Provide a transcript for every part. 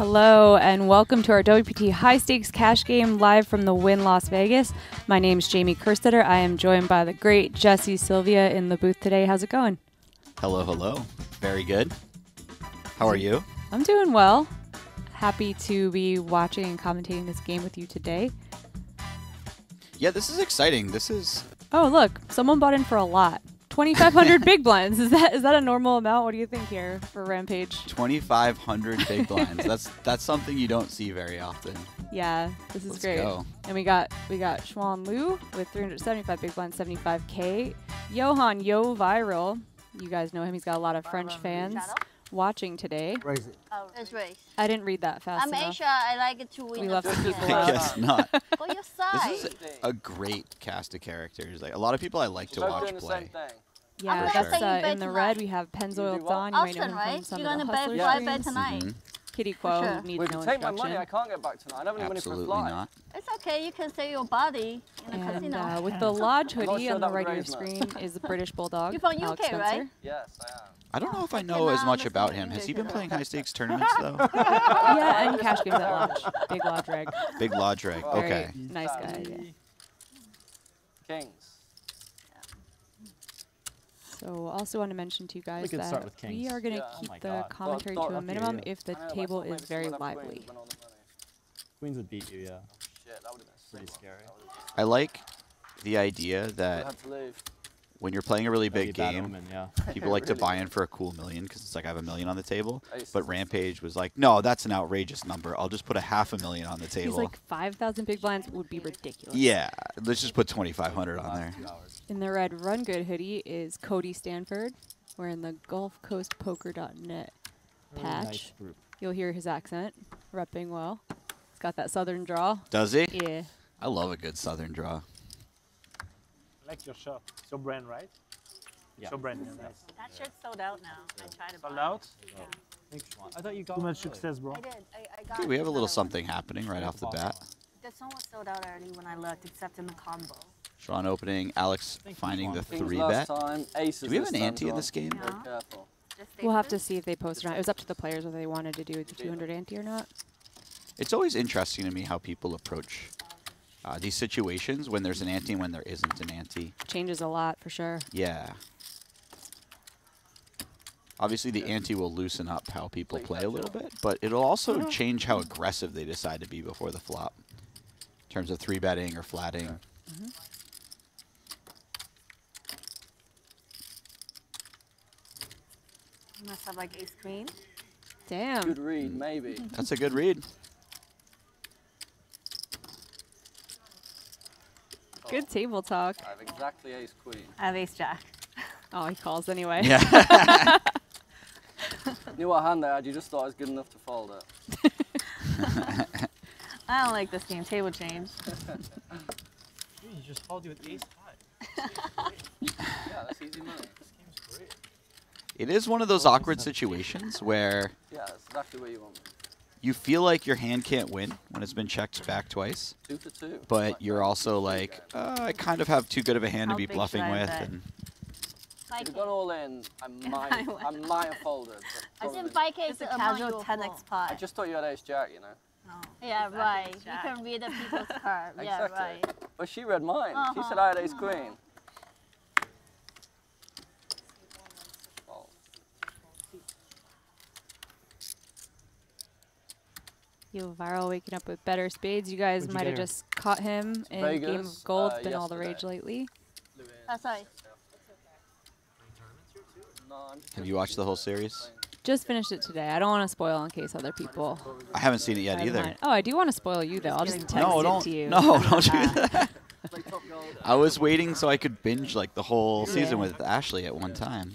Hello and welcome to our WPT high stakes cash game live from the Wynn Las Vegas. My name is Jamie Kerstetter. I am joined by the great Jesse Sylvia in the booth today. How's it going? Hello, hello. Very good. How are you? I'm doing well. Happy to be watching and commentating this game with you today. Yeah, this is exciting. This is Oh, look, someone bought in for a lot. 2500 big blinds. Is that is that a normal amount? What do you think here for Rampage? 2,500 big blinds. that's that's something you don't see very often. Yeah, this is Let's great. go. And we got we got Xuan Liu with 375 big blinds, 75k. Johan Yoh Viral, you guys know him. He's got a lot of French fans watching today. Raise it. Oh, it's race. I didn't read that fast I'm enough. Asia. I like it to win. We the left the tournament. people I guess not. Go your side. This is a great cast of characters. Like a lot of people I like to watch doing the play. same thing. Yeah, I'm that's uh, in the bet red. We have You Pennzoil do? Don. You may know Austin, him right? from some You're gonna bet Yeah. five bet streams. tonight. Mhm. Kitty For Kuo sure. needs Well, if no you take my money, I can't get back tonight. I don't have any money for a Absolutely flight. not. It's okay. You can save your body in the And casino. uh, with the Lodge hoodie sure on the right of your screen is the British Bulldog. You're from Alex UK, Spencer. right? Yes, I am. I don't know if I know as much about him. Has he been playing high stakes tournaments though? yeah, and cash games at Lodge. Big Lodge reg. Big Lodge reg. Very Very Okay. nice guy. Yeah. Kings. So also want to mention to you guys could start that we are going to Yeah. Oh keep my the God. commentary Thought- to a thought- minimum yeah. if the know, table is very lively. Queens win all the money. Queens would beat you, yeah. Shit, that would have been Pretty scary. I like the idea that had to leave. When you're playing a really big be a bad game, omen, yeah. people like to buy in for a cool million because it's like I have a million on the table. Aces. But Rampage was like, no, that's an outrageous number. I'll just put a half a million on the table. He's table. like 5,000 big blinds would be ridiculous. yeah, let's just put 2,500 on there. In the red Run Good hoodie is Cody Stanford wearing the Gulf Coast Really patch. Nice group. You'll hear his accent, repping well. He's got that southern draw. Does he? Yeah. I love a good southern draw. Like your shop. It's your brand, right? Yeah. It's your brand. Yeah, nice. That shirt's sold out now. I tried to Sold buy out? I thought you got Too much success, bro. I did. I, I got Dude, we have a little another one. something happening right off the bat. This one was sold out early when I looked, except in the combo. Xuan opening, Alex finding the Kings three last bet. time. Aces Do we have an ante in this game? Yeah. Very careful. Just We'll have to see if they post or not. It was up to the players whether they wanted to do the 200 ante or not. It's always interesting to me how people approach uh, these situations when there's an ante and when there isn't an ante. Changes a lot for sure. Yeah. Obviously, the ante will loosen up how people Play play a little bit, but it'll also change how aggressive they decide to be before the flop. In terms of three betting or flatting. You must have like ace queen. Damn. Good read, maybe. That's a good read. Good table talk. I have exactly ace queen. I have ace jack. Oh, he calls anyway. Yeah. Knew what hand I had, you just thought I was good enough to fold it. I don't like this game. Table change. You just called you with ace high. Yeah, that's easy money. This game's great. it is one of those awkward situations where Yeah, that's exactly where you want me. You feel like your hand can't win when it's been checked back twice, Two to two. but Like you're that. also like, uh, I kind of have too good of a hand How to be bluffing with. And If you'd gone all in, I might, I would. I might have folded. but I think 5k is a casual 10x pot. I just thought you had ace jack, you know. yeah, right. You can read the people's card. Yeah, Exactly. right. But she read mine. She said. I had ace queen. Yoh Viral waking up with better spades. You guys What'd you might have just caught him in Game of Gold. uh, It's been all the rage lately. Oh, sorry. I'm just have you watched the whole series? Just finished it today. I don't want to spoil in case other people. I haven't seen it yet either. mine. Oh, I do want to spoil you though. I'll just text No, it don't. to you. No, don't do Uh, that. play top gold. I was waiting so I could binge like the whole season Yeah. with Ashley at one time.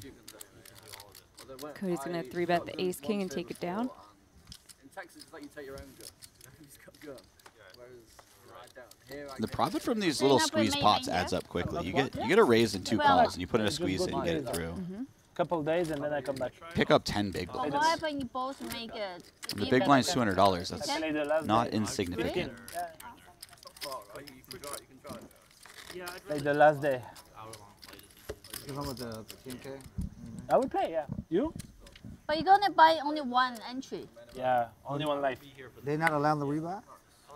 Cody's gonna three bet the ace king and take it down. In Texas, it's like you take your own gun. He's got a gun. Whereas right down here, I The profit from these little squeeze pots adds up quickly. You get you get a raise in two Well, calls, and you put in a squeeze go in and get it to- through. Couple days and then I come back. Pick up ten big But blinds. what happens when you both make it? The big blind's two hundred dollars. That's can play the last not insignificant. Yeah, Well, right, you can try, you can try. like the last day. I come with the 10K? I will play, yeah. You? But you're gonna buy only one entry. Yeah, only one life. They're not allowed to rebuy?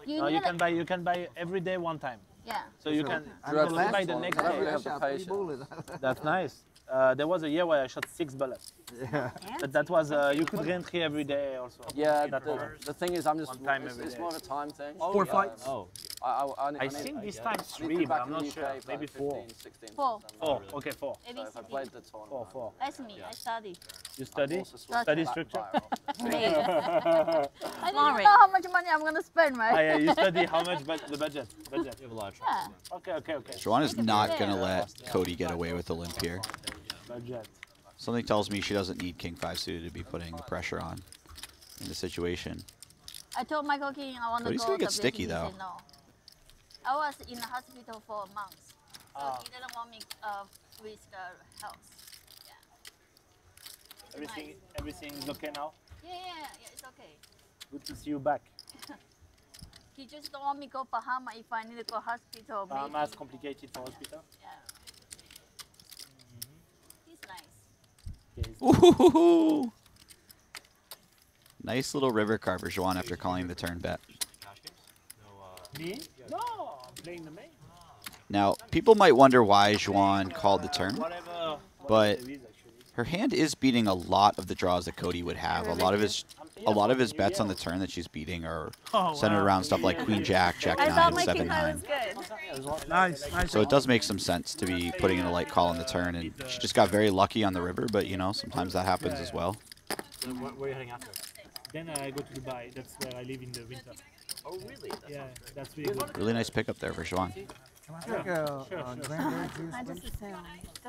You No, you can buy you can buy every day one time. yeah. So you can I'm you can buy the next day. really have I the shot three patience. bullets. That's nice. Uh, there was a year where I shot six bullets, yeah. but that was uh, you could re-entry every day also. Yeah, That the, the thing is, I'm just One time it's, every it's day. more of a time thing. Four Um, fights? Oh, I, I, I, I need- think this time I three, but I'm not the sure. Maybe like four. 15, 16 Four. Four. Okay, four. So if I played the tournament, Four, four. That's me. I study. You study? also Study structure? I don't know how much money I'm gonna spend, Ah, right? yeah, you study how much but the budget? Budget. you have a lot of Yeah. Okay, okay, okay. Xuan is not gonna let Cody get away with the limp here. Budget. Something tells me she doesn't need King 5 suited to be putting the pressure on in the situation. I told Michael King I want to Cody's go gonna get sticky, though. no. I was in the hospital for months, so Ah. he didn't want me uh, risk uh, health. Yeah. Everything nice. everything is okay now? Yeah, yeah, yeah, it's okay. Good to see you back. He just don't want me go Bahama if I need to go hospital. Bahamas maybe. complicated for hospital. Yeah. He's nice. Okay, it's- Ooh. Nice little river carver, Xuan, after calling the turn bet. cash games. No, uh, Me? No, I'm playing the main. Now, people might wonder why Xuan called the turn. But- whatever there is, actually. Her hand is beating a lot of the draws that Cody would have. A lot of his a lot of his bets on the turn that she's beating are Oh, centered wow. around stuff like Queen Jack, Jack I thought Nine, my Seven king high was Nine. good. Nice, nice. So it does make some sense to be putting in a light call on the turn, and she just got very lucky on the river. But you know, sometimes that happens as well. where, where are you heading after? Then I go to Dubai. That's where I live in the winter. Oh, really? That Yeah, that's really good. Really nice pickup there for Xuan. Can I take a, sure, a sure. cranberry juice? I just assumed.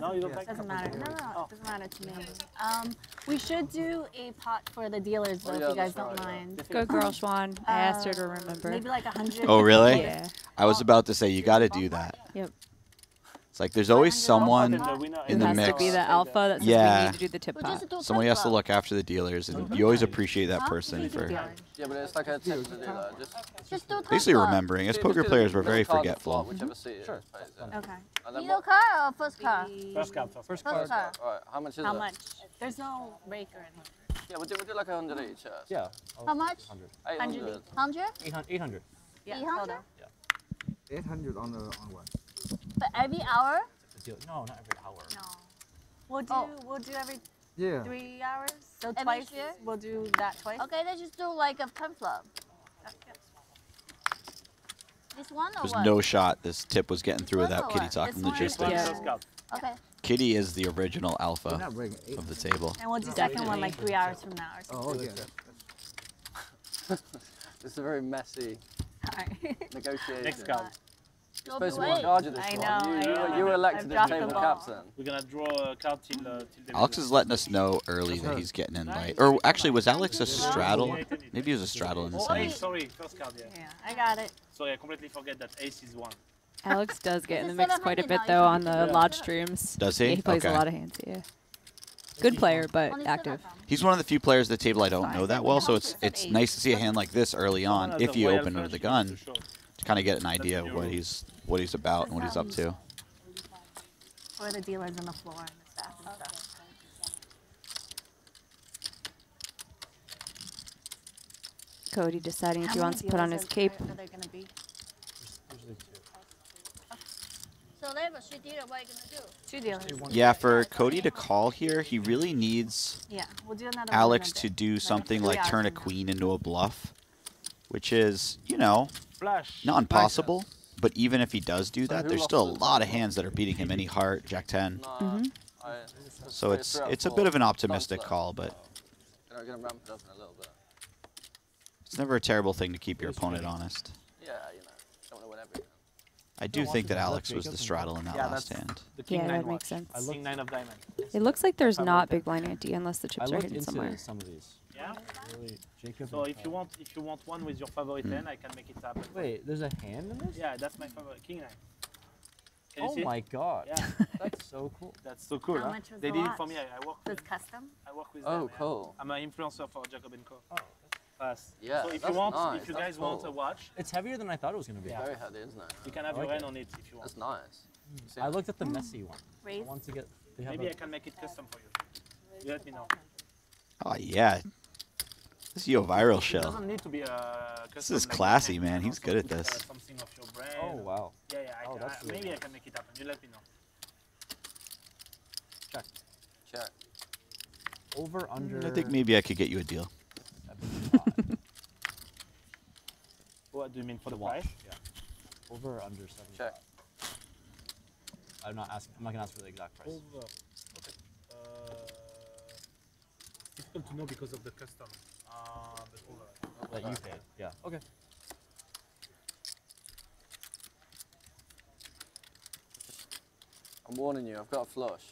No, you don't like Doesn't matter. No, no, Oh. it doesn't matter to me. Um, we should do a pot for the dealers though, Oh, if you guys don't right, yeah. mind. Good girl, Xuan. I asked her to Uh, remember. Maybe like a hundred. Oh, really? Yeah. I was about to say you got to do that. Yep. It's like there's always someone the winner in It the has to mix. be the alpha that says we Yeah. need to do the tip pot. just Somebody has to look after the dealers, and you always appreciate that person for. Yeah, but it's like a tip to do that. Just Just basically remembering. As poker players, we're very card on the forgetful. floor, Whichever mm-hmm. seat it is, pays it. Okay. And then Middle car or first car? First card, first First card. First car. Alright, how much is How much? There's no break or anything. Yeah, we'll do, we'll do like a hundred each. Uh, yeah. Yeah. How much? 800. Hundred. Hundred? 800. 800. Yeah. 800? hold on. 800 on the on what? But every hour? No, not every hour. No. Oh. We'll do. Oh. We'll do every Yeah. three hours. So Every twice. year? We'll do that twice. Okay, let's just do like a pen flop. This one or There's what? no shot this tip was getting through This without Kitty what? talking This one? logistics. Yeah. Okay. Kitty is the original alpha not breaking eight. of the table. And we'll do second one like three hours from now or oh, something. Oh, yeah. It's a very messy Alright. negotiation. Next card. Go Supposed to be in charge of this I one. know, You, I know. you were elected as table captain. We're gonna draw a card till uh, till the Alex is letting us know early that he's getting in light. Or actually, was Alex a straddle? Maybe he was a straddle in the Oh, ace, sorry, first card, yeah. Yeah, I got it. Sorry, I completely forget that ace is one. Alex does get in the mix quite a bit though on the do it. lodge streams. Does Yeah, he? he plays Okay. a lot of hands. Yeah. Good player, but active. He's one of the few players at the table I don't know that well, so it's It's an it's eight. nice to see a hand like this early on if you open under the flush, gun just to kind of get an idea of what he's what he's about and what he's up to. For the dealers on the floor and the staff and stuff. Cody deciding if he wants to put on his cape. Are there gonna be? So they have a shit deal. What are you gonna do? Two dealers. Yeah, for Cody to call here, he really needs Yeah, we'll do Alex to do something three like turn a queen into a bluff, which is, you know, not impossible. But even if he does do that, there's still a lot of hands that are beating him. Any heart, Jack 10. No, Mhm. So it's it's a bit of an optimistic call, but You know, gonna ramp it up in a little bit. it's never a terrible thing to keep your opponent honest. Yeah, you know, don't want to win everything. I do think that Alex was the straddle in that last hand. Yeah, that makes sense. I look- King nine of diamond. It looks like there's not big blind ante unless the chips are hidden somewhere. Some of these. Yeah. Really, Jacob. So if you want, if you want one with your favorite Hmm. hand, I can make it happen. Wait, there's a hand in this? Yeah, that's my favorite. King nine. Can you Oh see? my god. Yeah, That's so cool. that's so cool. How huh? much was They the did it for me. I, I work. With, it's custom. I work with Oh, them. yeah. cool. I'm an influencer for Jacob and Co. Oh, Fast. Yeah, So if you want, nice, if you that's guys want cool. a watch, it's heavier than I thought it was gonna be. Yeah. Very heavy, isn't it? you can have I your hand it. on it if you want. That's nice. See, I looked at the messy one. I Raise. want to get. They have Maybe a, I can make it custom for you. You let me know. Oh yeah. This Yoh Viral It shell. doesn't need to be a custom is classy, you man. He's good at put, uh, this. something of your brand. Oh wow. Yeah, yeah. I Oh, can, I, really maybe I nice. can make it happen. You let me know. Check. Check. Over under. I think maybe I could get you a deal. 75. What do you mean for the, The watch. price? Yeah. Over or under 75. Check. I'm not asking. I'm not gonna ask for the exact price. Over. Okay. Uh, difficult to know because of the custom. Uh, but over. That you paid. Yeah. Okay. I'm warning you, I've got a flush.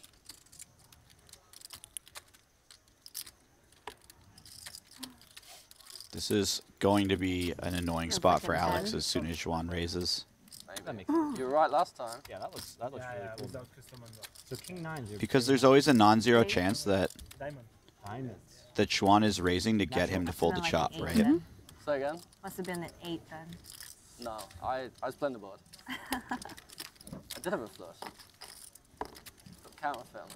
This is going to be an annoying Looks spot for Alex as soon as Xuan raises. That Maybe. makes sense. You were right last time. Yeah, that looks that looks Yeah, really yeah, cool. without custom under. So king nines. You're Because there's always a non-zero chance that Diamond. diamonds. That Xuan is raising to get him to fold been the like chop, an eight right? then. Say again? Must have been an eight then. No, I, I was playing the board. I did have a flush. Got counterfeit on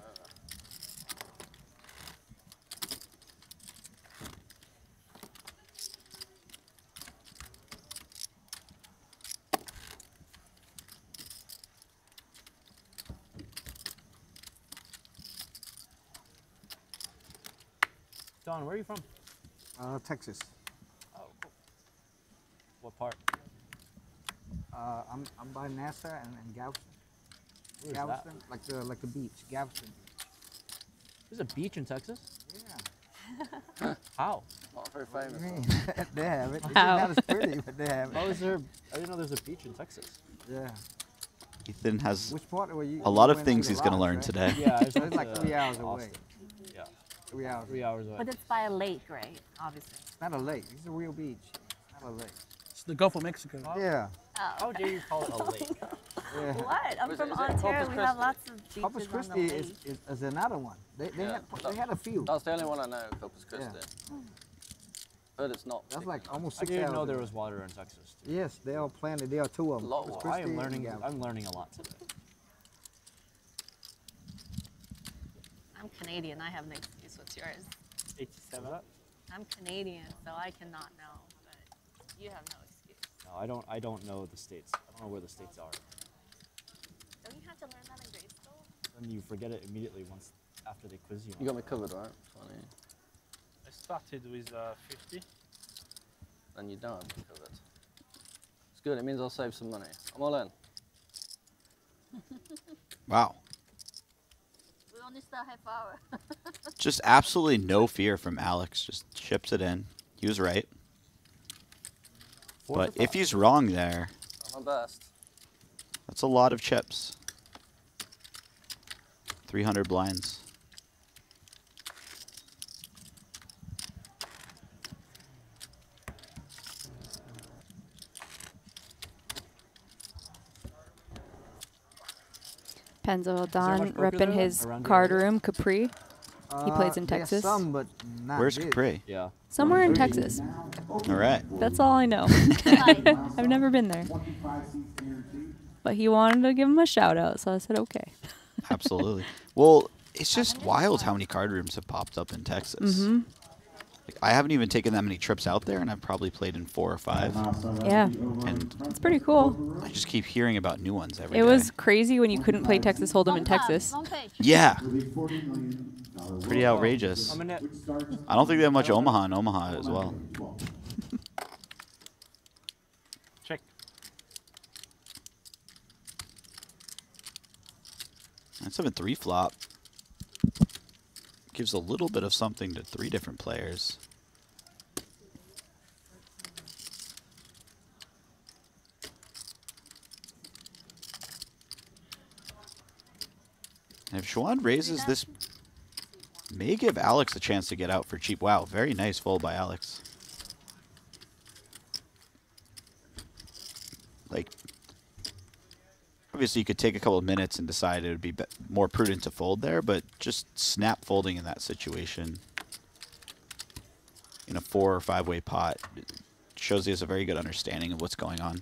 Don, where are you from? Uh, Texas. Oh, cool. What part? Uh, I'm I'm by NASA and, and Galveston. Where's that? Galveston, like the like the beach, Galveston. There's a beach in Texas. Yeah. How? Not very famous. I though. mean, they have it. It's Wow. not as pretty, but they have How it. is there? I didn't know there's a beach in Texas. Yeah. Ethan has Which part were you? a lot of things he's going to learn right? today. Yeah, I just So went it's like three hours away. Austin. Yeah, Three hours. three hours away. But it's by a lake, right? Obviously. It's not a lake. It's a real beach. It's not a lake. It's the Gulf of Mexico. Oh. Yeah. Oh, How dare you call it a lake? Yeah. What? I'm Is from it Ontario. We have lots of beaches Corpus on the Christi is, is, is another one. They, they, Yeah, had, they had a few. That's the only one I know, Corpus Christi. Yeah. Heard it's not. That's particularly like nice. almost I didn't hours. know there was water in Texas. Too. Yes, they are planted. There are two of them. Lot of Corpus water. I Christi am learning. I'm learning a lot today. I'm Canadian. I have an excuse. What's yours? 87. I'm Canadian, so I cannot know. But you have no excuse. No, I don't. I don't know the states. I don't know where the states are. Don't you have to learn that in grade school? Then you forget it immediately once after they quiz you. You on got me covered, right? Funny. I started with uh, 50. Then you don't have me covered. It's good. It means I'll save some money. I'm all in. Wow. We only start half hour. Just absolutely no fear from Alex. Just chips it in. He was right. Four But if he's wrong there, I'm best. that's a lot of chips. 300 blinds. Penzo Don poker repping his card area? room, Capri. He plays in Uh, there's Texas? Some, but not Where's big. Capri? Yeah. Somewhere in Texas. All right. That's all I know. I've never been there. But he wanted to give him a shout out, so I said okay. Absolutely. Well, it's just wild how many card rooms have popped up in Texas. hmm Like, I haven't even taken that many trips out there, and I've probably played in four or five. Yeah, And it's pretty cool. I just keep hearing about new ones every It day. was crazy when you couldn't play Texas Hold'em in Texas. Yeah. Pretty outrageous. I'm in it. I don't think they have much Omaha in Omaha as well. Check. That's seven three flop. Gives a little bit of something to three different players. And if Xuan raises this, may give Alex a chance to get out for cheap. Wow, very nice fold by Alex. Like, obviously you could take a couple of minutes and decide it would be, more prudent to fold there, but just snap folding in that situation in a four or five way pot shows he has a very good understanding of what's going on.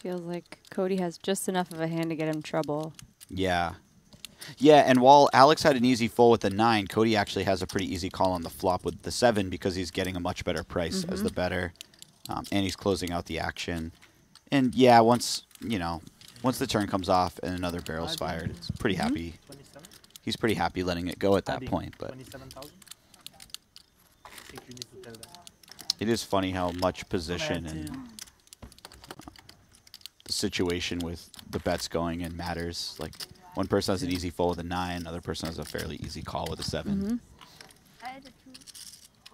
feels like Cody has just enough of a hand to get him trouble. Yeah. Yeah, and while Alex had an easy full with the nine, Cody actually has a pretty easy call on the flop with the seven because he's getting a much better price as the better, um, and he's closing out the action. And yeah, once you know, once the turn comes off and another barrel's fired, it's pretty happy. 27? He's pretty happy letting it go at that point. But 27,000? I think you need to tell them. it is funny how much position and uh, the situation with the bets going in matters. Like one person has an easy full with a nine, another person has a fairly easy call with a 7 Mhm. I had a two.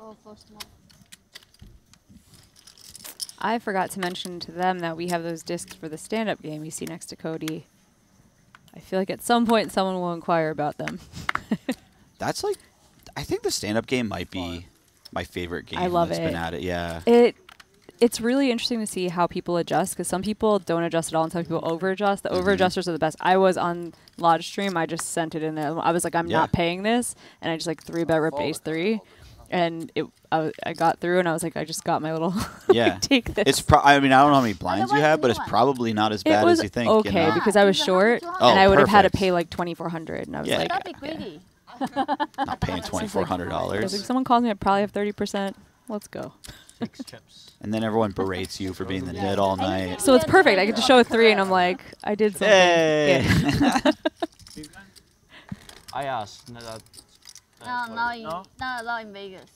Oh, first one. I forgot to mention to them that we have those discs for the stand-up game you see next to Cody. I feel like at some point someone will inquire about them. That's like, I think the stand-up game might be my favorite game. I love that's it. Been at it, yeah. It it's really interesting to see how people adjust because some people don't adjust at all and some people over adjust. The over Mhm. adjusters are the best. I was on Lodge stream. I just sent it in there. I was like, I'm Yeah. not paying this, and I just like three bet rip ace three, and it I, w- I got through and I was like, I just got my little Yeah. take this. It's pro- I mean I don't know how many blinds you have, but it's probably not as it bad was as you think. you okay know? because I was short Oh, and I would have had to pay like twenty four hundred, and I was Yeah. like, Don't be greedy. not paying twenty four hundred I was like, someone calls me, I probably have thirty percent. Let's go. Six chips. and then everyone berates you for being the nit all night. So it's perfect. I get to show a three, and I'm like, I did something. Hey! I asked. No, that, No, not, in, No? not allowed in Vegas.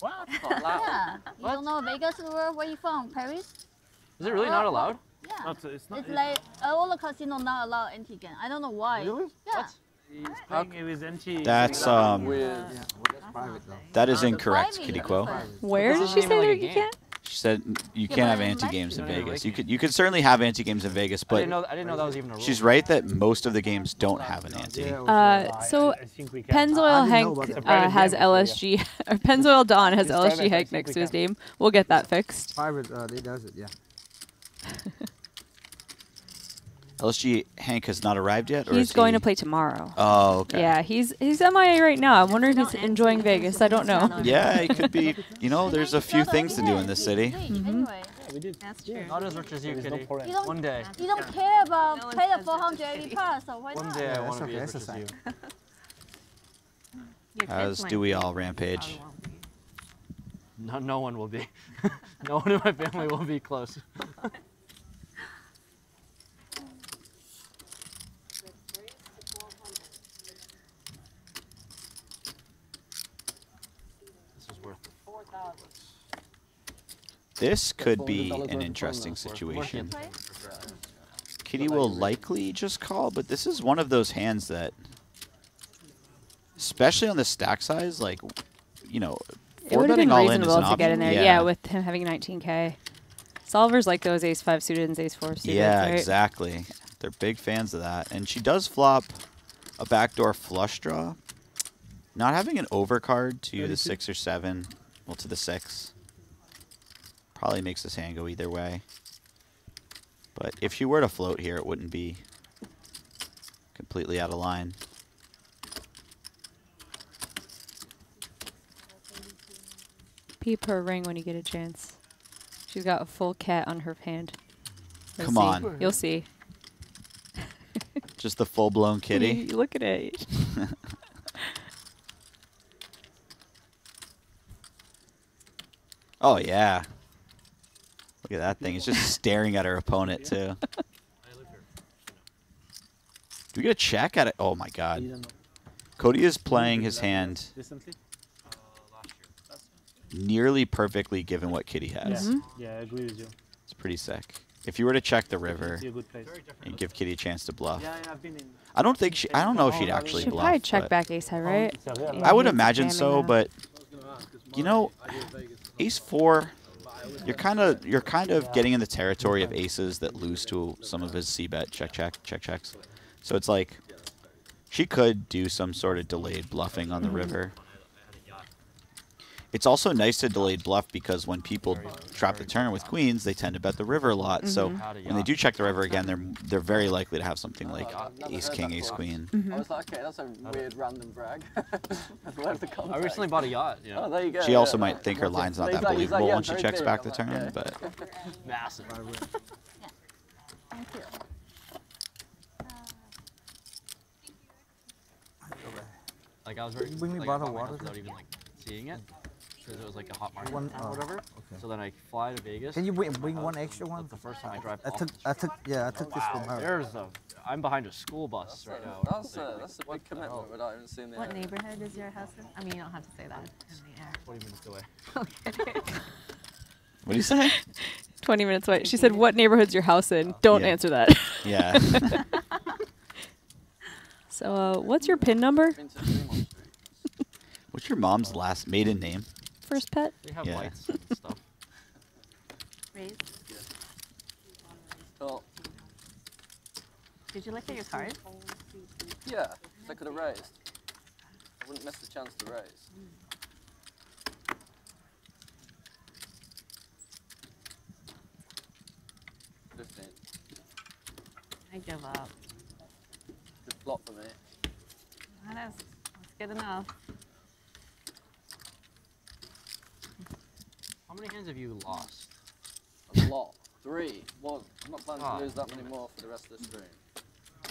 What? Not allowed. Yeah. You don't know Vegas? Where, where you from? Paris? Is it really uh, not allowed? Yeah. Not, it's not. It's like all the casino not allow ante-game. I don't know why. Really? Yeah. He's playing it with NT. That's um, Yeah, that's private though. that is incorrect, Kitty yeah, Kuo. Where did she say like that you can't? She said you Yeah, can't have ante games in Vegas. like You could you could certainly have ante games in Vegas, I but didn't know. I didn't know that was even a rule. she's right that most of the games don't have an ante. Uh, so I think we can. Pennzoil I didn't know Hank uh, has game, yeah. LSG, or Pennzoil Don has LSG Hank next to his name. We'll get that fixed. private, uh, they does it, yeah. LSG Hank has not arrived yet, or He's going he- to play tomorrow. Oh, okay. Yeah, he's he's MIA right now. I'm wondering if he's enjoying Vegas. I don't know. Yeah, it could be. You know, there's a few things to do in this city. Mm-hmm. Anyway, we did. That's true. Not as rich as you, There is no Kitty. you don't, One day. you don't care about No one pay the says 400 it's AD pass, so why One not? day Yeah, I want to be okay, as that's rich as you. As do we all, Rampage. Probably won't be. No, no one will be. no one in my family will be close. this is worth it. This could be an interesting promos worth- worth situation. Kitty will likely just call, but this is one of those hands that, especially on the stack size, like, you know, It four would have betting been all in is reasonable an to get in option. there. Yeah. with him having 19k. Solvers like those ace five suited and ace four suited. Yeah, right? exactly. They're big fans of that. And she does flop a backdoor flush draw. Not having an overcard to the six or seven, well, to the six, probably makes this hand go either way. But if she were to float here, it wouldn't be completely out of line. Peep her ring when you get a chance. She's got a full cat on her hand. You'll Come see. on. You'll see. Just the full blown kitty. Look at it. Oh, yeah. Look at that thing. It's just staring at her opponent, too. Do we get a check at it? Oh, my God. Cody is playing his hand nearly perfectly given what Kitty has. Yeah. Yeah, I agree with you. It's pretty sick. If you were to check the river It's a and give Kitty a chance to bluff, Yeah, yeah, I've been in. I don't think she. I don't know if she'd actually bluff. She'd bluff. probably check back ace high, right? Oh, it's a real- Yeah. I would imagine so, now. but you know, ace four, you're kind of you're kind of getting in the territory of aces that lose to some of his c bet check check check checks. So it's like she could do some sort of delayed bluffing on the mm-hmm. river. It's also nice to delayed bluff because when people trap the turn with queens, they tend to bet the river a lot. So when they do check the river again, they're they're very likely to have something like ace king ace queen. I was mm-hmm. like, okay, that's a weird random brag. The? I recently bought a yacht. You Oh, know, there you go. She yeah. also might think her line's not that like- like, believable yeah, when she checks big. back the like, turn, yeah. but massive. Thank you. Uh, like I was very Can you bring me like, a I bottle bought of water? without even like seeing it because it was like a hot market One, or uh, whatever. okay. So then I fly to Vegas. Can you bring, bring one extra one? That's the first time I drive. I off took, the I took, yeah, I took this from her. There's a. I'm behind a school bus right now. That's a, that's a what big the commitment hell? without even seeing the What area. neighborhood is your house in? I mean, you don't have to say that in the air. 20 minutes away. okay. What do you say? 20 minutes away. She said, What neighborhood's your house in? Don't Yeah. answer that. Yeah. so, uh, what's your PIN number? Been to Fremont Street. What's your mom's last maiden name? First pet? They have Yeah. lights and stuff. Raise. Cool. Did you look at your card? Yeah, 'cause I could have raised. I wouldn't miss the chance to raise. Fifteen. I give up. Good flop for me. That is, that's good enough. How many hands have you lost? A lot. Three. One. I'm not planning Ah. to lose that many more for the rest of the stream.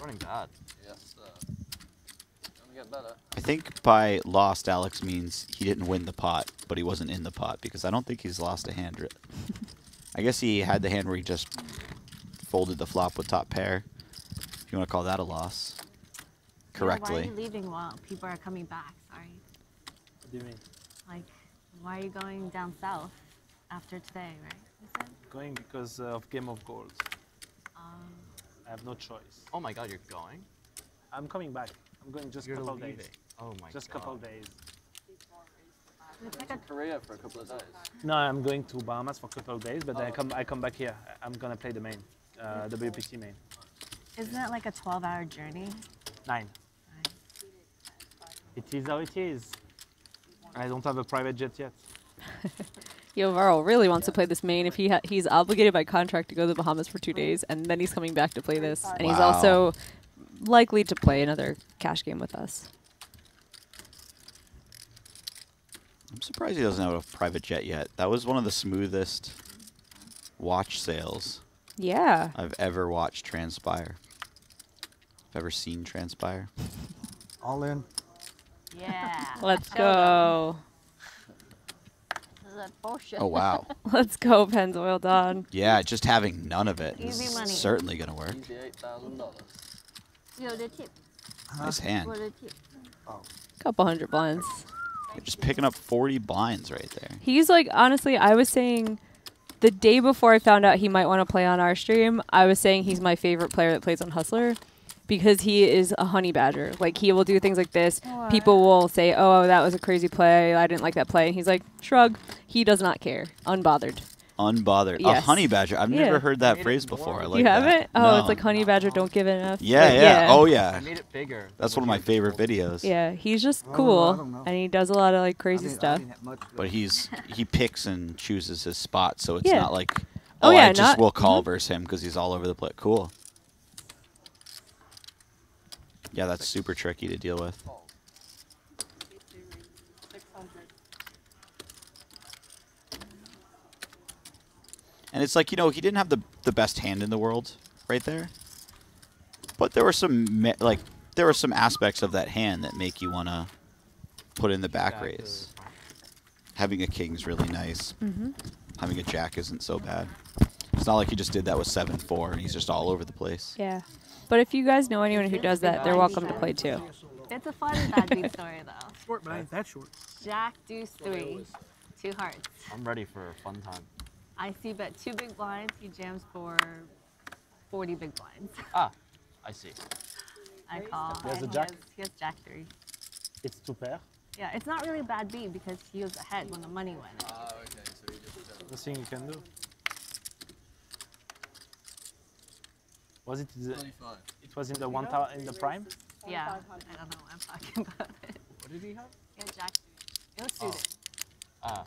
Running bad. Yes, sir. Gonna get better. I think by lost, Alex means he didn't win the pot, but he wasn't in the pot because I don't think he's lost a hand. ri- I guess he had the hand where he just folded the flop with top pair. If you want to call that a loss. Yeah, why Correctly. are you leaving while people are coming back? Sorry. What do you mean? Like, why are you going down south after today, right? Going because of Game of Gold. Um, I have no choice. Oh my god, you're going? I'm coming back. I'm going just a couple leaving. days. Oh my god. Just a god. couple days. it's like In a, Korea for a couple of days. No, I'm going to Bahamas for a couple of days, but then I come I come back here. I- I'm gonna play the main, uh, WPT main. isn't it like a 12 hour journey? Nine. It is how it is. I don't have a private jet yet. Yoh Viral really wants to play this main. If he ha- he's obligated by contract to go to the Bahamas for two days, and then he's coming back to play this, and he's also likely to play another cash game with us. I'm surprised he doesn't have a private jet yet. That was one of the smoothest watch sales Yeah. I've ever watched transpire. I've ever seen transpire. All in. Yeah. Let's Show go. This is a bullshit. Oh wow. Let's go, Pennzoil Don. Yeah, just having none of it Easy is money. certainly gonna work. Easy eight thousand dollars. Yo, the tip. Nice hand. What the tip? Oh. Couple hundred blinds. You're just picking up 40 blinds right there. He's like, honestly, I was saying the day before I found out he might want to play on our stream, I was saying he's my favorite player that plays on Hustler because he is a honey badger. Like, he will do things like this. People will say, oh, that was a crazy play. I didn't like that play. And he's like, shrug. He does not care. Unbothered. Unbothered. A honey badger. I've Yeah. never heard that phrase before. I of a- like you haven't? Oh, No. it's like honey badger don't give it enough. Yeah, Like, yeah. Oh I yeah. made it bigger. That's one of my favorite told videos. Yeah, he's just I don't know, I cool. don't know. And he does a lot of like crazy didn't- I stuff. didn't have much, But he's he picks and chooses his spot, so it's Yeah. not like Oh, oh, yeah, I just not- will call mhm. versus him because he's all over the place. Cool. Yeah, that's super tricky to deal with. And it's like you know he didn't have the the best hand in the world right there, but there were some like there were some aspects of that hand that make you want to put in the back Back raise. Having a king's really nice. hmm Having a jack isn't so bad. It's not like he just did that with seven four and he's just all over the place. Yeah. But if you guys know anyone who does that, they're welcome to play too. It's a fun bad beat story though. Short, but I ain't that short. Jack deuce three, two hearts. I'm ready for a fun time. I see bet two big blinds. He jams for 40 big blinds. Ah, I see. I call. He has and a he jack? has- He has jack three. It's two pair. Yeah, it's not really a bad beat because he was ahead when the money went. Ah, okay, so you just Nothing you can do. Was it? The, 25. it was in the one tower in the prime. Yeah, I don't know what I'm talking about. It. What did he have? Yeah, had jack three. It was suited. Ah,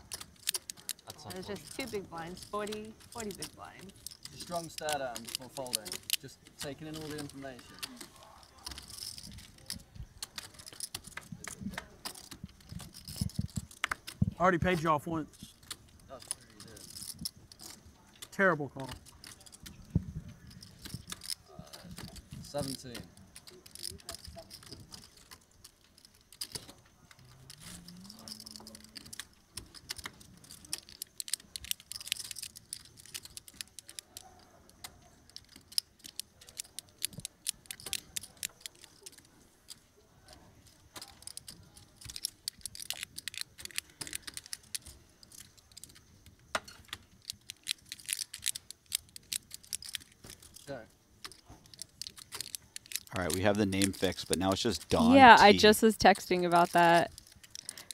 that's It was just two big blinds, 40, 40 big blinds. It's a strong stare down before folding. Just taking in all the information. Already paid you off once. That's true, you. Terrible call. 17. Okay. All right, we have the name fixed, but now it's just Don. yeah, I T. just was texting about that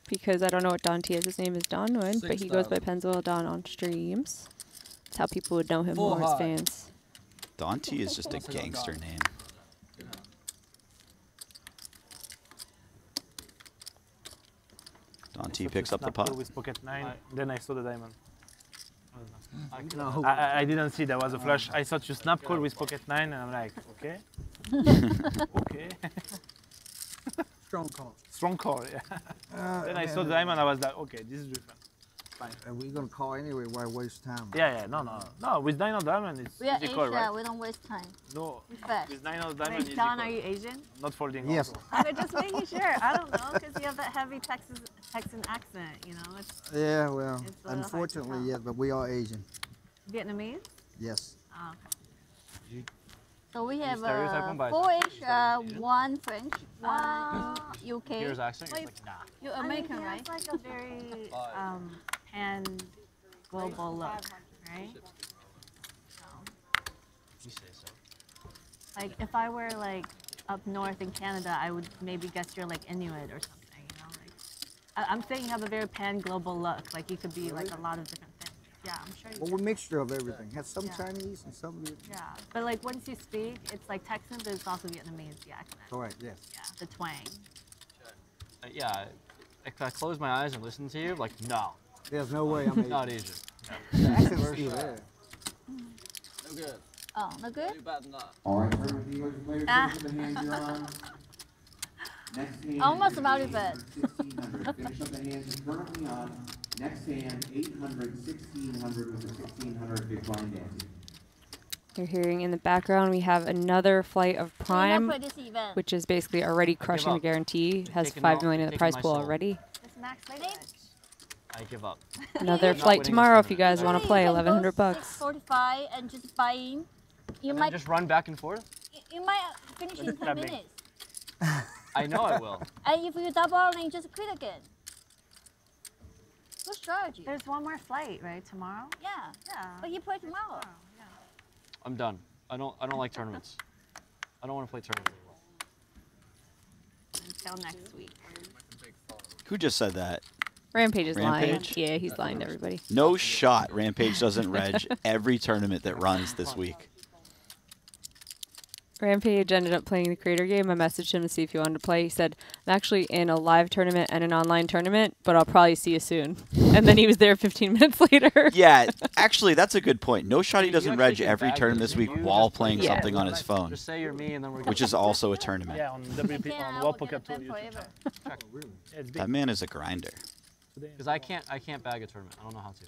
because I don't know what Don T is. His name is Don Win, but he goes by 6,000. Pennzoil Don on streams. That's how people would know him Full more as high. fans. Don T is just a gangster name. Don T picks up the snap call putt. with pocket nine. Then I saw the diamond. I. I, I, I didn't see there was a flush. I thought you snap call with pocket nine, and I'm like, okay, okay, Strong call. strong call. Yeah. Uh, then I saw the diamond, I was like, okay, this is different. Fine. And we're gonna call anyway. Why waste time? Yeah, yeah, no, no, no. With nine of diamond, it's We are easy Asia. call, right? We don't waste time. No, We fast. with nine of diamond, easy Wait, Don, are you Asian? Not folding. Yes. also. I'm just making sure. I don't know because you have that heavy Texas Texan accent. You know, it's Yeah, well, It's a little hard to unfortunately, tell. yes, but we are Asian. Vietnamese. Yes. Oh, okay. So we have stereotype uh, four Asian? H, uh, one French, one Uh, UK. Here's accent. Wait. It's like, nah. You're I mean, American, he right? like a very um, pan global look, right? You say so. Like if I were like up north in Canada, I would maybe guess you're like Inuit or something. You know, like I- I'm saying you have a very pan global look. Like you could be like a lot of different things. Yeah, I'm sure you. Well, a mixture of everything. Have some Yeah. Chinese and some Vietnamese. Yeah, but like once you speak, it's like Texan, but it's also Vietnamese. The accent. Correct. Yes. Yeah, the twang. Uh, yeah. If I close my eyes and listen to you, like, no, There's no way I'm not Asian. The accent's still there. no good. Oh, no good? Too bad not. All right, tournament dealers, players, Ah. finish up the hands you're on. Next hand. Almost is about it, but- 1600. Finish up the hands you're currently on. Next hand, 800, 1600 with the 1600 big blind dancing. You're hearing in the background we have another flight of Prime, for this event. which is basically already crushing the guarantee. They've Has taken five all- million in the prize pool soul. already. It's Max Name? I give up. Another flight tomorrow if you guys want to play. Eleven hundred bucks. 6:45 and just buy in. You And might, just run back and forth. you- you might finish in 10 minutes. I know I will. And if you double, then you just quit again. Good strategy. There's one more flight, right? Tomorrow. yeah. Yeah. But you play tomorrow. Tomorrow, yeah. I'm done. I don't. I don't like tournaments. I don't want to play tournaments anymore. Until next week. Who just said that? Rampage is lying. Rampage? Yeah, he's lying to everybody. No shot. Rampage doesn't reg every tournament that runs this week. Rampage ended up playing the creator game. I messaged him to see if he wanted to play. He said, I'm actually in a live tournament and an online tournament, but I'll probably see you soon. And then he was there 15 minutes later. Yeah, actually, that's a good point. No shot. He doesn't reg every turn this week while playing Yeah. something on his phone, Just say you're me, and then we're. which is also a tournament. Yeah, on WP on I World will get Poker a Tour. pen YouTube forever. channel. Yeah, it's big. That man is a grinder. Because I can't. I can't bag a tournament. I don't know how to.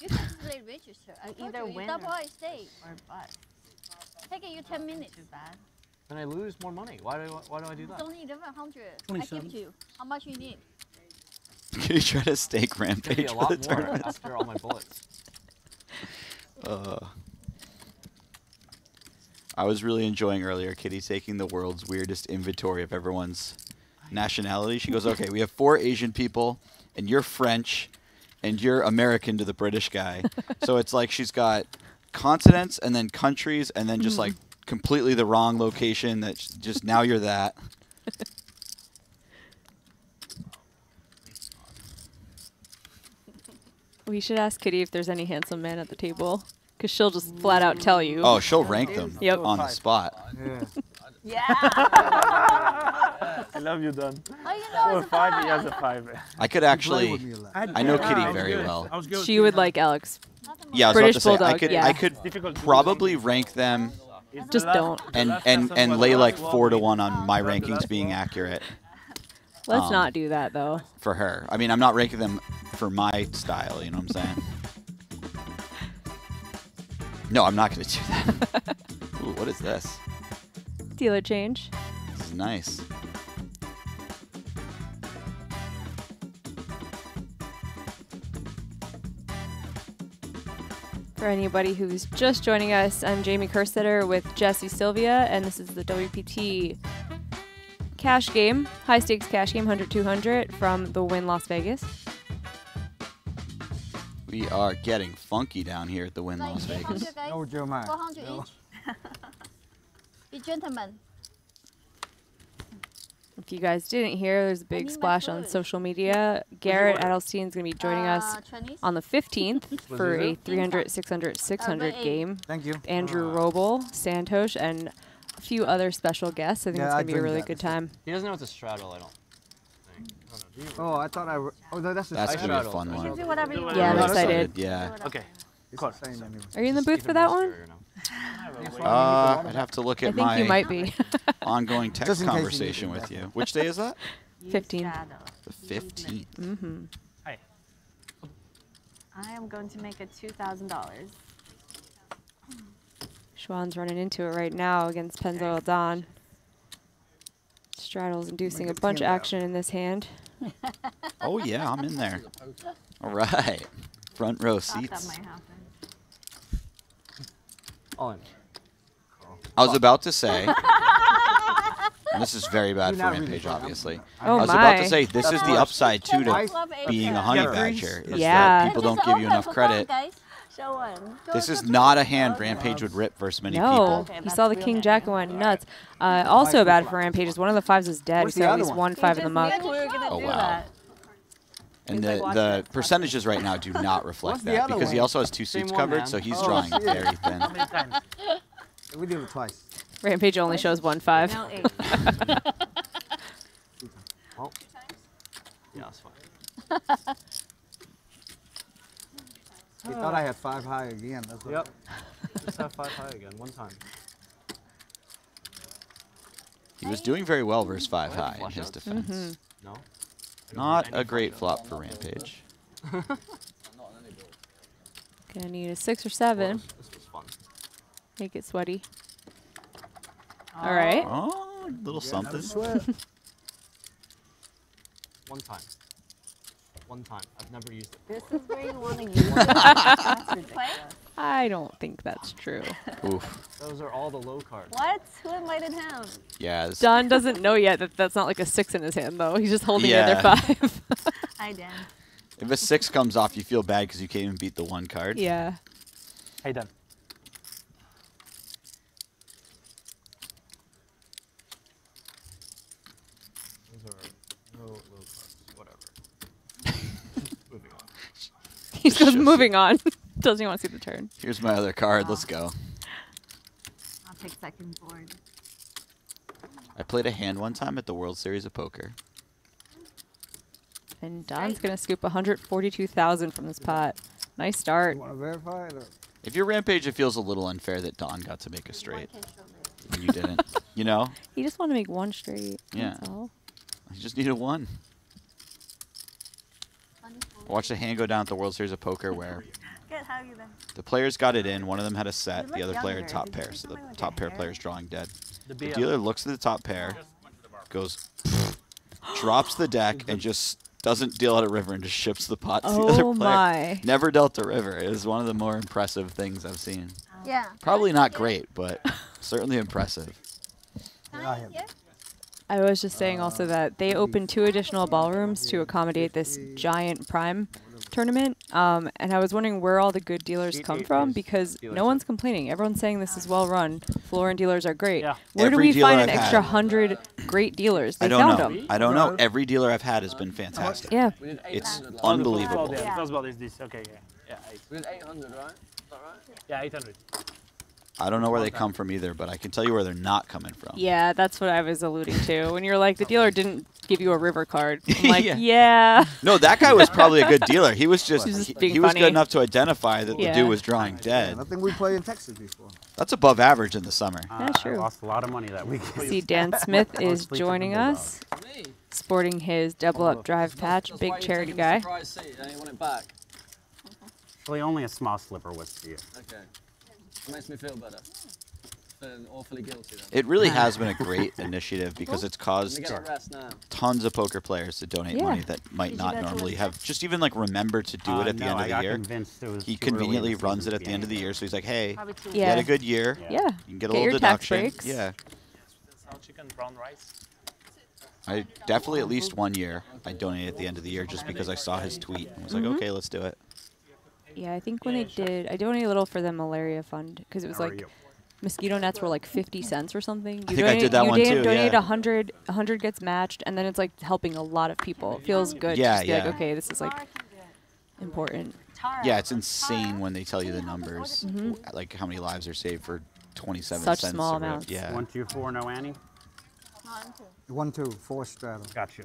You can play register. I You told either you, you win double or- or stay. Or but. Take it you 10 minutes. Too bad. Then I lose more money. Why do I, Why do I do that? It's only 1100. I give 27. you. How much you need? Can you try to stake It's gonna be Rampage a for lot the more tournament? after all my bullets. Uh, I was really enjoying earlier Kitty taking the world's weirdest inventory of everyone's nationality. She goes, "Okay, we have four Asian people, and you're French, and you're American to the British guy." so it's like she's got continents and then countries, and then just mm-hmm. like completely the wrong location. That just now you're that. We should ask Kitty if there's any handsome man at the table. Because she'll just flat out tell you. Oh, she'll rank them Yep. on the spot. Yeah. Yeah. I love you, Don. Oh, you know For it's a five, he has a five. I could actually. with me a lot. I know Kitty very well. I was good. She would like Alex. Yeah, I was British about to say I Bulldog, could yeah. I could Difficult to do probably rank them Just don't. and and and lay like four to one. one on my rankings being accurate Let's Um, not do that, though. for her. I mean, I'm not ranking them for my style. You know what I'm saying? No, I'm not going to do that. Ooh, what is this? Dealer change. This is nice. For anybody who's just joining us, I'm Jamie Kerstetter with Jesse Sylvia, and this is the WPT cash game, high stakes cash game, 100 200 from the Wynn Las Vegas. We are getting funky down here at the Wynn Las Vegas. 800 guys. No, Jeremiah. 400 No. each. Be gentlemen. If you guys didn't hear, there's a big splash on social media. Garrett order? Adelstein is going to be joining us Uh, Chinese. on the 15th for a it? 300, 600, 600 eight. game. Thank you. Andrew Robl, Santosh, and a few other special guests. I think Yeah, it's going to be a really good time. He doesn't know what to straddle, I don't think. Oh, no, do you? Oh, I thought I. Re- oh, no, that's the That's gonna be a straddle. fun I You one. can do whatever you want. Yeah, I'm Yeah, excited. Yeah. Okay. The same. Are you in the booth for that more one? Scarier now. Uh, I'd have to look I at think my you might be. ongoing text in case you conversation with you. Which day is that? Use 15. shadow. The 15th. mm-hmm. Hi. I am going to make it two thousand dollars. Xuan's running into it right now against Pennzoil Don. Straddle's inducing a bunch of 10 now. action in this hand. Oh yeah, I'm in there. All right. Front row Thought that seats. Might happen. All in. I was about to say, and this is very bad You're for not really Rampage, sure. Obviously. Oh I was my. about to say this That's is the upside too to Love eight being a honey Yeah. badger. Is Yeah. that people don't give you enough credit. Show one. This is not a hand. Rampage would rip versus many no, people. Okay, he saw the real king bad. jack and went nuts. Uh, also Five bad for for Rampages. One of the fives is dead. What's He's the at other least one? one five in the just muck. knew we were gonna Oh, wow. That. And He's like, the, the percentages right now do not reflect that other because he also has two Same suits one, covered, man. so he's Oh, drawing shit. very thin. How many times? We did it twice. Rampage only shows one five. No eight. Oh. Yeah, that's fine. He thought I had five high again. That's what Yep. Just have five high again, one time. He was doing very well versus five high in his out. defense. Mhm. No? I don't Not have any a great flop for Rampage. Gonna need a six or seven. This was fun. Make it sweaty. Oh. All right. Oh, little something. One time. One time. I've never used it. This is where you want to use it. That's ridiculous. I don't think that's true. Oof. Those are all the low cards. What? Who invited him? Yeah. Don doesn't know yet that that's not like a six in his hand, though. He's just holding Yeah. the other five. Hi, Dan. if a six comes off, you feel bad because you can't even beat the one card. yeah. Hey, Dan. Those are no low cards. Whatever. Moving on. He Just goes moving on. Doesn't even want to see the turn. Here's my other card. Let's oh. go. I'll take second board. I played a hand one time at the World Series of Poker. And Don's gonna scoop 142,000 from this pot. Nice start. You want to verify it? Or? If you're Rampage, it feels a little unfair that Don got to make a straight One can show me. and you didn't. you know, He just want to make one straight. Yeah. That's all. you just needed one. Watch for I watched a hand go down at the World Series of Poker where Good. How are you then? the players got it in. One of them had a set. The other player had top pair, so the top pair hair? player's drawing dead. The The dealer looks at the top pair, goes, drops the deck, and just doesn't deal out a river and just ships the pot to the other Oh player. my. Never dealt a river. It is one of the more impressive things I've seen. Yeah. Probably not great, but certainly impressive. Yeah, I have. Yeah. I was just saying also uh, that they opened two additional ballrooms to accommodate this giant prime tournament. Um, and I was wondering where all the good dealers come from because dealer no one's complaining. Everyone's saying this is well run. Floor and dealers are great. Yeah. Where Every do we find an I've extra had. hundred great dealers? They I don't found know. them. I don't know. Every dealer I've had has been fantastic. Yeah. It's unbelievable. Yeah. Yeah. First ball is this. Okay, yeah. Yeah, eight. We 800, right? Is that right? Yeah, 800. I don't know where they come from either, but I can tell you where they're not coming from. Yeah, that's what I was alluding to. When you're like, the dealer didn't give you a river card. I'm like, Yeah. yeah. No, that guy was probably a good dealer. He was just, He was just he, he was good enough to identify that the dude was drawing Yeah, dead. nothing we played in Texas before. That's above average in the summer. Uh, yeah, I true. lost a lot of money that week. See, Dan Smith is joining us, sporting his double up drive patch, That's big why you charity take him guy. Surprise seat and want it back. Actually, only a small slipper was here. Okay. It makes me feel better. feeling awfully guilty then. It really has been a great initiative because it's caused me get a rest now. tons of poker players to donate Yeah. money that might not normally have just even like remember to do it Uh, at the no, end I of the year. convinced it was He too early in the conveniently runs it at be the end of the year, so he's like, "Hey, Probably you Yeah. had a good year. Yeah. Yeah. You can get a little your tax deduction." breaks. Yeah, Sour chicken, brown rice. I definitely at least one year I donated at the end of the year just because I saw his tweet and was like, Mhm. "Okay, let's do it." Yeah, I think when they did, I donated a little for the malaria fund because it was How like mosquito nets were like 50 cents or something. You think I did that you one donate, too, Donate yeah. 100, 100 gets matched, and then it's like helping a lot of people. It feels good. Yeah, just to be yeah. Like, okay, this is like important. Yeah, it's insane when they tell you the numbers, Mhm. like how many lives are saved for 27 Such cents. small or whatever. amounts. Yeah. One, two, four, no Annie? One, two. One, two, four straddle. Got you.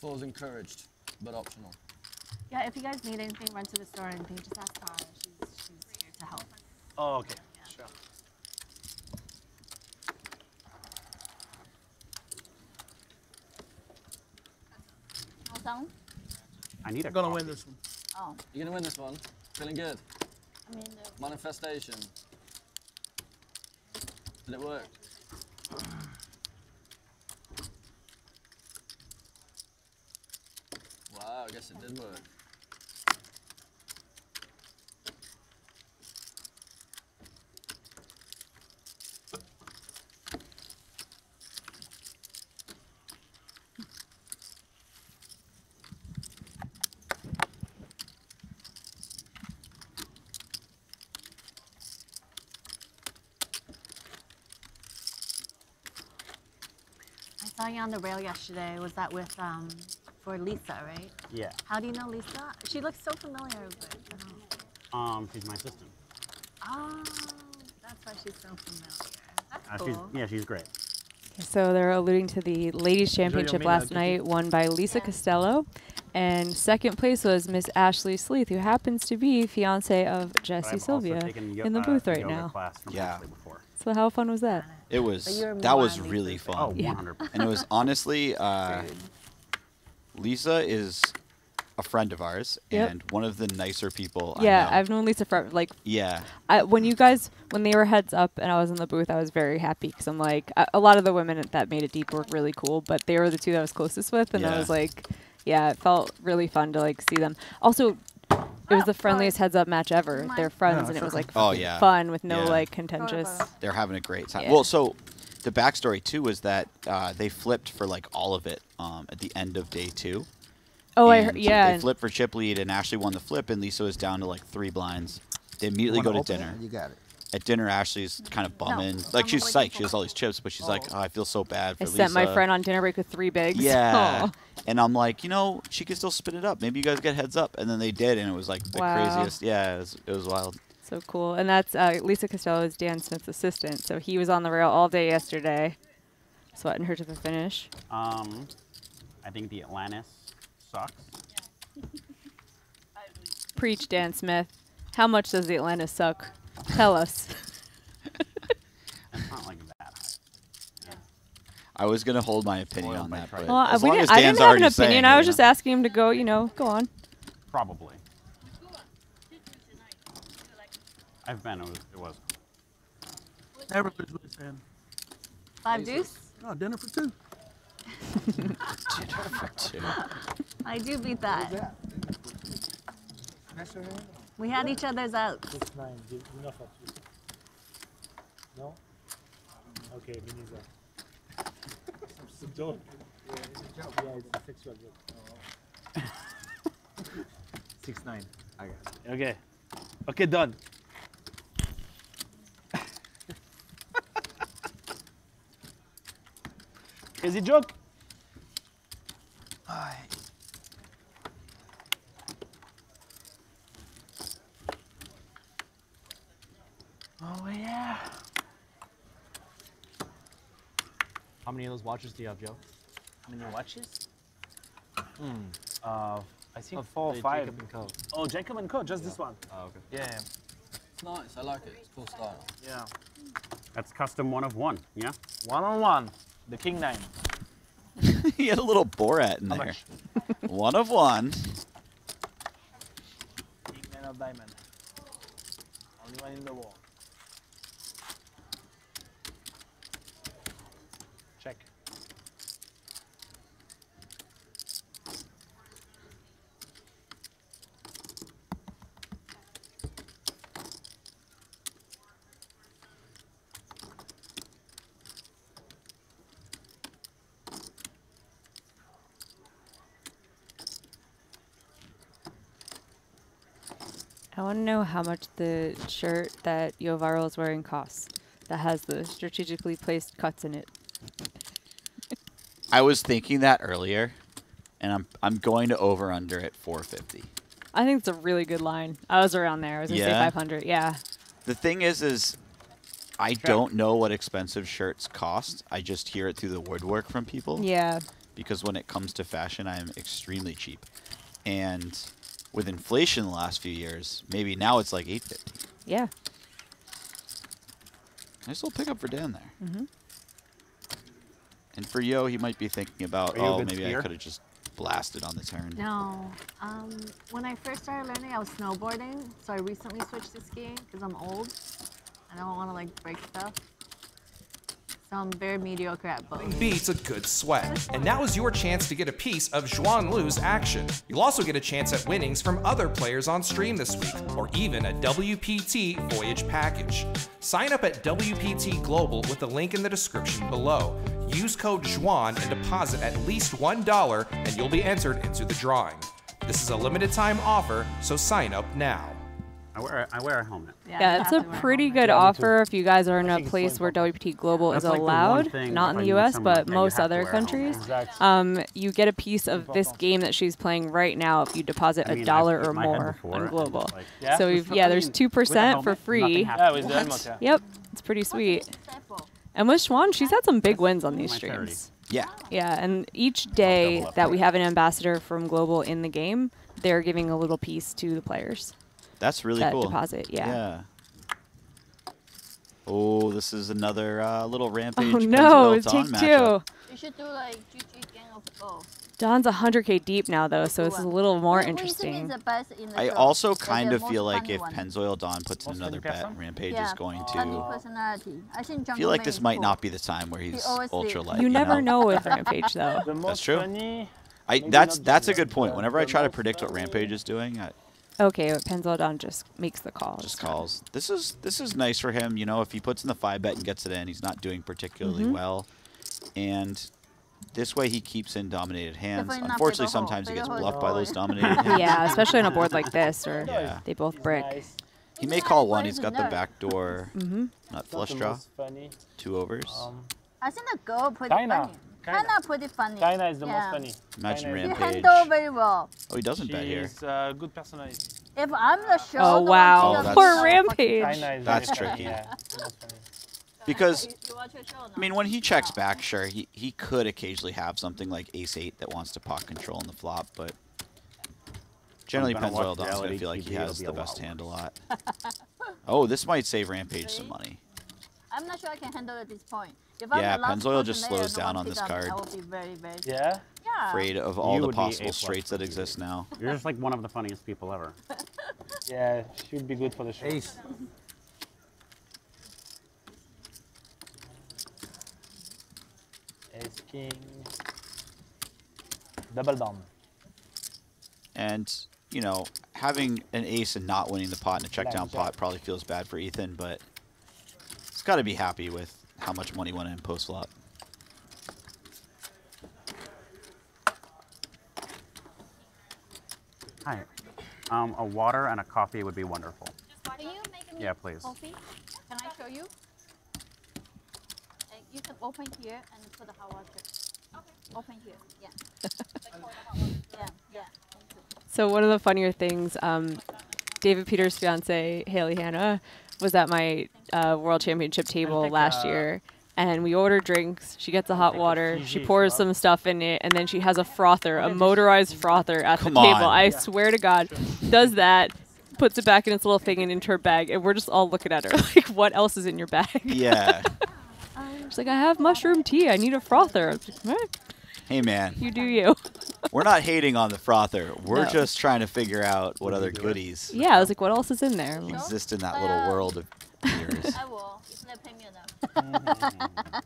Four's encouraged, but optional. Yeah, if you guys need anything, run to the store and just ask Tara. She's, she's here to help. Oh, okay. Sure. All done? I need a I'm gonna coffee. win this one. Oh, You're gonna win this one. Feeling good. I mean, the Manifestation. Did it work? Wow, I guess it did work. I saw you on the rail yesterday. Was that with um for Lisa, right? Yeah. How do you know Lisa? She looks so familiar. But I don't. Um, she's my assistant. Oh, that's why she's so familiar. That's Uh, she's, cool. yeah, she's great. So they're alluding to the ladies' championship last night, won by Lisa Costello, and second place was Miss Ashley Sleeth, who happens to be fiance of But Jesse Sylvia in the uh, booth right now. Yeah. So how fun was that? It was that was really surface. Oh, fun. Yeah. 100%. and it was honestly uh, Lisa is a friend of ours Yep. and one of the nicer people. yeah, I know. I've known Lisa for like yeah, I, when you guys when they were heads up and I was in the booth, I was very happy because I'm like a, a lot of the women that made it deep were really cool, but they were the two that I was closest with, and I was like, yeah, it felt really fun to like see them. Also, it was the friendliest heads up match ever. They're friends, Yeah, and it was like Oh, yeah. fun with no Yeah. like contentious. they're having a great time. Yeah. Well, so the backstory too was that uh, they flipped for like all of it um, at the end of day two. Oh, I heard, yeah. They flipped for chip lead, and Ashley won the flip, and Lisa was down to like three blinds. They immediately go Wanna to open it? dinner. You got it. At dinner, Ashley's kind of bumming. like she's psyched. She has all these chips, but she's like, "Oh, I feel so bad for I Lisa." sent my friend on dinner break with three bigs. Yeah. Aw. And I'm like, you know, she could still spin it up. Maybe you guys get heads up. And then they did, and it was like the Wow. craziest. Yeah, it was, it was wild. So cool. And that's uh, Lisa Costello is Dan Smith's assistant. So he was on the rail all day yesterday, sweating her to the finish. Um, I think the Atlantis sucks. Preach, Dan Smith. How much does the Atlantis suck? Tell us. Not like that. I was gonna hold my opinion Spoiled on that, but Well, as we long didn't, as I Dan's didn't have an already opinion. saying I was you just asking him to go, you know, go on. Probably. I've been. It was. It was. Never lose with his hand. Five deuce. Oh, dinner for two. dinner for Two. I do beat that. That's all right. We had each other's out. Six nine. Give enough of you. No. Okay, me neither. It's a joke. Yeah, it's a sexual joke. Six nine. I got it. Okay. Okay, done. Crazy joke. Oh yeah. How many of those watches do you have, Joe? How many watches? Hmm. Uh, I think Of four or five. Jacob and Co. Oh, Jacob and Co. Just this one. Oh, okay. Yeah, It's nice. I like it. It's cool style. yeah. That's custom one of one. Yeah. One on one. The King Nine. he had a little Borat in How there. one of one. King Nine of Diamond. Only one in the world. I want to know how much the shirt that Yoh Viral is wearing costs. That has the strategically placed cuts in it. I was thinking that earlier, and I'm I'm going to over under at 450. I think it's a really good line. I was around there. I was gonna say Yeah? 500. Yeah. The thing is, is I don't know what expensive shirts cost. I just hear it through the woodwork from people. Yeah. Because when it comes to fashion, I am extremely cheap, and with inflation the last few years, maybe now it's like 850. Yeah. Nice little pickup for Dan there. Mm-hmm. And for Yoh, he might be thinking about, Are you a oh, good maybe I could have just blasted on the turn. No. Um, when I first started learning, I was snowboarding, so I recently switched to skiing because I'm old. and I don't want to like break stuff. So I'm very mediocre at both. beats a good sweat. And now is your chance to get a piece of Xuan Liu's action. You'll also get a chance at winnings from other players on stream this week, or even a WPT Voyage package. Sign up at WPT Global with the link in the description below. Use code Zhuan and deposit at least $1 and you'll be entered into the drawing. This is a limited time offer, so sign up now. I wear, I wear a helmet. Yeah, it's a pretty good offer if you guys are in a place where WPT Global is like allowed, not in the US, but most other wear a helmet. countries. Exactly. Um, you get a piece of this game that she's playing right now if you deposit I a mean, I've dollar or more before on Global. like- Yeah? So we've, yeah, there's two percent for free. Yeah, with the yeah. Yep, it's pretty sweet. And with Xuan, she's had some big wins on these streams. Yeah. Yeah, and each day that we have an ambassador from Global in the game, they're giving a little piece to the players. That's really that cool. deposit, yeah. Yeah. Oh, this is another uh, little rampage. Oh no, Pennzoil Don take matchup. two. You should do like GG Gang of Go. Don's 100k deep now though, so this is a little more Who- who you think interesting. is the best in the I show? also kind of feel like funny if one? Pennzoil Don puts in another bet, person? Rampage yeah, is going funny to. personality. I think I Jungle feel like this might cool. not be the time where he's always ultra light. You never know? know with Rampage though. That's true. funny. I that's that's a good point. Whenever I try to most predict what Rampage is doing, I Okay, but Pennzoil just makes the call. just calls. This is this is nice for him. You know, if he puts in the five bet and gets it in, he's not doing particularly Mhm. well, and this way he keeps in dominated hands. Definitely Unfortunately, sometimes he gets bluffed by those dominated hands. Yeah, especially on a board like this or Yeah. they both He's brick. nice. He may call one. He's he's got the nerd. back door Mm-hmm. Not flush draw, funny. two overs. Um, I think the girl pretty Kaina. Funny. Kaina. Kaina pretty funny. Kaina is the yeah. most funny. Imagine Kaina is- She Rampage. handle very well. Oh, he doesn't bet here. She's uh, good personality. If I'm the show, Oh, the wow. Oh, that's- Poor Rampage. Kaina is That's tricky. Yeah, the most funny. Because You, you watch her show or I mean, when he checks back, sure, he, he could occasionally have something like ace eight that wants to pot control in the flop, but generally gonna watch Pennzoil Don's gonna feel like he has the best hand a lot. oh, this might save Rampage some money. I'm not sure I can handle at this point. If Yeah, I'm the last Pennzoil just slows down on this up me, card. I will be very, very. Yeah. Yeah. Afraid of all You the would be A possible straights that exist now. You're just like one of the funniest people ever. Yeah, should be good for the show. Ace. Ace King. Double down. And, you know, having an ace and not winning the pot in a check down pot probably feels bad for Ethan, but he's got to be happy with how much money went in post flop. Hi. Um, a water and a coffee would be wonderful. Can you make me Yeah, please. coffee? Can I show you? Uh, you can open here and put the hot water. Okay. Open here. Yeah. yeah. Yeah. So one of the funnier things, um, David Peters' fiance Haley Hannah was at my uh, World Championship table think, last uh, year, and we ordered drinks. She gets the hot water. She pours some stuff in it, and then she has a frother, a motorized frother at Come the table. on. I swear to God, does that. Puts it back in its little thing and into her bag, and we're just all looking at her like, "What else is in your bag?" Yeah. She's like, "I have mushroom tea. I need a frother." I'm like, "What? hey, man. You do you. We're not hating on the frother. We're No. just trying to figure out what other goodies Yeah, I was like, "What else is in there?" I'm exist in that little uh, world of yours. I will. If they pay me enough.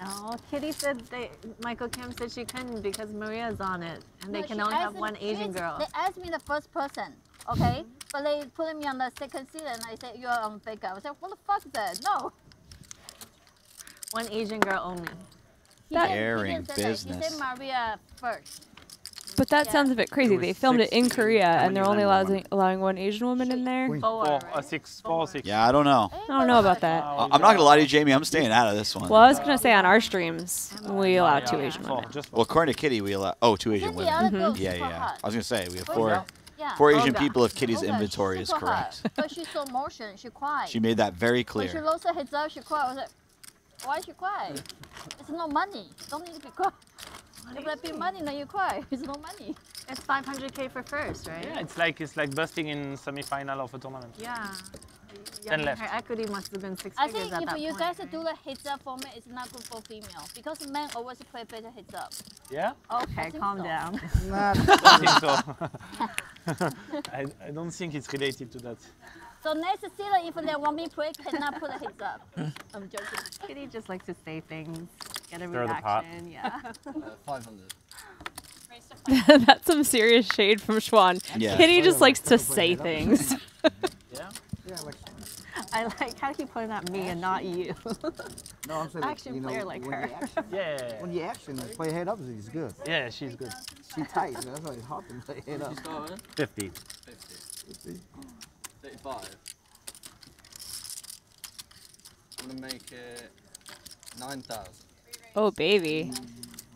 No, Kitty said they. Michael Kim said she couldn't because Maria's on it, and they can only have one Asian girl. They asked me the first person, okay? Mm-hmm. but they put me on the second seat and I said, you're on backup. I was like, what the fuck is that? No. One Asian girl only. He didn't- he Daring that. He business. said Maria first. But that sounds a bit crazy. They filmed it in Korea, and they're only allowing, allowing one Asian woman in there. Four, uh, six, four, or six. Yeah, I don't know. I don't know about that. I- I'm not gonna lie to you, Jamie. I'm staying out of this one. Well, I was gonna say on our streams we allow two Asian women. Well, according to Kitty, we allow. Oh, two Asian women. other Mhm. Yeah, yeah. I was gonna say we have Oh, four. yeah. Yeah. Four Asian people if Kitty's inventory is correct. but she saw motion. She cried. She made that very When she clear. lost her heads up, she cried. I was like, why she cry? It's no money. Don't need to be cry. If that be money, then you cry. It's no money. It's 500k for first, right? Yeah, it's like it's like busting in semi-final of a tournament. Yeah. Yeah, Ten I mean, left. Her equity must have been six I figures think if you point, guys right? do the heads up format, it's not good for female because men always play better heads up. Yeah? Oh, okay, calm so. down. I don't think so. I, I don't think it's related to that. So next season, if they want me play, cannot put a heads up. I'm joking. Kitty just likes to say things, get a Stir the pot. reaction. Yeah. Uh, 500. That's some serious shade from Xuan. Yeah. Kitty just likes to say things. Yeah? Yeah, like I like how you pointing at me and not you. no, I'm saying Action you know player like when her. you action, Yeah. when you action, play head up is good. Yeah, she's good. She tight, that's why it's hard to play head up. You start with 50. 50. 35. I'm gonna make it 9,000. Oh baby.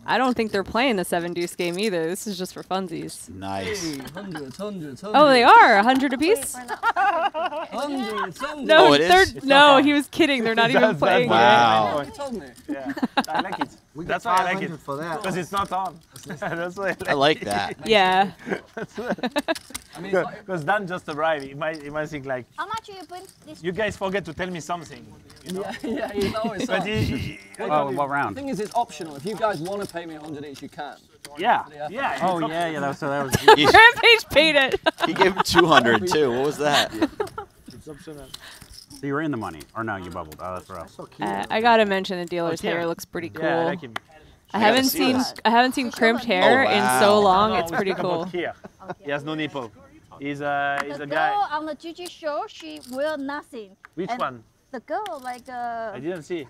I don't think they're playing the seven deuce game either. This is just for funsies. Nice. hundreds, hundreds, hundreds. Oh, they are a hundred apiece. Hundreds, hundreds. No, Oh, it they're no. He was kidding. They're not even That's- that's playing Wow. Oh, you. Yeah, I like it. We That's why I like it. for that. Because it's not on. That's why I like I like it. that. it. Yeah. I mean, Because Dan just arrived. He might, he might think like, How much you bring this? you guys forget to tell me something. You know? yeah, yeah, you know, it's But on. he, he, Oh, what The thing is, it's optional. If you guys want to pay me 100 each, you can. yeah, Yeah. yeah. Oh, yeah, yeah. That was, so that was. He, Rampage paid it. he gave him 200 too. What was that? op- It's optional. So you were in the money. Or no, you bubbled. Oh, that's rough. So cute. Uh, I gotta mention the dealer's Oh, hair looks pretty cool. Yeah, I like him. I haven't see seen this. I haven't seen crimped hair Oh, in so long. No, It's we pretty talk cool. about Here. He has no nipple. He's a, he's The a girl guy. on the GG show, she wear nothing. Which and one? The girl, like, uh, I didn't see.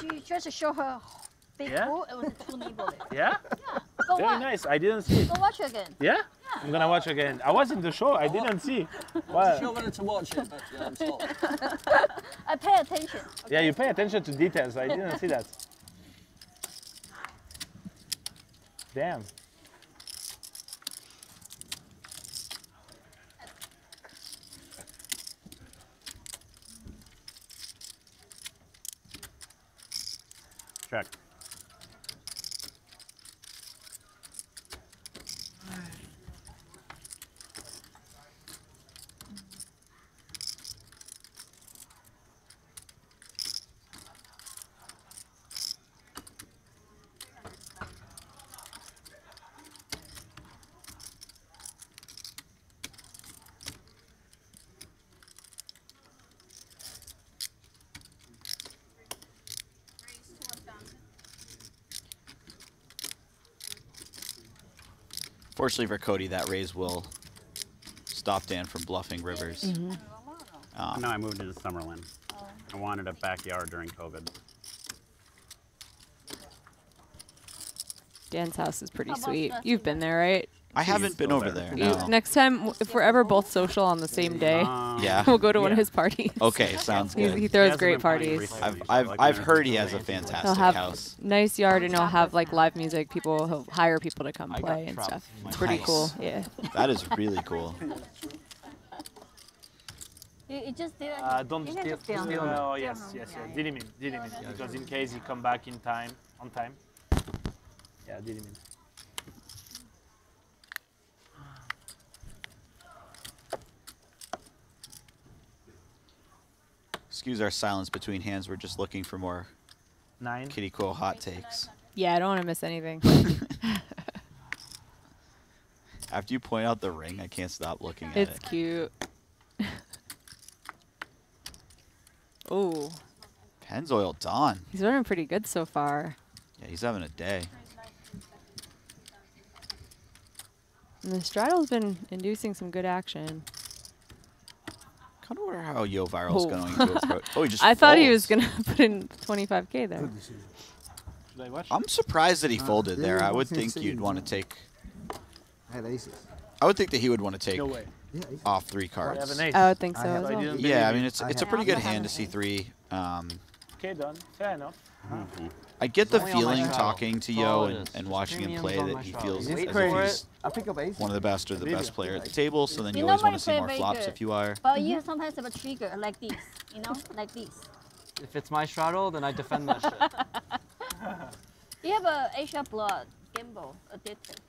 she tries to show her big Yeah? boob. It was a two nipples. Yeah? Go Very watch. nice. I didn't see. it. Go watch again. Yeah? I'm gonna watch again. I was in the show. I didn't see. What? Sure wanted to watch it, but yeah, I'm sorry. I pay attention. Yeah, you pay attention to details. I didn't see that. Damn. Check. Fortunately for Cody, that raise will stop Dan from bluffing rivers. Um, No, I moved into Summerlin. I wanted a backyard during COVID. Dan's house is pretty sweet. You've been there, right? I haven't been over there. there. No. next time, if we're ever both social on the same day, Um, Yeah. we'll go to one of his parties. Okay, sounds good. he throws hasn't great parties. I've I've I've heard he has a raining. He'll fantastic have house. nice yard and he'll have like live music. People he'll hire people to come play and stuff. It's pretty house. cool. Yeah. That is really cool. You, you just did it. Uh, don't You steal. steal steal- him. Oh Steal yes, yes, Yeah, yes. yeah. Deal him in, deal him in, because in case he come back in time, on time. Yeah, deal him Excuse our silence between hands. We're just looking for more Nine. Kitty Kuo hot takes. Yeah, I don't want to miss anything. After you point out the ring, I can't stop looking at it's it. cute. oh, Pennzoil Don. he's running pretty good so far. Yeah, he's having a day. And the straddle's been inducing some good action. Kind of wonder how Yoh Viral's Oh. going to approach. Oh, he just. I thought he was gonna put in 25k there. I watch? I'm surprised that he Uh, folded yeah, there. I would think you'd want uh, to take I had aces. I would think that he would want to take No way. Off three cards. have an ace. I would think so have- as well. Yeah, I mean it's I it's a pretty good hand to see three. Um, Okay, done. Fair enough. I get the Only on my feeling talking to Yoh and, and watching him play that he feels Wait as if he's I pick up aces. one of the best or the best player at the table. So then You you always want to see more very flops good. if you are. But you mm-hmm. sometimes have a trigger like this, you know, like this. If it's my straddle, then I defend that shit. You have a Asia blood, gimbal, addicted.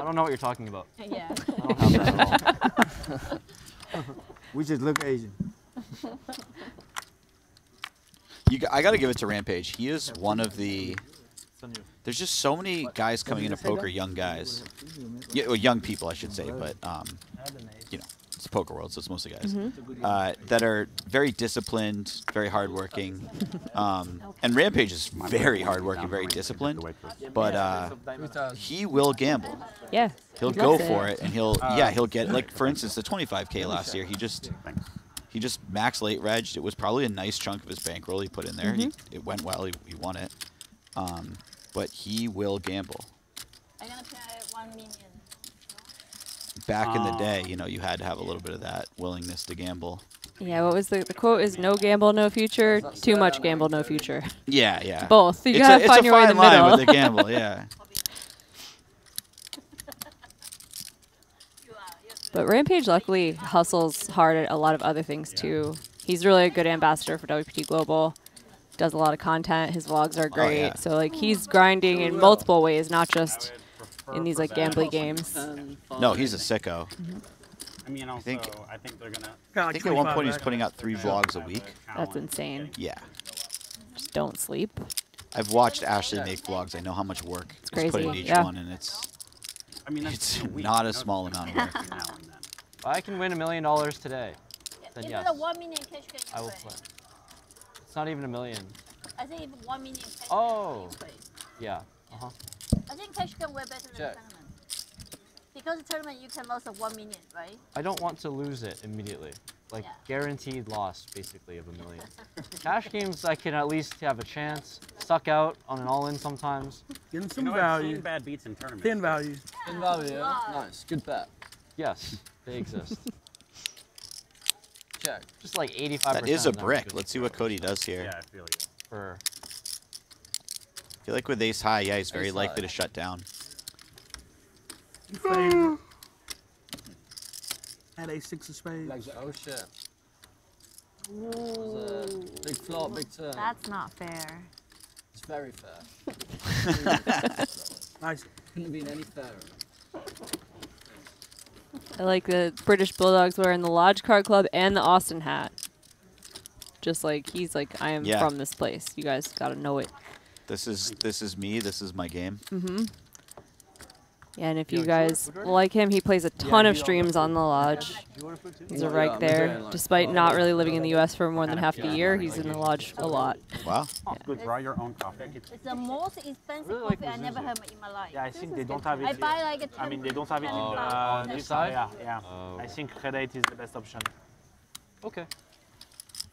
I don't know what you're talking about. Yeah. I don't have that at all. We just look Asian. You, g- I got to give it to Rampage. He is one of the. It's on you. There's just so many guys coming into poker, young guys, yeah, well, young people, I should say, but um, I had an ace. you know, it's a poker world, so it's mostly guys. It's a good uh, that are very disciplined, very hardworking. Um, and Rampage is very hardworking, very disciplined, but uh, he will gamble. Yeah. He'll he go loves for it, and he'll yeah he'll get like for instance the 25k last year. He just he just max late regged. It was probably a nice chunk of his bankroll he put in there. He, it went well. He, he won it. Um, but he will gamble. I'm gonna pay one million. Back in the Ah. day, you know, you had to have a little bit of that willingness to gamble. Yeah, what was the, the quote? Is no gamble, no future. Too much gamble, no future. Yeah, yeah. Both. You it's gotta a, it's find a your way in fine the line middle. with the gamble. Yeah. But Rampage luckily hustles hard at a lot of other things too. He's really a good ambassador for WPT Global. Does a lot of content. His vlogs are oh, great. yeah. So like he's grinding in multiple ways, not just in these like gambling games. No, he's a sicko. I mean, also, I think- think, they're gonna. I think at one point he's back. putting out three vlogs a week. That's insane. Yeah. Just don't sleep. I've watched Ashley make vlogs. I know how much work is put crazy, into each yeah. one, and it's I mean, that's It's a week, not a small it's amount of every work. now and then. If I can win a million dollars today, then Is yes, it a one million cash can I will play? play. It's not even a million. I think if one million cash Oh. can play. Yeah. Uh huh. I think cash can way better than Check. tournament. Because the tournament you can lose a one million, right? I don't want to lose it immediately. Like Yeah. guaranteed loss, basically, of a million. Cash games, I can at least have a chance. Suck out on an all-in sometimes. Getting You some know, I've seen value. bad beats in tournaments. Thin value. In value, Yeah. nice, good bet. Yes, they exist. Check. Just like 85%. that is a of them are brick. Let's see what Cody does here. Yeah, I feel you. For I feel like with ace high, yeah, he's very Ace likely high. to shut down. Favorite. Had a six of spades. oh shit. Big flop, big turn. That's not fair. It's very fair. Nice. Couldn't have been any fairer. I like the British Bulldogs wearing the Lodge Card Club and the Austin hat. Just like he's like, I am Yeah. from this place. You guys gotta know it. This is this is me. This is my game. Mm-hmm. Yeah, and if you do you want guys like him, he plays a ton of streams on the Lodge. You a? He's a right there. Despite not really living in the U.S. for more than half the year, he's in the Lodge a lot. Wow. Good. Draw your own coffee. It's the most expensive really like coffee I never Mizuzu. had in my life. Yeah, I think they don't have it. I buy like a 10 I mean, they don't have it in uh, on this this side? Yeah, yeah. Oh. I think Redate is the best option. Okay.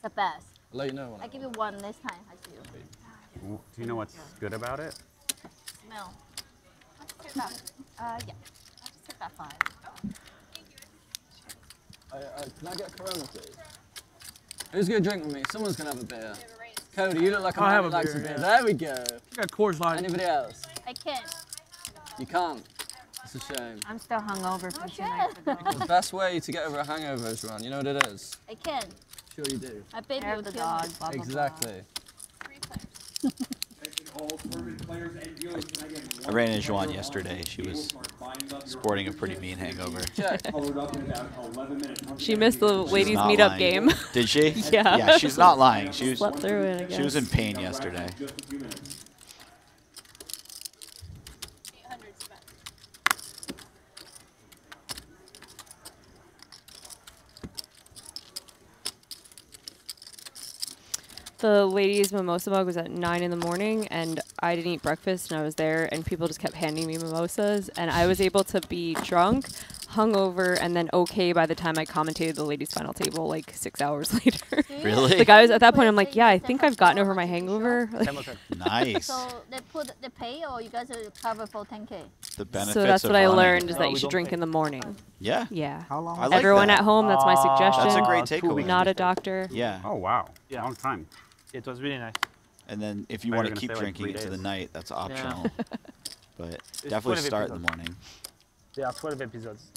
the best. I'll let you know when I give you one next time. I see you. Do you know what's good about it? Smell. Take that. Uh, yeah. Take that five. I, I, can I get a Corona, please? Who's gonna drink with me? Someone's gonna have a beer. Cody, you look like a I'll man have who a likes beer, a beer. yeah. There we go. You got Coors Light. Anybody else? I can't. You can't. It's a shame. I'm still hungover from Oh, two shit. nights ago. The best way to get over a hangover is run. You know what it is? I can't. Sure you do. My baby Hair will of the dog, blah, blah, blah. Exactly. I ran into Xuan yesterday. She was sporting a pretty mean hangover. Check. Colored up in about 11 minutes. She missed the ladies not meetup lying. game. Did she? Yeah. Yeah, she's not lying. She was Slept through it, I she was in pain yesterday. Just a few minutes. The ladies' mimosa mug was at nine in the morning, and I didn't eat breakfast, and I was there, and people just kept handing me mimosas, and I was able to be drunk, hungover and then okay by the time I commentated the ladies' final table like six hours later. Really? like I was at that point, I'm like, yeah, I think I've gotten over my hangover. Nice. So they put the pay or you guys are covered for 10k. The benefits. so that's of what I learned is that you should drink in the morning. Yeah. Yeah. How long? Like Everyone that. at home, that's my Uh, suggestion. That's a great takeaway. Not a doctor. Yeah. Oh wow. Yeah. Long time. It was really nice. And then if you want to keep say, like, drinking three into the night, that's optional. but It's definitely 12 start in the morning. There are 12 episodes.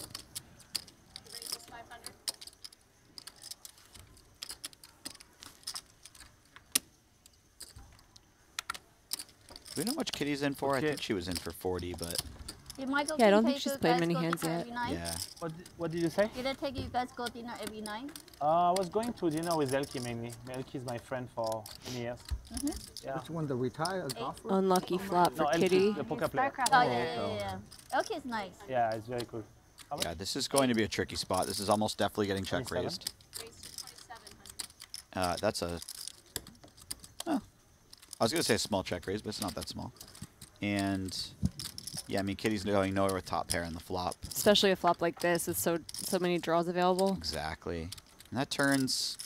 Do we know how much Kitty's in for? I think she was in for 40, but Did Michael Yeah, I don't think she's you played many hands yet. Yeah. What, did- what did you say? Did they take you guys go dinner every night? Uh, I was going to dinner with Elkie mainly. Elkie is my friend for many years. Mhm. Yeah. Which one, the retired golfer? Unlucky flop for No, Elkie, Kitty. the poker player. Oh, Oh, yeah, yeah, yeah, yeah. Okay, it's nice. Yeah, it's very cool. Yeah, this is going to be a tricky spot. This is almost definitely getting check raised. Uh, that's a. Oh. I was going to say a small check raise, but it's not that small. And yeah, I mean, Kitty's going nowhere with top pair in the flop. Especially a flop like this with so so many draws available. Exactly. And that turns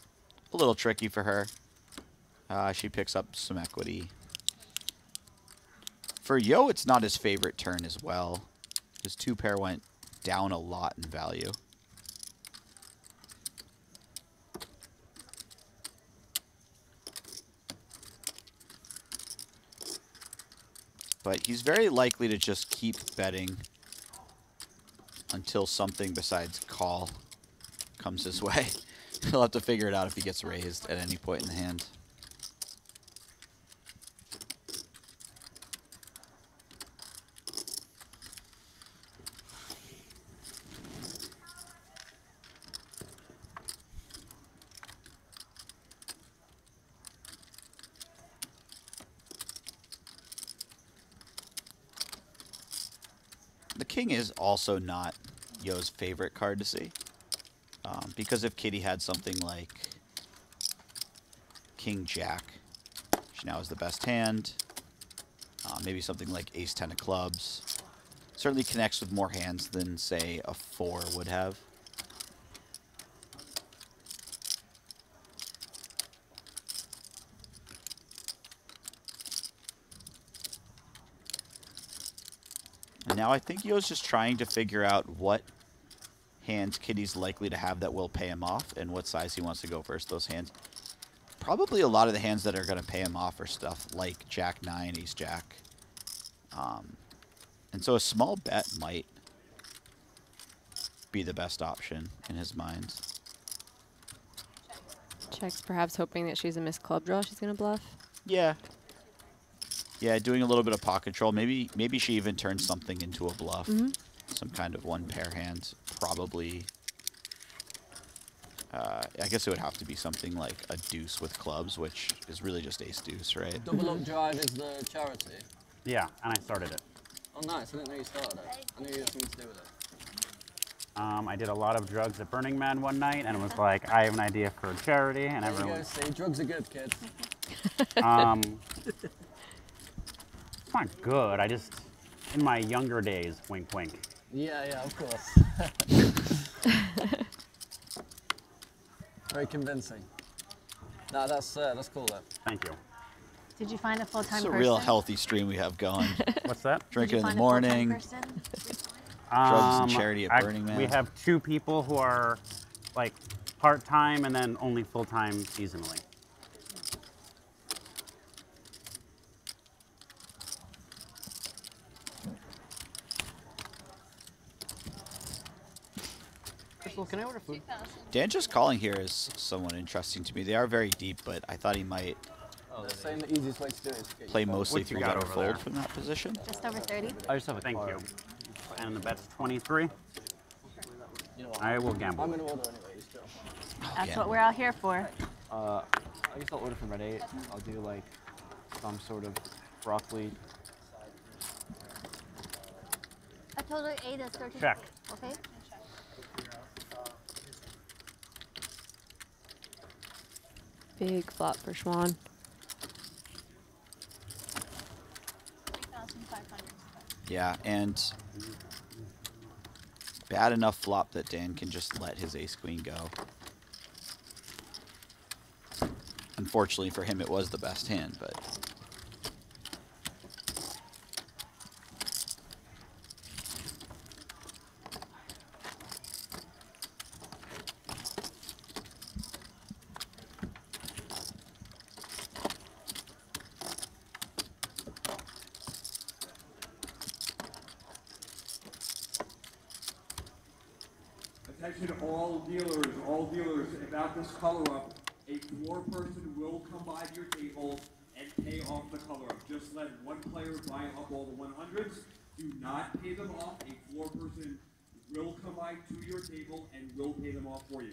a little tricky for her. Uh, she picks up some equity. For Yoh, it's not his favorite turn as well. His two pair went down a lot in value. But he's very likely to just keep betting until something besides call comes his way. He'll have to figure it out if he gets raised at any point in the hand. The king is also not Yoh's favorite card to see. Um, because if Kitty had something like King Jack, which now is the best hand, uh, maybe something like Ace Ten of Clubs, certainly connects with more hands than say a four would have. Now I think Yoh's just trying to figure out what hands Kitty's likely to have that will pay him off and what size he wants to go first. Those hands. Probably a lot of the hands that are going to pay him off are stuff like Jack 9, Ace Jack. Um, and so a small bet might be the best option in his mind. Checks perhaps hoping that she's a missed club draw she's going to bluff. Yeah. Yeah, doing a little bit of pot control. Maybe maybe she even turns something into a bluff. Mhm. Some kind of one pair hand. Probably. Uh, I guess it would have to be something like a deuce with clubs, which is really just ace deuce, right? Double Up Drive is the charity. Yeah, and I started it. Oh, nice. I didn't know you started it. I knew you had something to do with it. Um, I did a lot of drugs at Burning Man one night, and it was like, I have an idea for a charity, and There you everyone. go. See, drugs are good, kids. Um, it's not good. I just, in my younger days, wink, wink. Yeah, yeah, of course. Very convincing. Nah, that's uh, that's cool though. Thank you. Did you find a full time It's a person? real healthy stream we have going. What's that? Drink Did it in the find a full-time morning. person? Drugs and Um, charity at I- Burning Man. We have two people who are like part time and then only full time seasonally. Can I order food? Dan just calling here is somewhat interesting to me. They are very deep, but I thought he might Oh, they're saying the easiest way to do it is to get play mostly What you three got bet or over fold there? from that position. Just over 30? I just have a thank you. And the bet's 23. You know what? I will gamble. I'm gonna order anyway. You still. That's yeah. what we're out here for. Uh, I guess I'll order from Red 8. I'll do like some sort of broccoli. I told her eight is 13. Check. Okay. Big flop for Xuan. Yeah, and bad enough flop that Dan can just let his ace queen go. Unfortunately for him, it was the best hand, but Attention all dealers, all dealers, about this color up, a floor person will come by your table and pay off the color up. Just let one player buy up all the one hundreds. Do not pay them off. A floor person will come by to your table and will pay them off for you.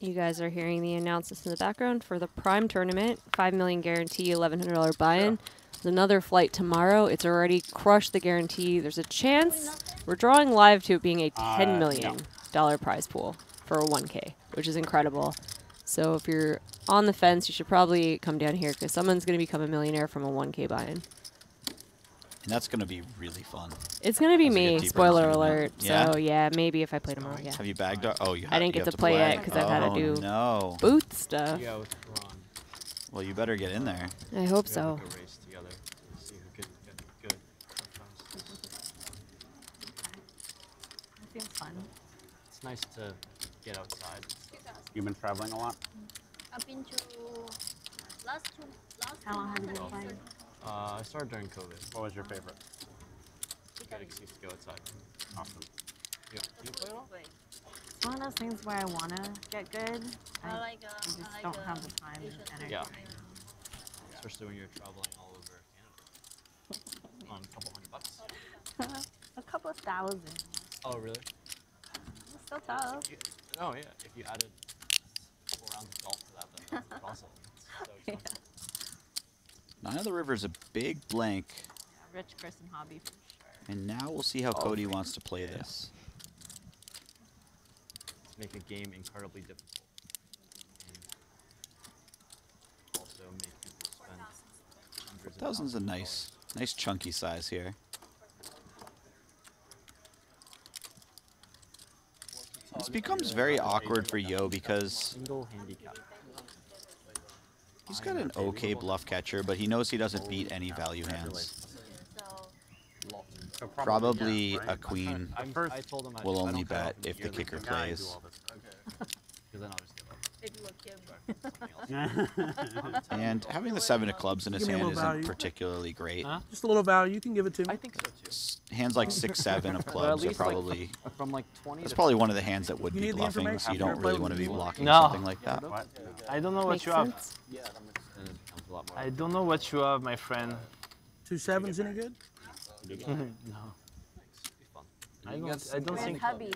You guys are hearing the announcements in the background for the Prime tournament. Five million guarantee, eleven hundred dollar buy-in. There's another flight tomorrow. It's already crushed the guarantee. There's a chance we're drawing live to it being a Uh, ten no. million dollar prize pool for a one K, which is incredible. So if you're on the fence, you should probably come down here because someone's going to become a millionaire from a one K buy-in. And that's going to be really fun. It's going to be As we get me. Spoiler alert. Yeah? So yeah, maybe if I play tomorrow. Yeah. Have you bagged? up? Oh, you. I didn't you get have to play yet 'cause I've had to Oh, do no. booth stuff. Yeah, with Ron. Well, you better get in there. I hope so. have like a race together. to See who can get good. It seems fun. It's nice to get outside. You've been traveling a lot? I've been to last two last How long have you two been months, playing? Uh, I started during COVID. What was your favorite? Good excuse to go outside. Awesome. You, you play at all? It's one of those things where I want to get good. I like, uh, I just I like, don't uh, have the time and energy. Yeah. Especially when you're traveling all over Canada. On a couple hundred bucks. a couple of thousand. Oh, really? It's still tough. You, oh, yeah. If you added four rounds of golf to that, then that's awesome. It's so expensive. Nine of the River's a big blank, Yeah, rich person hobby for sure. and now we'll see how Oh, Cody wants to play this. Let's make a game incredibly difficult. And also make people spend hundreds of Thousand's a thousands of nice, nice chunky size here. This becomes very awkward for Yoh because Single handicap. He's got an okay bluff catcher, but he knows he doesn't beat any value hands. So Probably yeah, a queen I'm, I told will only bet if the yearly kicker thing. Yeah, I do plays. all this. Because then I'll just give up. Big look here. And having the seven of clubs in his Give me a hand little isn't value. particularly great. Huh? Just a little value. You can give it to me. I think so too. Hands like six, seven of clubs are least, like, probably. from like 20 That's probably one of the hands that would You be need the bluffing, so information? you don't really want to be blocking No. something like that. What? I don't know what Makes you have. sense. Yeah, that makes then it becomes a lot more. I don't know what you have, my friend. Two sevens any good? no. I don't. I don't Where's think. hubby?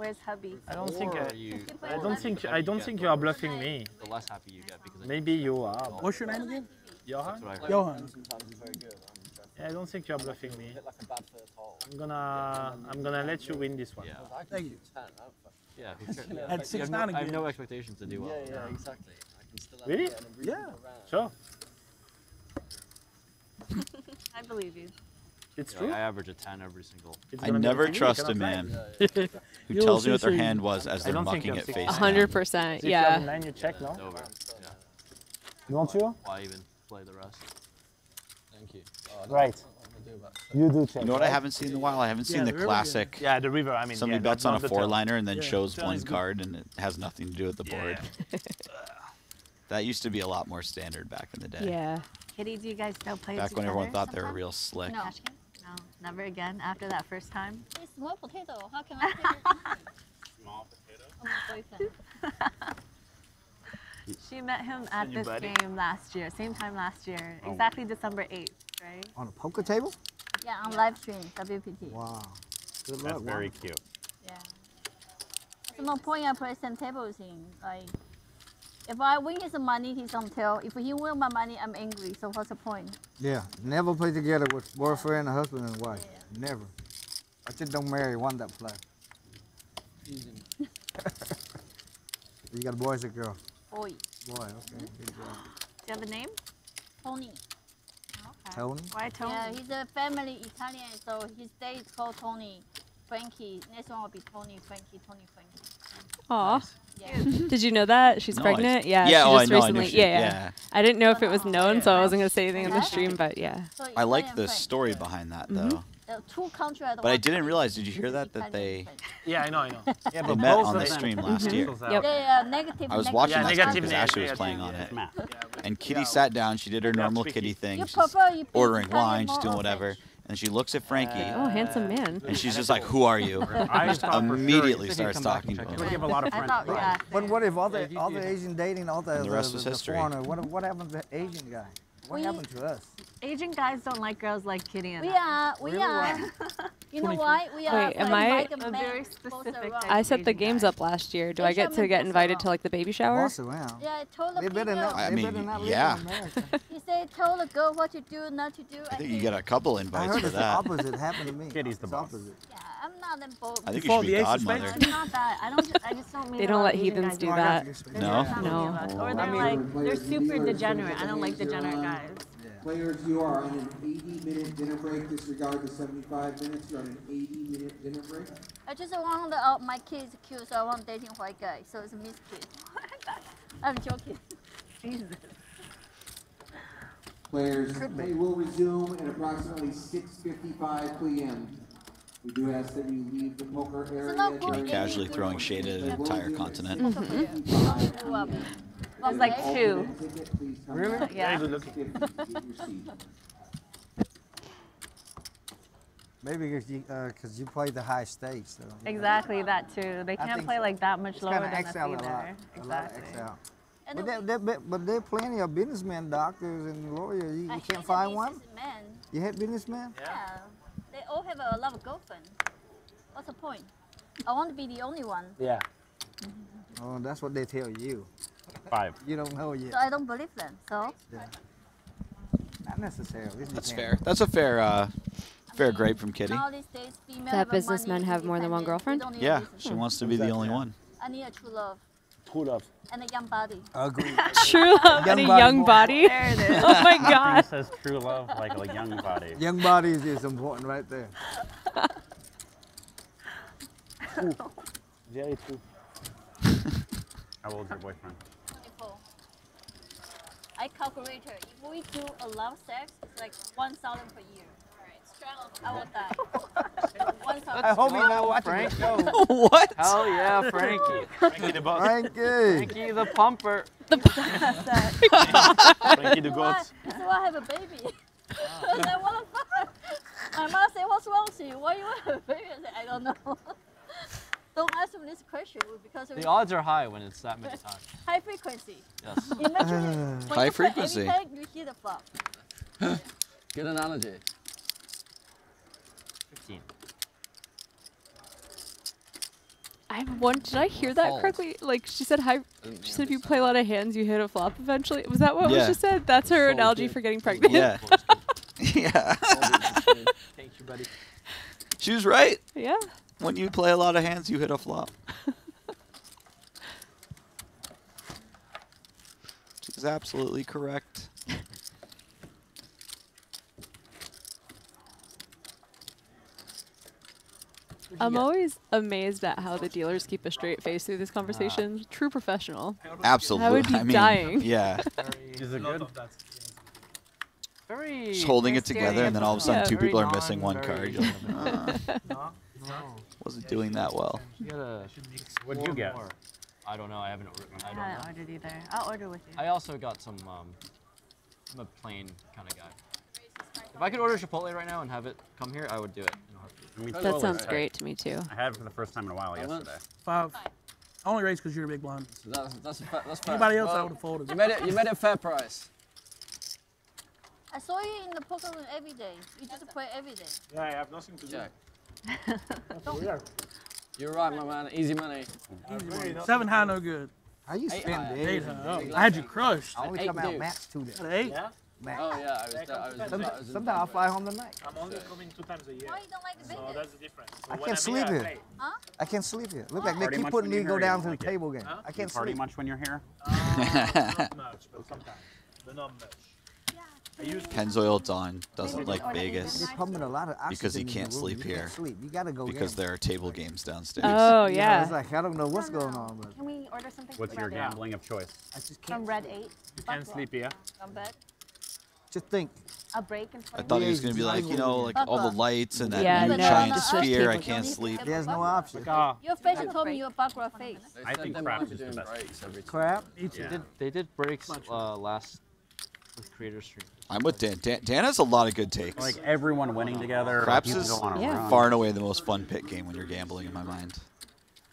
Where's hubby? I don't think. I, you, I don't think. I don't think you are bluffing me. the less happy you get because Maybe you are. What's your name again? Johan? I heard. Johan. Yeah, I don't think you are bluffing me. I'm gonna. I'm gonna let you win this one. Yeah. Thank you. Yeah. who cares? At You six have no, nine I have no expectations to do well. Yeah, yeah, exactly. Really? Yeah. Sure. I believe you. It's Yeah, true. I average a 10 every single. I never the TV, you trust a man who You'll tells me what their soon. hand was as they're don't think mucking it have six- face A down. hundred percent. So if you have Yeah. nine, you check, no? It's over. Yeah. You want to? Why even play the rest? Thank you. Right. You do check. You know what I haven't seen in a while? I haven't seen Yeah, the the river classic. Yeah, the river. I mean, Somebody yeah, bets on a the turn. four liner and then Yeah, shows turn one card and it has nothing to do with the board. that used to be a lot more standard back in the day. Yeah. Kitty, do you guys still play Back when everyone other thought they were real slick. No. Cash? No, never again after that first time. It's small potato. How can I play with Small potato. Oh, my boyfriend. She met him at this buddy. game last year, same time last year, oh. exactly December 8th, right? On a poker table? Yeah, on live stream, WPT. Wow. Good luck. That's very Juan. cute. Yeah. There's no point I play same tables in. Like, if I win his money, he's on tail. If he win my money, I'm angry. So what's the point? Yeah, never play together with boyfriend, a husband, and wife. Never. I just don't marry one that play. you got boys or girl? Boy, Boy, okay. Good job. Do you have a name? Tony. Okay. Tony? Why Tony? Yeah, he's a family Italian, so his dad is called Tony. Frankie. Next one will be Tony, Frankie, Tony, Frankie. Aw. Yeah. Did you know that she's No, pregnant? yeah. Yeah, She oh, I just know, I knew recently. she- yeah, yeah, yeah. I didn't know if it was known, so I wasn't gonna say anything on the stream. But yeah. I like the story behind that Mhm. though. The two countries But I didn't realize. Did you hear that? That they Yeah, I know, I know. Yeah, they but met on the stream last year. Yep. Yeah, yeah, negative. I was watching Yeah, that stream because Ashley was playing on it. And Kitty sat down. She did her normal Kitty thing. She's prefer you be ordering wine. She's doing whatever. And she looks at Frankie. Oh, handsome uh, man. And she's just like, "Who are you?" I Just thought sure immediately starts talking to him. in. We have a lot of I friends. thought, yeah. But what if all the all the Asian dating, all the And the rest the, was the history. foreigner, what what happened to the Asian guy? What We- happened to us? Asian guys don't like girls like Kitty and We I. are, we Really? are. You know why? We are. Wait, am I- invited A men very specific I set the games guy. up last year. Do I get to get invited to like the baby shower? Boss around. Yeah, I told the They better people. not. I they mean, better not live yeah. in America. He said, tell the girl what to do, and not to do. I think you said, get a couple I invites heard for it's the opposite happened to me. Kitty's the boss. opposite. Yeah, I'm not them both. I think you Follow should be the godmother. not that. I don't. I just don't meet. They don't let heathens do that. No? No. many of us. Or they're like they're super degenerate. I don't like players, degenerate uh, guys. Players, you are on an 80 minute dinner break. Disregard the 75 minutes. You're on an 80 minute dinner break. I just want the, uh, my kids cute, so I want dating white guy. So it's a miss kid. I'm joking. Jesus. Players, play will resume at approximately 6:55 p.m. We do ask that you leave the poker area. not good during Casually throwing shade at an entire continent. It's like two. Really? Yeah. Very good looking. Maybe because you uh, because you play the high stakes. So. Exactly that too. They can't play so. like that much It's lower than X us out a lot. either. A lot of Exactly. And But then there, there, but but there are plenty of businessmen, doctors, and lawyers. You, you can't find one. businessmen. You hate businessmen? Yeah. They all have a lot of girlfriend. What's the point? I want to be the only one. Yeah. Oh, that's what they tell you. Five. You don't know yet. So I don't believe them. So Not necessarily. That's depends. fair. That's a fair, uh, fair grade from Kitty. now these days, female That businessmen have more than one girlfriend? We don't need Yeah, business. she wants to be the only one. I need a true love True love. and a young body. Agreed. True love and a Young body young boy. body. There it is. Oh my Nothing god. says true love like a young body. Young bodies is important right there. Very true. How old's your boyfriend? 24. I calculated if we do a lot of sex, it's like 1,000 per year. I will die. 1,000. I hope you're not watching the show. what? Hell yeah, Frankie. Frankie the boss. Frankie. Frankie the pumper. Frankie the Why? goat. That's why I have a baby. I was like, what the fuck? My mom said, what's wrong with you? Why you have a baby? I said, I don't know. don't ask me this question because The odds are high when it's that many times. high frequency. Yes. Imagine High frequency. Every time you hear the flop. Good analogy. I have one. Did I hear that False. correctly? Like she said, hi. She said if you mm. play a lot of hands, you hit a flop eventually. Was that what was just said? That's her So analogy good. for getting pregnant. Yeah. yeah. Thank you, buddy. she was right. yeah. When you play a lot of hands, you hit a flop. She's absolutely correct. I'm always amazed at how the dealers keep a straight face through this conversation. True professional. Absolutely. I would be mean, dying. Yeah. Is it good? of that. Very. Just holding it together, and then all of a sudden, Yeah. two people are missing one card. You're like, "Uh, No, wasn't doing that well. You gotta should mix What'd you get? I don't know. I haven't. Ordered, I I don't haven't ordered either. I'll order with you. I also got some. Um, I'm a plain kind of guy. If I could order Chipotle right now and have it come here, I would do it. In a heartbeat. I mean, That That sounds great to me too. I had it for the first time in a while How much? yesterday. Five. I only raised because you're a big blonde. So that's that's a fa- that's fair. Anybody else, I would have folded. You made it. You made it fair price. I saw you in the poker room every day. You just play every day. Yeah, I have nothing to do. Jack. That's weird. You're right, my man. Easy money. I have really nothing Seven high, no good. How you Eight spend high. it? Eight Eight high. high. I had you crushed. I only Eight come out max two days. Eight? Yeah? Max. Oh yeah, I was. Back I was, to I was, Sometimes, sometimes I fly home tonight. I'm only coming two times a year. Why you don't like the So that's the difference. So I can't sleep here, I Huh? I can't sleep here. Look like they keep putting when me go here, down to the like it? table game. Huh? I can't party sleep. much when you're here? Uh, not much, but sometimes. But not much. Pennzoil Don doesn't like Vegas a lot of because he can't the room. sleep You can't here. sleep. You gotta go because gamble. there are table games downstairs. Oh, You know, yeah. it's like I don't know what's going on, but Can we order something What's your Red Eight? gambling of choice? I just can't. Red 8? You can't sleep here. From bed? Just think. A break in I thought he was gonna be like, you know, like all the lights and that Yeah, new no, giant no, no. sphere. I can't games. sleep. There's no option. Ah, Your face told me you're background face. I think them craps after is the doing best. breaks Crap. Yeah. They did, they did breaks uh, last with creator stream. I'm with Dan. Dan. Dan has a lot of good takes. Like everyone winning together. Craps is Yeah. far and away the most fun pit game when you're gambling in my mind.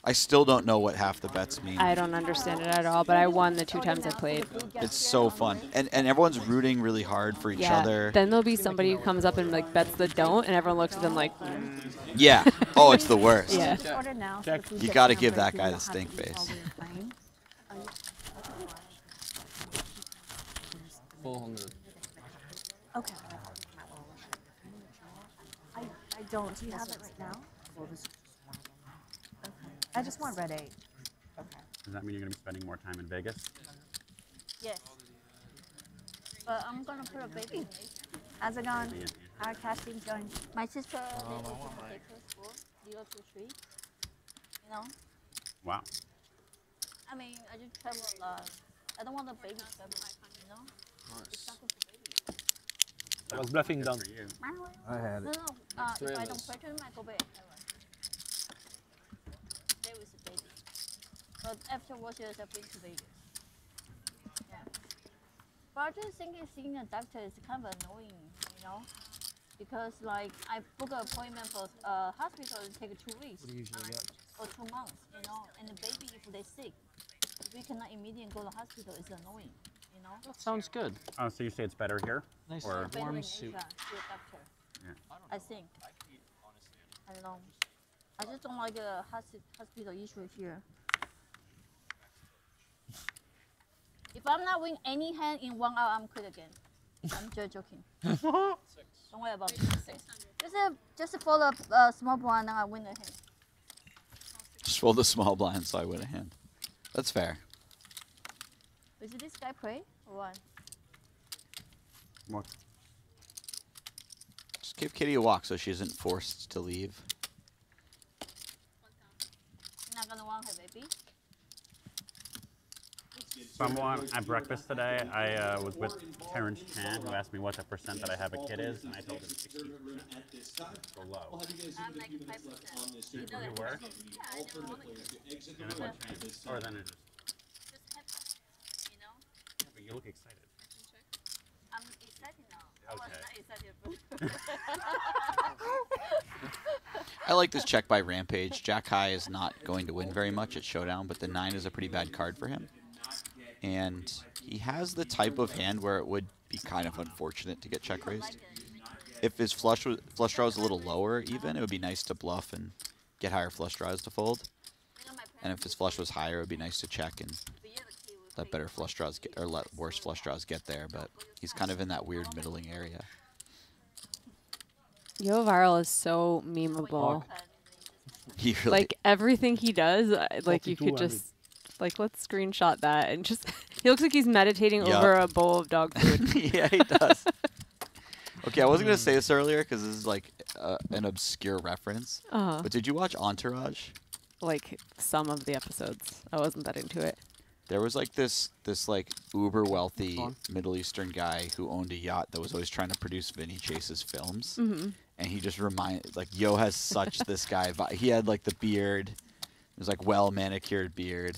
I still don't know what half the bets mean. I don't understand it at all, but I won the two times I played. It's so fun, and and everyone's rooting really hard for each Yeah. other. Then there'll be somebody who comes up and like bets that don't, and everyone looks at them like, mm. Yeah. Oh, it's the worst. Yeah. Just order now. so Check. You gotta give that guy the stink face. while we're playing. Full hundred. Okay. I, I don't. Do you have it right now? Okay. I just want Red 8. Okay. Does that mean you're gonna be spending more time in Vegas? Yes. But I'm gonna put a baby. How's it going? Our are cash going? My sister they open potato school, zero to three. You know? Wow. I mean, I just travel a lot. I don't want a baby travel, you know? It's not good for baby. I was bluffing down. For you. I had it. no. Uh, if I don't us. purchase, I go back and travel. Stay with the baby. But afterwards, yes, I've been to Vegas. Yeah. But I just think seeing a doctor is kind of annoying, you know? Because, like, I book an appointment for uh, hospital, it take two weeks. Or two months, you know? And the baby, if they're sick, if we cannot immediately go to hospital, it's annoying, you know? That sounds good. Oh, so you say it's better here? Nice Or Better warm suit. Asia, see a doctor. Yeah. I think. I don't know. I just don't like the hospi- hospital issue here. If I'm not winning any hand in one hour, I'm quit again. I'm just joking. don't worry about it. Just, uh, just for the uh, small blind, and I win the hand. Just roll the small blind so I win a hand. That's fair. Is it this guy pray or what? More. Just give Kitty a walk so she isn't forced to leave. You're not gonna want her baby? Someone at breakfast today, I uh, was with Terrence Chan, who asked me what the percent that I have a kid is, and I told him 60 So low. I'm like 5%. You know You that. were? Yeah, I don't want to And then what changed? Or then it just, just happy, you know? yeah, but you look excited. I'm excited now. I was Okay. not excited I like this check by Rampage. Jack High is not going to win very much at Showdown, but the 9 is a pretty bad card for him. And he has the type of hand where it would be kind of unfortunate to get check raised. If his flush was, flush draw was a little lower even, it would be nice to bluff and get higher flush draws to fold. And if his flush was higher, it would be nice to check and let better flush draws get, or let worse flush draws get there. But he's kind of in that weird middling area. Yoh Viral is so memeable. He really Like everything he does, uh, like you could just like let's screenshot that and just he looks like he's meditating Yup. over a bowl of dog food. yeah, he does. okay, I wasn't gonna say this earlier because this is like uh, an obscure reference. Uh-huh. But did you watch Entourage? like some of the episodes. I wasn't that into it. There was like this this like uber wealthy Middle Eastern guy who owned a yacht that was always trying to produce Vinny Chase's films. Mhm. And he just reminded like Yoh has such this guy. vi- He had like the beard. It was like well manicured beard.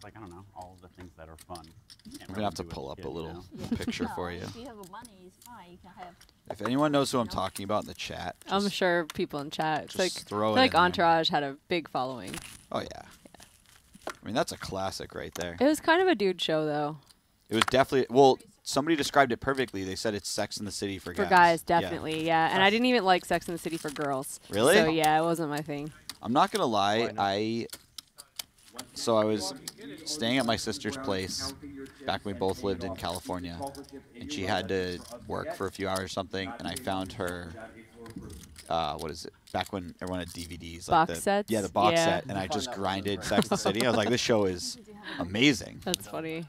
It's like, I don't know, all the things that are fun. You can't I'm gonna have to pull as up kid, a you little know? picture No, for you. If you have money, it's fine. You can have. If anyone knows who I'm talking about in the chat, I'm sure people in chat. It's like throw I it like in there. Entourage had a big following. oh yeah. yeah. I mean that's a classic right there. It was kind of a dude show though. It was definitely well. Somebody described it perfectly. They said it's Sex in the City for, For guys. guys, definitely, yeah. And I didn't even like Sex in the City for girls. Really? So yeah, it wasn't my thing. I'm not gonna lie. I so I was staying at my sister's place back when we both lived in California, and she had to work for a few hours or something, and I found her. Uh, what is it? Back when everyone had DVDs, like Box the, sets? Yeah, the box Yeah. set, and I just grinded Sex and the City. I was like, this show is amazing. That's funny. think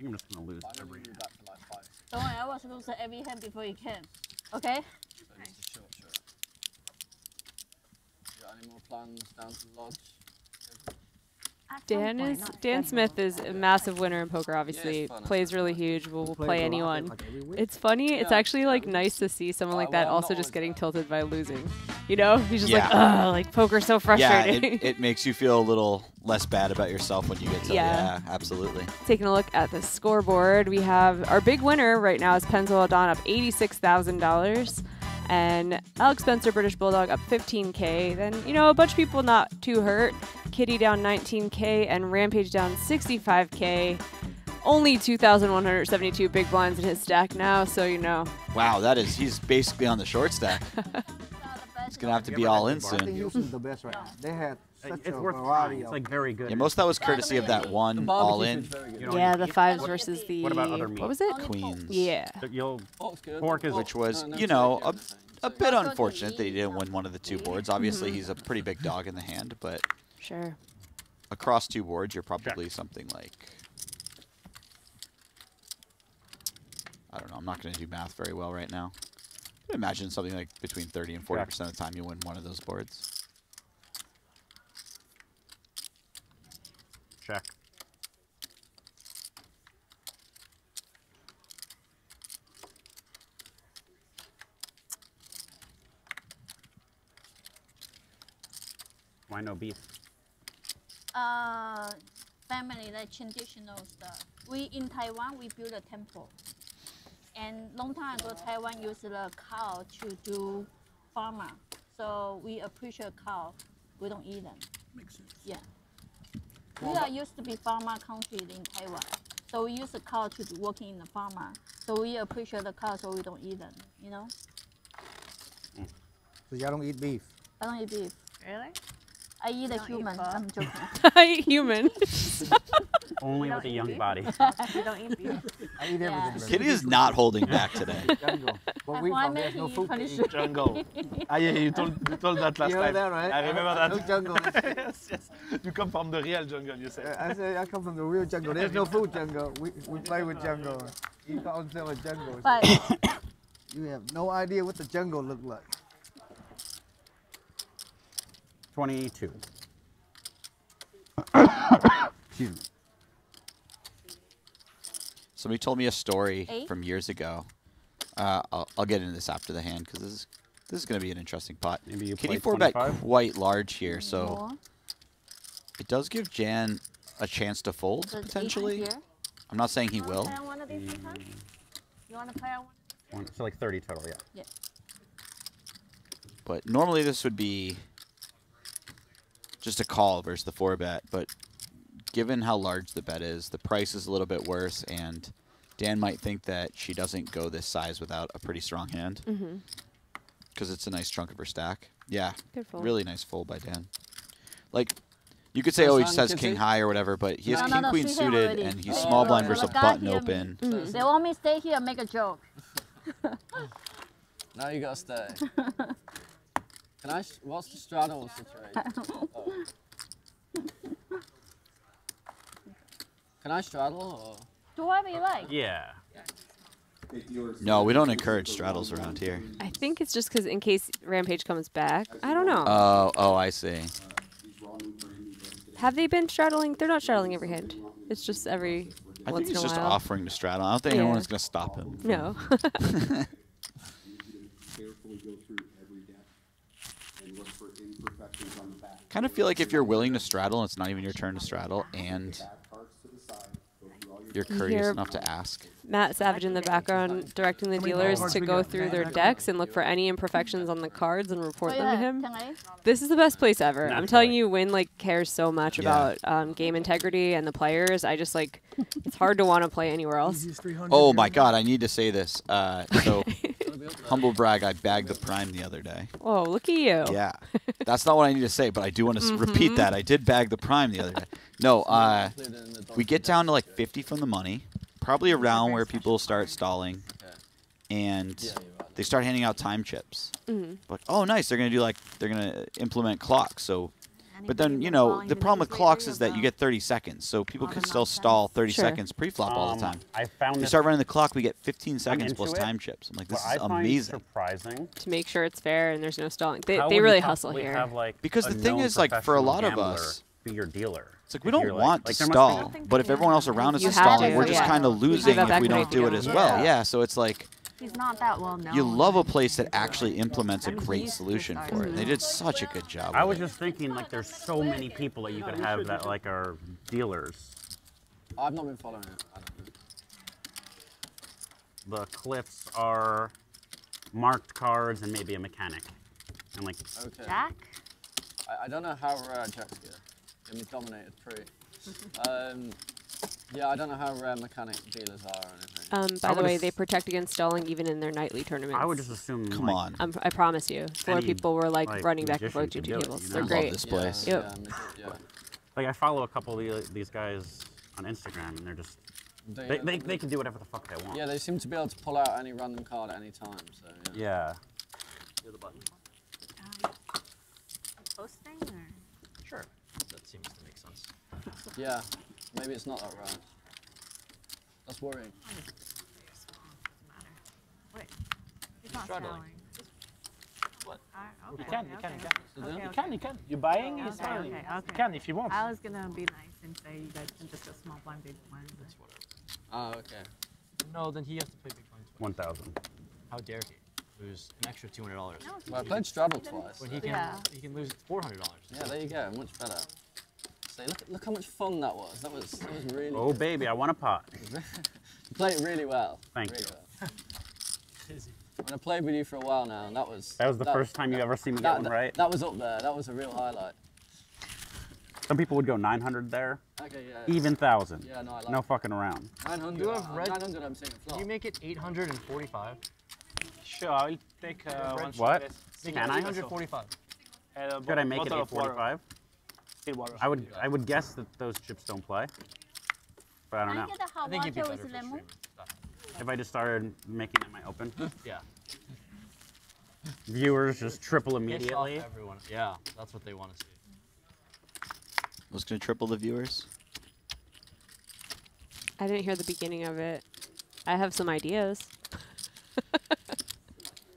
I'm just gonna lose every hand. Don't worry, I was losing every hand before you came. Okay? Sure, sure. You got any more plans down to the lodge? Dan is Dan Smith is a massive winner in poker. Obviously, fun, plays really huge. Will Plays play anyone. like. It's funny. It's Yeah. actually like nice to see someone like Uh, that well, also just getting that. tilted by losing. You know, he's just like, Yeah. ugh, like poker's so Yeah, frustrating. it, it makes you feel a little less bad about yourself when you get to Yeah. yeah, absolutely. Taking a look at the scoreboard, we have our big winner right now is Pennzoil Don up eighty-six thousand dollars, and Alex Spencer British Bulldog up fifteen k. Then you know a bunch of people not too hurt. Kitty down nineteen k and Rampage down sixty-five k. Only two thousand one hundred seventy-two big blinds in his stack now, so you know. Wow, that is he's basically on the short stack. He's gonna have to be all in I think soon. Houston's the best right now. They had such It's worth variety trying. It's like very good. Yeah, most of that was courtesy of that one all in You know, Yeah, the fives what- versus the What about other meat? what was it? Queens. Yeah. So You'll pork is which was, No, no, you know, a, a bit unfortunate that he didn't win one of the two boards. Obviously, mm-hmm. he's a pretty big dog in the hand, but Sure. across two boards, you're probably something like. I don't know. I'm not going to do math very well right now. I imagine something like between 30 and 40 percent of the time you win one of those boards. Check. Why no beef? Uh, family, like traditional stuff. We in Taiwan, we build a temple. And long time ago, Taiwan used the cow to do farmer. So we appreciate cow. We don't eat them. Makes sense. Yeah. We are used to be farmer country in Taiwan. So we use the cow to do working in the farmer. So we appreciate the cow, so we don't eat them. You know, So y'all don't eat beef. I don't eat beef. Really? I eat a don't eat human. I'm joking. I eat human. Only with a young beef? body. you don't eat beef. I eat Yeah. everything. Kitty is not holding back today. Jungle. But we Why from there's make no food to punish eat. Jungle. ah yeah, you told you told that last You time. that, right? I remember that. No jungle. yes, yes. You come from the real jungle, you said. I say I come from the real jungle. There's no food jungle. We, we play with jungle. You call himself a jungle. But You have no idea what the jungle looked like. 22. Excuse me. Somebody told me a story Eight? from years ago. Uh, I'll, I'll get into this after the hand because this is this is going to be an interesting pot. Maybe you Kitty play four bet quite large here, so more. it does give Dan a chance to fold Does eight potentially. I'm not saying he You will. play one of these sometimes? You want to play on one? One, so like 30 total, yeah. Yeah. But normally this would be just a call versus the four bet. But given how large the bet is, the price is a little bit worse, and Dan might think that she doesn't go this size without a pretty strong hand Mm-hmm. because it's a nice chunk of her stack. Yeah, Good fold. really nice fold by Dan. Like. You could say, oh, he just has king high or whatever, but he has No, no, king no, queen suited already. and he's Yeah. small blind versus a guy button open. Mm-hmm. They want me to stay here and make a joke. Now you gotta stay. Can I? What's the straddle situation? Oh. Can I straddle or? Do whatever you like. Yeah. No, we don't encourage straddles around here. I think it's just because in case Rampage comes back. I don't know. Oh, oh, I see. Have they been straddling? They're not straddling every hand. It's just every I once think he's in a just while. offering to straddle. I don't think Yeah. anyone's going to stop him. No. Carefully go through every deck and look for imperfections on the back. Kind of feel like if you're willing to straddle and it's not even your turn to straddle and you're You courteous enough to ask. Matt Savage in the background directing the dealers to go through their decks and look for any imperfections on the cards and report Oh, them to him. This is the best place ever. I'm telling you, Wynn like cares so much about um, game integrity and the players. I just like it's hard to want to play anywhere else. Oh my god, I need to say this. Uh, so, humble brag, I bagged the prime the other day. Oh, look at you. Yeah. That's not what I need to say, but I do want to Mhm. repeat that. I did bag the prime the other day. No, uh, we get down to like 50 from the money, probably around where people start stalling, and they start handing out time chips. Mhm. Like, oh, nice, they're gonna do like they're gonna implement clocks. So But then, you know, the problem with clocks is that you get 30 seconds, so people can still stall 30 Sure. seconds pre-flop all Um, the time. I found You start running the clock, we get 15 seconds plus it. time chips. I'm like, this What is I amazing. surprising. to make sure it's fair and there's no stalling. They, they really hustle here. Have, like, Because the thing is, like, for a lot of us- be your dealer. It's like we if don't you're, want like, to there must be- stall, but if everyone else around us is stalling, we're just kind of losing if we don't do it as well. Yeah. Yeah, so it's like He's not that well known. you love a place that actually implements a great solution for it. starting. They did such a good job. I was it. just thinking, like, there's so many people that you could have that like are dealers. I've not been following it. I don't know. The cliffs are marked cards and maybe a mechanic, and like Okay. Jack? I, I don't know how rare Jack's here. Get me dominated pre. um, yeah, I don't know how rare mechanic dealers are or anything. Um, by I the way, they protect against stalling even in their nightly tournaments. I would just assume. Come like, on. Um, I promise you, four people were like, like, running back and forth to two tables. you They're know? Love great. this Yeah, place. Yep. Yeah, yeah. Like I follow a couple of the- these guys on Instagram, and they're just They, they, they, they can do whatever the fuck they want. yeah, they seem to be able to pull out any random card at any time. So yeah. Yeah. Hit the button. Posting or? Sure. That seems to make sense. Yeah, maybe it's not that rare. That's worrying. Wait. He's not Straddling. selling. What? Alright, You okay, can, you okay, can, you okay. can. Okay, You can, you can. You're buying, Okay, it's okay, fine. okay, You can if you want. I was gonna be nice and say you guys can just go small blind, big blind. but- That's whatever. Ah, okay. No, then he has to play big blind twice. One thousand. How dare he lose an extra two hundred dollars? No, Well, I played straddle twice. When he can Yeah. he can lose four hundred dollars. Yeah, there you go. Much better. See, look, look how much fun that was. That was, that was really. Oh good. baby, I want a pot. You played it really well. Thank really you. Well. And I played with you for a while now, and that was. That was the first time you ever seen me that, get one right. That was up there. That was a real highlight. Some people would go 900 there, Okay, yeah. even thousand. Yeah, no, I like No it. fucking around. 900. You have red- 900, I'm seeing a flop. You make it eight hundred and forty-five? Sure, I'll take uh, one What? shot. Make Can it I? eight hundred forty-five. And Could I make it bottle of 845? Still water. I would I would guess that those chips don't play, but I don't Can I know. get a I hot think you'd be better for lemon? If I just started making it my open, Yeah. viewers just triple immediately. Everyone. Yeah, that's what they want to see. Was going to triple the viewers. I didn't hear the beginning of it. I have some ideas.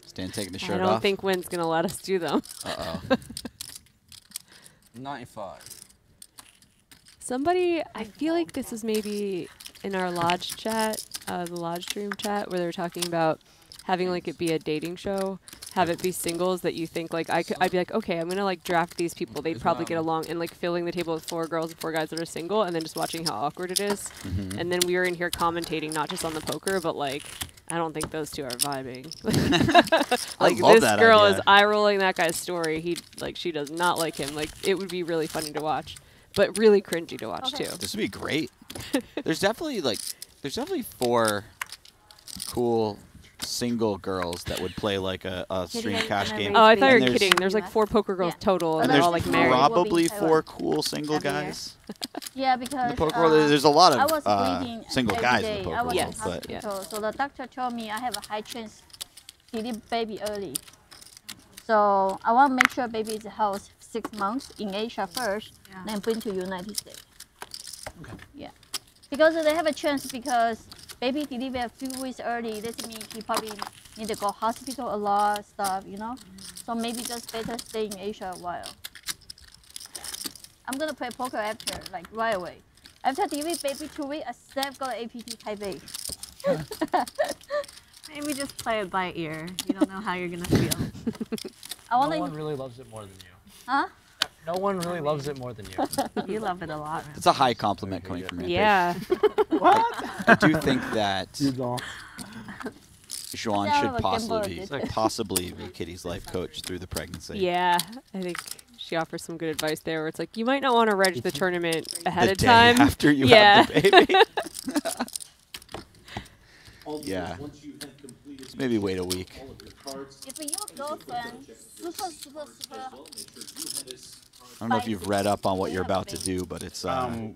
Stan taking the shirt off. I don't off. think Wynn's gonna let us do them. Uh oh. 95. Somebody, I feel like this is maybe in our lodge chat, uh, the lodge stream chat, where they're talking about having like it be a dating show, have it be singles that you think like I could, I'd be like, okay, I'm gonna like draft these people, they'd probably get along, and like filling the table with four girls and four guys that are single, and then just watching how awkward it is. Mhm. and then we were in here commentating not just on the poker, but like. I don't think those two are vibing. I like love this that girl is eye rolling that guy's story. He like she does not like him. Like it would be really funny to watch, but really cringy to watch Okay. too. This would be great. there's definitely like, there's definitely four cool single girls that would play like a, a stream cash game. Oh, I thought you And were kidding. There's like four poker girls Yeah. total, and And they're all like married. will be in probably four cool single guys. Yeah, because the poker uh, world, there's a lot of, uh, single every guys in the poker I was world, in but- hospital, so the doctor told me I have a high chance to deliver baby early. So I want to make sure baby is healthy six months in Asia first, Yeah. then bring to United States. Okay. Yeah, because they have a chance because baby deliver a few weeks early. That means he probably need to go hospital a lot stuff, you know. So maybe just better stay in Asia a while. I'm gonna play poker after, like right away. After delivery baby two weeks, I still go to APT Taipei. Maybe just play it by ear. You don't know how you're gonna feel. I No wanna, one really loves it more than you. huh? No one really loves it more than you. you love it a lot. It's a high compliment coming from Rampage. Yeah. what? I do think that You don't. Xuan Yeah, should possibly be, possibly be Kitty's life coach through the pregnancy. Yeah, I think she offers some good advice there. Where it's like you might not want to reg the tournament ahead the of day time. after you yeah. have the baby. yeah. Maybe wait a week. If your girlfriend super super super I don't know if you've read up on what you're about to do, but it's uh, Um,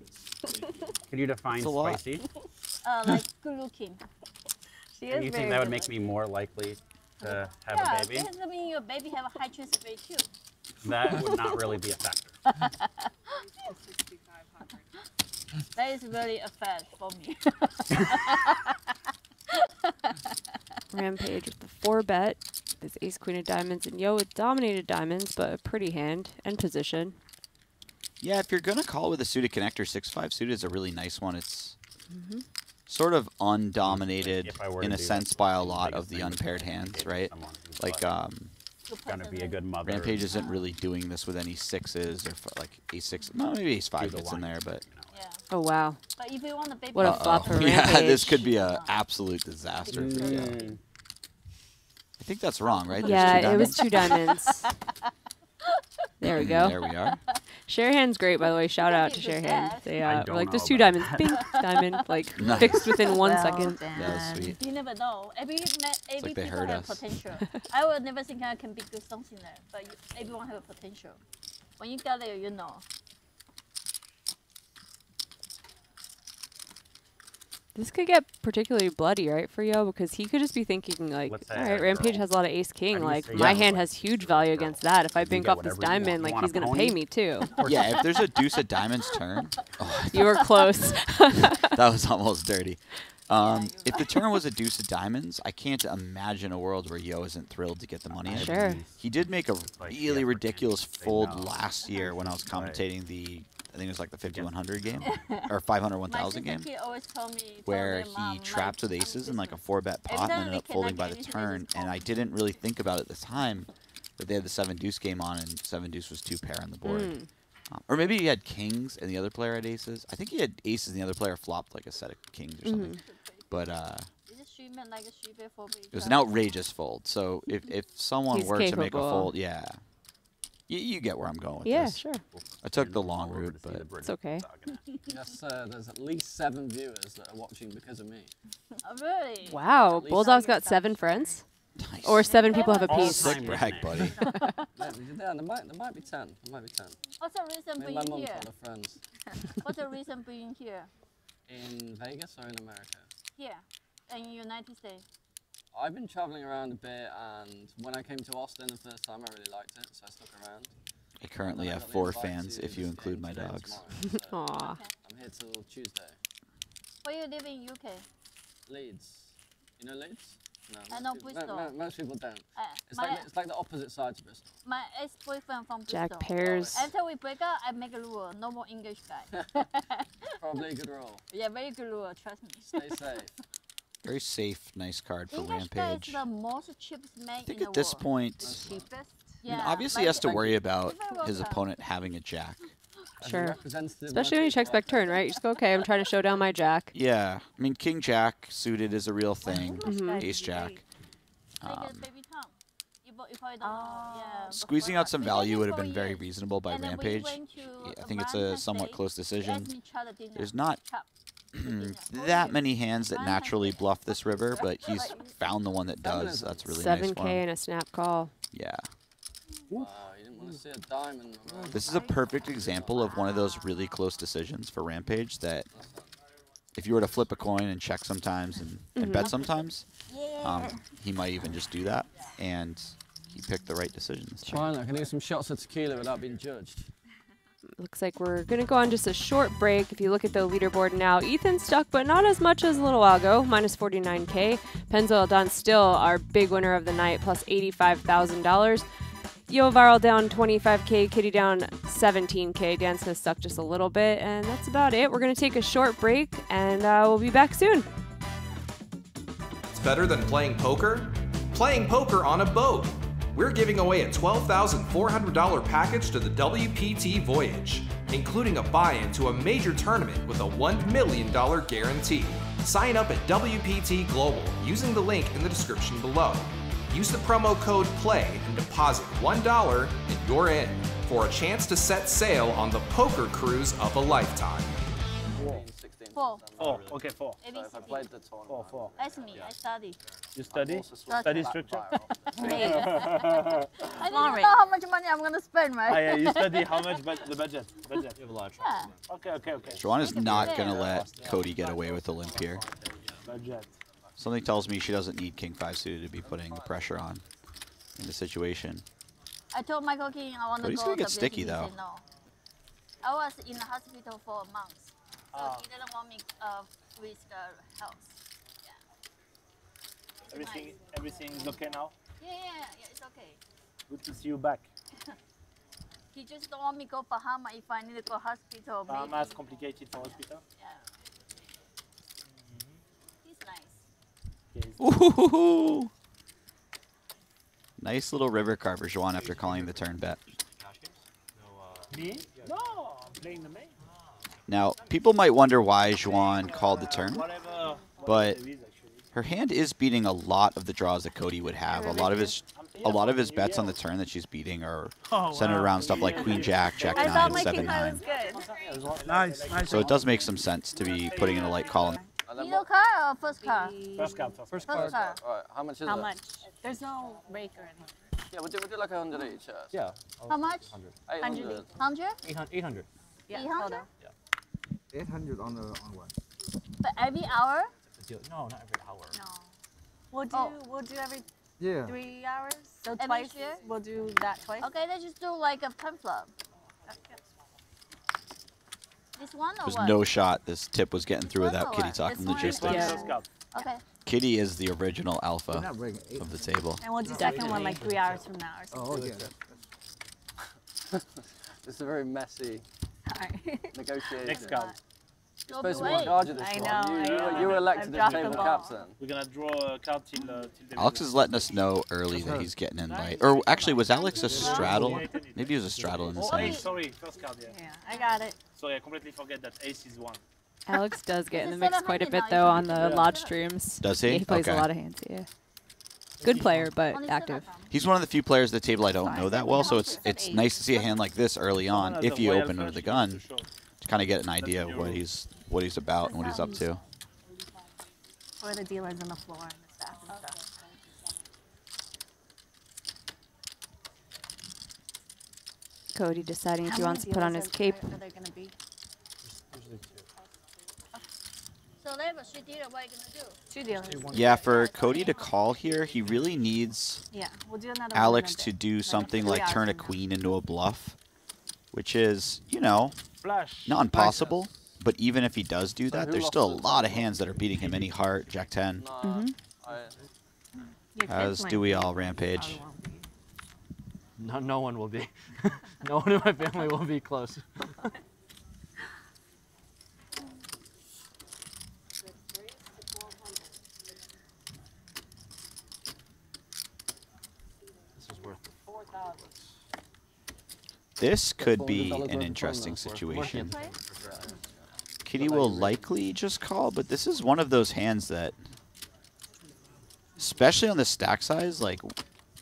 could you define It's spicy? uh, like good looking. She And you think that would make me more likely to have yeah, a baby? because I mean your baby have a high chance of too. That would not really be a factor. that is really a fact for me. Rampage with the four bet. This ace queen of diamonds and Yoh with dominated diamonds, but a pretty hand and position. Yeah, if you're gonna call with a suited connector, six five suited is a really nice one. It's Mhm. sort of undominated If I were in a sense by a lot of the thing would be unpaired hands, right? with someone who's Like like um, Gonna be a good mother. Rampage isn't really doing this with any sixes or like ace six. No, maybe ace five the gets in there, but yeah. Oh wow. But if you want a baby What a Uh-oh. flop for Yeah, this could be a absolute disaster for Yoh. Mm. I think that's wrong, right? There's Yeah, two it was two diamonds. There we go. There we are. Share hand's great, by the way. Shout out to it's Share hand. best. They I uh, were don't like, there's two diamonds. Bing, diamond, like Nice. fixed within one Well second. That was sweet. You never know. Every ma- every like people have us. potential. I would never think I can be good something there, but you, everyone have a potential. When you get there, you know. This could get particularly bloody, right, for Yoh, because he could just be thinking like, Let's say all I right, had a Rampage girl. has a lot of ace-king. Like say my yes? hand Like, has huge value against that. If I You bank get off this whatever you want. diamond, like he's gonna pay me too. yeah, if there's a deuce of diamonds turn, oh, you were close. that was almost dirty. Um, if the turn was a deuce of diamonds, I can't imagine a world where Yoh isn't thrilled to get the money in. Sure. He did make a really ridiculous fold last year when I was Right. commentating the, I think it was like the 5100 game or 500 1000 game, kid always told me, where he trapped with I'm aces in like a four bet pot and ended up folding by the turn. And I didn't really think about it at the time that they had the seven deuce game on and seven deuce was two pair on the board. Mm. Um, or maybe he had kings and the other player had aces. I think he had aces and the other player flopped like a set of kings or something. But uh, it three men like a three bet four bet? it was an outrageous fold. So if, if someone He's were to make a fold, yeah, you, you get where I'm going with yeah, this. sure. I took the long route, but. It's okay. Yes, uh, there's at least seven viewers that are watching because of me. Oh, really? Wow, At least Bulldog's got seven friends, nice. or seven people have a piece. time sick brag, buddy. There, there might there might be ten. There might be ten. What's the reason Me and my being here? friends What's the reason being here? in Vegas or in America. Here, in United States. I've been traveling around a bit, and when I came to Austin the first time, I really liked it, so I stuck around. I currently have four fans if you include my dogs. tomorrow, so Aw. I'm here till Tuesday. Where you live in UK? Leeds. You know Leeds? No. I most people- No, no, most people don't. Uh, It's my like the, it's like the opposite side to Bristol. my ex-boyfriend from Jack Bristol. Pears. After we break up, I make a rule: no more English guy. Probably a good rule. yeah, very good rule. Trust me. Stay safe. Very safe, nice card for English guy is the most cheapest man I think in at the this world. point, Cheapest. I mean, Yeah, obviously he has to like- worry about his opponent having a jack. As a Sure. Especially when you check back turn, right? You just go, okay, I'm trying to show down my jack. Yeah, I mean, King Jack suited is a real thing. English Mhm. Ace Jack. great. Like a Um, baby Tom. You, bo- you probably don't know. Yeah. but squeezing out some value would have been very reasonable by And then we Rampage. went to Yeah, I a think it's a somewhat close decision. me try the dinner. There's not Cup. The dinner. that many hands that naturally bluff this river, but he's found the one that does. That's really nice 7K and a snap call. Yeah. Wow, you didn't want to see a diamond. my man. This is a perfect example of one of those really close decisions for Rampage that if you were to flip a coin and check sometimes and, and bet sometimes, um, he might even just do that. And he picked the right decision this time. Finally, I can do some shots of tequila without being judged. Looks like we're going to go on just a short break. If you look at the leaderboard now, Ethan's stuck, but not as much as a little while ago, minus 49K. Pennzoil Don still our big winner of the night, plus $85,000. Yoh Viral down 25K, Kitty down 17K. Dan Smith stuck just a little bit, and that's about it. We're going to take a short break, and uh, we'll be back soon. It's better than playing poker? Playing poker on a boat. We're giving away a $12,400 package to the WPT Voyage, including a buy in to a major tournament with a $1 million guarantee. Sign up at WPT Global using the link in the description below. Use the promo code PLAY and deposit $1 and you're in for a chance to set sail on the poker cruise of a lifetime. Four. Four. Okay, four. A, B, So if C, I D. played the tournament, Four, four. That's me. I study. You study? also sort of Study structure? viral. I don't Lauren. know how much money I'm gonna spend, right? Ah, yeah, you study how much but the budget? Budget. You have a lot of Yeah. Okay, okay, okay. Joanne is not going to let Cody get away with a limp here. Budget. Something tells me she doesn't need King 5 suited to be putting the pressure on in the situation. I told Michael King I want to But he's go gonna get WPT, sticky, though. no. I was in the hospital for a month, so Ah. he didn't want me uh, risk uh, health. Yeah. Everything, nice. everything is okay now. Yeah, yeah, yeah, it's okay. Good to see you back. He just don't want me go Bahama if I need to go hospital. Bahamas maybe. complicated for hospital. Yeah. He's nice. Yeah, it's- Ooh. Nice little river carver, Xuan, after calling the turn bet. Me? No, I'm playing the main. Now, people might wonder why Xuan called the turn, but her hand is beating a lot of the draws that Cody would have. A lot of his a lot of his bets on the turn that she's beating are Oh, centered wow. around stuff like Queen Jack, Jack I thought 9, 7 9. Nice, nice. So it does make some sense to be putting in a light call. Middle car or first car? First card, first, First Alright, car. alright, how much is How it? much? There's no rake or anything. Yeah, we'll do, we'll do like a hundred each. Uh, Yeah. How much? Eight hundred. 100? 800. 800. Yeah, 800? Yeah. 800 on the on what? But every hour? No, not every hour. No. We'll do Oh. we'll do every Yeah. three hours. So Every twice. year? We'll do that twice. Okay, let's just do like a pen flop. This one or There's what? no shot this tip was getting through without Kitty talking This one? logistics. Yeah. Okay. Kitty is the original alpha not breaking eight. of the table. And we'll do second one like three hours from now or oh, something. Oh, yeah. It's a very messy Alright. negotiation. Next card. You're supposed to be in charge of this I one. know, You, I you, know. you were elected as table captain. We're gonna draw a card till uh, till the Alex is letting us know early that he's getting in light. Or actually, was Alex a straddle? Maybe he was a straddle in the Oh, ace, sorry, first card, yeah. Yeah, I got it. Sorry, I completely forget that ace is one. Alex does get in the mix quite a bit though on the do lodge streams. Does he? Yeah, he plays Okay. a lot of hands. Yeah. Good player, but active. He's one of the few players at the table I don't know that well, so it's It's an it's eight. nice to see a hand like this early on if you open under flush, the gun to kind of get an idea of what he's what he's about and what he's up to. Or the dealers on the floor and the staff and stuff. Cody deciding if he wants to put on his cape. Are there gonna be? So they have a shit dealer, what are you gonna do? Two dealers. Yeah, for Cody to call here, he really needs Yeah, we'll do another Alex to do something like turn a queen into a bluff, which is, you know, Flash. Not impossible. But even if he does do that, there's still a lot of hands that are beating him. Any heart, Jack 10, Nah, Mhm. I, Your kids as do we all, Rampage. No, no one will be. no one in my family will be close. this is worth it. This could be an interesting situation. Kitty will likely just call, but this is one of those hands that, especially on the stack size, like,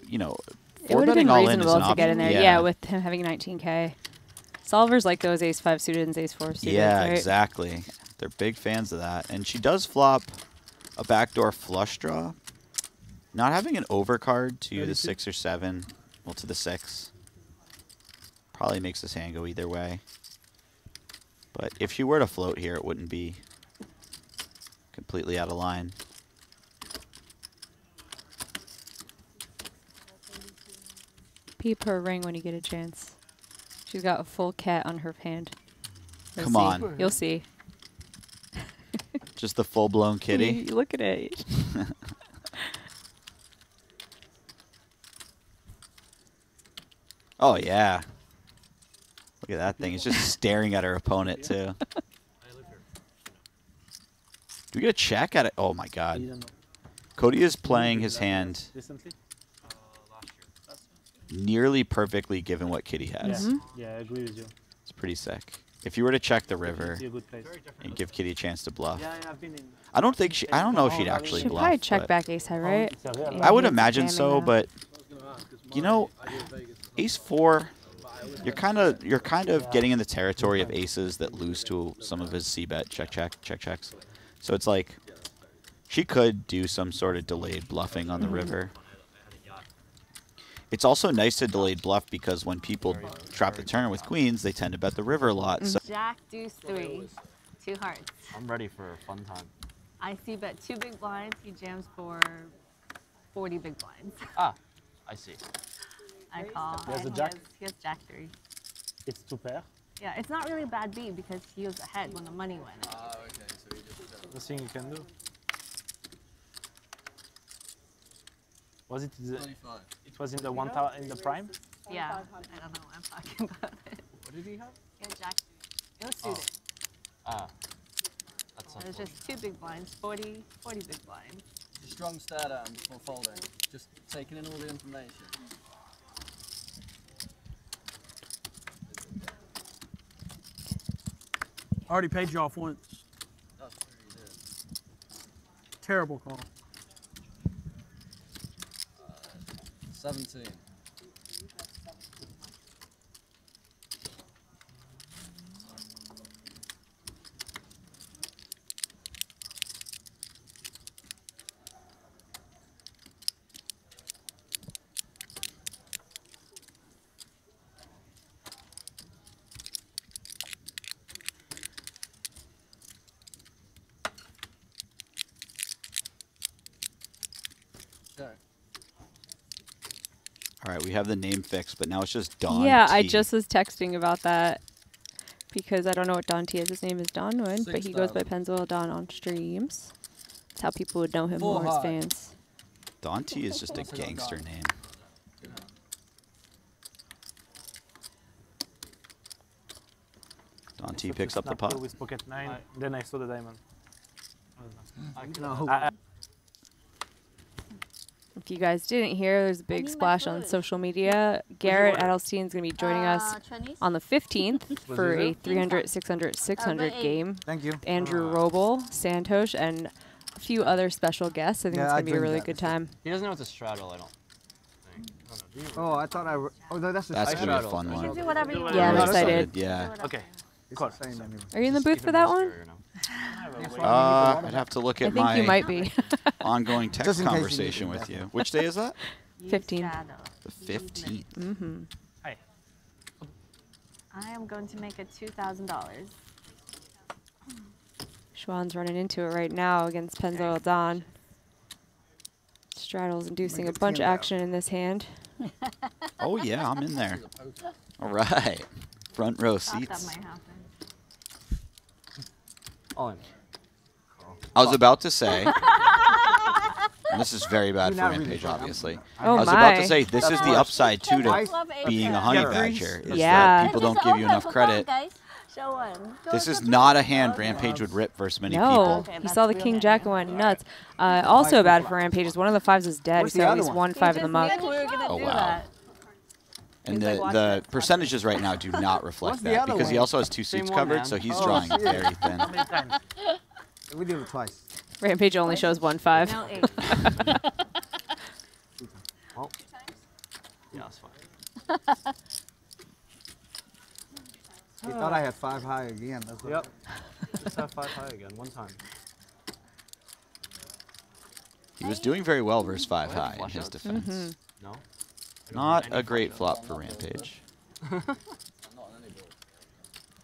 you know, It four would have betting been all in is reasonable an to get in option. there. Yeah. with him having 19k. Solvers like those ace five suited and ace four suited. Yeah, right? exactly. They're big fans of that. And she does flop a backdoor flush draw. Not having an overcard to the six or seven, well, to the six, probably makes this hand go either way. But if she were to float here, it wouldn't be completely out of line. Peep her ring when you get a chance. She's got a full cat on her hand. You'll Come see. on. You'll see. Just the full-blown kitty. You Look at it. Oh yeah. Look at that thing. It's just staring at her opponent too. Do we get a check at it? Oh my god. Cody is playing his hand nearly perfectly given what Kitty has. Yeah. yeah, I agree with you. It's pretty sick. If you were to check the river See a good and give Kitty a chance to bluff. Yeah, yeah, I've been in. I don't think she I don't know if she'd actually She'll bluff. probably check back ace high, right? It's a real- Yeah, I would imagine so, now. but you know, ace four you're kind of you're kind of getting in the territory of aces that lose to some of his c bet check check check checks. So it's like she could do some sort of delayed bluffing on the Mm-hmm. river. It's also nice to delayed bluff because when people trap the turn with queens, they tend to bet the river a lot. So Jack deuce three, two hearts. I'm ready for a fun time. I see bet two big blinds. He jams for 40 big blinds. Ah, I see. I call. He has a jack? He has, he has jack three. It's two pair. Yeah, it's not really a bad beat because he was ahead when the money went. Ah, okay, so you just. The thing you can do. Was it the, 25. It was in the one thou- in the prime. Yeah, I don't know what I'm talking about. It. What did he have? Yeah, Jack. three. It was Oh. suited. Ah. That's It was just two big blinds, 40, 40 big blinds. Strong stare down before folding. Just taking in all the information. I already paid you off once. Terrible call. Uh, 17. Okay. All right, we have the name fixed, but now it's just Don. yeah, I T. just was texting about that because I don't know what Don T is. His name is Don Nguyen, but he goes by thousand. Pennzoil Don on streams. That's how people would know him Full more as fans. Don T is just a gangster name. Don T picks up the Snap pot. with pocket nine. Then I saw the diamond. I No. I- I- If you guys didn't hear, there's a big splash on social media. Garrett order? Adelstein is going to be joining us Uh, Chinese? on the 15th for a 300, 600, 600 eight. game. Thank you. Andrew Robl, Santosh, and a few other special guests. I think Yeah, it's going to be a really that. good time. He doesn't know what to straddle, I don't. Oh, I thought I. Re- oh, no, that's the That's same. gonna be a fun You one. can do whatever you want. Yeah, I'm excited. Yeah. Okay. It's the same anyway. Are you in the booth for that one? Uh, I'd have to look I at think my you might be. ongoing text Just in case you conversation with you. Which day is that? 15. The 15th. Mm-hmm. Hi. I am going to make it two thousand dollars. Xuan's running into it right now against Pennzoil Don. Straddle's inducing a bunch of 10 action in this hand. Oh yeah, I'm in there. All right, front row Thought that seats. Might happen. All in. I was about to say. this is very bad You're for not really Rampage, obviously. Oh I was about to say this is the upside too to being a honey badger. Is Yeah. that people don't give you enough credit. Guys, show one. Go This is not a hand Rampage would rip versus many No, people. Okay, he saw the king jack and went nuts. Uh, also bad for Rampages. One of the fives is dead, Where's so the at least one? one five in the just muck. knew we were gonna Oh, wow. That. And He's like, the, "Watch the percentages right now do not reflect What's the that other because he also has two Same suits covered, man. so he's Oh, drawing shit. very thin. How many times? We did it twice. Rampage only shows one five. No eight. Well, yeah, that's fine. He thought I had five high again. That's what Yep. Just have five high again, one time. He was doing very well versus five high in his outs? defense. Mhm. No? Not a great flop for Rampage. I'm not on any board.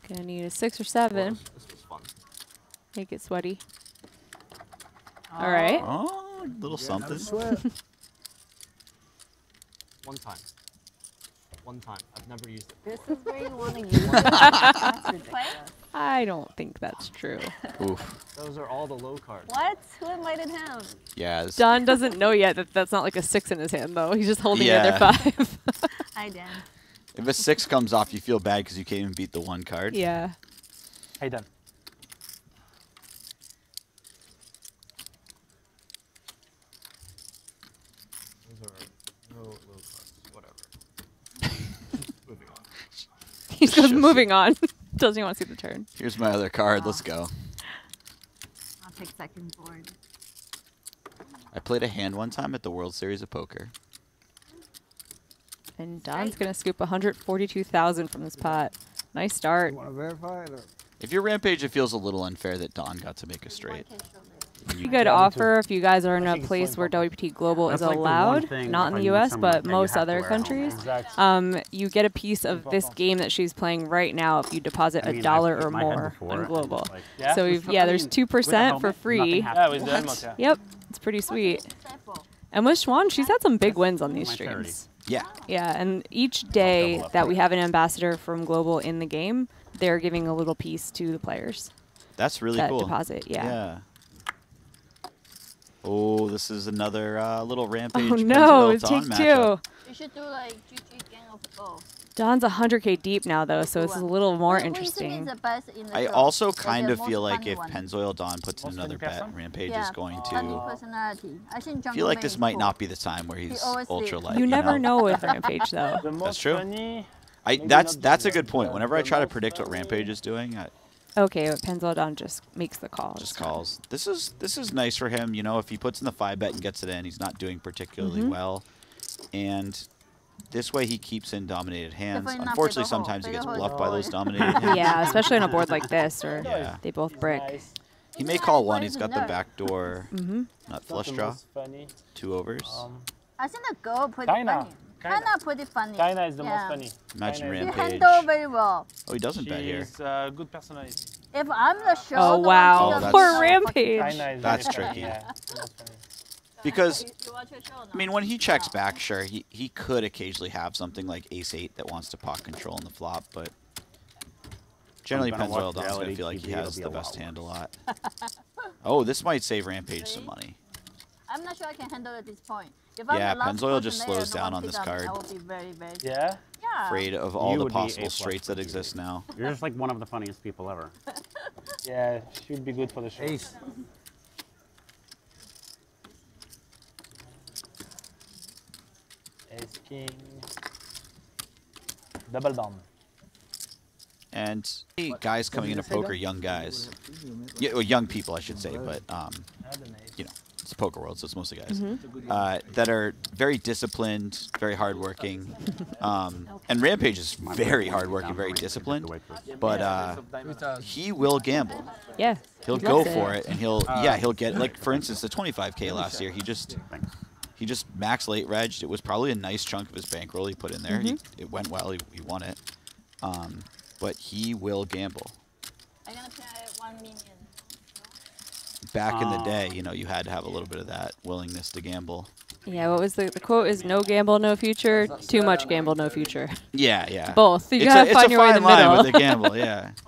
Gonna need a six or seven. This was fun. Make it sweaty. Oh. All right. Oh, a little something. One time. One time. I've never used it. This is where you want to use it. I don't think that's true. Oof. Those are all the low cards. What? Who invited him? Yeah. Don doesn't know yet that that's not like a six in his hand, though. He's just holding the other five. Hi, Dan. If a six comes off, you feel bad because you can't even beat the one card. yeah. Hey, Dan. Those are no low cards. Whatever. Moving on. He just goes moving on. Doesn't even want to see the turn. Here's my other card. Let's go. I'll take second board. I played a hand one time at the World Series of Poker. And Don's gonna scoop 142,000 from this pot. Nice start. You want to verify it? Or? If you're Rampage, it feels a little unfair that Don got to make a straight. You could offer if you guys are in a place where WPT Global is That's like allowed, not in the U.S., but most other wear a helmet. countries. Exactly. Um, you get a piece of this game that she's playing right now if you deposit I a mean, I've dollar or more before, on Global. like, Yeah? So we've, yeah, there's two percent for free. Yeah, with the What? yeah. Yep, it's pretty sweet. And with Xuan, she's had some big wins on these streams. Yeah. Yeah, and each day that we have an ambassador from Global in the game they're giving a little piece to the players. That's really that cool. deposit, yeah. Yeah. Oh, this is another uh, little rampage. Oh no, Pennzoil Don take matchup. two. You should do like GG Gang of Go. Don's 100k deep now though, so this is a little more Which interesting. is the best in the I show? also kind of feel like funny if one. Pennzoil Don puts in another funny bet, person? Rampage yeah, is going funny to. personality. I think feel like this might cool. not be the time where he's always ultra light. You never know? know with Rampage though. That's true. I that's that's a good point. Whenever I try to predict what Rampage is doing, I Okay, but Pennzoil Don just makes the call. just calls. This is this is nice for him. You know, if he puts in the five bet and gets it in, he's not doing particularly Mhm. well, and this way he keeps in dominated hands. Definitely Unfortunately, sometimes he gets Fatal Hole is bluffed by those boring. dominated hands. Yeah, especially on a board like this where Yeah. they both brick. Nice. He may call one. He's got the nerd? backdoor Mm-hmm. nut Not flush draw, two overs. Um, I think the girl pretty Kinda, funny. kinda. Kinda pretty funny. China is the yeah. most funny. Imagine China is- She Rampage. handle very well. Oh, he doesn't bet here. She's uh, good personality. If I'm the show, Oh, the wow. Oh, that's- Poor Rampage. China is That's tricky. Yeah, the most funny. Because You, you watch her show now? I mean, when he checks back, sure, he, he could occasionally have something like ace eight that wants to pot control in the flop, but generally gonna watch Pennzoil Don's gonna feel like he has be the best lot hand a lot. oh, this might save Rampage some money. I'm not sure I can handle at this point. If Yeah, I'm the last Pennzoil just slows and down on this up, card. I will be very, very. Yeah. Yeah. Afraid of all You the would be A possible plus straights that exist now. You're just like one of the funniest people ever. Yeah, should be good for the show. Ace. Ace king. Double down. And hey, guys coming into did you say poker, young guys, yeah, well, young people, I should say, but um, Add an ace. you know, it's poker world, so it's mostly guys Mm-hmm. uh, that are very disciplined, very hardworking. Um, and Rampage is very hardworking, very disciplined, but uh, he will gamble. Yeah. He'll he go for it, and he'll yeah he'll get like for instance the 25k last year. He just he just max late regged. It was probably a nice chunk of his bankroll he put in there. He, it went well. He, he won it. Um, but he will gamble. I'm gonna pay one million. Back in the ah. day, you know, you had to have a little bit of that willingness to gamble. Yeah, what was the, the quote is no gamble, no future. Too much gamble, no future. Yeah, yeah. Both. You it's gotta a, find it's a your way in fine the line middle. with the gamble. Yeah.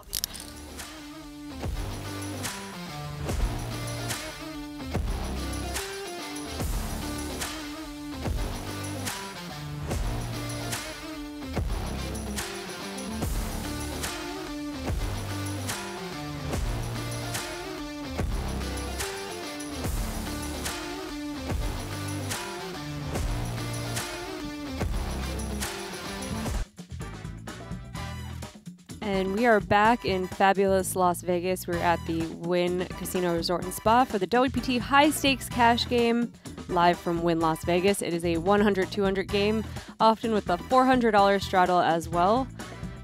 we are back in fabulous Las Vegas. We're at the Wynn Casino Resort and Spa for the WPT High Stakes Cash Game, live from Wynn Las Vegas. It is a 100 200 game, often with a $400 straddle as well.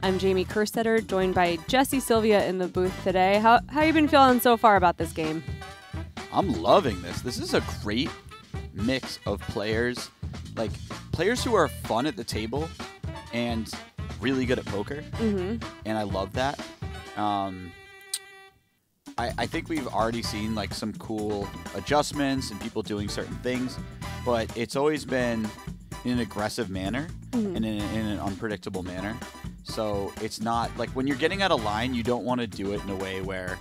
I'm Jamie Kerstetter, joined by Jesse Sylvia in the booth today. How how you been feeling so far about this game? I'm loving this. This is a great mix of players, like players who are fun at the table and really good at poker. Mm-hmm. And I love that. Um, I, I think we've already seen like some cool adjustments and people doing certain things, but it's always been in an aggressive manner Mhm. and in, in an unpredictable manner. So it's not like when you're getting out of line, you don't want to do it in a way where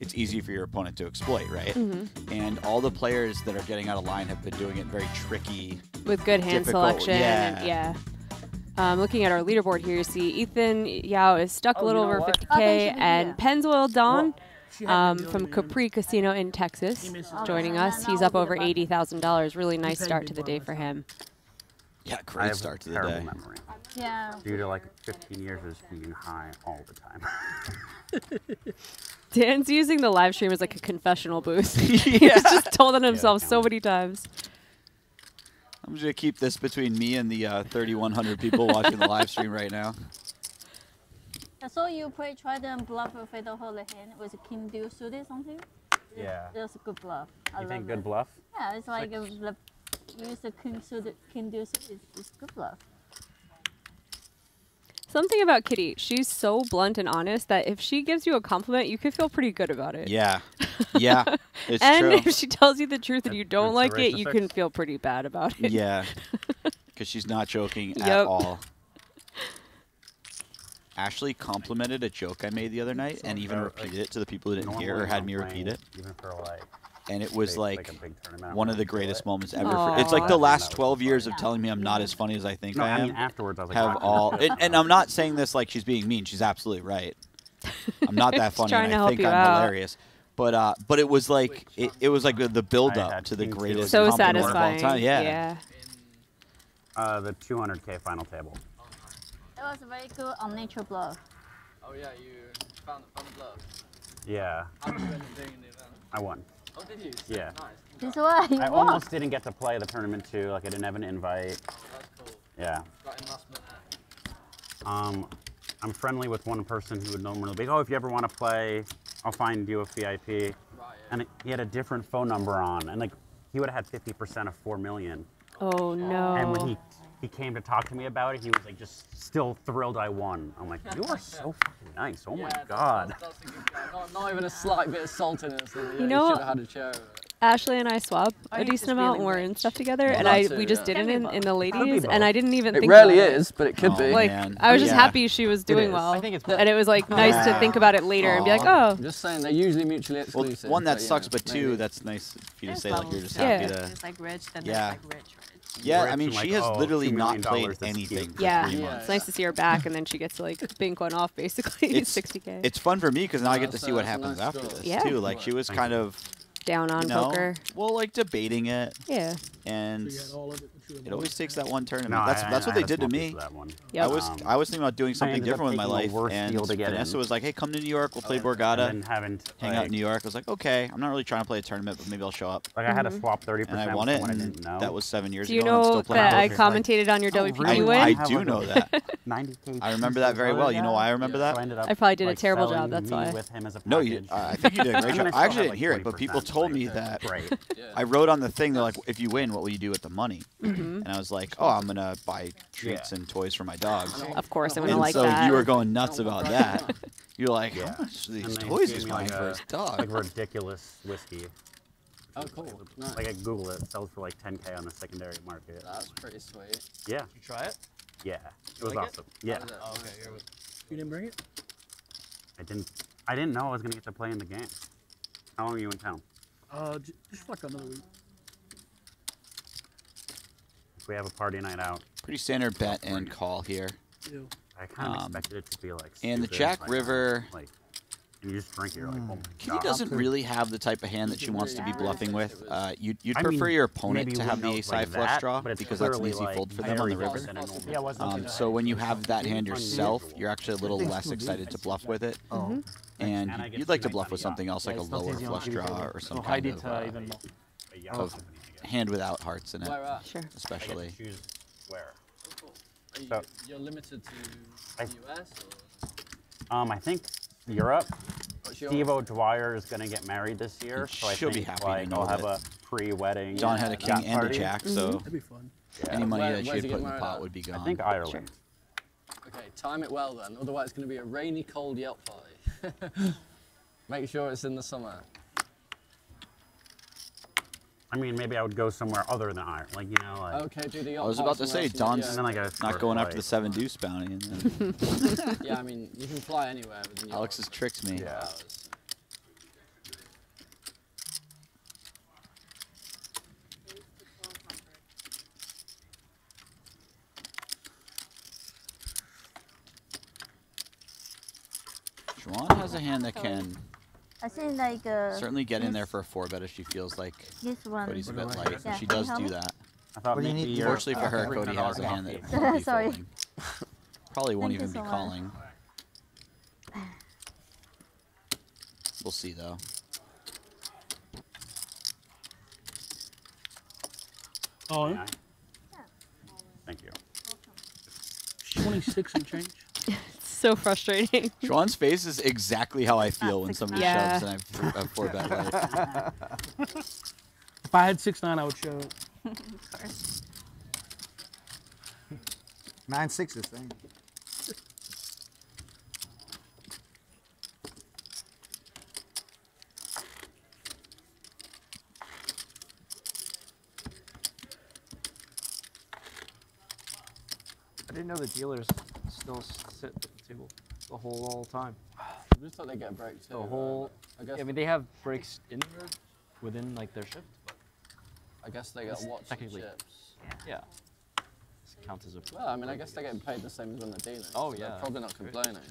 it's easy for your opponent to exploit, right? Mhm. And all the players that are getting out of line have been doing it very tricky. with good hand difficult- selection. Yeah. And, yeah. Um, looking at our leaderboard here, you see Ethan Yau is stuck a Oh, little you know over 50k, Oh, they should be and here. Pennzoil Don um, from. Capri Casino in Texas joining Oh, us. He's up over eighty thousand dollars. Really nice start to the day for him. Yeah, great start to the day. memory Yeah. due to like 15 years of just being high all the time. Dan's using the live stream as like a confessional booth. Yeah. He's just told on himself so many times. I'm just gonna keep this between me and the uh, 3,100 people watching the live stream right now. I saw you play try and bluff a fatal hole hand with king deuce suited something. yeah. That's a good bluff. I You love think it. good bluff? Yeah, it's like, a, the, use the king suited king deuce is, is good bluff. Something about Kitty, she's so blunt and honest that if she gives you a compliment, you can feel pretty good about it. Yeah, yeah, it's and true. if she tells you the truth and you don't That's like it, race you of can feel pretty bad about it. Yeah, because she's not joking at all. Ashley complimented a joke I made the other night, and even So, like, repeated it to the people who didn't hear or had me repeat it. Even for like, And it was big- like, a one of the greatest moments ever. For, it's like the last 12 years of telling me I'm not as funny as I think No, I I am. mean, afterwards, I was like, have all, and, and I'm not saying this like she's being mean. She's absolutely right. I'm not that funny, and I think I'm out. hilarious. But uh, but it was like it, it was like the, the build up to the greatest So compliment of all satisfying. time. Yeah. yeah. Uh, the 200k final table. It was a very good on Nature Bluff. Oh yeah, you found, found the glove. Yeah, How did you end up doing in the event? I won. Oh, did you? Yeah. Nice. This why you I won. almost didn't get to play the tournament too. Like I didn't have an invite. That's cool. Yeah. Got in last minute. Um, I'm friendly with one person who would normally be, oh, if you ever want to play, I'll find you a VIP. And he had a different phone number on, and like he would have had 50% of four million. Oh no. And when he he came to talk to me about it, he was like just still thrilled I won. I'm like, you are so fucking nice. Oh my Yeah, god. That's, that's a good. Not, not even a slight bit of saltiness. that, Yeah, You know- should have had a chair. Ashley and I swap I a think decent amount really when we're in stuff together, Well, and I too, we just yeah. did it in, in the ladies, and. I didn't even It think rarely about is, but it could Oh, be. Like man. I was just Yeah. happy she was doing well, I think it's- and it was like nice to think about it later and be like, oh, I'm just saying they're usually mutually Well, exclusive. one that but, yeah, sucks, but two maybe. that's nice for you to There's say like you're levels just to it. happy Yeah. to. There's like rich, then Yeah. there's like rich, rich. Yeah, I mean she like, has oh, literally not played that's anything for yeah, three Yeah, it's nice to see her back, and then she gets to like bink one off basically It's 60k. It's fun for me because now I get to see what happens nice after this Yeah. too. Like she was kind of Down on you know, poker. well, like debating it, Yeah. and So you had all of it, but you had it always takes that one tournament. No, that's I- that's I what they did to small me. that one. Yep. I was Um, I was thinking about doing something different with my life, and deal to get Vanessa in. was like, "Hey, come to New York. We'll play And Borgata, And having hang out in New York." I was like, "Okay, I'm not really trying to play a tournament, but maybe I'll show up." Like I had a Mhm. swap 30% And I won it, someone I and didn't know. that was seven years ago. Do you ago. I'm know still that I poker. commented on your Oh, WPT really? win? I do know that. 90K I remember that very well. You know why I remember that? I, ended up, I probably did a terrible job, that's me why. with him as a No, you. I think you did a great I job. I actually didn't hear it, but people told me that. Great. I wrote on the thing. They're like, "If you win, what will you do with the money?" Mhm. And I was like, "Oh, I'm gonna buy treats Yeah. and toys for my dogs." Of course, I'm gonna like so that. you were going nuts about that. You're like, Yeah. "How much these toys gave is buying like, for his dog?" Like ridiculous whiskey. Oh, cool. Nice. Like I Google it, it sells for like 10k on the secondary market. That's pretty sweet. Yeah, You try it? yeah, it was like it? awesome. Yeah, How is it? Oh, okay. You didn't bring it? I didn't, I didn't know I was gonna get to play in the game. How long are you in town? Uh, just like another week. If we have a party night out, Pretty standard bet and call here. Ew. I kind of Um, expected it to be like. and the stupid, Jack like, River- Like, and you just drink it, like, oh Kitty god. doesn't really have the type of hand that she wants to be bluffing with. Uh, you'd you'd I prefer mean, your opponent to have the ace high it's flush like draw that, but it's because that's an easy like, fold for them on the river. thin and normal. Yeah, it was Um, so when you have that hand yourself, you're actually a little less excited to bluff with it, Mhm. and And I get you'd like to to bluff with something else like a lower flush draw or some kind of, uh, even more. A young of company, I guess. Hand without hearts in it, Where at? Sure. I get especially. to choose where. Oh, cool. Are you, So- you're limited to I- the US or Um, I think Europe. what's your Steve O'Dwyer is gonna get married this year, so I she'll be think happy to like know I'll have that a pre-wedding. Don had a king and a jack, so That'd be fun. Yeah. any money Where- that she where's had put in getting the pot at? would be gone. I gone. think Ireland. Okay, time it well then. Otherwise, it's going to be a rainy, cold Yelp party. Make sure it's in the summer. I mean, maybe I would go somewhere other than Ireland, like you know, like. Okay, do the I was about to say, else, Don's And then like a not smart going after the seven deuce bounty. And then Yeah, I mean, you can fly anywhere within Yelp. Alex has tricked me. Yeah. hours. Xuan has a hand that can I think like uh, certainly get in there for a four bet if she feels like This one. Cody's a bit What do I light. have? Yeah, She does do that. I thought you maybe need? you're- Fortunately for her, Cody has a hand that won't be Sorry. folding. Probably won't Thank you even be so much. calling. We'll see though. Oh, Yeah. Thank you. 26 and change. It's so frustrating. Xuan's face is exactly how I feel when somebody nine. shoves and I have four bet light. If I had 6 9, I would show it. of course. Nine sixes thing. I didn't know the dealers still sit at the table. the whole time. I just thought they get a break too. The whole. I guess. Yeah, I mean, they have breaks in their, within like their shift, but I guess they get It's watch technically- chips. yeah. This counts as a. Well, I mean, I guess they're getting paid the same as when they're dealing. Oh, so yeah, They're probably not complaining.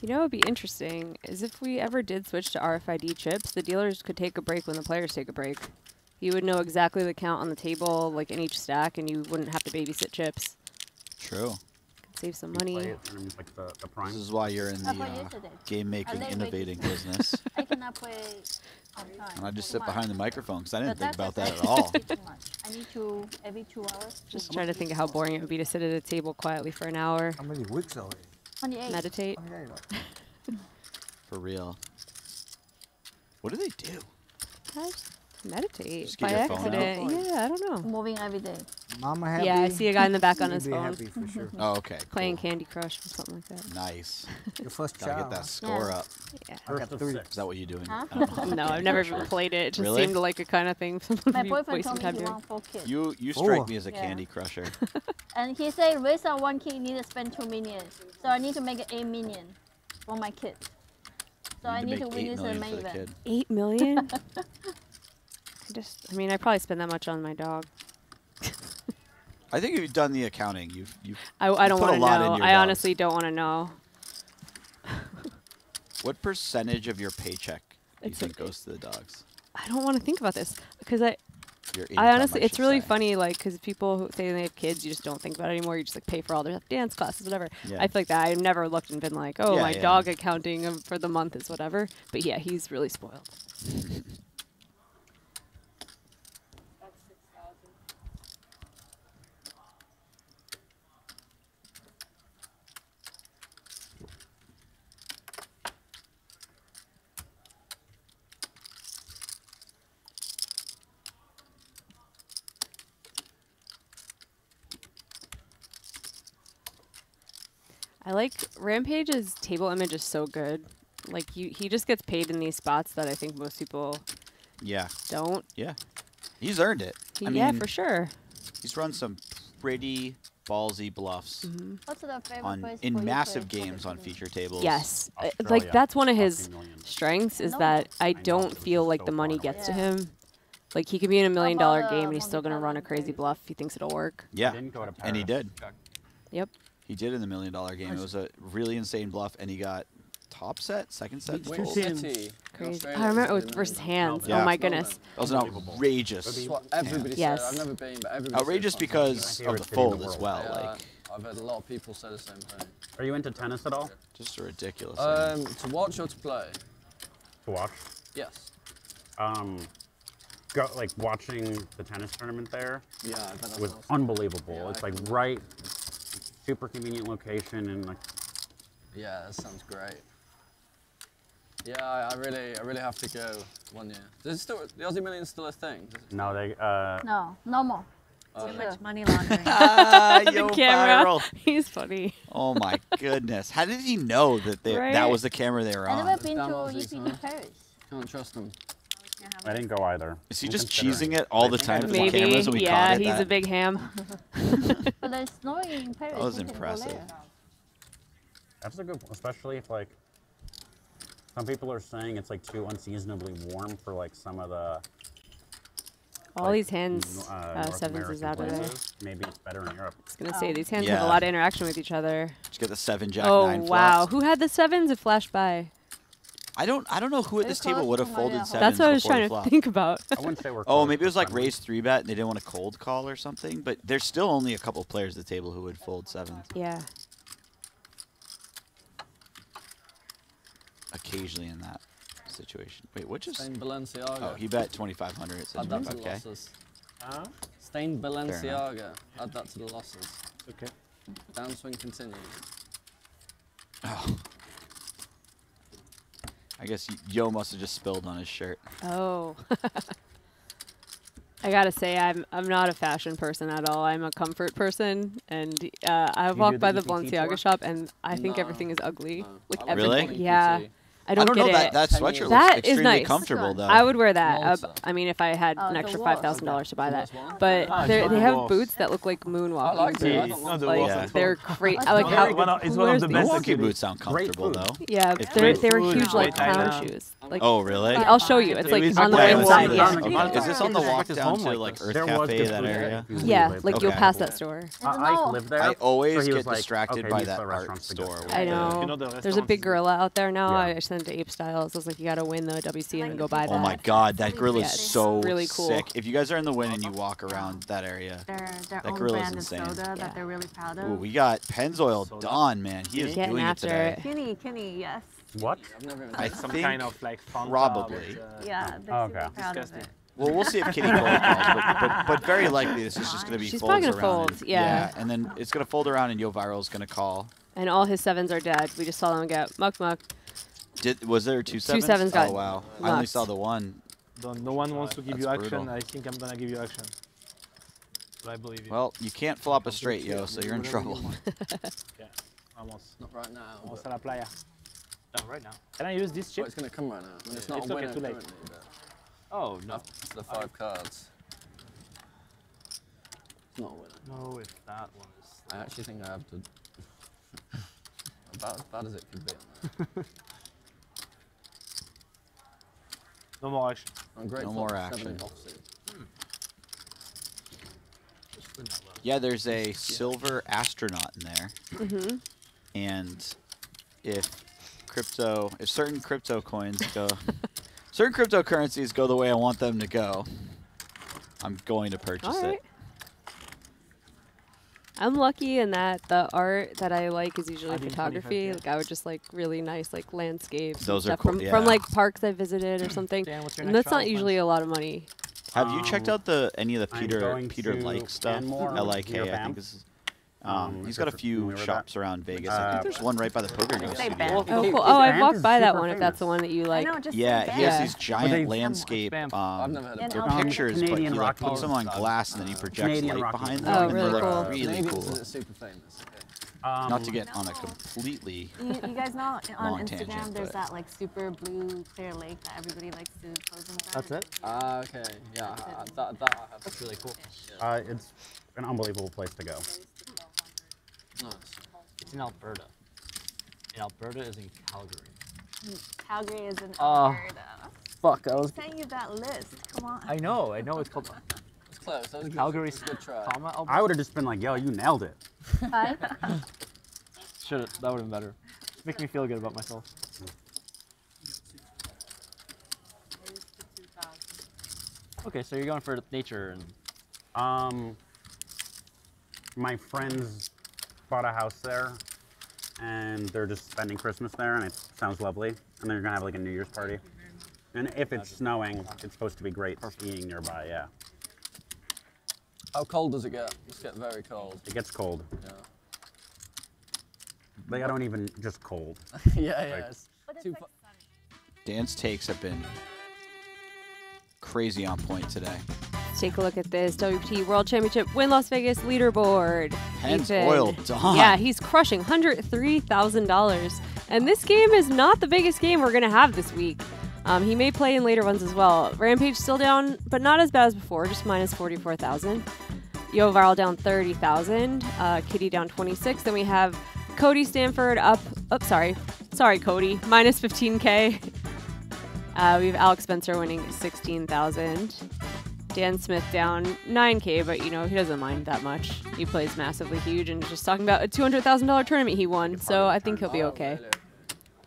You know what would be interesting is if we ever did switch to RFID chips, the dealers could take a break when the players take a break. You would know exactly the count on the table, like in each stack, and you wouldn't have to babysit chips. True. Could save some money. it like the, the prime. This is why you're in the uh, game making, innovating business. I cannot play on time. And I just sit behind the microphone because I didn't think about that at all. it's too much. I need to every two hours. Just trying to think of how boring it would be to sit at a table quietly for an hour, How many weeks are we? 28. meditate. For real. What do they do? Guys, meditate Just by get your phone out? accident. Yeah, I don't know. Moving every day. Mama happy. Yeah, I see a guy in the back on his phone. happy for sure. Oh, okay. Playing Candy Crush or something like that. Nice. Your first Gotta child. get that score Yeah. up. Yeah. I got First of three. Is that what you're doing? Huh? I don't know. No, I've never even played it. It just Really? seemed like a kind of thing My boyfriend wasting told me time he doing. want four kids. You you strike Four. me as a Yeah. candy crusher. And he said raise out one kid you need to spend two million. So I need to make it eight million for my kid. So I need to make win eight this million main event. Eight million? I just, I mean, I probably spend that much on my dog. I think if you've done the accounting, you've you've. I, I don't want to know. I dogs. honestly don't want to know. What percentage of your paycheck do you think a- goes to the dogs? I don't want to think about this because I, Your I honestly, it's really say. funny, like, because people who say they have kids, you just don't think about it anymore. You just like pay for all their dance classes, whatever. Yeah. I feel like that. I've never looked and been like, oh, Yeah, my yeah. dog accounting for the month is whatever. But yeah, he's really spoiled. I like Rampage's table image is so good. Like you, he just gets paid in these spots that I think most people Yeah. don't. Yeah. He's earned it. I yeah, mean, for sure. He's run some pretty ballsy bluffs. What's the favorite on place for in massive games on feature tables. Yes, uh, like that's one of his strengths is No. that I I don't which feel like so the money far gets to him. Like he could be in a million dollar game uh, and he's still gonna run a crazy bluff if he thinks it'll work. Yeah. He didn't go to And he did. Yep. He did in the million dollar game. It was a really insane bluff, and he got top set, second set. Win full. City. City. Crazy. I remember it was really versus hands. Yeah. Oh my goodness. That was an outrageous. That's what everybody Yes. said. I've never been, but everybody Outrageous because of the favorite city in the fold as well. Yeah, Like I've heard a lot of people say the same thing. Are you into tennis at all? just a ridiculous. Um, to watch or to play? To watch? Yes. Um, go like watching the tennis tournament there Yeah, I bet that's was awesome. unbelievable. Yeah, it's I like can- right, super convenient location and like Yeah, that sounds great. Yeah, I, I really, I really have to go one year. Is it still the Aussie Million still a thing? Is no they uh No, no more. Oh, Too yeah. much money laundering. ah, the yo, camera. viral. He's funny. Oh my goodness! How did he know that they, that was the camera they were on? I on? never been Damn to Aussies, EP huh? to Paris. Can't trust them. I didn't go either. Is he I'm just cheesing it all the time just for the watched Maybe. cameras and we yeah, caught it he's a big ham. But there's snowing in Paris. was you can go impressive. That's a good, one, especially if like some people are saying it's like too unseasonably warm for like some of the All like, these hands, n- uh, North sevens is American out of there. Maybe it's better in Europe. I was gonna say these hands Yeah. have a lot of interaction with each other. Just get the seven jack oh nine wow, flops. who had the sevens? It flashed by. I don't I don't know who at this table would have folded sevens That's what I was trying to think about. I wouldn't say we're. Oh, maybe it was like raised three bet and they didn't want to cold call or something. But there's still only a couple players at the table who would fold sevens. yeah. Occasionally in that situation. Wait, what just? Stain Balenciaga. Oh, he bet 2,500. It says Add that to the 25k. Huh? Stain. Balenciaga. Add that to the losses. Okay. Downswing continues. Oh. I guess y- Yoh must have just spilled on his shirt. Oh. I gotta say, I'm I'm not a fashion person at all. I'm a comfort person, and uh, I've You walked by the the Balenciaga tour? shop, and I think No, everything is ugly. no. Like I would Really? everything. do Yeah. EPT. I don't, don't get know, it. that- that sweatshirt looks That is extremely nice. comfortable, though. I would wear that. Uh, I mean, if I had Oh, an extra five thousand dollars to buy that. But Ah, they it's they not have wolf. boots that look like moonwalking like boots. it. I It's don't not the like Yeah. they're wolf. great. I like how of- one of- it's cool one of the these? best Milwaukee boots sound comfortable though. Yeah, they're they were huge like clown shoes. Like Oh really? I'll show you. It's like on the like right one side. Yeah. those- Okay. Is this on the walk down home to like like. Earth Cafe, that area? Yeah, like you'll pass that store. Uh, I don't Ike know. lived there. I always get distracted by that are art restaurants to go store. I know. know There's a big gorilla out there now. Yeah. Sent to Ape Styles. I was like, you gotta win the WC and then go buy that. Oh my god, that grill is Yeah, so really cool. sick. If you guys are in the Wynn and you walk around that area, Their their That own grill is of insane. soda Yeah. that they're really proud of. ooh, we got Pennzoil Don, man. He is Getting doing it after today. it. Kinney, Kinney, yes. What? I've never even Some think kind of like Fanta probably. with, uh, Yeah, they're Oh, super okay. proud of Disgusting. it. Well, we'll see if Kitty Kuo calls, but, but, but very likely this is just going to be She's folds probably gonna around. fold, and- yeah. and then it's going to fold around and Yoh Viral is going to call. And all his sevens are dead. We just saw them get muck muck. Did Was there two sevens? sevens got Oh, wow. I only saw the one. the- no one wants to give you action. brutal. I think I'm gonna give you action. But I believe you. Well, you can't flop a straight, Yoh, so you're in trouble. okay. Vamos. Not right now. Vamos but- a la playa. No, right now. Can I use this Well, chip? it's going to come right now. I mean, it's not It's a okay, winner too late. Oh no. after the five cards. It's not a winner. No, if that one is. I actually think I have to. about as bad as it could be. On that. No more action. I'm grateful. more action. seven. Yeah, there's a silver astronaut in there. Mm-hmm. And if crypto, if certain crypto coins go, certain cryptocurrencies go the way I want them to go, I'm going to purchase All right. it. I'm lucky in that the art that I like is usually 125, photography. yeah. Like I would just like really nice like landscapes. and Those are cool, from, yeah. from like parks I visited or something. Dan, what's your And next that's not travel usually plans? a lot of money. Have you checked Um, out the any of the Peter Peter Lik stuff? Canmore L I K. I think Banff. this is. Um, Um, he's got a few shops around Vegas. I Uh, think there's one right by the PokerGO studio. Oh, cool. Oh, I've Banff walked by that one. If that's the one that you like. Know, just Yeah, he has Yeah. these giant they- landscape. Um, I've never had And a they're Um, pictures, but he like puts them on glass and then he projects Canadian light behind Horror them. Oh, and they're really like cool. really cool. Is it super famous? Okay. Um, Not to get on a completely. You, you guys know Long on Instagram tangent, there's but- that like super blue clear lake that everybody likes to pose in front That's of. it. Ah, okay. Yeah, I, I, that, that That's really cool. Uh, it's an unbelievable place to go. Nice. It's in Alberta. And Alberta is in Calgary. Calgary is in Oh. Alberta. Fuck, I was. I sent you that list. Come on. I know, I know it's called It's close. That was good. Calgary, It's good try. comma Alberta. I would have just been like, yo, you nailed it. Hi. Should that would have been better. Make me feel good about myself. Okay, so you're going for nature and Um, my friends bought a house there, and they're just spending Christmas there, and it sounds lovely. And they're gonna have like a New Year's party. And if it's snowing, it's supposed to be great skiing nearby. Yeah, How cold does it get? It's get very cold. it gets cold. Yeah. Like I don't even just cold. yeah, yeah. Like- It's too fu- Dan's takes have been crazy on point today. Let's take a look at this WPT World Championship Wynn Las Vegas leaderboard. Pens Ethan. oil Don. Yeah, he's crushing $103,000. And this game is not the biggest game we're going to have this week. Um, he may play in later ones as well. Rampage still down, but not as bad as before, just minus 44,000. Yoh Viral down 30,000. Uh, Kitty down 26. Then we have Cody Stanford up. Oh, sorry. Sorry, Cody. Minus 15K. Uh, we have Alex Spencer winning 16,000. Dan Smith down 9K, but you know, he doesn't mind that much. He plays massively huge and just talking about a $200,000 tournament he won, so I think he'll be Oh, okay.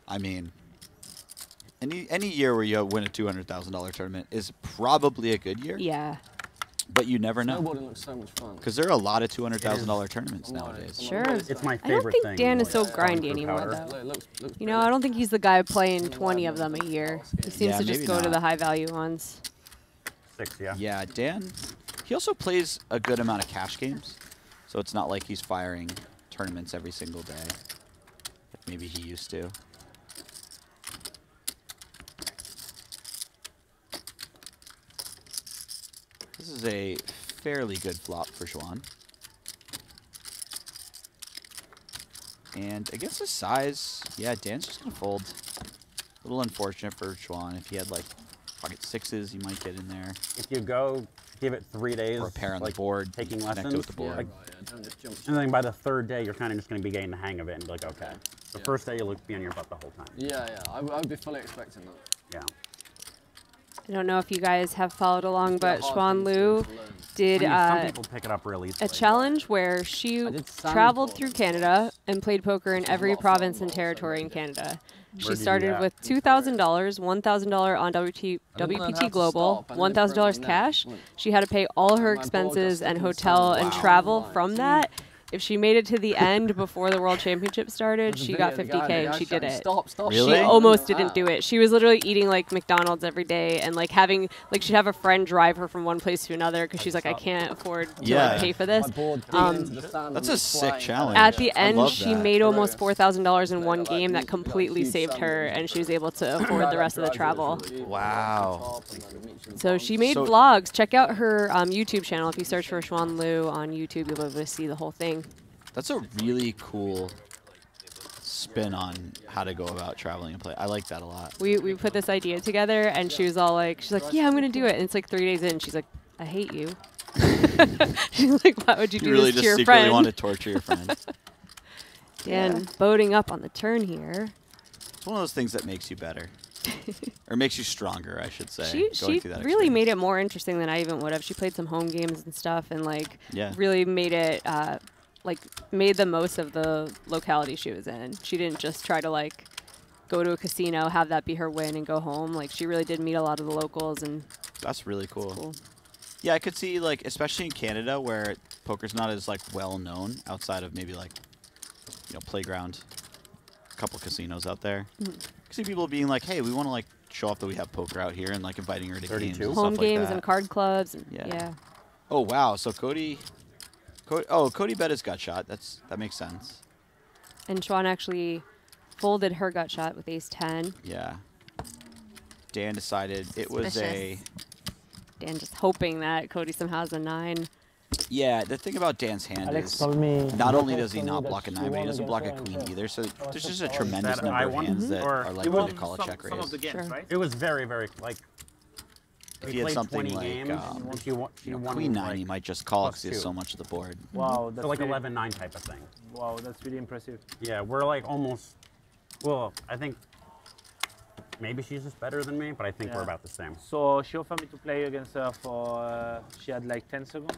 I mean, any any year where you win a two hundred thousand dollar tournament is probably a good year. Yeah. But you never know Snowboarding looks so much fun. because there are a lot of two hundred thousand dollar tournaments nowadays. Sure. It's my I don't think thing. Dan is so like, grindy anymore, though. Looks, looks You know, I don't think he's the guy playing 20 of them a year. He seems Yeah, to just maybe go to the high value ones. Six, yeah. Yeah, Dan. He also plays a good amount of cash games, so it's not like he's firing tournaments every single day. Like maybe he used to. This is a fairly good flop for Xuan. And against his size, yeah, Dan's just gonna fold. A little unfortunate for Xuan. If he had like pocket sixes, you might get in there. If you go give it three days, Or a pair on the like board, taking connect it lessons, with the board. like, Yeah, don't just jump. and then by the third day, you're kind of just going to be getting the hang of it and be like, okay. The Yeah. first day, you'll be on your butt the whole time. Yeah, yeah. I would be fully expecting that. Yeah. I don't know if you guys have followed along, but hard Xuan Liu did I mean, uh, people pick it up real a challenge where she traveled through Canada and played poker in Which is a every lot of fun, province and territory in very Canada. She started with two thousand dollars, one thousand dollar on WT, I didn't learn how WPT Global, one thousand dollars cash. She had to pay all her My ball just expenses and hotel and travel from that. If she made it to the end before the World Championship started, she got 50k guy- and she did it. Stop, stop. Really? She stop." almost didn't do it. She was literally eating like McDonald's every day and like having like she'd have a friend drive her from one place to another because she's like I can't afford to Yeah. like, pay for this. My Um, digging into the sand That's a sick challenge. At the end, she that. made almost four thousand dollars in one game that completely saved her, and she was able to afford the rest of the travel. Wow. So she made So- vlogs. Check out her um, YouTube channel. If you search for Xuan Liu on YouTube, you'll be able to see the whole thing. That's a really cool spin on how to go about traveling and play. I like that a lot. We we put this idea together, and she was all like, she's like, yeah, I'm gonna do it. And it's like three days in, she's like, I hate you. she's like, why would you do You really this just to your secretly want to torture your friend. Dan boating up on the turn here. It's one of those things that makes you better, or makes you stronger, I should say. She going she through that really experience. made it more interesting than I even would have. She played some home games and stuff, and like Yeah. really made it uh, like made the most of the locality she was in. She didn't just try to like go to a casino, have that be her win, and go home. Like she really did meet a lot of the locals, and That's really cool. cool. Yeah, I could see like, especially in Canada, where poker's not as like well known outside of maybe like, you know, playground, a couple casinos out there. Mhm. I could see people being like, "Hey, we want to like show off that we have poker out here," and like inviting her to games, 32? and home stuff like games that. and card clubs. And Yeah. yeah. Oh wow! So Cody, Cody, oh Cody bet his gut shot. That's that makes sense. And Xuan actually folded her gut shot with ace 10. Yeah. Dan decided it was a. Dan just hoping that Cody somehow has a 9. Yeah, the thing about Dan's hand Alex is me. not only does he not block a nine, but he doesn't block a queen said, either. So "Oh, there's just a sorry." tremendous That number I of won, hands that or- are He likely won to call a some, check some raise. of the games, Sure. right? It was very, very like. If we he had something like, um, and she won. She You know, queen nine, like, he might just call because he has so much of the board. Wow, that's so like really, 11-9 type of thing. Wow, that's really impressive. Yeah, we're like almost. Well, I think maybe she's just better than me, but I think we're about the same. So she offered me to play against her for. Uh, she had like 10 seconds.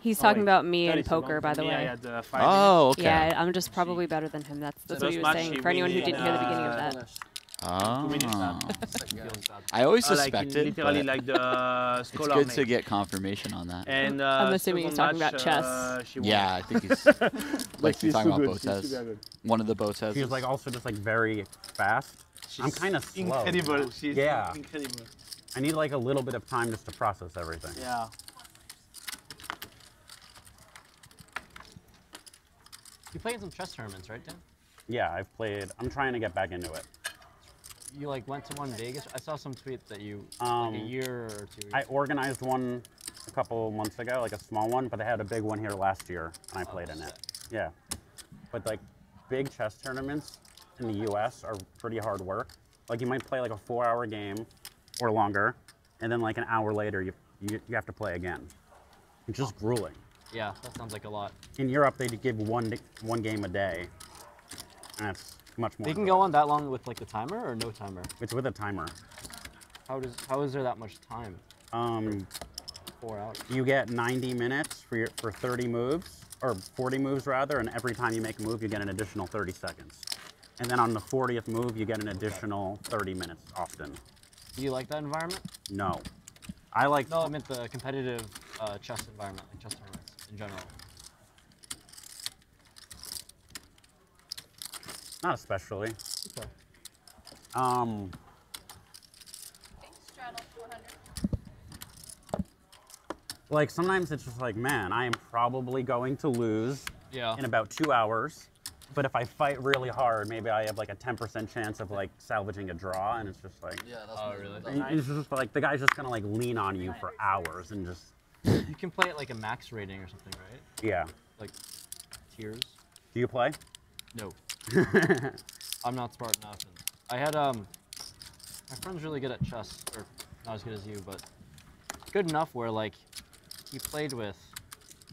He's Oh, talking wait, about me 30 in poker, by the way. had, uh, five Oh, minutes. okay. Yeah, I'm just probably better than him. That's, that's The what he first was saying. For anyone who didn't hear the beginning of uh, that. Oh. minutes I always Uh, like suspected, literally but like the it's good mate. to get confirmation on that. And uh, I'm assuming he's second talking about chess. Uh, yeah, I think he's like he's talking too about good, she's Botez. One of the Botez. She was like also just like very fast. I'm kind of slow. Incredible. She's Yeah. incredible. I need like a little bit of time just to process everything. Yeah. You play in some chess tournaments, right, Dan? Yeah, I've played. I'm trying to get back into it. You like went to one in Vegas. I saw some tweet that you Um, like a year or two. I organized one a couple months ago, like a small one, but they had a big one here last year, and I played in it. Yeah, but like big chess tournaments in the U.S. are pretty hard work. Like you might play like a four-hour game or longer, and then like an hour later you you, you have to play again. It's just grueling. yeah, that sounds like a lot. In Europe, they give one one game a day, and that's much more. They can go on that long with like the timer or no timer. It's with a timer. How does how is there that much time? Um, Four hours. you get 90 minutes for your, for 30 moves, or 40 moves rather, and every time you make a move, you get an additional 30 seconds. And then on the 40th move, you get an additional 30 minutes often. Do you like that environment? No. I like. No, I meant the competitive uh, chess environment, like chess tournaments in general. Not especially. Okay. Um, like sometimes it's just like, man, I am probably going to lose Yeah. in about two hours. But if I fight really hard, maybe I have like a 10% chance of like salvaging a draw, and it's just like, Yeah, that's Oh, really? and it's just like the guy's just gonna like lean on you for hours and just, You can play it like a max rating or something, right? yeah. Like tiers. Do you play? No. I'm not smart enough. And I had um, My friend's really good at chess, or not as good as you, but good enough where like he played with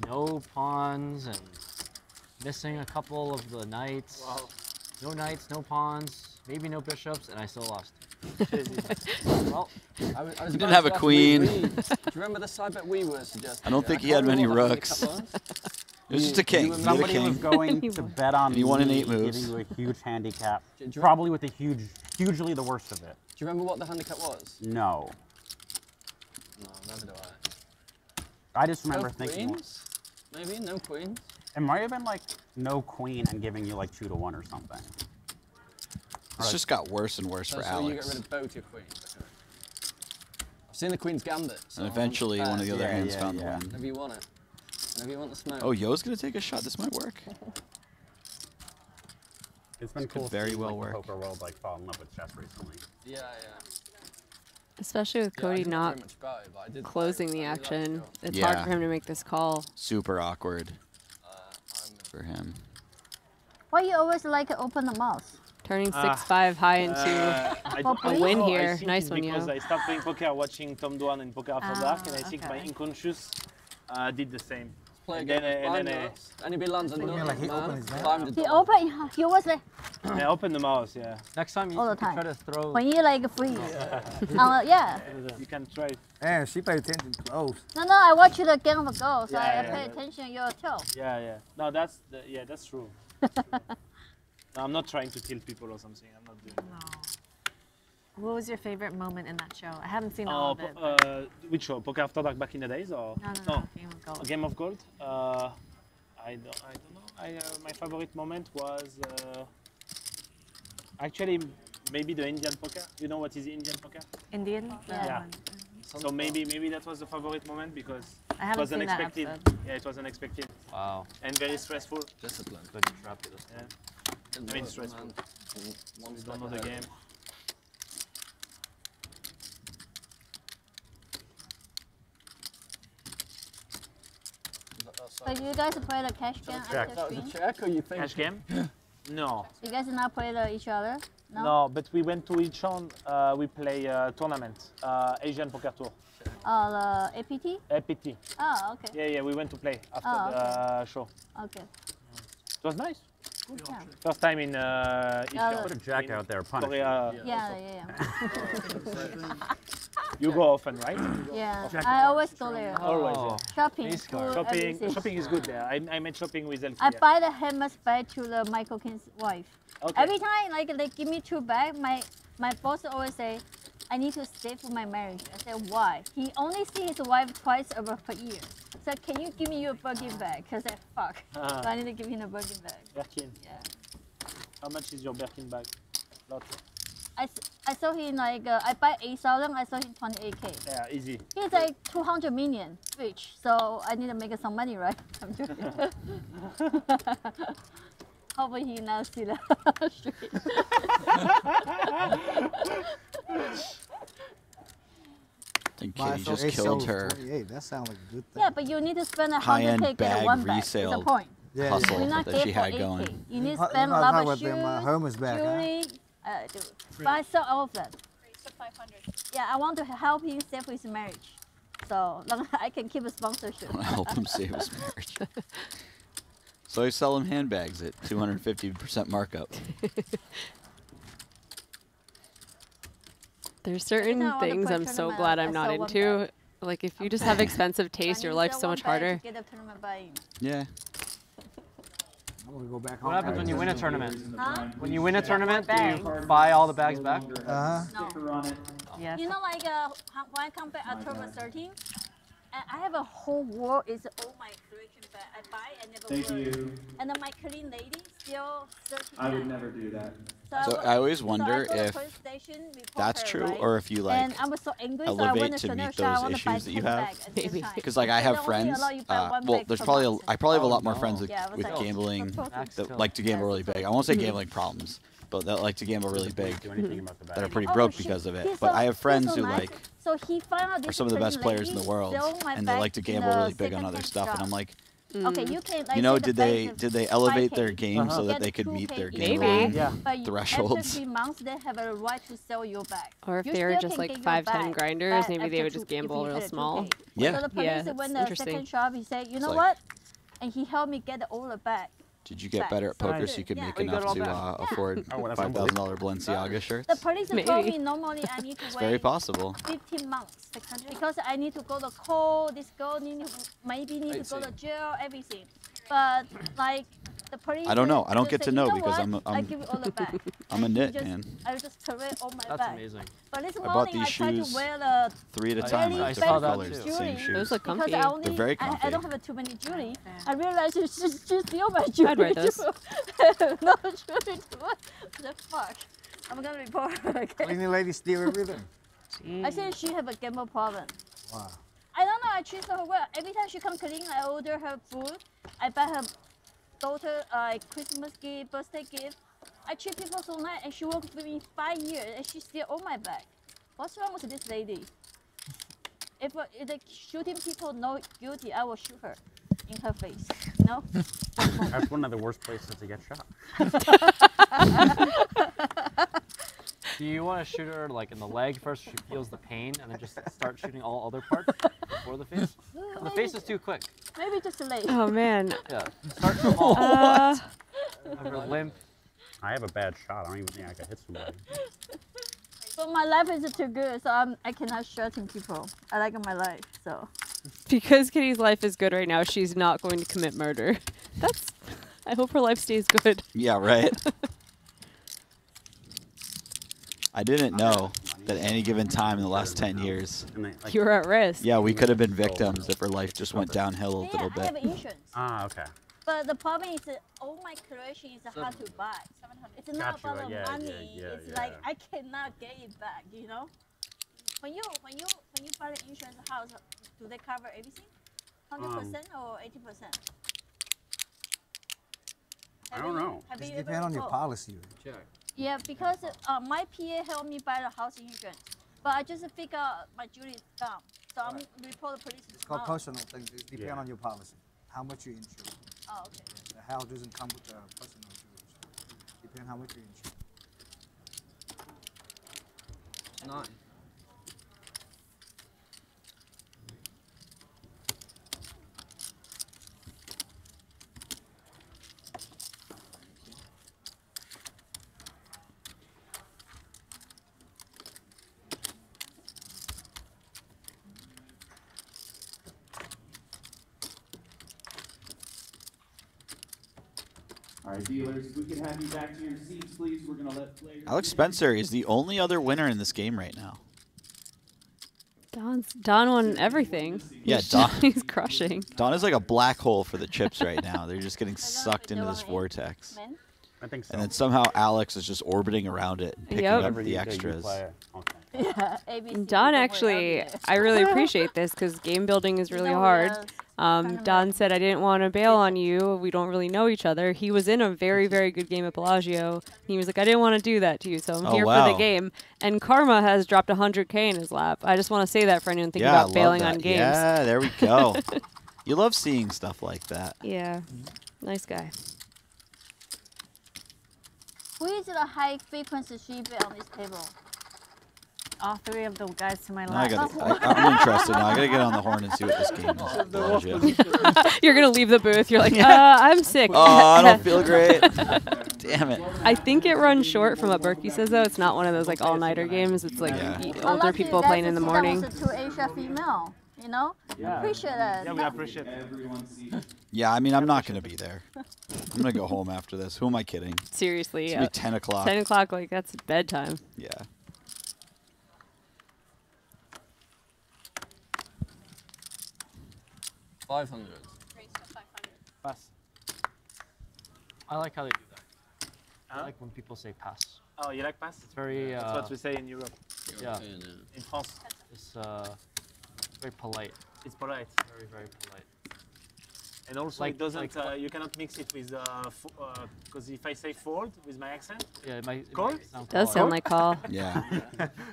no pawns and missing a couple of the knights. No knights, no pawns, maybe no bishops, and I still lost. well, I was, I was He didn't have a queen. Wee Wee. Do you remember the side bet we were suggesting? I don't think he had many remember what the rooks. Handicap was. It was You- just a king. you He and a Somebody king. was going to bet on He won in me, eight moves. giving you a huge handicap. Probably with a huge, hugely the worst of it. Do you remember what the handicap was? No. No, never do I. I just remember no thinking queens? Maybe no queens. it might have been like no queen and giving you like two to one or something. It's just got worse and worse So, for so you get rid of both your queens. Okay. I've seen the Queen's Gambit. So And eventually one of the other Yeah, hands yeah, found yeah. the win. Have you won it? Have you won the smoke? Oh, Yoh's gonna take a shot. This might work. It's been This cool very seeing, well like, work. poker world like fall in love with chess recently. Yeah, yeah. Especially with Cody didn't know not very much about it, but I did play closing the I really liked action. it. It's Yeah. hard for him to make this call. Super awkward Uh, for him. Why you always like to open the mouth? Turning Ah, six five high into Uh, I a win don't I here. think Nice it's one, because Yoh. I started playing poker watching Tom Dwan and Poker After Dark, and I Ah, think my okay. unconscious uh, did the same. Play And again then, uh, and then, uh, Anybody lands a Yeah, nut, like he man, opened his mouth. He door. open. He always like I open the mouth, yeah. Next time you, All the you time. try to throw. when you like freeze. uh, yeah. You can try. Damn, she paid attention close. No, no. I watch the game of Go, so Yeah, I yeah, pay yeah. attention your toe. Yeah, yeah. No, that's the, yeah, that's true. no, I'm not trying to kill people or something. I'm not doing. that. No. What was your favorite moment in that show? I haven't seen Oh, all of po- it. uh, which show? Poker After Dark back in the days, or no, no, no, Game of Gold. Game of Gold. Uh, I don't, I don't know. I, uh, my favorite moment was uh, actually maybe the Indian poker. You know what is Indian poker? Indian? Yeah. Yeah. one. So maybe maybe that was the favorite moment because I it was seen unexpected. episode. Yeah, it was unexpected Wow. and very stressful. Discipline. Good trap you this Yeah. I mean, stressful. man. One We don't know the ahead. game. Is that- that's So like- you guys play the cash game check. after That was check, or you think? Cash game? No. You guys not play the each other? No. No, but we went to each one. Uh, we play uh, tournament, uh, Asian Poker Tour, Oh, the APT? APT. Oh, okay. Yeah, yeah, we went to play after Oh, the uh, show. Okay. It was nice. Good yeah. First time in uh, Yeah, Put a jack out there, punish. him. Korea. Yeah, yeah, yeah. You go often, right? Yeah, I always go there. Always. Oh. Yeah. Shopping, Face food, card. Shopping, everything. shopping is good there. I, I made shopping with Elkie. I yeah. buy the Hermes bag to the Michael King's wife. Okay. Every time, like they give me two bags, my my boss always say, "I need to save for my marriage." I said, "Why?" He only see his wife twice over per year. So can you give me your Birkin bag? Cause I fuck. Ah. So I need to give him a Birkin bag. Birkin. Yeah. How much is your Birkin bag? Lot. I, s- I saw him like uh, I buy eight thousand. I saw him twenty eight k. Yeah, easy. He's like two hundred million rich. So I need to make some money, right? I'm joking. Hopefully he now see the street. I think Buy Kitty just eight killed her 28. That sounds like a good thing. Yeah, but you need to spend a hundred high-end k get bag one bag. It's resale the point. Yeah, hustle You're not that she for had 8K. going. You need You to know, spend a lot talk of shoes, them, Hermes bag, jewelry. Uh, do- buy sell all of that. Yeah, I want to help him save his marriage. So long I can keep a sponsorship. I help him save his marriage. so I sell him handbags at 250% markup. There's certain know, things I'm so glad I I'm not sell one into. Like if you just have expensive taste, your life's so much harder. Get a tournament buy-in. Yeah. I'm gonna go back What home. happens when you win a tournament? Huh? When you win a tournament, do you buy all the bags back? Uh-huh. No. Yes. You know, like uh, when I come back October 13, and I have a whole wall is all my collection bag. I buy and never Thank wear. you. And then my clean lady still 13. I would never do that. So I always wonder so I if station, that's her, true right? or if you like and I was so angry, so I elevate to meet shop, those issues that you have. bags at the same time. Because like I have friends. allow you buy Uh, well, there's probably a, month. I probably have a Oh, lot more friends with, Yeah, with like- gambling that like to gamble really big. I won't say gambling problems, but that like to gamble really big. Do anything about the That are pretty Oh, broke shit. because of it. But I have friends so who like So he found out are some of the best players in the world, and they like to gamble really big on other stuff. And. I'm like, Okay, you can like You know, say the did they did they elevate their game Uh-huh. so that they could meet their in game Yeah. Thresholds? months, they have a right to sell you back. Or if You they were just like get your five ten grinders, maybe they would just gamble real small. 2K. Yeah. So the police Yeah, when the second interesting. shop, he said, you know what? And he helped me get all the order back. Did you get Back. better at poker good. so you could Yeah. make enough to uh, back. afford Oh, well, that's five thousand dollar Balenciaga shirts? The police told me normally I need to It's wait very possible. 15 months the country because I need to go to court. This girl need to, maybe need I to go see. to jail, everything. But like the police. I don't know. I don't get say, to "You know because what? I'm a- I I'm- give you all the back. I'm a knit just, man. I will just correct all my That's back. amazing. But this I morning bought I these tried shoes to wear the Three at a time, really I saw different that colors, too. the same shoes. Those look because comfy. I only They're very I, I comfy. don't have too many jewelry. I realized you should just steal my jewelry. I'd wear those. too. no jewelry. to wear. The fuck. I'm gonna report her. Okay. Cleaning lady steal everything. I said she have a gamble problem. Wow. I don't know. I treat her well. Every time she come clean, I order her food. I buy her daughter uh, Christmas gift, birthday gift. I treat people so nice, and she worked with me five years, and she still on my back. What's wrong with this lady? If, uh, if the shooting people not guilty, I will shoot her in her face. No. That's one of the worst places to get shot. Do you want to shoot her like in the leg first? so She feels the pain, and then just start shooting all other parts before the face. The face is too quick. Maybe just a leg. Oh man. Yeah. Start small. Uh, Have her limp. I have a bad shot. I don't even think I could hit somebody. But my life is too good, so I'm, I cannot shooting people. I like my life, so. because Kitty's life is good right now, she's not going to commit murder. That's. I hope her life stays good. Yeah, right. I didn't know that any given time in the last 10 years, And they, like, You were at risk. yeah, we could have been victims if her life just went downhill a Yeah, little I have bit. insurance. ah, okay. But the problem is all my collection is hard to buy. It's not about the yeah, yeah, money. yeah, it's like. I cannot get it back. You know, when you when you when you buy the insurance house, do they cover everything? Hundred Um, percent or eighty percent? I don't know. Have It depends on your recalled? policy. Check. Yeah, because uh, my PA helped me buy the house insurance, but I just figure out my jewelry is gone, so I'm report the police. It's called tomorrow. personal things. It depends Yeah. on your policy. How much you insure. Oh, okay. The house doesn't come with the personal insurance. Depends how much you insure. Nine. All right, dealers, if we can have you back to your seats, please. We're gonna let players. Alex Spencer is the only other winner in this game right now. Don's Don won everything. Yeah, Don- He's crushing. Don is like a black hole for the chips right now. They're just getting sucked into this vortex. I think so. And then somehow Alex is just orbiting around it and picking Yep. up the you- that you extras. play it. Okay. Yeah, ABC. Don don't worry, I'll be actually. I really appreciate this because game building is really No, hard. Yes. Um, Don said, I didn't want to bail on you. We don't really know each other. He was in a very, very good game at Bellagio. He was like, I didn't want to do that to you, so I'm Oh, here for the game. And Karma has dropped 100K in his lap. I just want to say that for anyone thinking yeah, about love bailing that. on games. Yeah, there we go. you love seeing stuff like that. Yeah. Nice guy. Who is the high frequency sheep on this table? All three of the guys to my Now I left. gotta, I, I'm interested now. I gotta get on the horn and see what this game is. You're going to leave the booth. You're like, uh, I'm sick. Oh, I don't feel great. Damn it. I think it runs short from what Berkey says, though. It's not one of those like all nighter games. It's like Yeah. older people playing in the sit down morning. with the two Asia female, you know? Yeah. Appreciate that. Yeah, we appreciate it. Yeah, I mean, I'm not gonna be there. I'm gonna go home after this. Who am I kidding? Seriously. It's gonna uh, be 10 o'clock. 10 o'clock, like that's bedtime. Yeah. Five hundred. Pass. I like how they do that. I like when people say pass. Oh, you like pass? It's very, That's uh, what we say in Europe. yeah, In France, it's uh, very polite. it's polite. Very, very polite. And also, Like- it doesn't. like- uh, you cannot mix it with because if I say Ford with my accent, Yeah, it might, it Call? might sound Does polite. sound like call. Yeah.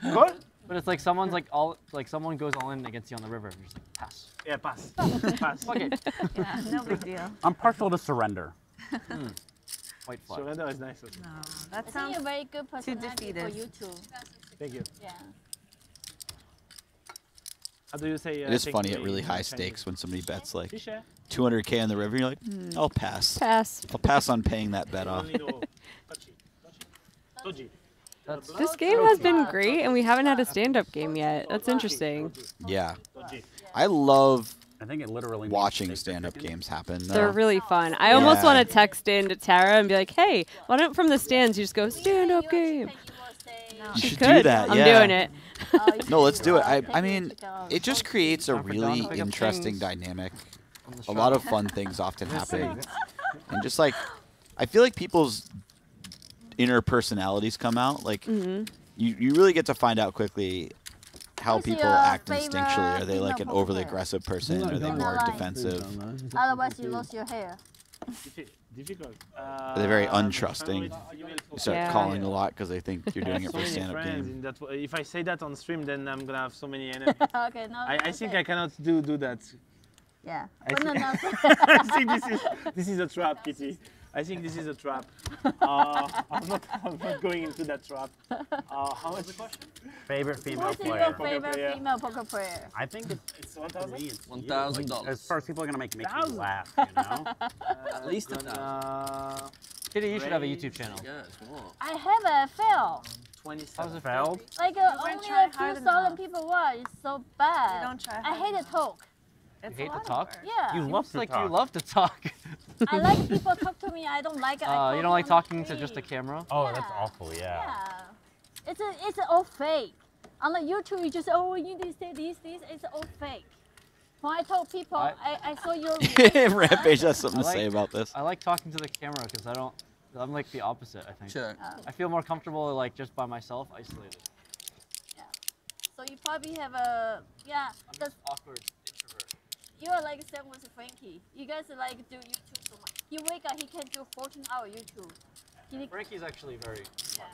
Call? But it's like someone's like all like someone goes all in against you on the river and you're just like pass. Yeah, pass. pass. Fuck it. Yeah, no big deal. I'm partial to surrender. White flag. Surrender is nice. also. No, I that think sounds you're very good personality for you too. Thank you. Yeah. How do you say? Uh, It is funny at really high Chinese? stakes when somebody bets like 200k on the river. You're like, "Mm, I'll pass. Pass. I'll pass on paying that bet off. Only know touchy. Touchy. That's This game has been great, and we haven't had a stand-up game yet. That's interesting. Yeah. I love I think it literally watching stand-up games happen. They're really fun. I almost want to text in to Tara and be like, "Hey, why don't from the stands you just go stand-up game?" You She should could. do that. I'm doing it. No, let's do it. I, I mean, it just creates a Time for Dawn to really interesting dynamic. A lot of fun things often happen, and just like, I feel like people's inner personalities come out. Like, hmm you, you really get to find out quickly how Who's people act instinctually. Are they like an overly poker player? aggressive person? Are they Not more lying. defensive? Otherwise, you lose your hair. Diffi- Difficult. Uh, Are they very untrusting? You You start Yeah. calling a lot because they think you're doing it for a stand-up game. that if I say that on stream, then I'm gonna have so many enemies. okay, no. I, I think say. I cannot do do that. Yeah. I But no, think- no. I think this is this is a trap, Kitty. I think this is a trap. Uh, I'm not I'm not going into that trap. Uh, how much? Favorite female Who's your player. favorite player. female poker player? I think it's, It's one thousand. me, it's One you. thousand Like, dollars. As far as people are gonna make make you Thousand? laugh, you know. At least a uh, Kitty, you should have a YouTube channel. Yes, what? I have a fail. Twenty-seven. How's it Failed. Like uh, You only a few thousand enough. people watch. It's so bad. You don't try I hate to enough. talk. It's hate to talk? Yeah. You love to like talk. you love to talk. I like people talk to me. I don't like it. Uh, you don't like talking to just a camera? Oh, that's awful. Yeah. Yeah. It's a, it's all fake. On the YouTube, you just oh you need to say this this. It's all fake. When I told people I, I- I, saw your reaction, Rampage has something to I say about this. I like talking to the camera because I don't. I'm like the opposite. I think. Check. I feel more comfortable like just by myself, isolated. Yeah. So you probably have a yeah. I'm The, just awkward introvert. You are like same with Frankie. You guys like do YouTube so much. He wake up, he can do 14 hour YouTube. He, Frankie's actually very. yeah.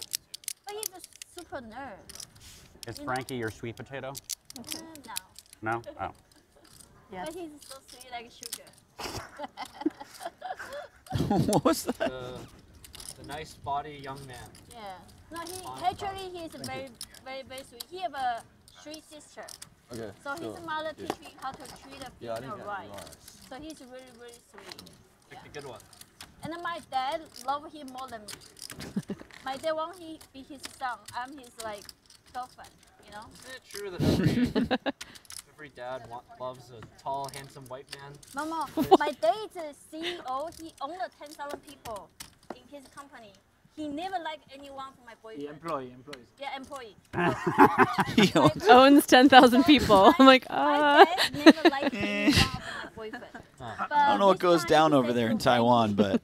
But he's a super nerd. Is Frankie your sweet potato? Mm, no. No. Oh. Yes. But he's so sweet like sugar. what was that? The, the nice body young man. Yeah. No, he Fine, actually he's very, very, very sweet. He have a three sister. Okay. So sure. his mother Yeah. teach him how to treat a Yeah, I female didn't get right. right. So he's really, really sweet. Pick the good one. And then my dad love him more than me. my dad want he be his son. I'm his like girlfriend. You know. Isn't it true that every every dad want, loves a tall, handsome white man? Mama, my dad is a CEO. He owned 10,000 people in his company. He never liked anyone from my The boyfriend. employee, employees. Yeah, employee. He owns- Owns 10,000 people. I'm like, ah. dad never liked anyone from my boyfriend. But I don't know what goes down over there in Taiwan, but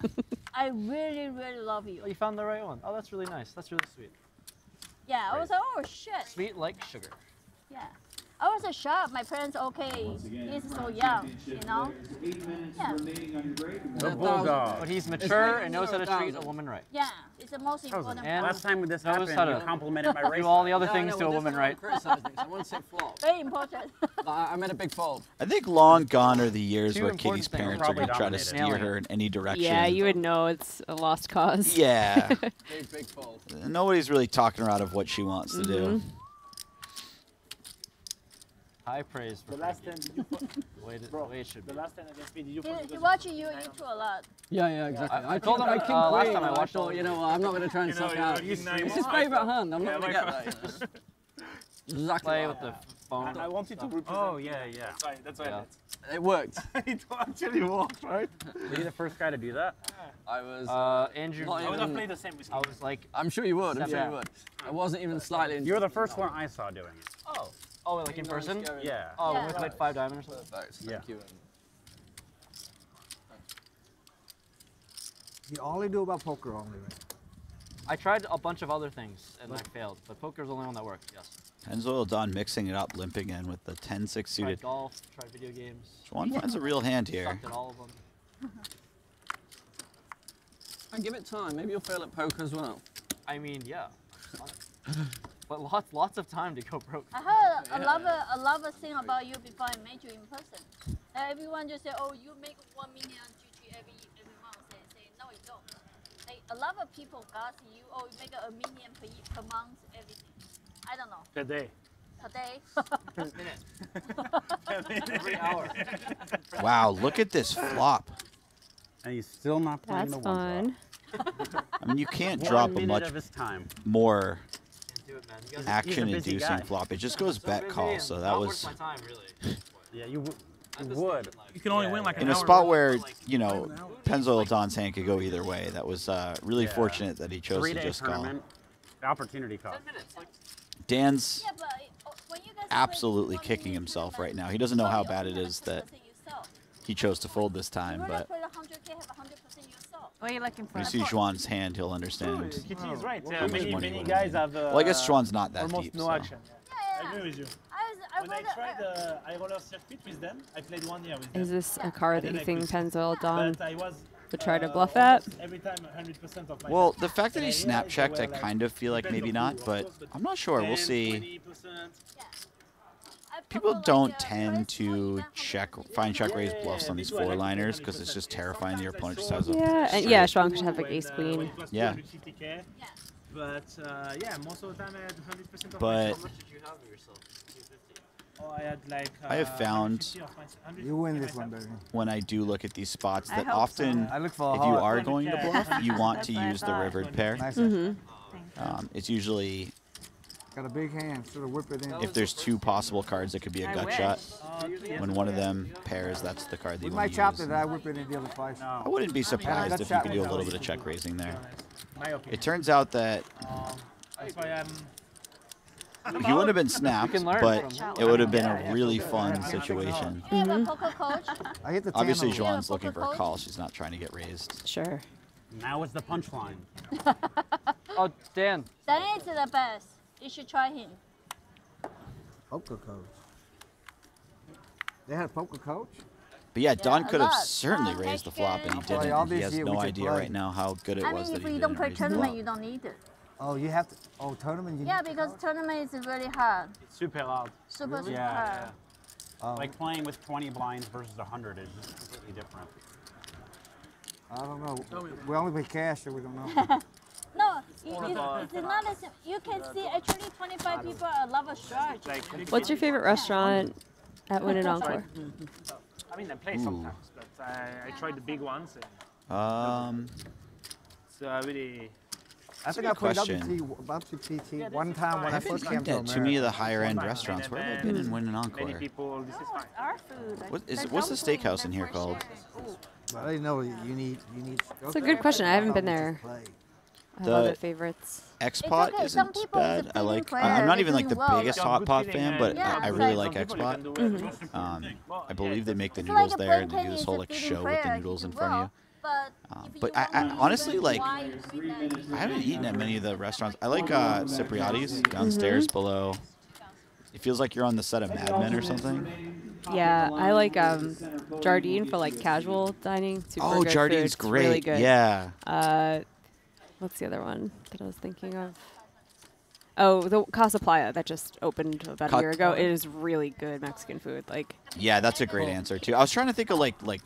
I really, really love you. Oh, you found the right one. Oh, that's really nice. That's really sweet. Yeah, I was like, oh shit. Sweet like sugar. Yeah. I was a shocked. My parents, okay, he's so young, you know? Yeah. The bulldog. But he's mature and knows how to treat a woman right. Yeah, it's the most important And Last time with this knows happened, how you to complimented my race. do all the other Yeah, I things know, to a woman right. I'm criticizing. I won't say flop. Very important. But I, I made a big fold. I think long gone are the years Two where important Kitty's parents are going to try to steer her in any direction. Yeah, you would know it's a lost cause. Yeah. Big, big fold. Nobody's really talking her out of what she wants to do. Mm-hmm. High praise for The last time, Frankie. did you, fo- the way, it- the bro, way it should the be. last time against me, did you He, force he because watch of- you I know. YouTube a lot. Yeah, yeah, exactly. I- I I, told told him, him I king uh, last queen. time I I watched thought, him- you know, what, I'm not going to try and You know, suck you out. know, you know, It's you his know. favourite hand. I'm Yeah, not going to get that. You know? Exactly. Play with the phone. I, I wanted to represent. Oh, yeah, yeah. That's why, that's why Yeah. It worked. it actually worked, right? Were you the first guy to do that? I was. Uh, Andrew. not I would even- have played the same with I you. was like, I'm sure you would. I'm sure Yeah. you would. I wasn't even slightly. You were the first one I saw doing it. oh, oh, like in person? Yeah. Oh, Yeah. when we played Five Diamond or something. Perfect. Yeah. Thank you. You only do about poker only, right? I tried a bunch of other things and I failed, but poker's the only one that worked. Yes. Pennzoil Don mixing it up, limping in with the 10-6 Tried suited. golf, tried video games. Xuan finds a real hand here. Sucked at all of them. And give it time. Maybe you'll fail at poker as well. I mean, yeah. But lots, lots of time to go broke. I heard a lot of a lot of thing about you before I met you in person. Uh, everyone just say, "Oh, you make one million GG every every month." Say, say no, you don't. Like a lot of people got you. Oh, you make a million per, ye- per month, everything. I don't know. Today. Today. Every hour. Wow, look at this flop. And he's still not playing That's the one That's fun. I mean, you can't One drop a minute much of time. more Can't do it, man. You guys- action-inducing flop. It just goes so bet call, so that not worth was my time, really. Yeah, you, you would. You can only win like in an a hour. spot where you know Pennzoil Don's hand could go either way. That was uh, really Yeah. fortunate that he chose to Three-day just call. tournament. Opportunity cost. 10 minutes. Like, Dan's Yeah, but when you guys absolutely kicking himself right now. He doesn't know how bad only it have is that he chose to fold this time, but play the 100k, have 100% yourself. What are you looking for? when you see Xuan's hand, he'll understand. Kitty is right. how Uh, much many money many guys have. Uh, Well, I guess Xuan's not that almost deep, no so. action. Yeah, I agree with you. I was, I When I tried the high roller circuit with them, I played one year with them. Is this a card that you think quit. Pennzoil Don But would try to uh, bluff at? Every time 100% of my Well, the fact that he I snap checked, I kind of feel like maybe not, but I'm not sure. We'll see. 20%. I People don't uh, tend to check, find check raise bluffs on these too, I like four to liners because it's just terrifying. Your opponent just has Sometimes a I Yeah, and straight. yeah, Schwank should have like when, ace uh, queen. when it Yeah. But uh, yeah, most of the time I had 100% of But- my how much did you have of yourself? Oh, I had like. Uh, I have found 150 of my- You win this one, when I do look at these spots I that hope so. often, I look for if you are going to bluff, you want to That's what I use the rivered pair. Mm-hmm. Um, it's usually Got a big hand. Should have whipped it in. if there's two possible cards that could be a gut shot. Uh. When one of them pairs, that's the card that you might want to chop use. it. I whip it in the other twice. I wouldn't be surprised got if you could do a little bit of check raising there. It turns out that Um, that's why I'm. he wouldn't have been snapped, but it would have been a really fun situation. You have a poker coach. I hit the tan Obviously, on the- Xuan's Yeah, looking for a call. She's not trying to get raised. Sure. Now is the punchline. Oh, Dan. Dan is the best. You should try him. Poker coach. They had a poker coach? But yeah, Don a could have certainly Uh, raised the flop, and he didn't. all and He has no idea play. right now how good it I was mean, that if he you don't play raise the tournament, you don't need it. Oh, you have to. Oh, tournament. You Yeah, need to because coach? tournament is really hard. It's super hard. Super, super Yeah, hard. yeah. Oh, Like playing with 20 blinds versus 100 is just completely different. I don't know. We only play cash, so we don't know. No, it, it's, it's not the same. You can see actually 25 people are love a stretch. Like, What's your favorite restaurant at Wynn and Encore? I mean, I play sometimes, but I, I tried the big ones. And Um, so I uh, really. I That's a think I good played question. WT, WPT Yeah, this one is time when I I haven't first came looked to at America. too many of the higher end restaurants. Where have I been in Wynn and Many people, this is fine. our food. What is- they're what's the steakhouse in here called? sharing. Ooh. But I didn't know you need you need. It's a good question. I haven't been there. Play. I The- other favorites. Xpot okay, isn't people bad. I like. player, I- I'm not even like the well. biggest Yeah, hot pot feeling, fan, but Yeah, I, I really like like Some Xpot. Mm -hmm. Um, I believe they make the noodles like there and they do this whole like feeling show with the noodles in do front of you. But, Um, but I- I- honestly, like, why three minutes? I haven't eaten at many of the restaurants. I like uh, Cipriani's downstairs below. It feels like you're on the set of Mad Men or something. Yeah, I like um, Jardine for like casual dining. Super Oh, good Jardine's food. It's Really great. good. Yeah. Uh, what's the other one that I was thinking of? Oh, the Casa Playa that just opened about Ca- a year ago. It is really good Mexican food. Like, Yeah, that's a great answer too. I was trying to think of like like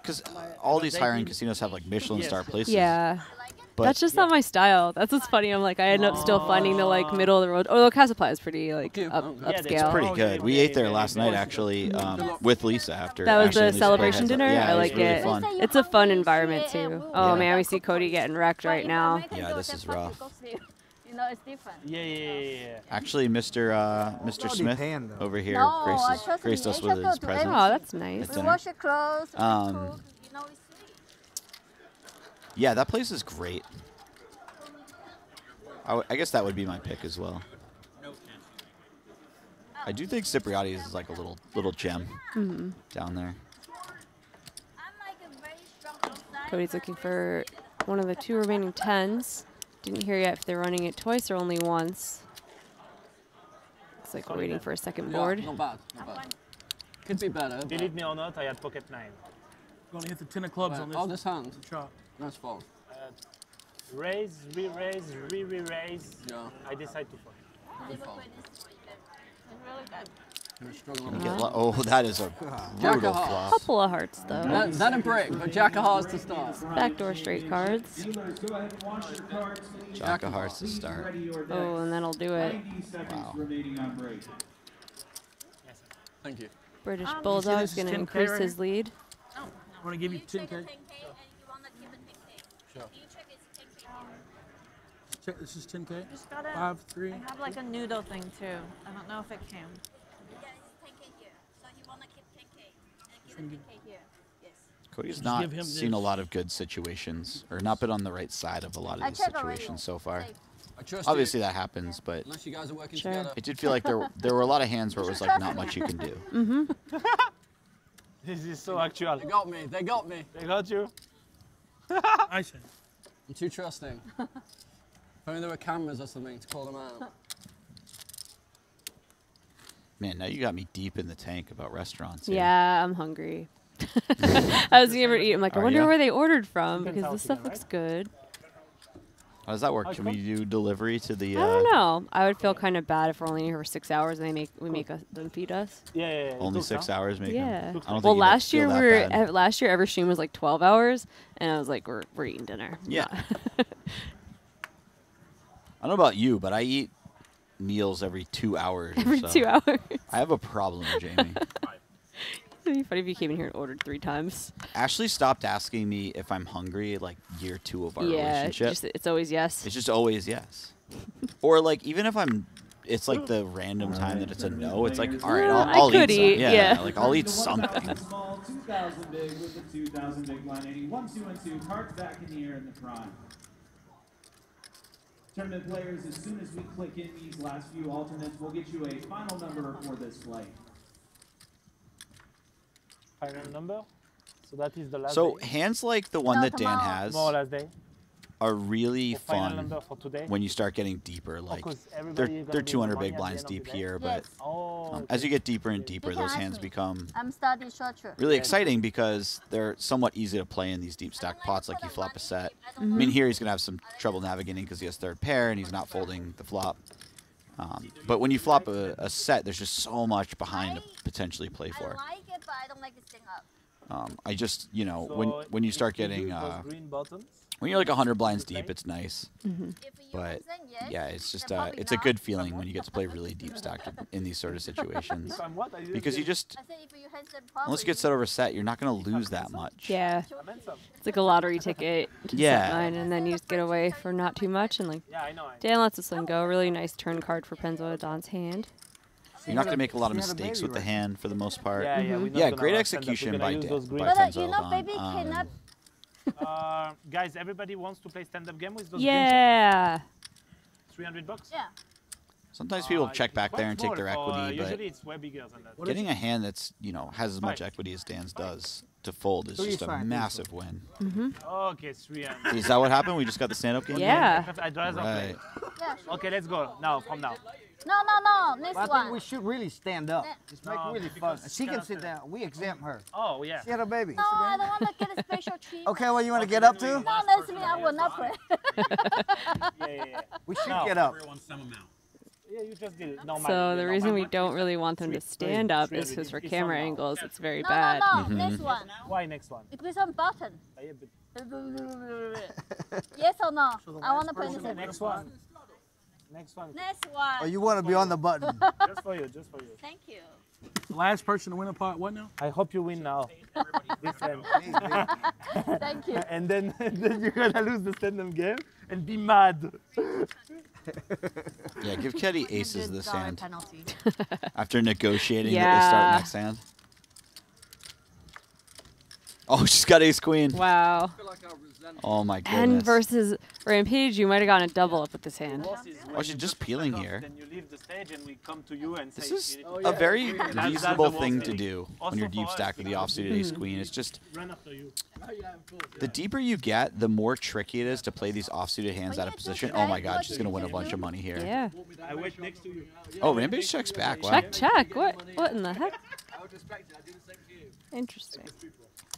because all these higher end casinos have like Michelin star places. yeah, but that's just not my style. That's what's funny. I'm like, I end up still finding the like middle of the road. Oh, the Casa Playa is pretty like up, Yeah, that's upscale. pretty Oh, good. We ate there last night actually um, with Lisa after. That was the celebration dinner. Yeah, I it like was really it. fun. It's a fun environment too. Oh Yeah. man, we see Cody getting wrecked right now. Yeah, this is rough. You know, it's different. Yeah, yeah, yeah, yeah, yeah. Actually, Mr. Uh, Mr. Smith depend, though. over here No, I graced, us, trust graced us with his presence. Oh, that's nice. We wash your clothes, we Um, cook, you know, it's sweet. Yeah, that place is great. I, w- I guess that would be my pick as well. I do think Cipriani's is like a little little gem Mm-hmm. down there. I'm like a very strong outside, Cody's looking for one of the two remaining tens. Didn't hear yet if they're running it twice or only once. Looks like we're waiting for a second board. Yeah, not bad, not bad. Could be better. Believe me or not, I had pocket nine. Gonna hit the ten of clubs but- on this. Oh, this hand. Chop. Nice fold. I had raise, re-raise, re-re-raise. Yeah. I decide to fold. Never played this before either. It's really good. Gonna struggle Gonna on get oh, that is a brutal flop. Couple of hearts though. That, that a brick, but Jack of hearts to start. Backdoor straight cards. Dealers, and launch your cards. Please. Jack of hearts to start. Ready your deck. Oh, and that'll do it. Wow. remaining on break. Thank you. British Um, Bulldog's this is gonna increase right his here? lead. I want to give you You trade 10k. the 10k and you want to keep it 10k. Sure. You check it's 10k. Check, this is 10k. Just got it. Five, three. I have like a noodle thing too. I don't know if it came. Yeah, it's 10k here. So you want to keep 10k and give 10k here. Yes. Cody's not give him seen a lot of good situations, or not been on the right side of a lot of I these situations so far. Safe. I trust Obviously you. that happens, but you guys are working Sure. together. it did feel like there there were a lot of hands where it was like not much you can do. Mm-hmm. This is so actual. They got me. They got me. They got you. I said. I'm too trusting. If mean, there were cameras or something to call them out. Man, now you got me deep in the tank about restaurants. here. Yeah, I'm hungry. I was gonna eat. I'm like, I wonder ya? where they ordered from because this stuff again, looks good. How does that work? Oh, Can we do delivery to the? I Uh, don't know. I would feel kind of bad if we're only here for six hours and they make we make us, them feed us. Yeah, yeah, yeah. Only six huh? hours, maybe. Yeah. I don't Well, you'd have to last year we that were uh, last year every stream was like 12 hours, and I was like, we're we're eating dinner. Yeah. Not- I don't know about you, but I eat meals every two hours. or every so. two hours. I have a problem, Jamie. It'd be funny if you came in here and ordered three times. Ashley stopped asking me if I'm hungry like year two of our yeah, relationship. just, it's always yes. It's just always yes. or like even if I'm, it's like the random time that it's a no. It's like all right, Yeah, I'll, I I'll could eat, eat, Yeah, yeah. like I'll eat something. small, 2,000 big with the 2,000 big blind 81, 2 and 2. Cards back in the air in the prime. Tournament players, as soon as we click in these last few alternates, we'll get you a final number for this flight. Final number. So that is the last So day. hands like the one No, that Dan tomorrow. has Tomorrow last day. Are really fun number for today. when you start getting deeper. Like they're everybody is gonna they're 200 big blinds end of the deep here, Yes. but Oh. um, as you get deeper and deeper, those hands me. become I'm studying really exciting because they're somewhat easy to play in these deep stack pots. Like you flop a set. I Mm-hmm. mean, here he's gonna have some trouble navigating because he has third pair and he's not folding the flop. Um, but when you flop a, a set, there's just so much behind to potentially play I for. like it, but I don't like it staying up. Um, I just, you know, when So when you start getting uh, green buttons, when you're like 100 blinds deep, it's nice. Mm-hmm. But use them, yes. yeah, it's just uh, it's a good feeling when you get to play really deep stacked in these sort of situations if I'm what? I didn't because you just I you unless you get set over set, you're not gonna lose that much. Yeah, I meant some. it's like a lottery ticket. to Yeah. mine, and then you just get away for not too much, and like Yeah, I know. I Dan lets this one go. Really nice turn card for Pennzoil Don's hand. You're not gonna make a lot of She had a mistakes with the hand for the most part. Yeah, yeah, Mhm. Yeah, great stand up. We're execution by Dan. those green by But uh, Pennzoil you know, Don. baby Um, cannot. Uh, guys, everybody wants to play stand-up game with those green Yeah. 300 bucks? Yeah. Sometimes people Uh, check back there and take their for, uh, equity, but it's way bigger than that. getting a hand that's you know has as much Five. equity as Dan's does to fold is Three just is a fine, massive win. Mm-hmm. Okay, 300. Is that what happened? We just got the stand-up game. Yeah. Because I'd rather play. Right. Okay, let's go now. From now. No, no, no. Next Well, I one. think we should really stand up. Just make No, it really fun. She can sit sit. down. We exempt her. Oh yeah. She had a baby. no, I don't want to get a special treatment. Okay, well, you want to get up then too? No, that's me. I will not play. Yeah, yeah, yeah. We should No. get up. Yeah, you just did it. No, So the reason we don't really want them to stand up is because for camera angles, it's very no, bad. no, no. Mm-hmm. Next one. Why next one? It on button. Yeah, but yes or no? I want to play okay, this. next one. Next one. Next one. Oh, you want to be on the button. Just for you. Just for you. Thank you. Last person to win a pot. What now? I hope you win now. this end. Thank you. and then, and then you're gonna lose the stand-up game and be mad. Yeah, give Kitty aces this $100 hand penalty. after negotiating that they start next hand. Oh, she's got ace queen. Wow. I feel like I resent Oh my god. And versus Rampage, you might have gotten a double up with this hand. Boss is when Oh, she's just peeling here. Then you leave the stage and we come to you and This is Oh, a very agree. That's- that's reasonable thing to do when Also you're deep us, stacked with the because- offsuited ace mm-hmm. queen. It's just Run after you. Yeah, of course. the deeper you get, the more tricky it is to play these offsuited hands out of position. Oh my god, she's gonna win a bunch of money here. Yeah. I wait next to you. Oh, Rampage checks back. Wow. Check, check. What? What in the heck? I would respect it. I do the same to you. Interesting.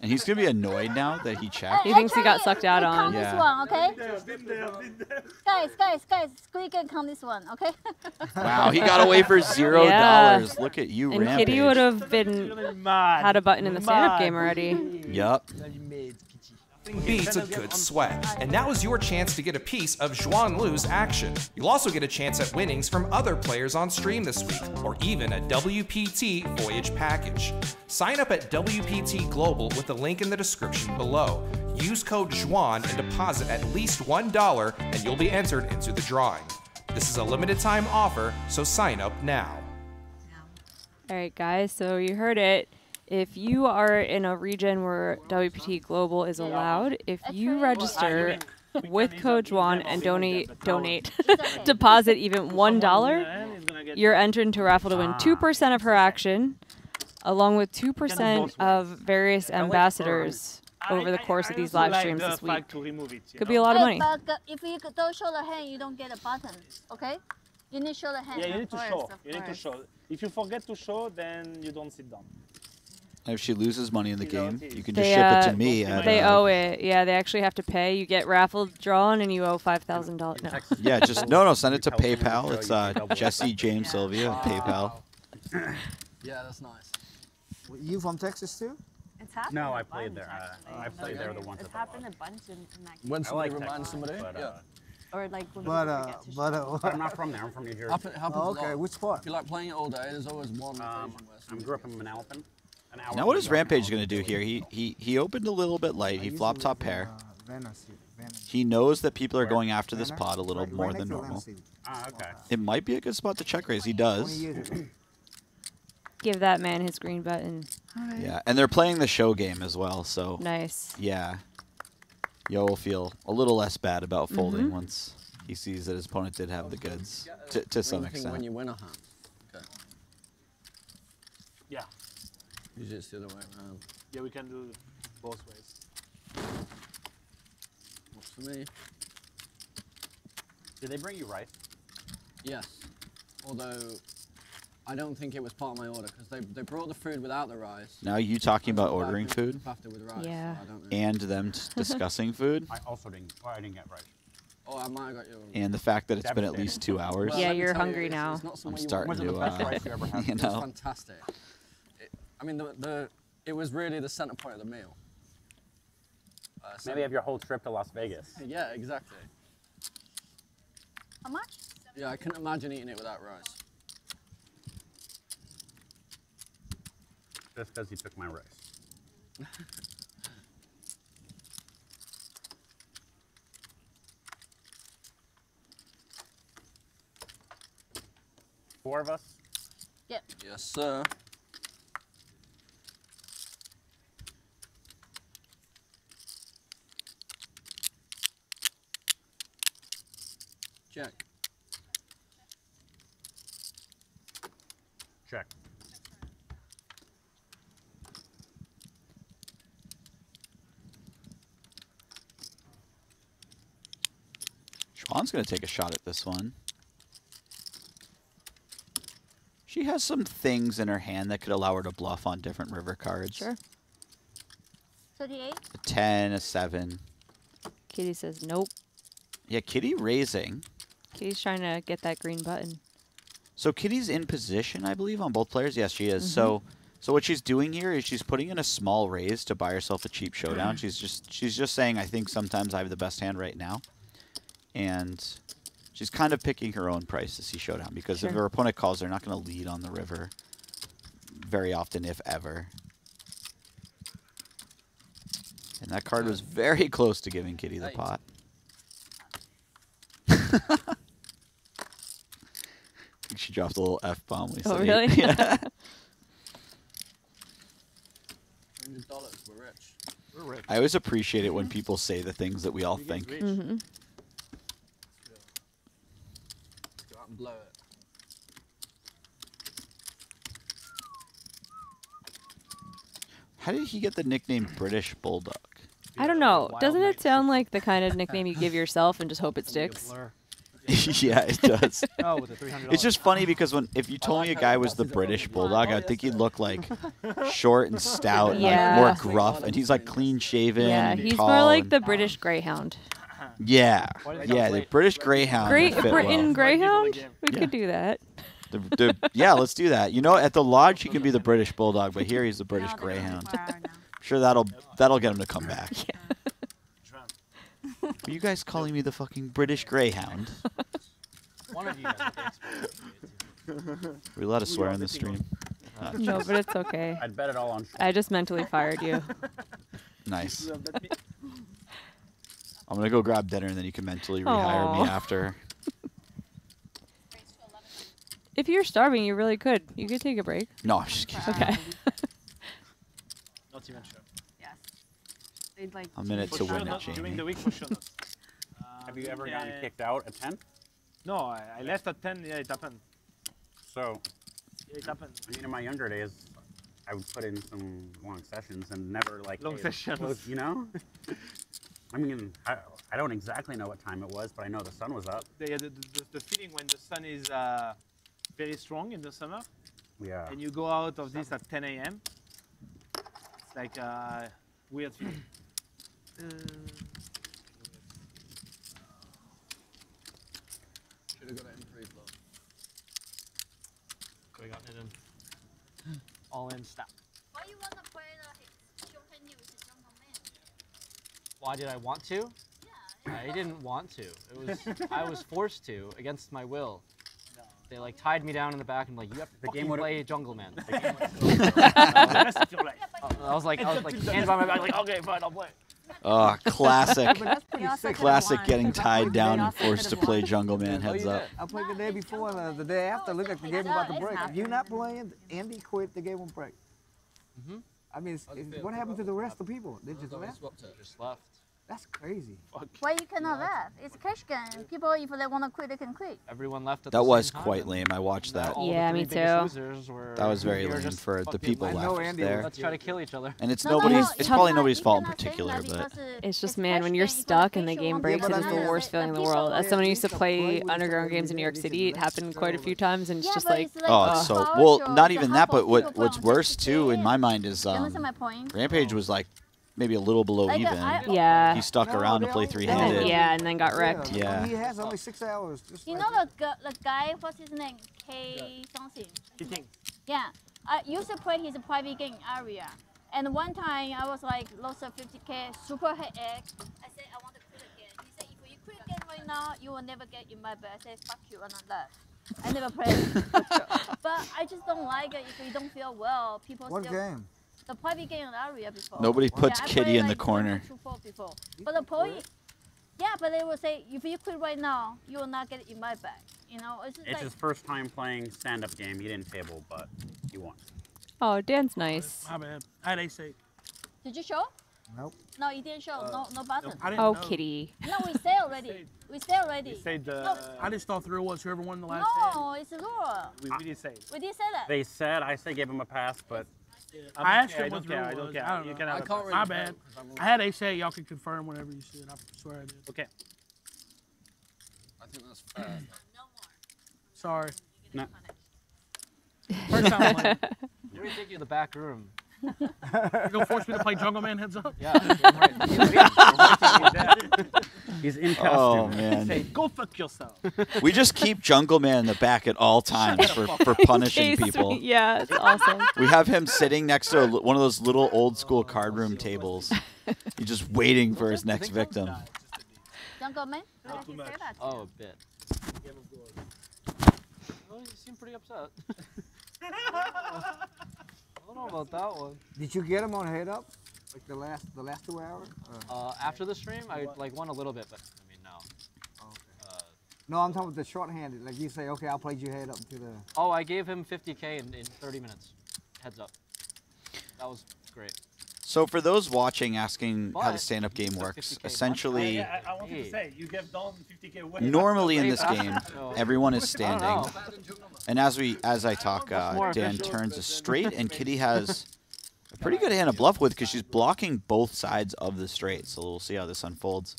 And he's gonna be annoyed now that he checked. He thinks he got sucked out Count on. this Yeah. one, okay? Been there, been there. Guys, guys, guys, Squeak and count this one, okay? Wow, he got away for zero Yeah. dollars. Look at you, And Rampage. Kitty would have been had a button in the stand-up game already. Yup. Beats a good sweat. And now is your chance to get a piece of Xuan Liu's action. You'll also get a chance at winnings from other players on stream this week, or even a WPT Voyage package. Sign up at WPT Global with the link in the description below. Use code XUAN and deposit at least $1 and you'll be entered into the drawing. This is a limited time offer, so sign up now. All right, guys. So you heard it. If you are in a region where WPT Global is allowed, if you register with Code XUAN and donate donate deposit even one dollar, you're entered into a raffle to win ah, two percent of her action, along with two percent of various ambassadors over the course of these live streams this week. it. Could be a lot of money. But if you don't show the hand, you don't get a button, okay? You need to show the hand. Yeah, you need to Of show. course, You need to show. If you forget to show, then you don't sit down. If she loses money in the game, you can just They, ship it uh, to me. At, They uh, owe it. Yeah, they actually have to pay. You get raffle drawn and you owe five thousand dollars. No. Yeah, just no, no. Send it to PayPal. It's uh, Jesse James Sylvia PayPal. Yeah, that's nice. You from Texas too? It's happened. No, a I played bunch, there. Uh. I played there the once It's happened a bunch in, in that When I somebody like reminds Texas, somebody, but, yeah. uh, Or like when But people uh, to but uh, but I'm not from there. I'm from New Jersey. Happen, happens Oh, a okay, lot. which part? If you like playing it all day, there's always one Um, I somebody's grew up in Manalapan. An hour Now, what from is York, Rampage going to do here? He he he opened a little bit light. He flopped to flop top pair. Vanna City, Vanna. He knows that people are going after this Vanna? pot a little more than next to Vanna normal. Ah, okay. It might be a good spot to check raise. He does. Give that man his green button. Yeah, and they're playing the show game as well. So Nice. yeah, Yoh will feel a little less bad about folding Mhm. once he sees that his opponent did have the goods to, to some Ring thing When extent. you win a hand. Okay. Yeah. Usually it's the other way around. Yeah, we can do both ways. What's for me? Did they bring you rice? Yes. Although, I don't think it was part of my order because they, they brought the food without the rice. Now you talking about ordering food After with rice. Yeah. So I don't know. and them discussing food I also didn't. Well, I didn't get rice. oh, I might have got you. and the fact that it's been at least two hours. Yeah, you're tell you, hungry it's- now. It's not I'm starting want Was it to, uh, you ever had? you It was know. fantastic. It, I mean, the, the it was really the center point of the meal. Uh, so- Maybe have your whole trip to Las Vegas. Yeah, exactly. How much? Yeah, I couldn't imagine eating it without rice. Just because you took my rice. Four of us. Yep. Yes, sir. Check. Check. Xuan's going to take a shot at this one. She has some things in her hand that could allow her to bluff on different river cards. Sure. 38? A 10, a 7. Kitty says nope. Yeah, Kitty raising. Kitty's trying to get that green button. So Kitty's in position, I believe, on both players. Yes, she is. So, mm-hmm. so what she's doing here is she's putting in a small raise to buy herself a cheap showdown. she's just she's just saying, I think sometimes I have the best hand right now, and she's kind of picking her own price to see showdown because if her opponent calls, they're not going to lead on the river very often, if ever. And that card was very close to giving Kitty the pot. I think she dropped a little f bomb. Oh, really? Yeah. We're rich. We're rich. I always appreciate it when people say the things that we all think. Mm-hmm. Go out and blow it. How did he get the nickname British Bulldog? I don't know. Doesn't it sound like the kind of nickname you give yourself and just hope it sticks? Blur. yeah, it does. Oh, with the $300 It's just funny because when if you told me a guy was the British bulldog, I'd think he'd look like short and stout, and Yeah. like more gruff, and he's like clean shaven. Yeah, and he's tall more like and- the British Greyhound. Yeah, they yeah, the British Greyhound. would Great fit Britain well. Greyhound. We Yeah. could do that. The, the, yeah, let's do that. You know, at the lodge he can be the British bulldog, but here he's the British Greyhound. Sure, that'll that'll get him to come back. Are you guys calling me the fucking British Greyhound? One of you guys would be exposed. Are we allowed to swear on the stream? Uh, No, but it's okay. I'd bet it all on. I just mentally fired you. Nice. I'm gonna go grab dinner and then you can mentally rehire me after. If you're starving, you really could. You could take a break. No, I'm just kidding. Okay. Not even sure. Yes. They'd like. I'm in it For to win it, not, During Jamie. the week, for sure not. Have you ever gotten yeah. kicked out at 10? No, I, I left at 10. Yeah, it happened. So, Yeah, it happened. I mean, in my younger days, I would put in some long sessions and never like Long hey, sessions. close, you know. I mean, I, I don't exactly know what time it was, but I know the sun was up. The, the, the, the feeling when the sun is uh, very strong in the summer, Yeah. and you go out of this at 10 a.m. It's like a weird feeling. Should have got it in pre-flow. Could have gotten it in. All in stop. Why you wanna play the Showtime News Jungle Man? Why did I want to? I didn't want to. It was I was forced to against my will. They like tied me down in the back and like you have to The fucking game would've- play Jungle Man. That's your. I was like I was like hands by my back like okay fine I'll play. Oh, classic. But that's pretty sick. Classic getting tied down and forced to play Jungle Man. Oh, Heads up. I played the day before and uh, the day after. Look like the game about to break. If you're not playing, Andy quit. The game will break. Mm-hmm. I mean, it's, it's, what happened to the rest of the people? They just left. Just left. That's crazy. Why you cannot left? It's cash game. People, if they wanna quit, they can quit. Everyone left at That the was same time. quite lame. I watched that. Yeah, me too. That was very here lame for the people I know left Andy there. Let's try to kill each other. And it's No, no, nobody's. no, It's you probably cannot- nobody's fault in particular, but It's just it's man, when you're game for the stuck and the game breaks, but it I is the worst feeling in the world. As someone who used to play play with each underground games in New York City, it happened quite a few times, and it's just like, oh, it's so well. Not even that, but what what's worse too in my mind is You understand um, my point? Rampage was like maybe a little below Like, even. I- yeah, He stuck No, around to play all- three-handed. yeah, and then got wrecked. Yeah. He has only six hours. Just You like know the, the guy, what's his name? K something. Eating. Yeah, I used to play his private game area. And one time I was like, lost of 50k, super high egg. I said, I want to quit again. He said, if you quit again right now, you will never get in my bed. I said, fuck you, and I left. I never played. but I just don't like it if you don't feel well. People What still. game? The private game area before. Nobody puts I Kitty played in the like corner. before. But the point, yeah, but they will say, if you quit right now, you will not get in my bag. You know, it's just It's like, his first time playing stand-up game. He didn't table, but he won. Oh, Dan's nice. My bad. I had ace eight. did you show? Nope. No, you didn't show. no, no button. I didn't Oh, know. Kitty. No, we say already. We say already. We said No, uh, I just thought the rule was whoever won the last hand. no, it's a rule. we really said. We didn't say that. They said I say give him a pass, but I'm I asked okay, him what the care. rule I don't was. care. I don't You know. can I have a can't really My tell bad. 'cause I'm- had ace eight. Y'all can confirm whatever you said. I swear I did. Okay. I think that's fair. Sorry. no. First time I'm like, Let me take you to the back room. You gonna force me to play Jungle Man heads up? Yeah. He's in Oh costume. man. Say, go fuck yourself. We just keep Jungle Man in the back at all times for, for punishing Case- people. Yeah, it's awesome. We have him sitting next to a, one of those little old school card room tables. He's just waiting for his next victim. Jungle Man? What did you say that? Oh, a bit. Oh, you seem pretty upset. I don't know about that one. Did you get him on head up? Like the last the last two hours? Uh, after the stream, I like won a little bit, but I mean, no. Uh, No, I'm talking about the short-handed. Like you say, okay, I'll play you head up to the. oh, I gave him 50k in, in 30 minutes. Heads up. That was great. So for those watching, asking how the stand-up game works, essentially, I, I, I wanted Hey. to say, you gave down 50k way normally in this game, everyone is standing. And as we as I talk, uh, Dan turns a straight, and Kitty has a pretty good hand of bluff with because she's blocking both sides of the straight. So we'll see how this unfolds.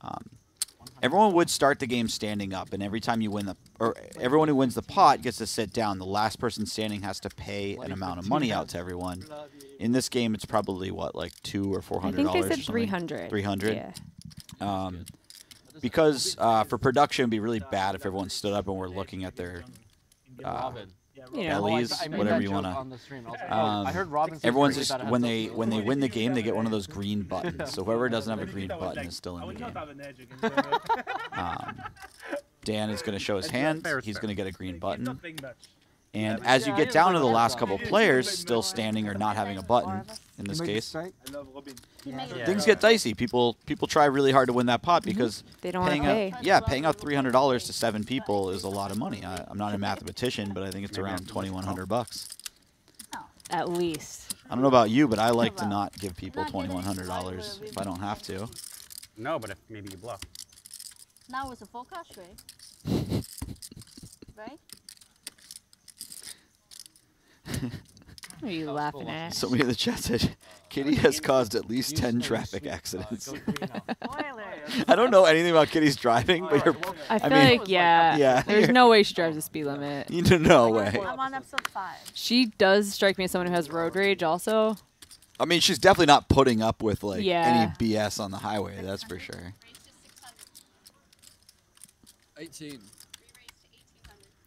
Um, everyone would start the game standing up, and every time you win the or everyone who wins the pot gets to sit down. The last person standing has to pay an amount of money out to everyone. In this game, it's probably what like two or four I think dollars. they said 300. Three hundred. Yeah. Um, because uh, for production, it'd be really bad if everyone stood up and we're looking at their uh, You know. bellies, I made whatever you want to. stream. I was like, I heard Robin Everyone's just when they when they win the game, they get one of those green buttons. So whoever doesn't have a green button is still in the game. not have an edge against them. Um, Dan is going to show his hand. He's going to get a green button. Not playing Dutch. And as you get down to the last that. couple players, still standing or not having a button, in this You make a case, strike? I love Robin. He made it. things get dicey. People people try really hard to win that pot mm-hmm. because They don't paying pay. out yeah paying out three hundred dollars to seven people is a lot of money. I, I'm not a mathematician, but I think it's around twenty one hundred bucks. Oh. At least. I don't know about you, but I like to not give people not twenty giving one hundred anybody dollars if I don't have to. No, but if maybe you bluff. Now it's a forecast rate. right? What are you laughing at? Somebody in the chat said Kitty has caused at least ten traffic accidents. Spoilers. I don't know anything about Kitty's driving, but you're. I feel mean, like yeah. yeah. There's no way she drives the speed limit. You know, no way. I'm on episode five. She does strike me as someone who has road rage also. I mean, she's definitely not putting up with like Yeah. any BS on the highway. That's for sure. 18.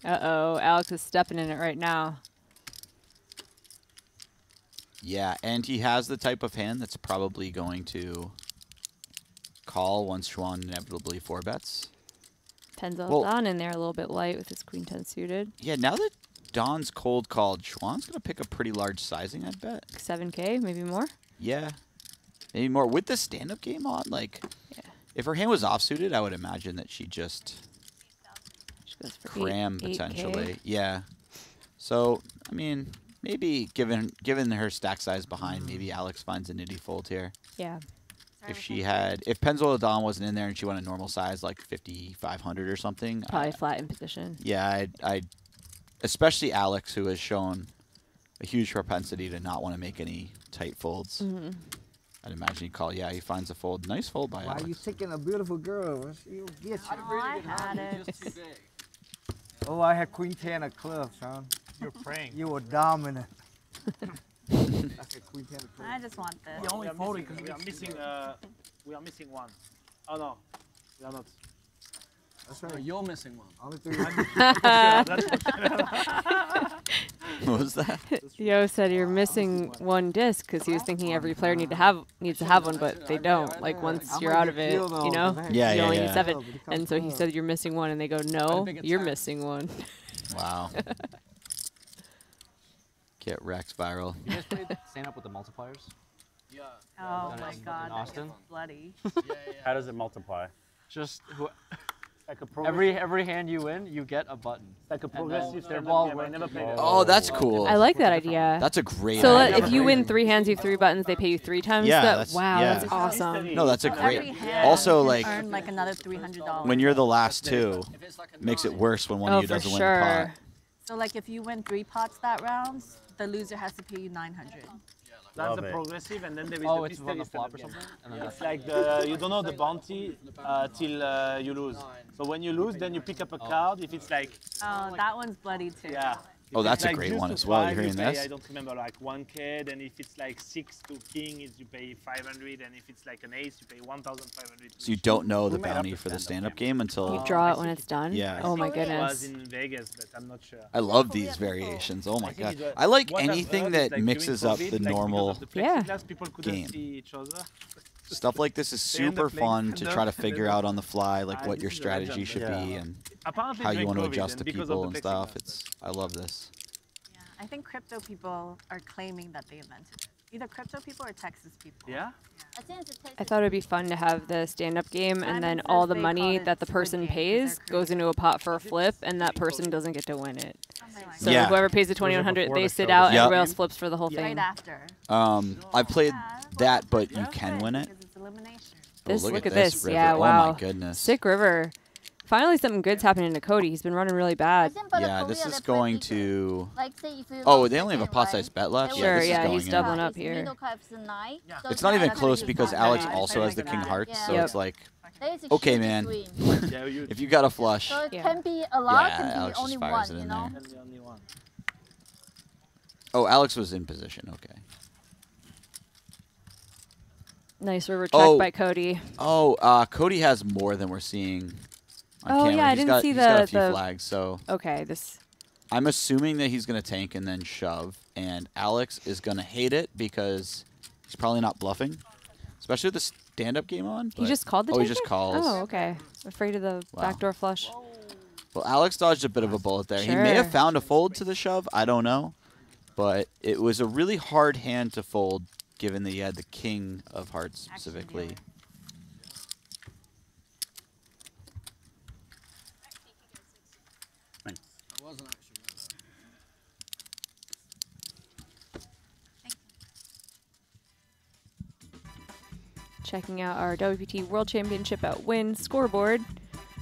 Uh oh, Alex is stepping in it right now. Yeah, and he has the type of hand that's probably going to call once Xuan inevitably four bets. Tenzo Well- Don in there a little bit light with his queen ten suited. Yeah, now that Don's cold called, Xuan's gonna pick a pretty large sizing, I'd bet. Seven K, maybe more. Yeah, maybe more with the stand-up game on. Like, Yeah. if her hand was off-suited, I would imagine that she just She eight- cram 8K. potentially. Yeah. So I mean, maybe given given her stack size behind, maybe Alex finds a nitty fold here. Yeah. If she had, if Pennzoil Don wasn't in there and she went a normal size like 5,500 or something, Probably I- flat in position. yeah, I'd, I'd, especially Alex, who has shown a huge propensity to not want to make any tight folds. hmm I'd imagine he'd call, yeah, he finds a fold. Nice fold by Why Alex. you taking a beautiful girl? She'll get you. Oh, I had it. Oh, I had queen ten of clubs, son. You're praying. You were dominant. I had queen ten of clubs. I just want this. He only we are folded missing, because we are missing. Uh, we are missing one. Oh no, we are not. That's No, right. you're missing one. Only three. what was that? Yoh said you're missing one disc because he was thinking every player need to have needs to have one, but they don't. Like once you're out of it, you know, 'cause I Yeah, you yeah, only yeah. need seven. Club, it becomes And so he said you're missing one, and they go, no, you're missing one. Wow. Get Rex viral. You guys played stand up with the multipliers? Yeah. Oh my in- god, that Austin? gets bloody. Yeah, yeah. How does it multiply? Just who, Like a every every hand you win, you get a button. like a then progressive they're stand-up ball game. I working never played. Oh, that's cool. I like that idea. That's a great so idea. let, if you win three hands, you have three buttons. They pay you three times. Yeah, that. that's- wow, yeah. that's awesome. No, that's a great. every Also, like earn like another three hundred dollars. when you're the last two, If it's like a makes it worse when one Oh, of you doesn't win sure. the pot. So like if you win three pots that round, the loser has to pay you nine hundred. That's Love the it. progressive, and then there is Oh, the it's mystery on the flop or something. And then It's like the you don't know the bounty uh, till uh, you lose. So when you lose, then you pick up a card. If it's like Oh, that one's bloody too. yeah. Oh, that's it's a great one to as well. You five, hearing pay, this? I don't remember like 1k. Then if it's like six to king, is you pay 500, and if it's like an ace, you pay 1,500. So you don't know the Who made up bounty for the stand-up stand-up game until You draw it when it's done. Yeah. Oh my It was goodness. in Vegas, but I'm not sure. I love oh, these variations. Oh my god. I like anything that mixes up the normal of the Yeah. plexiglass, people couldn't game. See each other. stuff like this is super fun to try to figure out on the fly like what your strategy should Yeah. be and how you want to adjust to people and stuff. It's I love this. Yeah, I think crypto people are claiming that they invented it. Either crypto people or Texas people. Yeah. I think it's a I thought it'd be fun to have the stand-up game, and then all the money that the person pays goes into a pot for a flip, and that person doesn't get to win it. Something like So Yeah. whoever pays the twenty one hundred, they sit out, Yep. everybody else flips for the whole thing. Right after. Um, I've played that, but you can win it. because it's elimination. Oh, look look, at at this this. river. Yeah, Oh wow. my goodness. Sick river. Finally, something good's happening to Cody. He's been running really bad. Yeah, this is going to. Like say if you Oh, they only have a pot right, size bet left. they Yeah, Sure, this is yeah, going he's in. doubling up It's here. Middle card's a nine. so It's not even close because Alex also has the king hearts, so Yep. it's like, There is a okay, man. between. Yeah, you. If you got a flush, So it Yeah. can be a lot, Yeah, can be Alex just only fires one, it you in know? there. I'm the only one. oh, Alex was in position. Okay. Nice river check Oh. by Cody. Oh, uh, Cody has more than we're seeing. On Oh, camera. yeah, I He's didn't got, see he's got the- a few the- flags, so Okay, this. I'm assuming that he's gonna tank and then shove, and Alex is gonna hate it because he's probably not bluffing, especially with the stand-up game on. He just called the Oh, he just calls. Oh, okay. Afraid of the Wow. backdoor flush. Well, Alex dodged a bit of a bullet there. Sure. He may have found a fold to the shove. I don't know, but it was a really hard hand to fold, given that he had the king of hearts specifically. Checking out our WPT World Championship at Wynn scoreboard.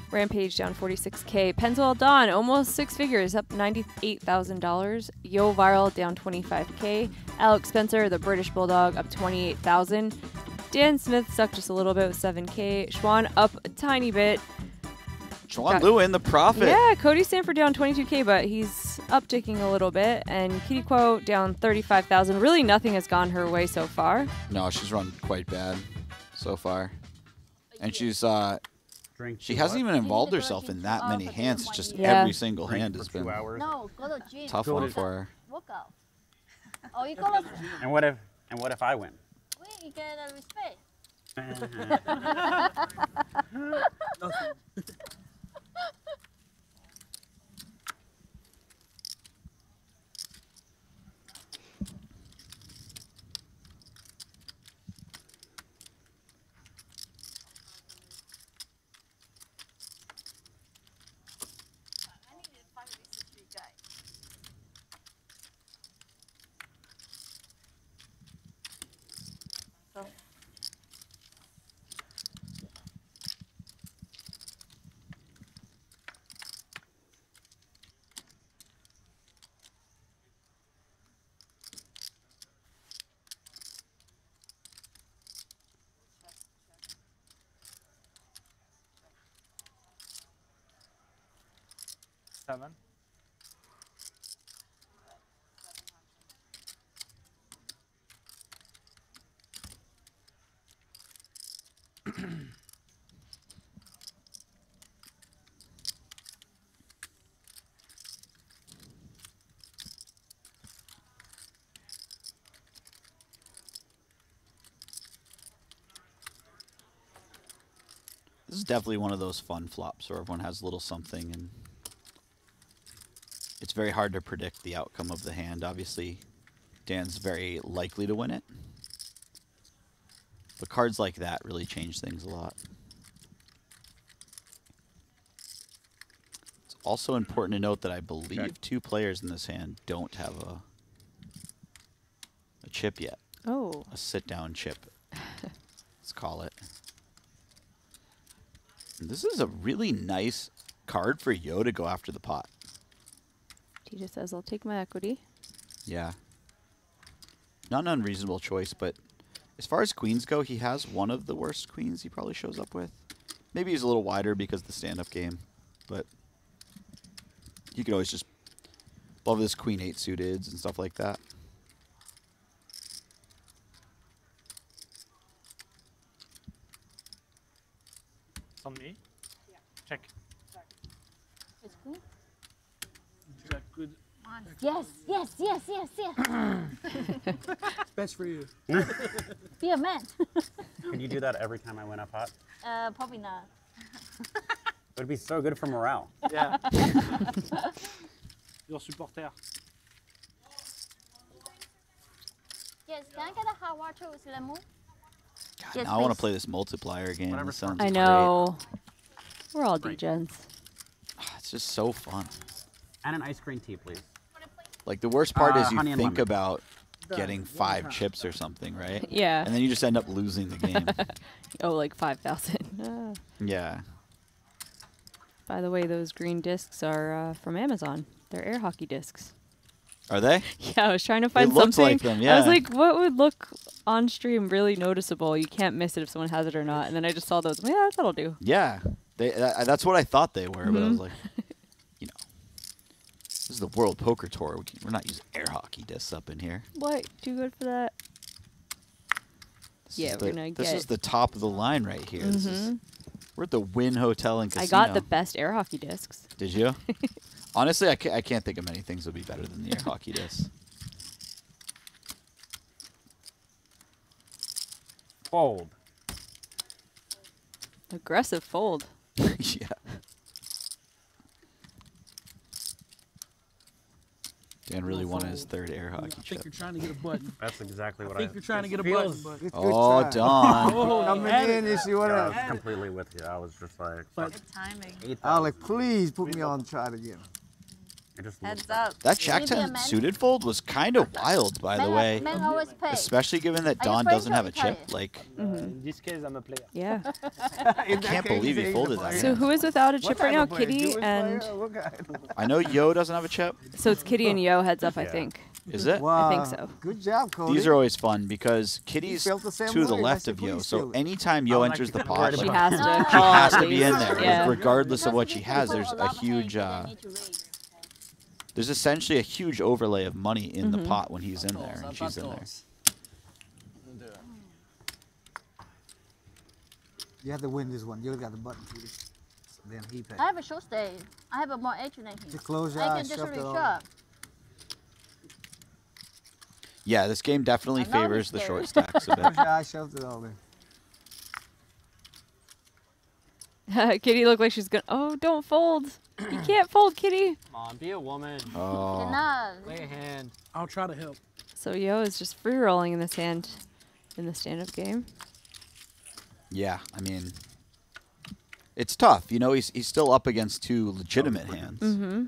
Rampage down 46k. Pennzoil Don almost six figures, up $98,000. Yoh Viral down 25k. Alex Spencer, the British Bulldog, up 28,000. Dan Smith stuck just a little bit with 7k. Xuan up a tiny bit. Got- Lewin, the prophet. Yeah, Cody Sanford down 22k, but he's upticking a little bit. And Kitty Kuo down 35,000. Really, nothing has gone her way so far. No, she's run quite bad so far, and she's uh, Drink she hasn't hours. even involved herself in that many hands. It's just Yeah. every single Drink hand has been hours. No, go to gym. tough Go one to- for her. Workout. Oh, you go to And what if and what if I win? wait, you get a respect. is definitely one of those fun flops where everyone has a little something, and it's very hard to predict the outcome of the hand. Obviously, Dan's very likely to win it, but cards like that really change things a lot. It's also important to note that I believe Check. two players in this hand don't have a a chip yet, Oh. a sit-down chip. Let's call it. This is a really nice card for Yoh to go after the pot. He just says, I'll take my equity. Yeah. Not an unreasonable choice, but as far as queens go, he has one of the worst queens he probably shows up with. Maybe he's a little wider because of the stand-up game, but you could always just love this queen eight suited and stuff like that. It's on me. Check. It's good. Jack, good. Yes, yes, yes, yes, yes. Best for you. Be a man. Could you do that every time I went up hot? uh, probably not. It would be so good for morale. Yeah. Your supporter. Yes, can I get a hot water with lemon? Yes, now I want to play this multiplier game. This sounds I great. know. We're all degens. It's just so fun. And an ice cream tea, please. Like the worst part Uh, is you think lemon. about Done. getting five time. chips or something, right? Yeah. And then you just end up losing the game. Oh, like 5,000. Ah. yeah. By the way, those green discs are uh, from Amazon. They're air hockey discs. Are they? Yeah, I was trying to find looked something. like them, yeah. I was like, what would look on stream really noticeable? You can't miss it if someone has it or not. And then I just saw those. Yeah, that'll do. Yeah, they. That, that's what I thought they were, but I was Mhm. like, you know, this is the World Poker Tour. We can, we're not using air hockey discs up in here. What? Too good for that? This yeah, is we're the, gonna This get. is the top of the line right here. This is, Mhm. we're at the Wynn Hotel and I got the best air hockey discs. Did you? Honestly, I can't, I can't think of many things that would be better than the air hockey discs. Fold. Aggressive fold. yeah. Dan really wanted his third air hockey I think chip. you're trying to get a button. That's exactly what I think I you're trying to get a feels- button, but Oh, Don. Oh, Coming in, you see what Yeah, I else? was completely with you. I was just like, But- fuck. timing. I was like, please put me on try it again. I just Heads up. That Jack Maybe 10 suited fold was kind of wild, by the way. men always mm-hmm. pay. Especially given that Don doesn't have a chip. Italian? Like, mm-hmm. In this case, I'm a player. Yeah. I can't believe he folded that. So who is without a chip right now? Kitty and I know Yoh doesn't have a chip. so it's Kitty and Yoh heads up. I think. Is it? I think so. Good job, Cody. These are always fun because Kitty's the to the left of Yoh. So anytime Yoh I'm enters the pot, She like, has to. she has to be in there, Yeah. regardless of what she has. There's a lot of huge, you uh, don't need to raise. There's essentially a huge overlay of money in the Mhm. pot when he's in there and she's in there. calls. We'll do it. You have to win this one. You got the button, Kitty. Then he paid. I have a short stay. I have a more edge than him. Just close your I eyes, can just shove it all. Yeah, this game definitely I know favors the short stacks a Close bit. your eyes, shoved it all in. Kitty looked like she's gonna. Oh, don't fold. You can't fold, Kitty. Come on, be a woman. Oh. Cannot. Lay a hand. I'll try to help. So Yoh is just free rolling in this hand, in the stand-up game. Yeah, I mean, it's tough. You know, he's he's still up against two legitimate hands, Mm-hmm.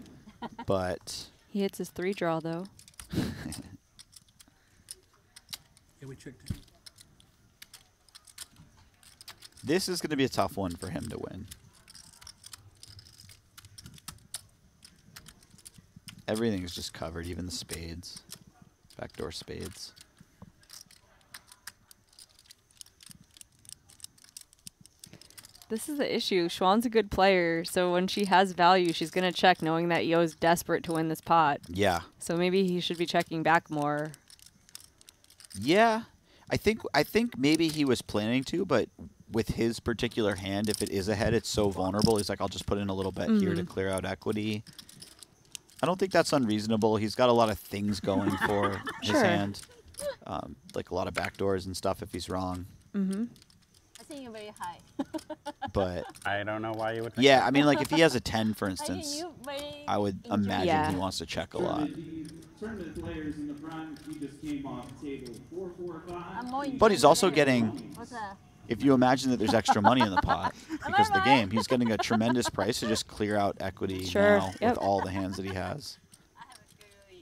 but He hits his three draw though. Yeah, we tricked him. this is going to be a tough one for him to win. Everything's just covered, even the spades, backdoor spades. This is the issue. Xuan's a good player, so when she has value, she's gonna check, knowing that Yoh's desperate to win this pot. Yeah, So maybe he should be checking back more. yeah. I think I think maybe he was planning to, but with his particular hand, if it is ahead, it's so vulnerable. He's like, I'll just put in a little bet here to Mhm. clear out equity. I don't think that's unreasonable. He's got a lot of things going for his Sure. hand, um, like a lot of backdoors and stuff. If he's wrong, Mm-hmm. I think you're very high. but I don't know why you would. Think yeah, that. I mean, like if he has a ten, for instance, you I would imagine Yeah. he wants to check a lot. Tournament players in the front, he just came off the table. Four, four, five. I'm more But he's also getting, What's that? If you imagine that there's extra money in the pot because of the game, he's getting a tremendous price to just clear out equity Sure, now yep. with all the hands that he has,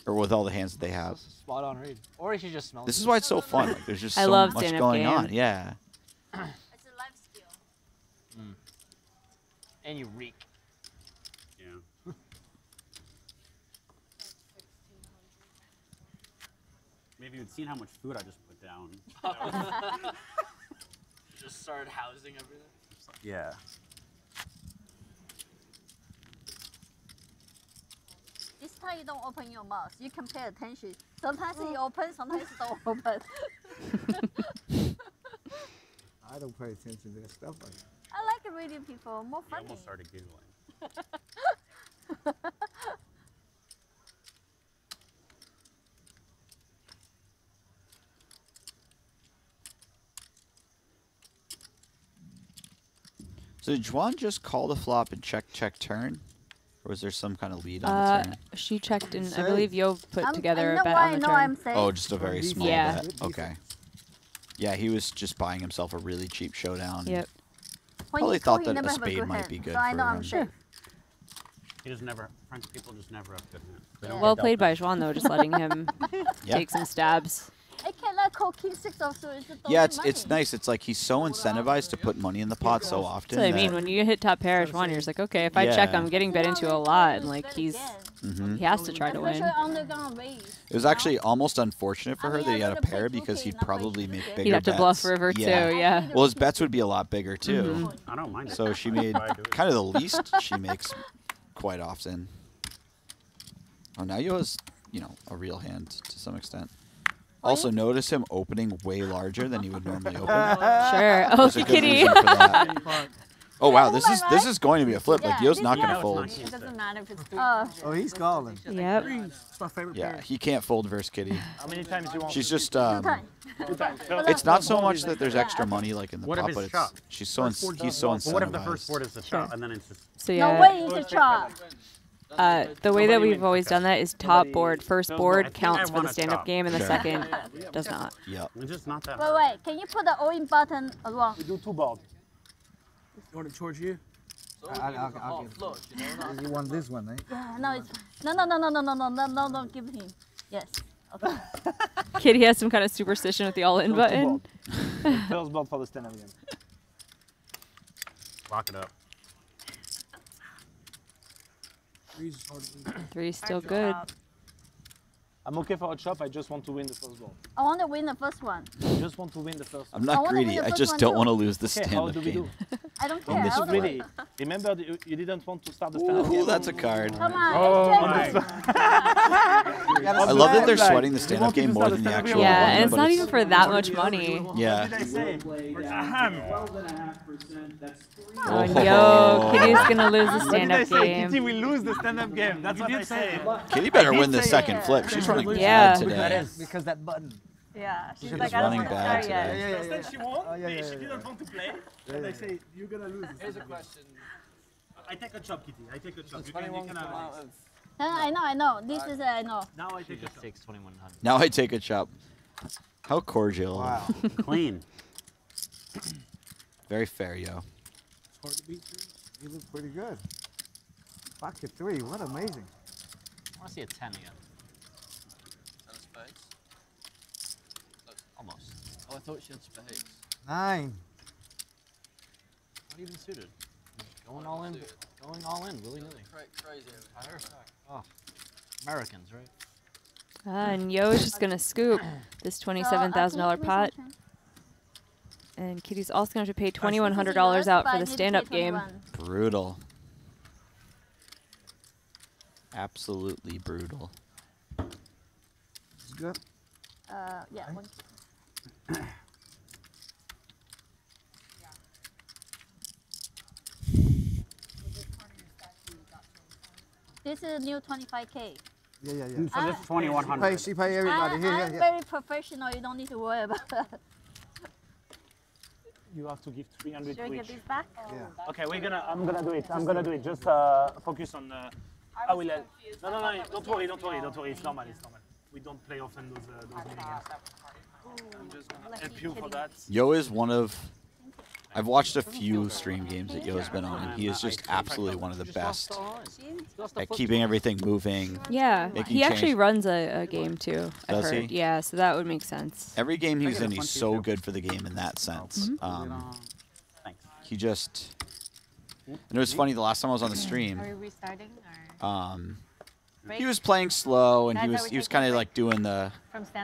or with all the hands that they have. Spot on read. Or he should just smell This is why it's so fun. Like, there's just I so love much going game. on. Yeah. It's a life skill. Mm. And you reek. Yeah. Maybe you'd seen how much food I just put down. Just started housing everything. yeah. This time you don't open your mouth. You can pay attention. Sometimes you open, sometimes you don't open. I don't pay attention to that stuff. Like I like reading people. More I funny. almost started giggling. So did Xuan just call the flop and check check turn, or was there some kind of lead on Uh, the turn? she checked and I believe Yoh put I'm- together I a know bet why on I the know turn. I'm. Oh, just a very small Yeah. bet. Okay. Yeah, he was just buying himself a really cheap showdown. Yep. probably thought that a have a spade might hand. be good So I for know I'm sure. He just never. French people just never have good hands. They Yeah. don't Well played by Xuan though, just letting him Yeah. take some stabs. I cannot call king six of so it's a Yeah, it's it's nice. It's like he's so incentivized to put money in the pot so often. That's what I mean. When you hit top pair one, you're just like, okay, if I check, I'm getting bet into a lot, and like he's Mhm. he has to try to win. on the gonna raise. It was actually almost unfortunate for her that he had a pair because he'd probably make bigger He'd have to bluff bets. river too, yeah. Well, his bets would be a lot bigger too. Mhm. I don't mind. So she made Why do it? kind of the least she makes quite often. Oh, now Yoa's, you know, a real hand to some extent. Also, notice him opening way larger than he would normally open. Sure. Oh, There's kitty. reason for that. Oh wow, this is this is going to be a flip. Like Yeah, Yoh's not gonna fold. It doesn't matter if it's. Uh, Oh, he's calling. Yep. It's my favorite Yeah, he can't fold versus Kitty. How many times do you want? She's just um, it's not so much that there's extra money like in the What pot, but it's she's so First he's not so well, but What if the first incentivized. board is the chop and then it's just So no way he's a chop. Uh, the way that we've always done that is top board, first board counts for the a stand-up game, and the second does not. Yep. it's just not that Wait, hard. wait. Can you put the all-in button around? We do two boards. You want it towards you? I, I, I'll, I'll get it. You want this one, eh? Yeah, no, it's no, no, no, no, no, no, no, no, no, no. Give him. Yes. Okay. Kitty has some kind of superstition with the all-in button. boards. First board for the stand-up game. Lock it up. Three's is hard to beat. Three's still good. I'm okay for a chop. I just want to win the first board. I want to win the first one. I just want to win the first. I'm one. I not wanna win greedy. the I first just don't want to lose the Okay, how stand-up do we do? I don't oh, In care. this I want to Really? Remember, you, you didn't want to start the stand-up Ooh, game. that's a card. Come on. Oh exchange my it. I love that they're sweating the you stand-up game more than the the stand-up actual game. Yeah, one, and it's but not even for that much money. Yeah. What did I say? Ahem. Oh, yo, Kitty's gonna lose the What did I stand-up say? Kitty game. will lose the stand-up game. That's what I say. Kitty better win did the second flip. She's running Yeah. bad today. Because that button. Yeah, she's She's like, I don't running want to bad start yet. today. Yeah, yeah, First yeah. time she won, Oh, yeah, yeah, she yeah. didn't want to play. Yeah, And I yeah. say, you're gonna lose. this Here's a stand-up game." question. I take a chop, Kitty. I take a chop. You can, you 21 can come have out this. of Uh, I know, I know. This is uh, I know. Now I She take a just chop. takes 2100. Now I take a chop. How cordial. Wow. Clean. Very fair, yo. It's hard to beat threes. You look pretty good. Pocket three. What amazing. I want to see a 10 again. and a space. Almost. Oh, I thought she had space. Nine. Not even suited. Going all in. Going all in, willy nilly. Cra- crazy. Oh, Americans, right? Ah, and is just gonna scoop this twenty-seven thousand dollar pot, and Kitty's also gonna have to pay twenty-one hundred dollars out for the stand-up game. Brutal. Absolutely brutal. It's good. Uh, yeah. One. This is new 25k. Yeah, yeah, yeah. So this Ah. is 2100. Pay, she pay everybody. I, Here, I'm here, here. very professional. You don't need to worry about that. You have to give 300 Should to we get each. these back? Yeah. Okay, we're gonna. I'm gonna do it. I'm gonna do it. Just uh, focus on. Uh, I will. help. No, no, no. Don't worry. Don't worry. Don't worry. It's normal. It's normal. We don't play often those uh, those mini games. I'm just gonna help you for that. Yoh is one of. I've watched a few stream games that Yoh's been on, and he is just absolutely one of the best at keeping everything moving. Yeah, making he actually runs a, a game too. I've Does heard. he? Yeah, so that would make sense. Every game he's in, he's so good for the game in that sense. Mm-hmm. Um, he just. And it was funny the last time I was on the stream. Are we restarting Um, break he was playing slow, and he was he was kind of like doing the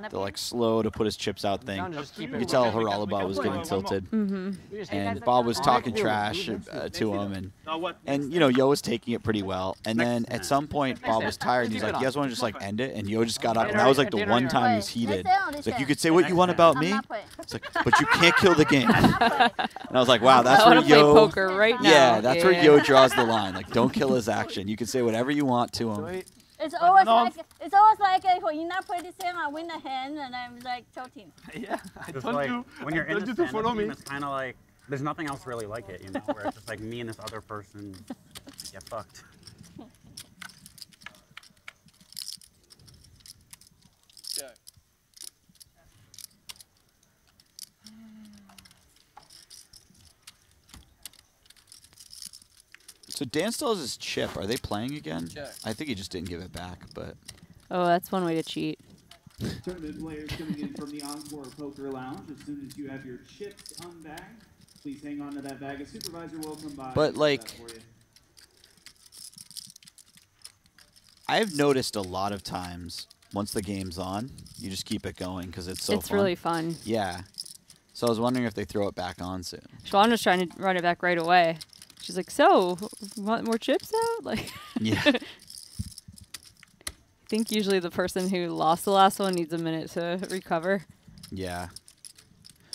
the like slow to put his chips out thing. Down, just keep You could tell We can- we Haralaba was getting tilted, Mm-hmm. We just Hey, guys, and Bob was talking trash Do it. Let's do uh, to him, and and you know Yoh was taking it pretty well. And then at some point Bob was tired, and he's like, "You on. guys want to just like end it?" And Yoh just got up, and that was like the one time he was heated. let's stay on this It's like you could say what you want about me. It's like, but you can't kill the game. I'm not playing. And I was like, wow, that's where want to play Yoh. poker right now. Yeah, that's where Yoh draws the line. Like, don't kill his action. You can say whatever you want to him. It's always no. like it's always like uh, when you not play this game, I win the hand and I'm like tilting. Yeah, I Just told like you. when you're I in the you to stand-up follow me. it's kind of like there's nothing else really like it, you know, where it's just like me and this other person get fucked. So Dan still has his chip. Are they playing again? Check. I think he just didn't give it back, but Oh, that's one way to cheat. Tournament players coming in from the Encore Poker Lounge. As soon as you have your chips unbagged, please hang on to that bag. A supervisor will come by. But, like- that for you. I've noticed a lot of times once the game's on, you just keep it going because it's so It's fun. really fun. Yeah. So I was wondering if they throw it back on soon. Xuan was trying to run it back right away. She's like, "So, want more chips out?" Like, Yeah. I think usually the person who lost the last one needs a minute to recover. Yeah.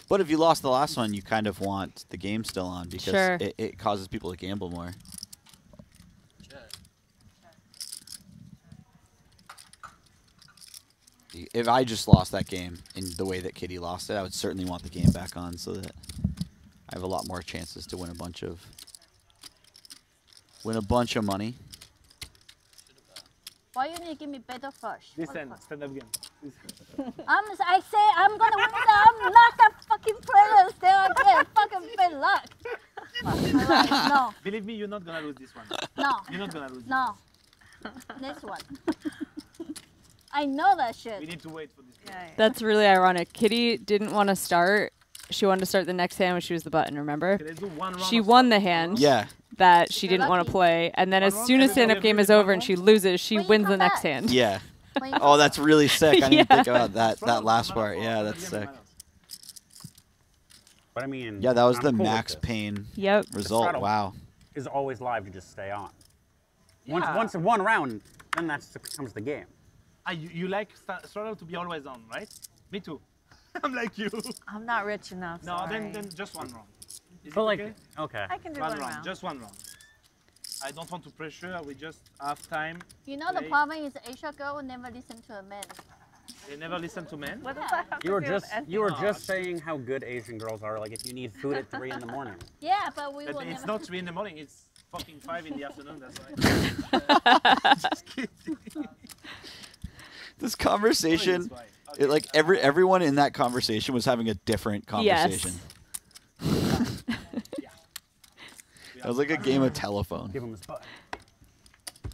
But if you lost the last one, you kind of want the game still on because Sure. it, it causes people to gamble more. If I just lost that game in the way that Kitty lost it, I would certainly want the game back on so that I have a lot more chances to win a bunch of win a bunch of money. Why you need to give me better first? Listen, stand up again. I'm, I say I'm gonna win. I'm not gonna fucking play this. Then again, fucking bad luck. Alright, no, Believe me, you're not gonna lose this one. no, You're not gonna lose. no. This one. I know that This. We shit. need to wait for this. one. That's really ironic. Kitty didn't want to start. She wanted to start the next hand when she was the button. Remember? Okay, let's do one round She of won the hand. Yeah. That she didn't want to play, and then as soon as everybody stand-up game is over and she loses, she wins the next hand. Yeah. Oh, that's really sick. I didn't Yeah. think about that that last part. Yeah, that's sick. minus. But I mean, Yeah, that was I'm the cool Max pain Yep. result. Wow. Is always live to just stay on. Once Yeah. once in one round, then that becomes the game. Ah, you, you like sta- Straddle to be always on, right? Me too. I'm like you. I'm not rich enough. No, sorry. then then just one round. Is But it like, okay? okay. I can do one one round, round. just one round. I don't want to pressure. We just have time. You know the problem is Asia girl never listen to a man. They never listen to men. What does that You were just you were oh. just saying how good Asian girls are. Like if you need food at three in the morning. Yeah, but we But will it's never. not three in the morning. It's fucking five in the afternoon. That's why. just kidding. This conversation, That's it, like every everyone in that conversation was having a different conversation. Yes. Conversation. It was like a game of telephone. Give him his butt.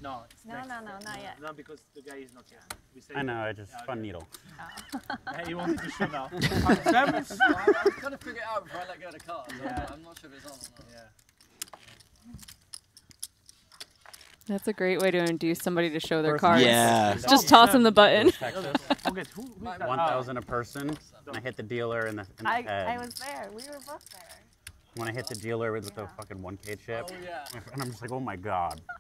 No, it's No, no, no, not yet. No, because the guy is not here. We I know. I just Yeah, fun okay. needle. Oh. Yeah, he wanted to show now. I was trying to figure it out before I let go of the card. Yeah. I'm not sure if it's on or not. Yeah. That's a great way to induce somebody to show their First- cards. Yeah. Just toss them the button. Texas, Forget who. who is that? one Oh, thousand a person. And I hit the dealer in the, in the I, head. I was there. We were both there. When I hit the dealer with the fucking 1K chip. Oh yeah. And I'm just like, oh my god.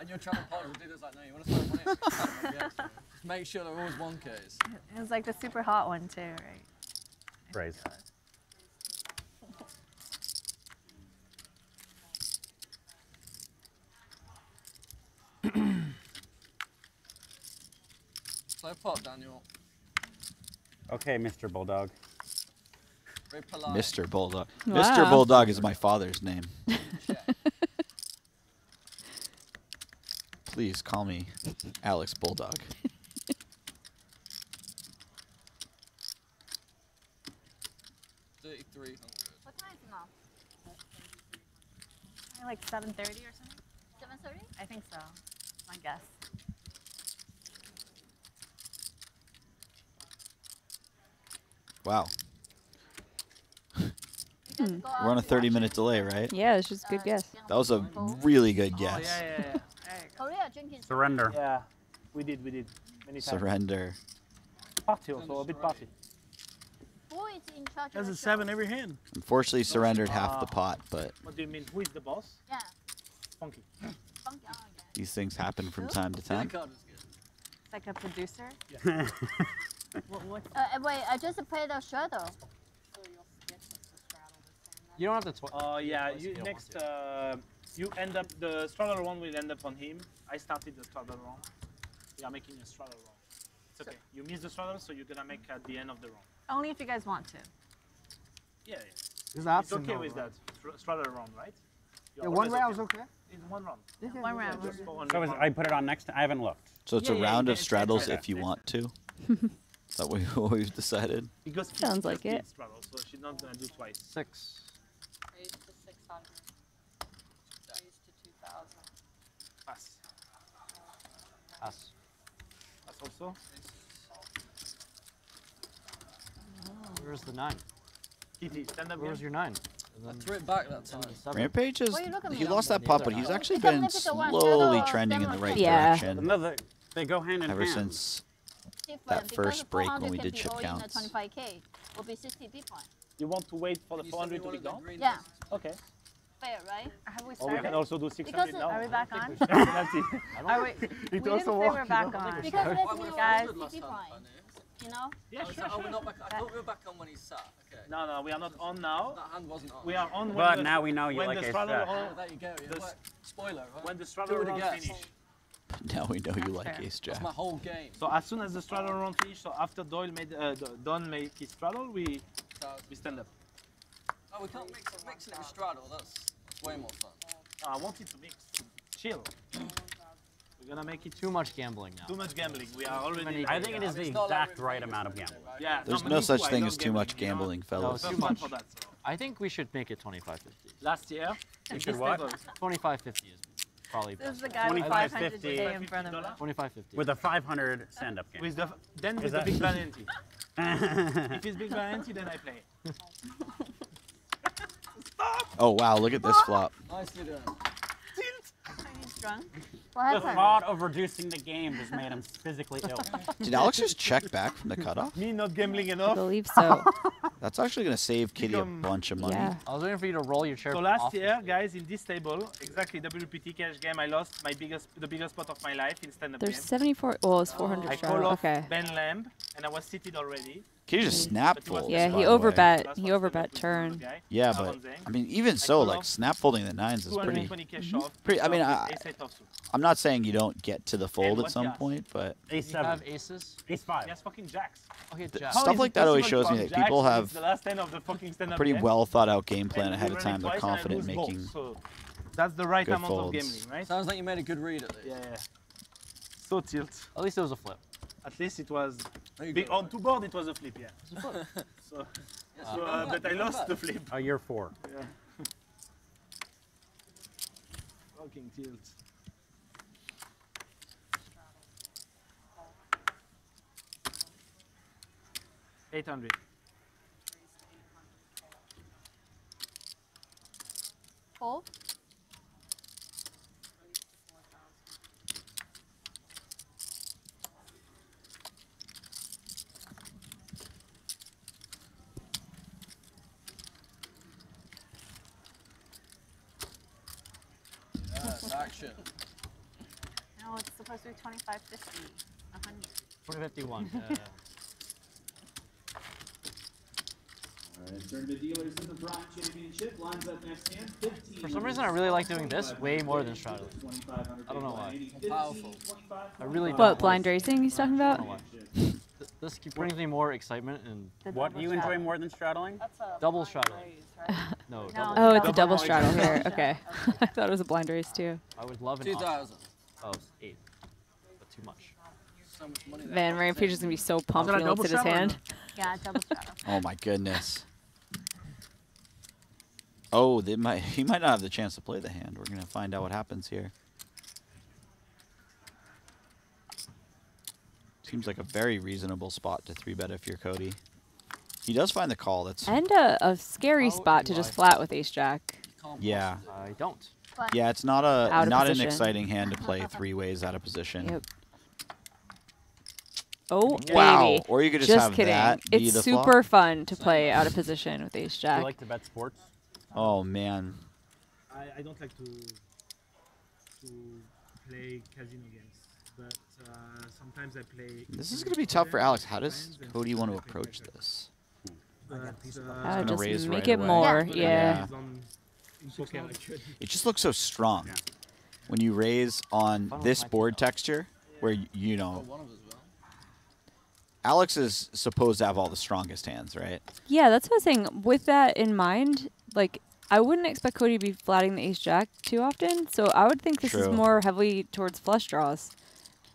And your travel partner will do this like, no, you want to throw money? at yes. Just make sure they're always one case. It was like the super hot one too, right? Praise. So pot, Daniel. Okay, Mr. Bulldog. Very polite. Mr. Bulldog. Wow. Mr. Bulldog is my father's name. Please call me Alex Bulldog. Thirty-three hundred. What time is it now? Like 7:30 or something. Seven thirty. I think so. My guess. Wow. You guys go We're on a 30 minute delay, right? Yeah, it's just a good guess. That was a really good Oh, guess. yeah, yeah, yeah. There you go. Korea drinking. Surrender. Yeah, we did, we did. Many times. Surrender. Party also, a bit party. Who is in charge of There's the a seven every hand. Unfortunately, surrendered half the Ah. pot, but What do you mean? Who is the boss? Yeah. Funky. Funky. Oh, yeah. these things happen from time to time. card was good. It's like a producer. What, what, Uh, uh, wait, I just played a shadow. You don't have to. Tw- Oh yeah, you don't next uh, you end up the straddle one will end up on him. I started the straddle round. We are making a straddle round. It's okay. You miss the straddle, so you're gonna make at the end of the round. only if you guys want to. Yeah, yeah. It's It's optional. okay with right? that. Str- Straddle round, right? You're Yeah, one always round's okay. okay. In one round. Yeah, One round. yeah. Just for one So is, round. I put it on next. I haven't looked. So it's Yeah, a yeah, round yeah, of it's straddles right if you want to. Is that what we- what we've decided? Because Sounds like it. Straddle, so she's not gonna do twice. Six. Raise to 600. Raise to 2,000. Pass. Pass. Pass also. Where's the nine? Kitty, stand up. Where's your nine? I threw it back that time. Rampage is Why you oh, look at he lost that pot, but he's actually Because been maybe one slowly trending in the right Yeah. direction Another, they go hand in ever hand. since that because first break when we did be chip all in the counts. 25k will be 60 Bitcoin. You want to wait for the Can you send me 400 to be gone? Yeah, Okay. Fair, right? Have we Or we can also do 600 Because now. Are we back on? Penalty. Are we? It we didn't also say works, we're you back know? on. Because Why that's were we Guys. recorded last 60 time, Bitcoin. You know? Yeah, Oh, sure, so- sure, oh, we're not back. I thought we were back on when he sat. Okay. No, no, we are not on now. That hand wasn't on. We are on when But the, now we know you when like the ace straddle jack. roll- Oh, there you go. Yeah. the spoiler, right? when the straddle Do it round again. finish. now we know you That's like fair. ace That's my whole game. So as soon as the straddle round finish, so after Doyle made uh, Don make his straddle, we we stand up. oh, we can't mix it. Mixing it with straddle. That's, that's way more fun. I want it to be Chill. We're gonna make it Too much gambling now. too much gambling. We are already. I think it is the It's like exact right amount of gambling. right? Yeah. There's me no such thing as too much you know? gambling, No, fellas. too much. for that. So. I think we should make it 25-50. Last year, You in should what? table, 25-50 is probably This is the guy with 25, 500 50. today in front of us. 25-50. With a 500 stand-up game. with the then with the big blind ante. If it's big blind ante, then I play. Oh wow, look at this flop. Nicely done. Are you drunk? What the happened? thought of reducing the game just made him physically ill. Did Alex just check back from the cutoff? Me not gambling I enough. believe so. That's actually gonna save Kitty a bunch of money. yeah. I was waiting for you to roll your chair. So last off year, guys, in this table, exactly WPT cash game, I lost my biggest, the biggest pot of my life in stand-up There's game. 74. Well, it's 400 I call off Okay. Ben Lamb, and I was seated already. Kitty just snap But folds. Yeah, he the way. overbet. He overbet turn. Yeah, but I mean, even so, like snap folding the nines is pretty. 220 cash mm, pretty- I mean, I- with ace eight offsuit. I'm not saying you don't get to the fold at some gas? point, but Ace You 7. have aces. Ace 5. Yes, fucking jacks. Okay, Th- jack. Stuff like that always shows me that people have it's the last of the fucking stand-up pretty game? well thought out game plan ahead of time. They're twice and I confident lose both, making. so that's the right good amount folds. of gambling, right? Sounds like you made a good read at least. Yeah, yeah. So tilt. At least it was a flip. At least it was big on two board. It was a flip, yeah. so, Yes, so uh, bad, but I lost bad. the flip. Oh, you're 4. Yeah. Fucking tilt. Eight hundred. Fold? Yes, action. No, it's supposed to be 25, 50, 100. 2051. Yeah. All right, tournament dealers in the Bronx Championship lines up next hand. 15. For some reason, I really like doing this way more than straddling. I don't know why. Powerful. I really don't. What blind racing he's talking about? don't know why. Th- This brings me more excitement and The What do you enjoy more than straddling? That's a double blind straddle. raise, right? No, No, double. Oh, it's a Double double raise. straddle here. Okay. I thought it was a blind race too. I would love an option 2000. of eight, but too much. So much money. Man, Rampage is gonna be so pumped when he looks at his double straddle or hand. Yeah, double straddle. Oh my goodness. Oh, they might. He might not have the chance to play the hand. We're gonna find out what happens here. Seems like a very reasonable spot to three bet if you're Cody. He does find the call. That's And a, a scary How spot to just flat with ace jack. Yeah, I don't. But yeah. It's not a Out of not an exciting hand to play three ways out of position. Yep. Oh, Wow. baby. Or you could just, Just have kidding. that be It's the super flop. fun to play out of position with ace Do you like to bet sports? Oh man. I, I don't like to to play casino games, but uh, sometimes I play. This is gonna be tough for Alex. How does Cody want to sometimes I play approach this? But, uh, Uh, just raise make right it away. more. but Yeah. it's on- in poker, actually. It just looks so strong. When you raise on Fun this board texture, where y- you Oh, know one of us will. Alex is supposed to have all the strongest hands, right? Yeah, that's what I was saying. With that in mind, like I wouldn't expect Cody to be flatting the ace jack too often. So I would think this True. is more heavily towards flush draws.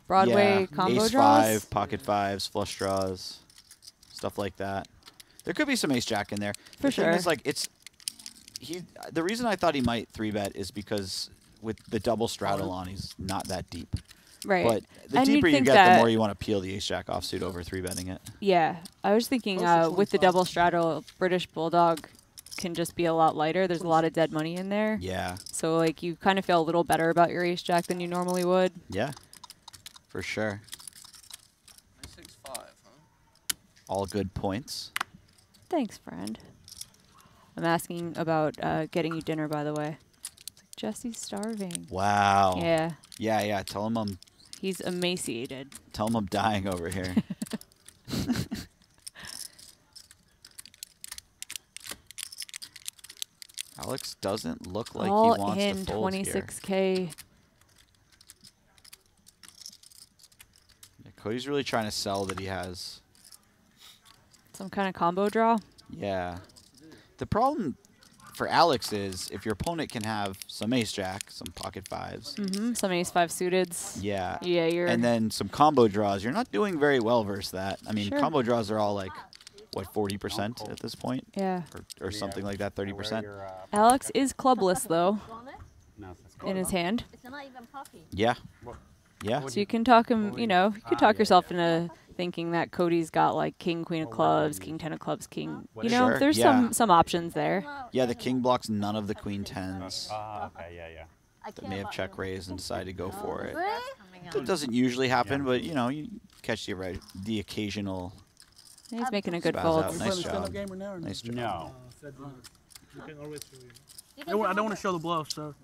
Broadway yeah, combo ace draws. five, pocket fives, flush draws, stuff like that. There could be some ace jack in there. For the thing is, sure. like it's he. The reason I thought he might three bet is because with the double straddle on, he's not that deep. Right. But the And deeper you get, the more you want to peel the ace jack offsuit over three betting it. Yeah, I was thinking uh, with the double straddle, British Bulldog can just be a lot lighter. There's a lot of dead money in there. Yeah. So like you kind of feel a little better about your ace jack than you normally would. Yeah, for sure. Six five, huh? All good points. Thanks, friend. I'm asking about uh, getting you dinner, by the way. Like, Jesse's starving. Wow. Yeah. Yeah, yeah. Tell him I'm He's emaciated. tell him I'm dying over here. Alex doesn't look like All he wants in to fold here. 26k. Yeah, Cody's really trying to sell that he has. Some kind of combo draw. Yeah. The problem for Alex is if your opponent can have some ace jack, some pocket fives, Mm-hmm. Some ace five suiteds. yeah, Yeah, you're. and then some combo draws, you're not doing very well versus that. I mean, Sure. combo draws are all like what 40% at this point, Yeah. or, or something like that, 30%. Alex is clubless though. In his hand. It's not even puffy. Yeah. Yeah. So you can talk him, you know, you could talk yourself into thinking that Cody's got like king, queen of clubs, king, ten of clubs, king. You know, Sure, there's yeah. some some options there. Yeah, the king blocks none of the queen tens. Ah, okay, yeah, yeah. That may have check raised and decided to go for it. Really? That doesn't usually happen, but you know, you catch the right, the occasional. He's making a good spaz fold. out. Nice playing the stand-up job. game right now or? Nice job. No. Uh, Fred, you, you can always show him. I don't, I don't want to show the bluff, so.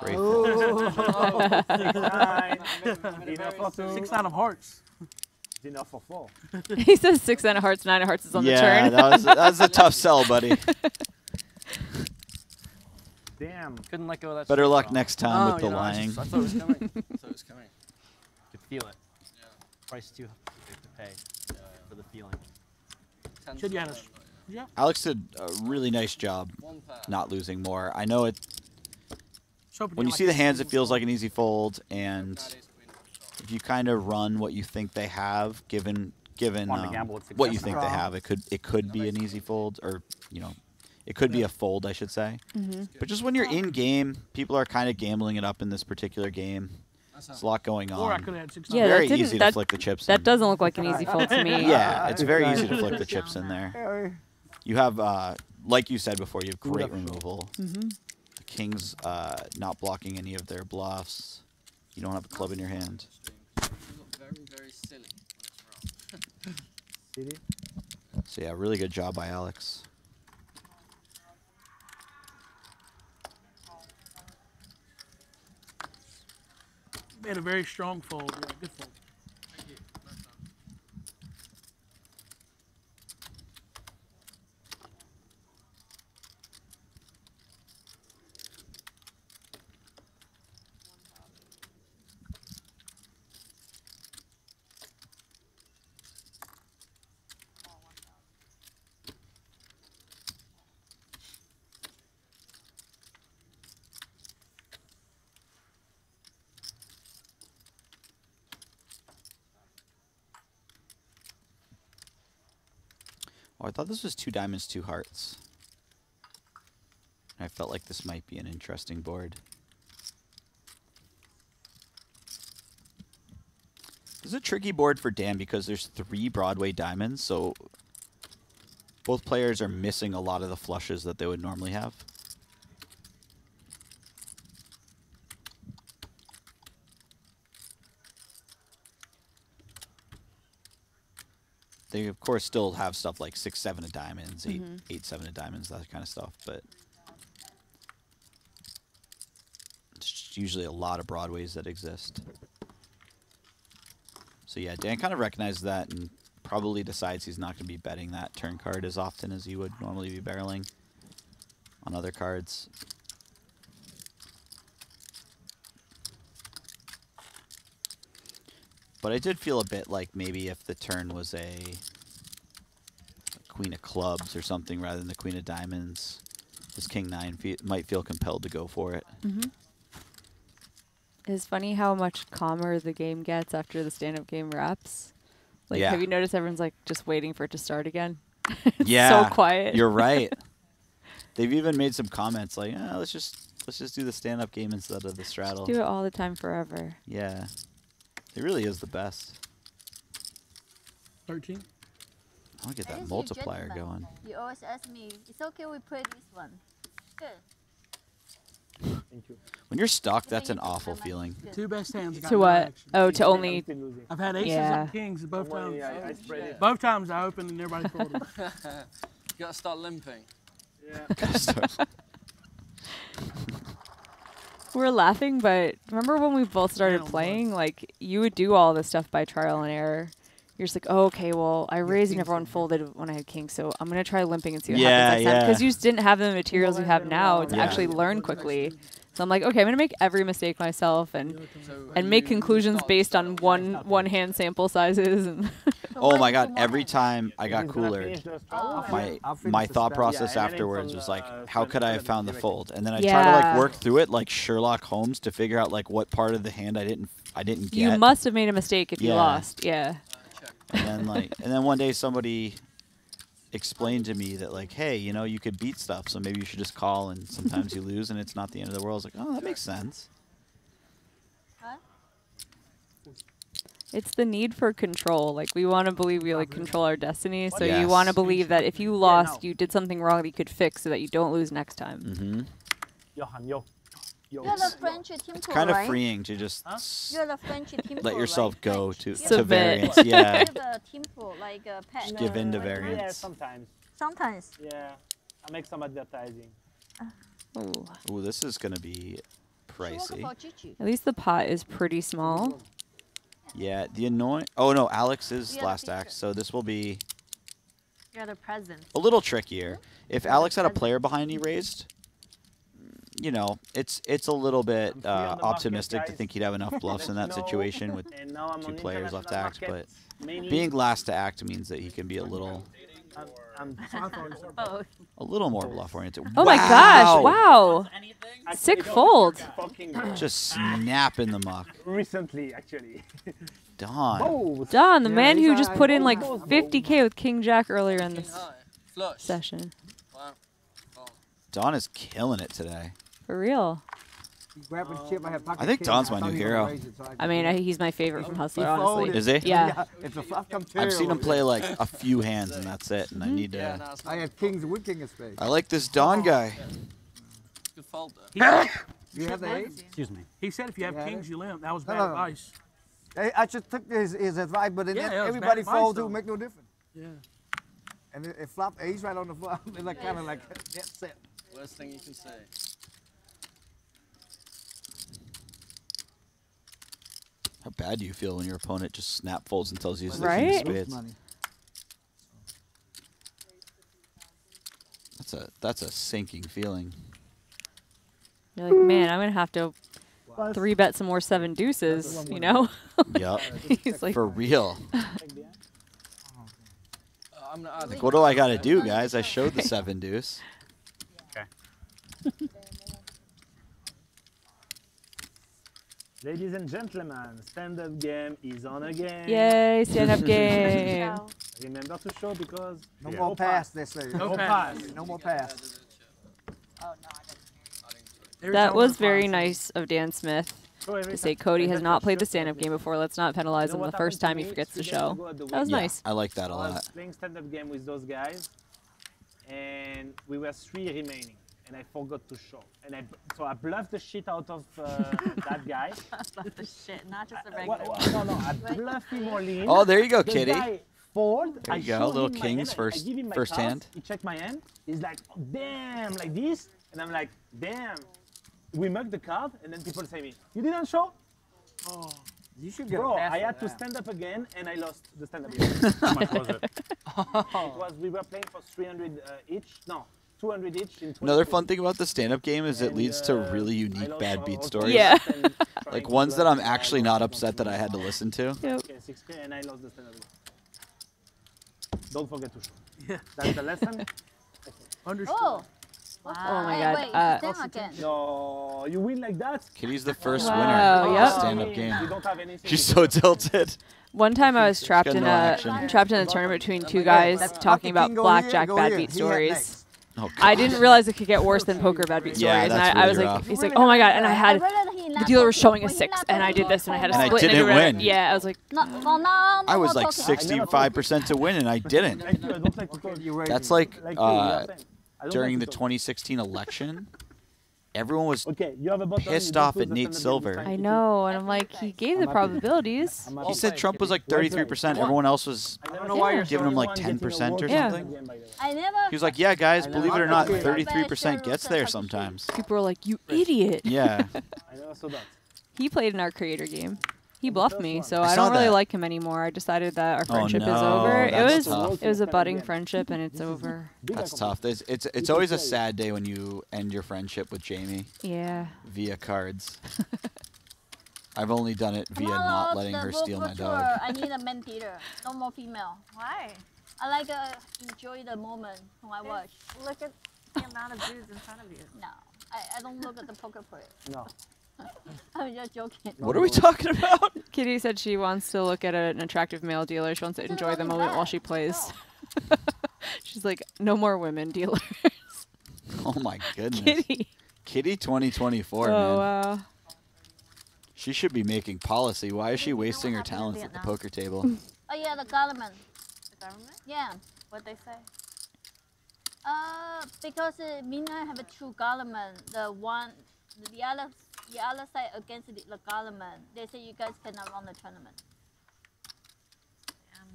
Great. Six nine of hearts. Enough for full. he says six nine of hearts, nine of hearts is on yeah, the turn. that was that was a tough sell, buddy. Damn. Couldn't let go of that. Better luck draw. next time Oh, with the you know, I lying. just- I thought it was coming. I thought it was coming. Could feel it. Price too big to pay for the feeling. Ten Should you have Yeah. Alex did a really nice job not losing more. I know it. Show When you like see the hands, it feels like an easy fold, and if you kind of run what you think they have, given given um, what you think they have, it could it could be an easy fold, or you know, it could be a fold, I should say. Mhm. But just when you're in game, people are kind of gambling it up in this particular game. There's a lot going on. Or I could have six Yeah, that very didn't- easy that- to flick the chips. That in. doesn't look like an easy fold to me. Yeah, it's very easy to flick the chips in there. You have, uh, like you said before, you have great removal. Mhm. The king's uh, not blocking any of their bluffs. You don't have a club in your hand. Very, very silly when it's wrong. So yeah, really good job by Alex. Made a very strong fold. Yeah, good fold. I thought this was two diamonds, two hearts. I felt like this might be an interesting board. This is a tricky board for Dan because there's three Broadway diamonds, so both players are missing a lot of the flushes that they would normally have. They of course still have stuff like six, seven of diamonds, eight, Mhm. eight, seven of diamonds, that kind of stuff. But it's usually a lot of broadways that exist. So yeah, Dan kind of recognizes that and probably decides he's not going to be betting that turn card as often as he would normally be barreling on other cards. But I did feel a bit like maybe if the turn was a, a queen of clubs or something rather than the queen of diamonds, this king nine fe- might feel compelled to go for it. Mm -hmm. It's funny how much calmer the game gets after the stand-up game wraps. Like, Yeah. have you noticed everyone's like just waiting for it to start again? It's yeah, so quiet. You're right. They've even made some comments like, "Ah, "Let's just let's just do the stand-up game instead of the straddle." Do it all the time, forever. Yeah, it really is the best. 13. I'll get that least multiplier going. You always ask me, it's okay, we play this one. Good. Thank you. When you're stuck, that's an awful feeling. Two best hands. To no what? Oh, to only. I've had aces Yeah. and kings both Don't times. worry, I- I spread. Both times I opened and everybody folded. you gotta start limping. Yeah. We're laughing, but remember when we both started playing? Like you would do all this stuff by trial and error. You're just like, oh, okay, well, I raised and everyone folded when I had king, so I'm gonna try limping and see what Yeah, happens next time. Because you just didn't have the materials you have now to Yeah. actually learn quickly. So I'm like, okay, I'm gonna make every mistake myself and So and make conclusions based on one one hand sample sizes and. Oh my god, every time I got cooler, finish the straw. my my thought process Yeah, and then afterwards was like, uh, how could I have found the fold? And then I try to like work through it like Sherlock Holmes to figure out like what part of the hand I didn't I didn't get. You must have made a mistake if you lost. Yeah. and then like and then one day somebody explained to me that like hey you know you could beat stuff so maybe you should just call and sometimes you lose and it's not the end of the world I was like oh that makes sense Huh? It's the need for control. Like we want to believe we like control our destiny. So Yes. you want to believe that if you lost, you did something wrong that you could fix so that you don't lose next time. mm-hmm. Johan, yo. Yo. You're the French team it's pool, kind of freeing to just s- You're the French team let yourself right? go French. to You're to variance yeah You're the team pool, like a pet. Just give in to Yeah, variance sometimes. Sometimes. Yeah. I make some advertising. Ooh. Ooh, this is gonna be pricey At least the pot is pretty small. yeah the annoying oh no Alex is Yeah, last act so this will be You're the present. a little trickier hmm? if Alex had a player behind he raised you know, it's it's a little bit uh, on market, optimistic to think he'd have enough bluffs in that you situation with And two players left to international act. But market, being last to act means that he can be a little I'm, I'm Both. a little more bluff oriented. Oh my gosh! Wow. Sick fold. Just snap in the muck. recently, actually. Don. Don, the man who just put in like 50k with King Jack earlier in King this session. Don is killing it today. For real. He grabbed oh. his chip. I had pocket I think king. Don's my new he was gonna hero. raise it, so I mean, he's my favorite from Hustler, honestly. Is he? Yeah. If the flop come I've seen him play like a few hands and that's it, and I mm-hmm. need to. Yeah, no, it's I not had kings with king of spades. I like this Don guy. good fold though. You have the ace? Excuse me. He said if you have kings, you limp. That was bad no, no. advice. I just took his, his advice, but Yeah, if it was bad everybody advice, folds, it would make no difference. Yeah. And it, it flopped ace right on the flop. It's like kind of like yeah, set. Worst thing you can say. How bad do you feel when your opponent just snap folds and tells you he's the Right? king of spades? That's a that's a sinking feeling. You're like, man, I'm gonna have to three bet some more seven deuces. You know? Yup. He's like, For real. Uh, I'm not adding. Like, what do I got to do, guys? I showed the seven deuce. Ladies and gentlemen, stand-up game is on again. yay, stand up game. Remember to show because No Yeah. more pass, they say. No pass. No more pass. Every That was very fine. nice of Dan Smith Show to say. Cody has not played the stand up game before. Let's not penalize You know him the first time he forgets to show. ago the That was weekend? nice. I like that a I was lot. playing stand-up game with those guys, and we were three remaining, and I forgot to show. And I so I bluffed the shit out of uh, that guy. Love the shit, not just the regular. well, well, no, no, I bluffed him all in. Oh, there you go, The Kitty. guy fold. There I you go, showed little kings hand, I- first- I give him my first cards, hand. He checked my hand. He's like, oh, damn, like this, and I'm like, damn. We mug the card, and then people say me, you didn't show? Oh. You should get Bro, a pass I had to that. stand up again, and I lost the stand up game. How much was it? it was we were playing for 300 uh, each. No, 200 each in 20 Another fun thing about the stand-up game is it And, leads to uh, really unique bad beat stories. Yeah. Like ones that I'm actually not upset that I had to listen to. Yep. Okay, and I lost the stand up game. Don't forget to show. Yeah. That's the lesson. Understood. Oh. Oh my Wait, god. wait, Uh, stand again. No, you win like that. Kitty's the first Wow, winner yep. of the stand-up game. don't have anything. She's so tilted. One time I was trapped in no a action. trapped in a tournament between two guys talking about king, here, blackjack bad beat stories. Next. Oh, I didn't realize it could get worse than poker bad beat stories. Yeah, and that's I, I was really like, rough. he's like, oh my god, and I had I'd rather he the dealer was showing a six, and I did this, and I had a And I split. didn't and I win. Yeah, I was like, Not. I was like 65% to win, and I didn't. Thank you. I don't like to talk. That's like Like you, you know uh, what I'm saying? I don't during the like to talk. 2016 election. Everyone was Okay, you have a button. pissed off at the Nate Silver. I know, and I'm like, he gave the probabilities. He said Trump was like 33%. Everyone else was I don't know why you're giving him like 10% or Yeah. something. I never. He was like, yeah, guys, believe it or not, 33% gets there sometimes. People are like, you idiot. Yeah. I never saw that. He played in our creator game. He bluffed me, so I I, don't really that. like him anymore. I decided that our Oh, friendship is no, over. It was tough. it was a budding friendship, and it's over. That's tough. There's, it's it's always a sad day when you end your friendship with Jamie Yeah. via cards. I've only done it via Come on, not letting her steal my Tour. dog. I need a man theater. No more female. Why? I like uh, enjoy the moment when I watch. Look at the amount of dudes in front of you. No, I, I don't look at the poker player. No. I'm just joking. What are we talking about? Kitty said she wants to look at an attractive male dealer. She wants to enjoy the moment while she plays. She's like, no more women dealers. Oh my goodness. Kitty. Kitty 2024, oh man. wow. She should be making policy. Why is she wasting her talents at the poker table? Oh yeah, the government. The government? Yeah. What they say? Uh, because uh, Mina have a true government. The one, the other, the other side against the, the government. They say you guys cannot run the tournament. Um,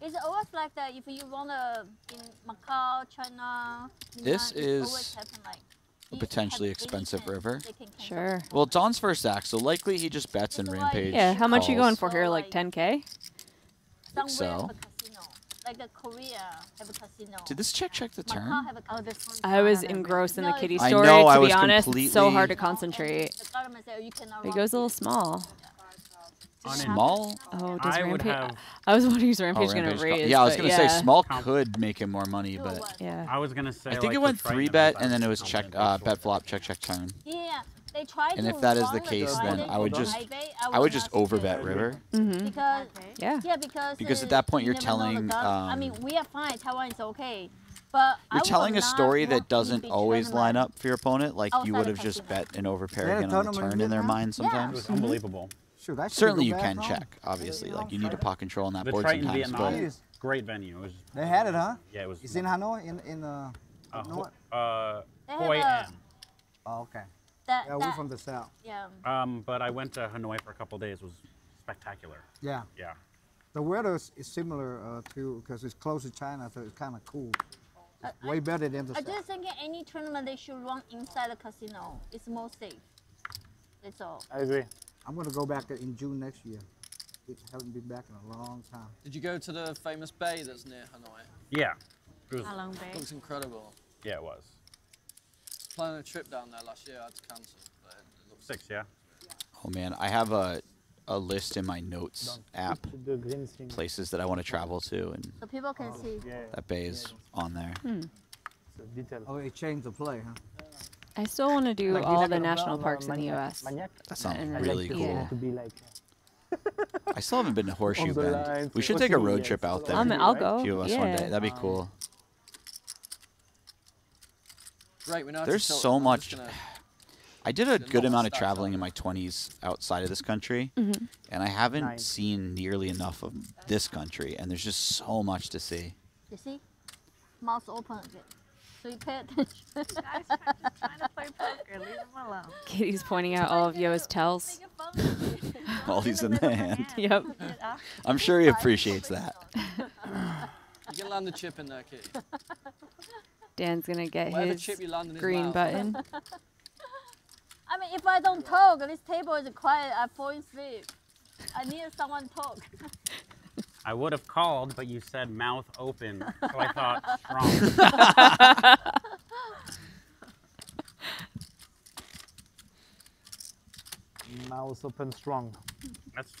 it's always like that. If you run a in Macau, China, This it's is always happen like. A potentially expensive river. Sure. Well, Don's first act, so likely he just bets and rampage. Yeah, how much you going for here? Like 10k? think so. Like a Korea have a casino. Did this chick check the turn? have a Oh, this one. I was engrossed in the No, kitty I story. know, to I be was honest, it's so hard to completely- concentrate. The government say you cannot It run goes a little small. Small? Oh, does I would Rampage? have- I was wondering is Oh, Rampage gonna raise? Yeah, I was gonna yeah. say small could make him more money, but Yeah. I was gonna say. I think like, it went 3-bet, and then it was was check uh, bet flop check check turn. Yeah, they try And if that is the case, then I would just I would would just not over bet river. Mm-hmm. Because Yeah. yeah, because Because at that point you you're never know the telling, gov- I um, mean, we are fine. Taiwan is okay, but You're would telling a story that doesn't always line up for your opponent. Like you would have just bet an over pair Is again on the tournament turn in their Vietnam? mind It sometimes. was unbelievable. Shoot, I Certainly you can home. check, obviously. Like you need to pot control on that The board Triton sometimes. Vietnam, But great venue. It was. They had it, huh? Yeah, it was. It's in Hanoi, in in uh, Uh, up. Ho- uh, Hoi An. Oh, okay. That, Yeah, we're from the south. yeah. Um, but I went to Hanoi for a couple days. It was spectacular. Yeah. Yeah. The weather is, is similar uh, to because it's close to China, so it's kind of cool. It's way better than the I south. just think any tournament they should run inside the casino. It's more safe. That's all. I agree. I'm gonna go back in June next year. It haven't been back in a long time. Did you go to the famous bay that's near Hanoi? Yeah. It was, Halong Bay. Looks incredible. yeah, it was. Planning a trip down there last year, I had to cancel. But Six, yeah. oh man, I have a a list in my notes app The green thing. places that I want to travel to, and So people can see. Yeah, that bay is on there. Hmm. it's a detail. Oh, it changed the play, huh? I still want to do Like, all the national parks in the U.S. Magnac? That sounds really cool. it to be like. I still haven't been to Horseshoe Bend. We should take a road trip out all there. Um, I'll go. A few of us one yeah. day. That'd be cool. Great. We know There's so I'm much. I did a good amount of traveling in my 20s outside of this country, Mhm. and I haven't Nice. seen nearly enough of this country. And there's just so much to see. You see? Mouth open again. So you pay attention. Guys trying to play poker. Leave them alone. Kitty's pointing out all of Yoh's tells. While he's in the hand. Yep. I'm sure he appreciates that. You can land the chip in there, Kitty. Dan's gonna get Whatever his chip you land in his green button. I mean, if I don't talk, this table is quiet. I fall asleep. I need someone talk. I would have called, but you said mouth open, so I thought strong. mouth open strong. That's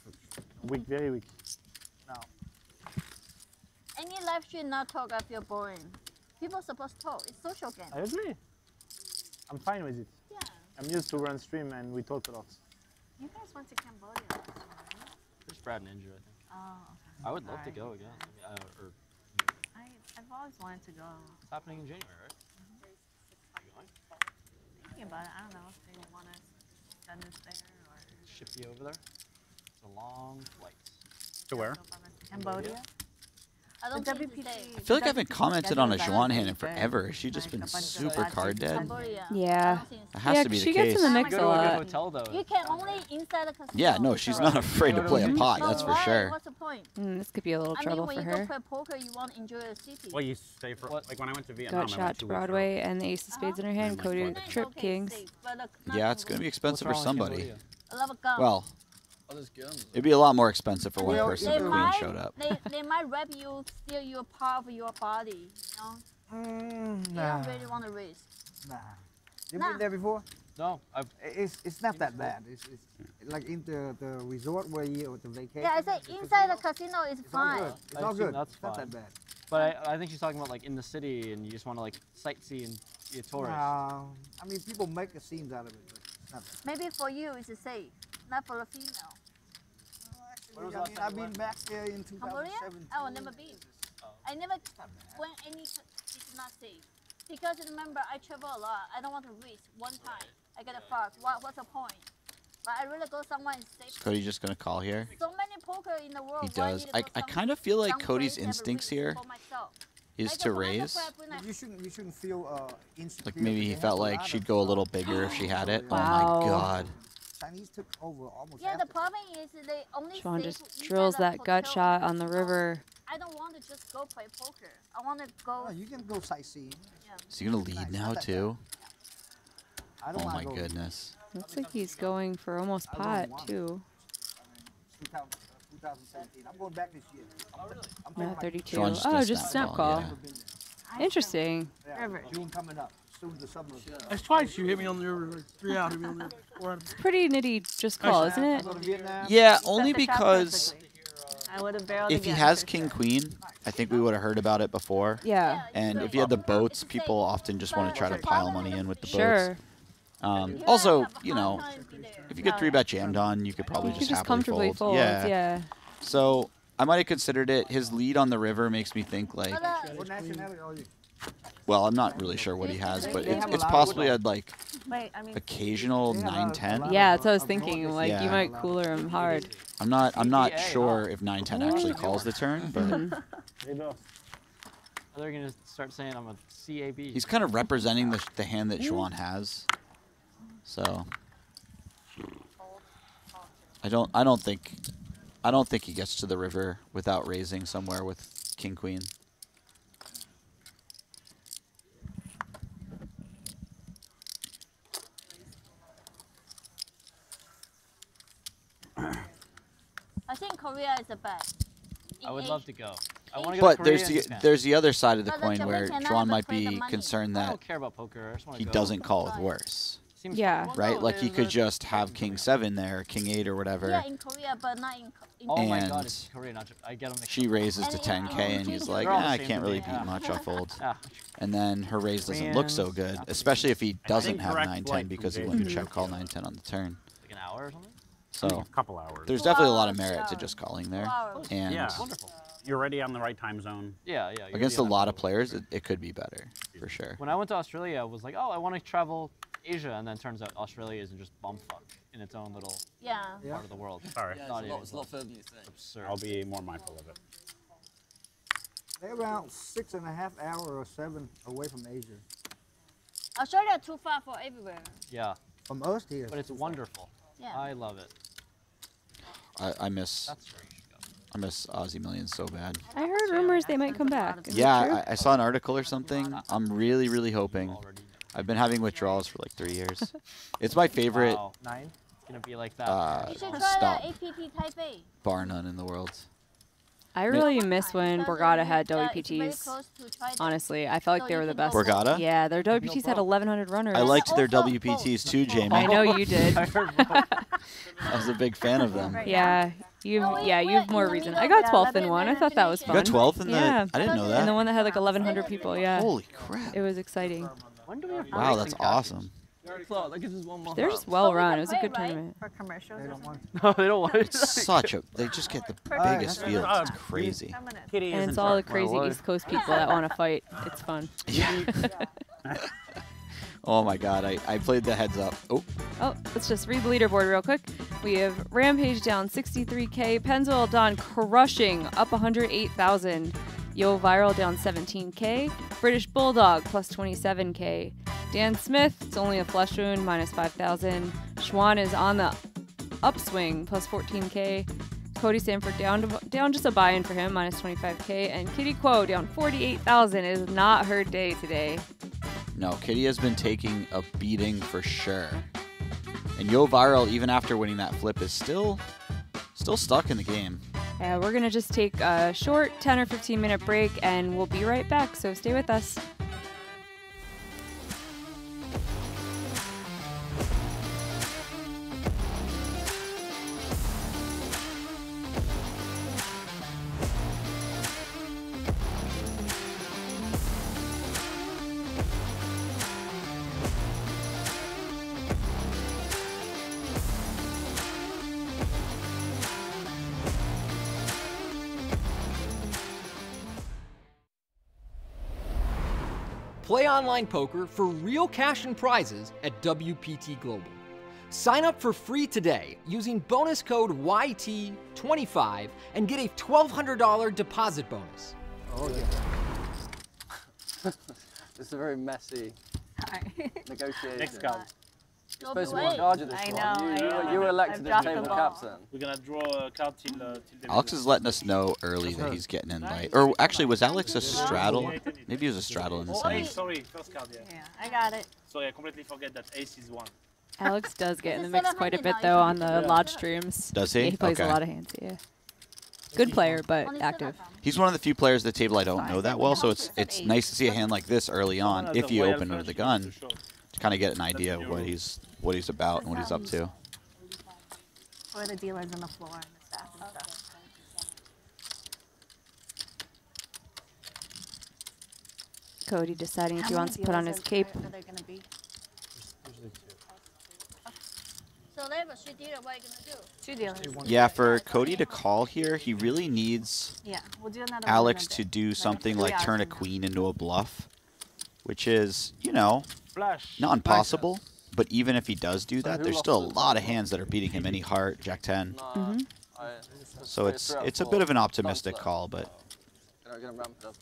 Weak, very weak. Now. Any live stream not talk, I feel boring. People supposed to talk. It's social game. I agree. I'm fine with it. Yeah. I'm used to run stream and we talk a lot. You guys went to Cambodia last right? There's Brad Ninja, I think. Oh, okay. I would love to go again. I mean, uh, or I, I've always wanted to go. it's happening in January, right? Thinking about it, I don't know if they want to send us there or Ship you over there. It's a long flight. To where? Cambodia. I don't think WPT. I feel like I haven't commented on a schedule Juan that hand in forever. Has she just been Like a bunch of super lads card dead? Yeah. That has yeah, to be she the gets in the mix a to a good lot. hotel though. You can only inside the casino. Yeah, no, she's not afraid to play a pot, that's for sure. What's the point? Mm, this could be a little I trouble mean, for when you her. go play poker, you want to enjoy the city. Well, you stay for like when I went to Vietnam. Got I shot went to two weeks. Broadway and the ace of spades in her hand. like Cody trip kings. Yeah, it's going to be expensive for somebody. Cambodia? I love a gun. Well, there's guns. It'd be a lot more expensive for one person they if the might, queen showed up. They, they might rap you, steal your part of your body. You know, Mm, you don't really want to risk. nah. You Nah. been there before? No, I've It's it's not that bad. It's, it's like in the, the resort where you or the vacation. Yeah, I say the inside the casino, casino is It's all fine. good. It's I all good. that's it's not fine. that bad. But I, I think she's talking about like in the city and you just want to like sightsee and be a tourist. Nah, I mean, people make a scenes out of it, but it's not. Maybe for you it's a safe, not for a female. Actually, I mean, I've been back there in Cambodia? 2017. Oh, never been. I never went any. It's not safe because remember I travel a lot. I don't want to risk one time. I get a fuck. What, what's the point? But I really go somewhere and Is safe. Cody just going to call here? So many poker in the world. He does. need to I, I kind of feel like Cody's place have a instincts risk here for myself. is Like to raise. crab when I- You shouldn't. You shouldn't feel uh. Like maybe he felt like she'd go a little bigger if she had it. Oh my god. Chinese took over almost. Yeah, half the the- problem is they only Xuan just drills the that gut shot on the river. I don't want to just go play poker. I want to go. No, you can go sightseeing. Yeah. Is he going to lead now too? I don't Oh my go goodness. Looks like he's going for almost pot want too. 2000, uh, 2017. I'm going back this year. I'm, I'm taking No, 32. Xuan just Oh, just snap snap call, call. yeah. Never been there. Interesting. Yeah, June coming up. Soon the summer. That's twice you hit me on the river. Three out, hit me on the river. Four out. Pretty nitty just call, isn't it? go to Vietnam. Yeah, only because. I would have if he has king queen, I think we would have heard about it before. Yeah. And if he had the boats, people often just want to try to pile money in with the boats. Sure. Um, also, you know, can I be there? if you get three bet jammed on, you could probably You just could just happily comfortably fold. fold. Yeah. Yeah. So I might have considered it. His lead on the river makes me think like, But, What nationality are you? well, I'm not really sure what he has, but They it, it's possibly wood. I'd like Wait, I mean, occasional They have a- nine a ten. lot Yeah, that's what I was thinking. Like Yeah. you might cooler him hard. I'm not I'm not sure if nine ten actually calls the turn, but They know. They're gonna start saying I'm a CAB. he's kind of representing the the hand that Xuan has. So I don't I don't think I don't think he gets to the river without raising somewhere with king queen. I think Korea is the best. I would Asia- love to go. I want to go But to there's Korea the and Japan. there's the other side of the But coin where cannot Xuan might be money. concerned I that don't care about poker. I just want to he go. doesn't call it worse. Seems Yeah. Right? Well, Like he could just have king seven there, king eight or whatever. Yeah, in Korea, but not in. Co- in Oh my god, it's Korea, not I get them She raises to 10k and and he's like, all the "Ah, I can't really beat yeah. much. I'll fold. Yeah. And then her raise doesn't look so good, especially if he doesn't have correct 9 10 because he from wouldn't check call 9 10 on the turn. Like an hour or something. So a couple hours. there's Two definitely a lot of hours, merit to just calling there. Two. And yeah, Wonderful. You're already on the right time zone. Yeah, yeah. against a lot of players, it, it could be better for sure. When I went to Australia, I was like, oh, I want to travel Asia, and then turns out Australia isn't just bumfuck in its own little Yeah. part of the world. Sorry. Yeah, Not it's a lot, it's a lot further than you think. absurd. I'll be more mindful of it. They're about six and a half hour or seven away from Asia. Australia too far for everywhere. Yeah, From us here. but it's wonderful. Yeah. I love it. I, I miss That's where you should go. I miss Aussie Millions so bad. I heard rumors they might come back. Is Yeah. I, I saw an article or something. I'm really, really hoping. I've been having withdrawals for like three years. it's my favorite Wow. Nine. It's gonna be like that. uh, You should try stop the APT Taipei. bar none in the world. I really One miss when Borgata had it's WPTs. close to try the- Honestly, I felt like they were the best. Borgata? Yeah, their WPTs had 1,100 runners. I liked their WPTs too, Jamie. I know you did. I heard both. I was a big fan of them. Yeah, you yeah, you have more reason. I got that 12th in one. I thought that was You fun. got 12th in the. Yeah. I didn't know that. And the one that had like 1,100 people. Yeah, Holy crap! it was exciting. When do we have Wow, that's packages? awesome. Clock, that gives us one more. They're round. just well we run. It was a good right? tournament. For commercials They don't want No, oh, they don't want it. It's such a. They just get the biggest that's fields. It's crazy. Kitty And it's all the crazy East Coast people that want to fight. It's fun. Yeah. Oh my god, I, I played the heads up. Oh, Oh, let's just read the leaderboard real quick. We have Rampage down 63k, Pennzoil Don crushing up 108,000, Yoh Viral down 17k, British Bulldog plus 27k, Dan Smith, it's only a flesh wound minus 5,000, Xuan is on the upswing plus 14k, Cody Sanford down to, down just a buy-in for him minus 25k, and Kitty Kuo down 48,000. It is not her day today. no, Kitty has been taking a beating for sure. And Yoh Viral, even after winning that flip, is still still stuck in the game. Yeah, we're gonna just take a short 10 or 15 minute break and we'll be right back, so stay with us. Play online poker for real cash and prizes at WPT Global. Sign up for free today using bonus code YT25 and get a $1,200 deposit bonus. Oh, yeah. this is a very messy negotiation. Next card. You're supposed to be in charge of this I one. know, You, I know. you were elected as table captain. We're gonna draw a card till uh, till the Alex is letting us know early that he's getting in light. Or actually, was Alex a straddle? Maybe he was a straddle in his Oh, ace, sorry, first card, yeah. Yeah, I got it. Sorry, I completely forget that ace is one. Alex does get in the mix quite a bit though on the do lodge streams. Does he? Yeah, he plays Okay. a lot of hands, yeah. Good player, but active. He's one of the few players at the table I don't know that well, so it's it's nice to see a hand like this early on if you open under the gun to kind of get an idea of what he's what he's about and what he's up to. Or the dealers on the floor and the staff and stuff. Cody deciding if he wants to put on his cape. Are there gonna be? So they have a shit dealer, what are you gonna do? Two dealers. Yeah, for Cody to call here, he really needs Yeah, we'll do another Alex to do something like turn a queen into a bluff, which is, you know, Flash. Not impossible. But even if he does do that, who there's still a lot of hands that are beating him. Any heart, Jack 10. Mhm. So it's it's a bit of an optimistic call, but Gonna, gonna ramp it up.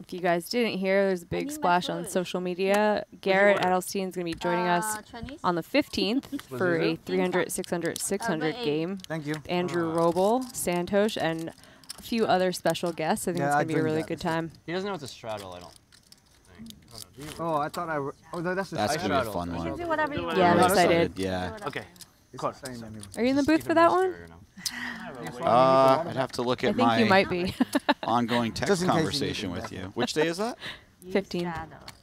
If you guys didn't hear, there's a big splash on social media. Garrett Adelstein is going to be joining us Uh, Chinese? on the 15th for a 300, 600, 600 eight. game. Thank you. Andrew Robl, Santosh, and a few other special guests. I think Yeah, it's going to be a really that. good time. He doesn't know what to straddle, I don't think. I don't know, do you? Oh, I thought I. re- Oh, no, that's the that's same. gonna be a fun You You one. can do whatever you want. Yeah, I'm Really excited. Yeah. Okay. It's the same. Are you in the booth for that one? Uh, I'd have to look I at think my you might be. ongoing text Just in case you need conversation with you. Which day is that? Use 15.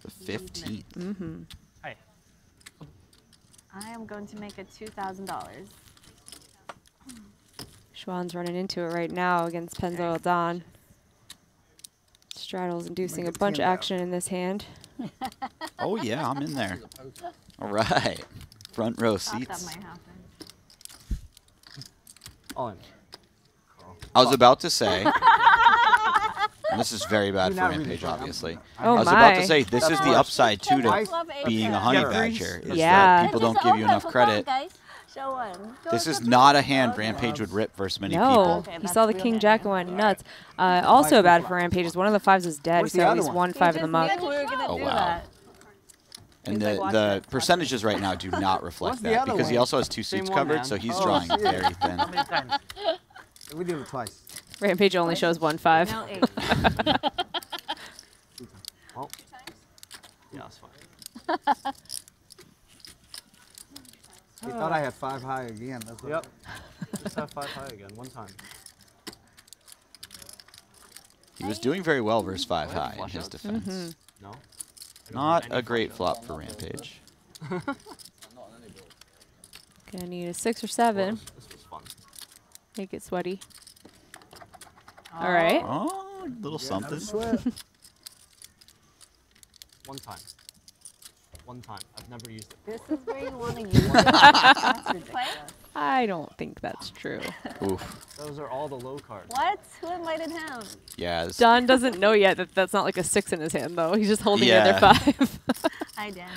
The 15th. mm-hmm. Hi. I am going to make it two thousand dollars. Xuan's running into it right now against Pennzoil Don. Straddle's inducing a bunch of action in this hand. Oh yeah, I'm in there. All right, front row seats. might happen. All in. I was about to say. and this is very bad You're for not really Rampage, sure. I'm- obviously. Oh I was about to say this is the upside too to being a honey badger. Is Yeah. that people don't give you enough credit. Guys. Show one. This is not a hand Rampage would rip versus many No, people. Okay, he saw the king jack and went nuts. Uh, also bad for Rampage is one of the fives is dead. What's He's the at least one? one five in the muck. We Oh, wow. that. And the, like, the percentages right now do not reflect that other because he also has two Same seats covered, man. so he's Oh, drawing shit. very thin. How many times? We did it twice. Rampage only shows one five. No eight. Well, yeah, that's fine. He thought I had five high again. That's what Yep. Just have five high again, one time. He was doing very well versus five high in his out. defense. Mhm. No? Not a great flop for Rampage. Gonna need a six or seven. This was fun. Make it sweaty. All right. Oh, a little something. One time. One time. I've never used it. This is where you want to use it. I don't think that's true. Oof. Those are all the low cards. What? Who invited him? Yeah. Don doesn't know yet that that's not like a six in his hand though. He's just holding Yeah. the other five. Hi, Dan.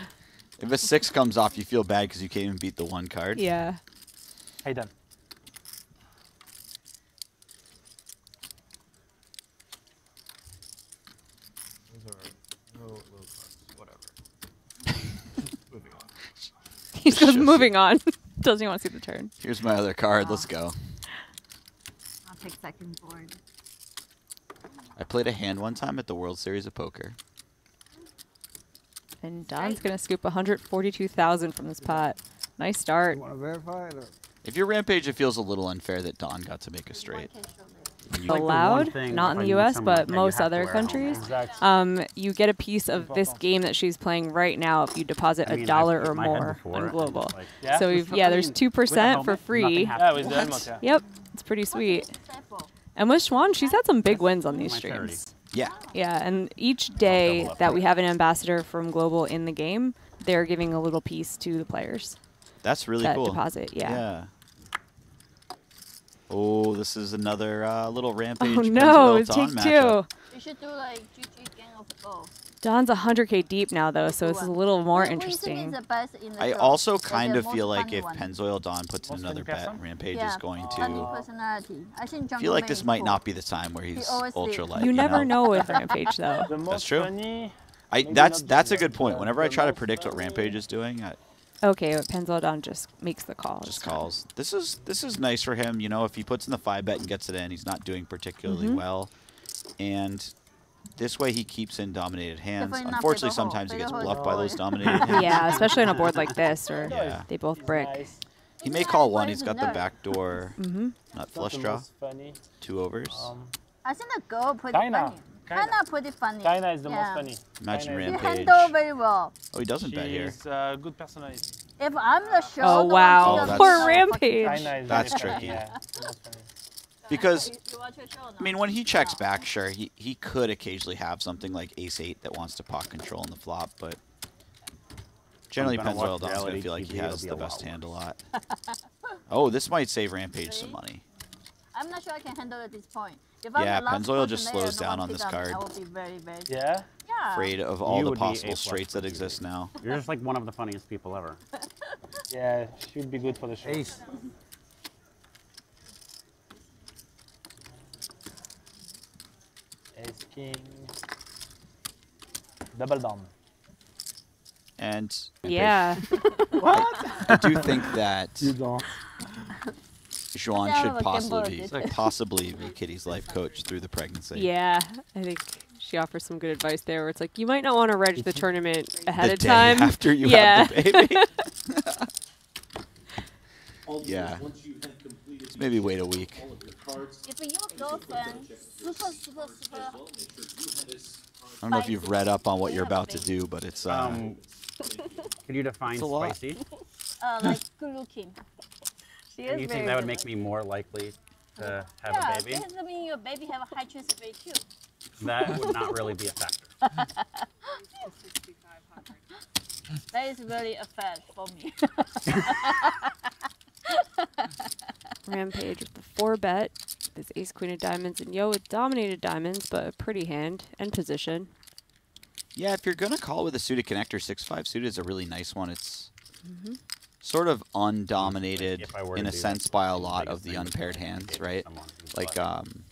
If a six comes off, you feel bad because you can't even beat the one card. Yeah. Hey, done. Those are no low cards. Whatever. Moving on. He just goes moving on. Doesn't even want to see the turn. Here's my other card. Let's go. I'll take second board. I played a hand one time at the World Series of Poker. And Don's gonna scoop 142,000 from this pot. Nice start. You want to verify it? Or? If you're Rampage, it feels a little unfair that Don got to make a straight. When allowed, not in the U.S., but most other countries. Um, you get a piece of this game that she's playing right now if you deposit I a mean, I've dollar or more on Global. like- Yeah? So we've, yeah, there's two percent for free. Yeah, with the What? Yep, it's pretty sweet. And with Xuan, she's had some big wins on these streams. Yeah. Yeah, and each day that we have an ambassador from Global in the game, they're giving a little piece to the players. That's really that cool. deposit, yeah. Yeah. Oh, this is another uh, little Rampage. Oh no, Pennzoil take two. matchup. You should do like GG Gang of Go. Don's 100k deep now though, so it's a little more Who- who you think interesting. is the best in the I show? also kind of feel like if one? Pennzoil Don puts in another funny bet. Rampage yeah, is going to. I think I Jungle feel like this might not be the time where he's always ultra light. You never know? know with Rampage though. That's true. I that's that's a good point. Whenever I try to predict what Rampage is doing, I Okay, but Pennzoil just makes the call. just calls. This is this is nice for him. You know, if he puts in the five bet and gets it in, he's not doing particularly Mhm. well, and this way he keeps in dominated hands. Unfortunately, Big Hole. sometimes he gets bluffed by those boring. dominated hands. Yeah, especially on a board like this, or Yeah. they both brick. He may call one. He's got the nerd? backdoor Mm-hmm. Not flush draw, two overs. Um, I think the girl pretty Kinda, kinda. Kinda pretty funny. Kinda is the yeah. most funny. Imagine Kinda is- She Rampage. handle very well. Oh, he doesn't bet here. She's uh, good personality. If I'm the show, Oh, the wow. Oh, that's- Poor Rampage. Kinda is That's funny, tricky. Yeah, the most funny. Because fucking- You watch her show or I mean, when he checks back, sure, he, he could occasionally have something like ace eight that wants to pot control in the flop, but generally gonna watch Pennzoil Don's gonna feel like he has the best hand a lot. oh, this might save Rampage some money. I'm not sure I can handle at this point. If I'm Yeah, the Pennzoil just there, slows down on this me, card. I will be very, very. Yeah. Yeah. Afraid of all You the would be A possible plus straights that exist now. You're just like one of the funniest people ever. Yeah, should be good for the show. Ace. Ace king. Double down. And Yeah. I do think that don't. Xuan should possibly Kimbo be, did. possibly be Kitty's life coach through the pregnancy. Yeah, I think she offers some good advice there. Where it's like you might not want to reg the tournament ahead The of day time. after you yeah. have the baby. All Yeah. once you have completed So maybe wait a week. all of your cards, If your girlfriend super, super, super. I don't know if you've read up on what you're about to do, but it's uh, Um, could you define It's a lot. spicy? Uh, like good looking. She is And you think that would make me more likely to have yeah, a baby? because I mean your baby have a high chance of it too. That would not really be a factor. That is really a fact for me. Rampage with the four bet. This ace queen of diamonds and Yoh with dominated diamonds, but a pretty hand and position. yeah. If you're gonna call with a suited connector, six five suited is a really nice one. It's Mm-hmm. Sort of undominated If in a sense by a lot of the thing would be unpaired hands, right? Like like, um,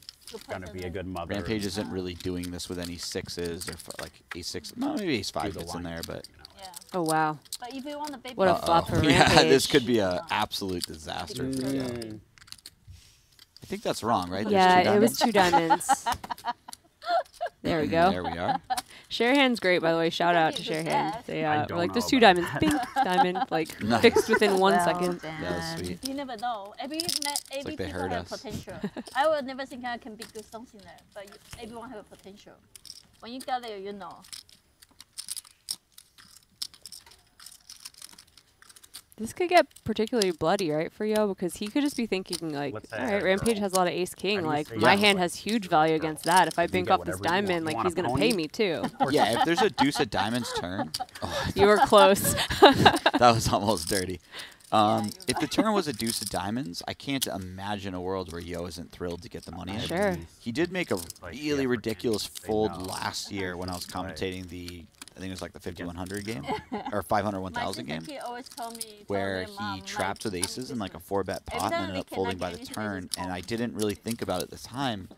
Gonna be a good mother. Rampage isn't really doing this with any sixes or like ace six. No, maybe ace five the gets in there, but yeah. Oh wow. But if you want a baby, What a Uh-oh. flop for yeah, this could be an absolute disaster. For you. Mm. I think that's wrong, right? There's Yeah, two it was two diamonds. there we go. There we are. Sharehand's great, by the way. Shout out to Think it's Sharehand. best. They uh, were don't like, there's two diamonds. Bink, diamond, like Nice. fixed within one Well second. That was sweet. You never know. Every ma- every like they people heard have us. potential. I would never think I can be good something there, but you, everyone have a potential. When you get there, you know. This could get particularly bloody, right, for Yoh, because he could just be thinking like, Let's say all I right, had a Rampage has a lot of ace-king. Like my yes? hand Like, has huge value against that. If I You bank get off this whatever you want. diamond, like he's gonna pony? pay me too. Yeah, if there's a deuce of diamonds turn, oh, you were close. that was almost dirty. Um, if the turn was a deuce of diamonds, I can't imagine a world where Yoh isn't thrilled to get the money. Sure. He did make a really ridiculous fold last year when I was commentating the I think it was like the 5100 game or 500 1000 game, He always told me, where me, Mom, he like, trapped with aces in like a four bet pot and ended up folding by the turn. And I didn't really think about it at the time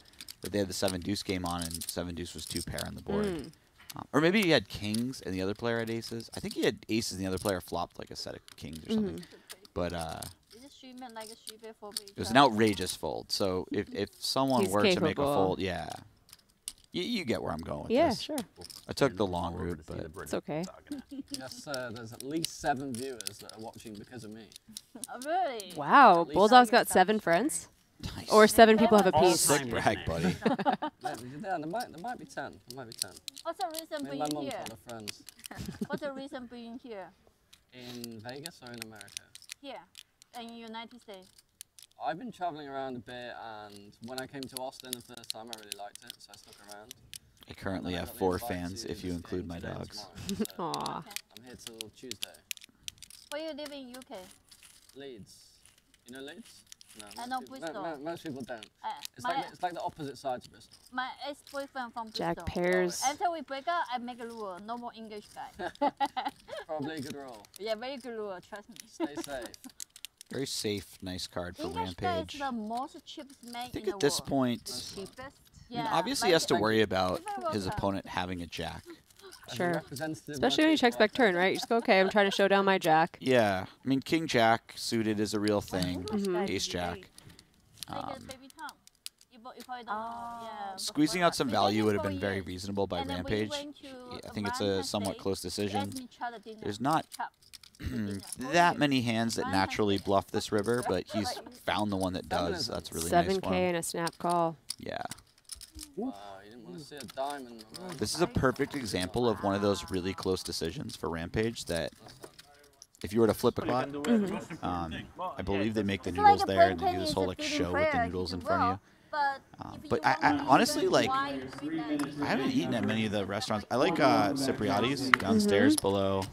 that they had the seven deuce game on and seven deuce was two pair on the board. Mm. Um, or maybe he had kings and the other player had aces. I think he had aces and the other player flopped like a set of kings or something. But uh, it three bet like a three bet four bet? it was an outrageous fold. So if, if someone He's were to make a fold, yeah. You, you get where I'm going with Yeah, this. sure. I took the long route, but It's okay. Yes, sir. There's at least seven viewers that are watching because of me. Oh, really? Wow, least Bulldog's got seven friends, Nice. or seven people have a All piece. time brag, buddy. yeah, there might, there might be ten. There might be ten. What's the reason Me and my being mum's here? friends. What's the reason being here? In Vegas or in America? Here, in United States. I've been traveling around a bit, and when I came to Austin the first time, I really liked it, so I stuck around. I currently And I have four fans if you include my dogs. tomorrow, so Aw. I'm here till Tuesday. Where you live in UK? Leeds. You know Leeds? No. I know people- Bristol. mo- most people don't. Uh, It's my, like, the, it's like the opposite side to Bristol. my ex-boyfriend from Jack Bristol. Pears. After we break up, I make a rule: no more English guy. Probably a good roll. yeah, very good rule. Trust me. Stay safe. Very safe, nice card for English Rampage. the most cheapest man I think in at the this world. point, Cheapest. I mean, Yeah, obviously he has to worry about his welcome. opponent having a jack. Sure. Especially when he checks back turn, right? You just go, okay, I'm trying to show down my jack. Yeah, I mean King Jack suited is a real thing. Mhm. Ace Jack. Um, baby Tom. If, if I don't know, yeah. squeezing out some value would have been very reasonable by And then we Rampage. went to Yeah, I a think it's a somewhat close decision. asked me try the dinner. There's not Cup. that many hands that naturally bluff this river, but he's found the one that does. That's really Seven nice. K one. and a snap call. Yeah. Wow, you didn't want to see a diamond. man. This is a perfect example of one of those really close decisions for Rampage that if you were to flip a Well, clock, can do it. Mhm. um, I believe they make the noodles there and they do this whole like show with the noodles in front of you. But Um, but I, I honestly like why we like- I haven't eaten at many of the restaurants. I like uh, Cipriani's downstairs below.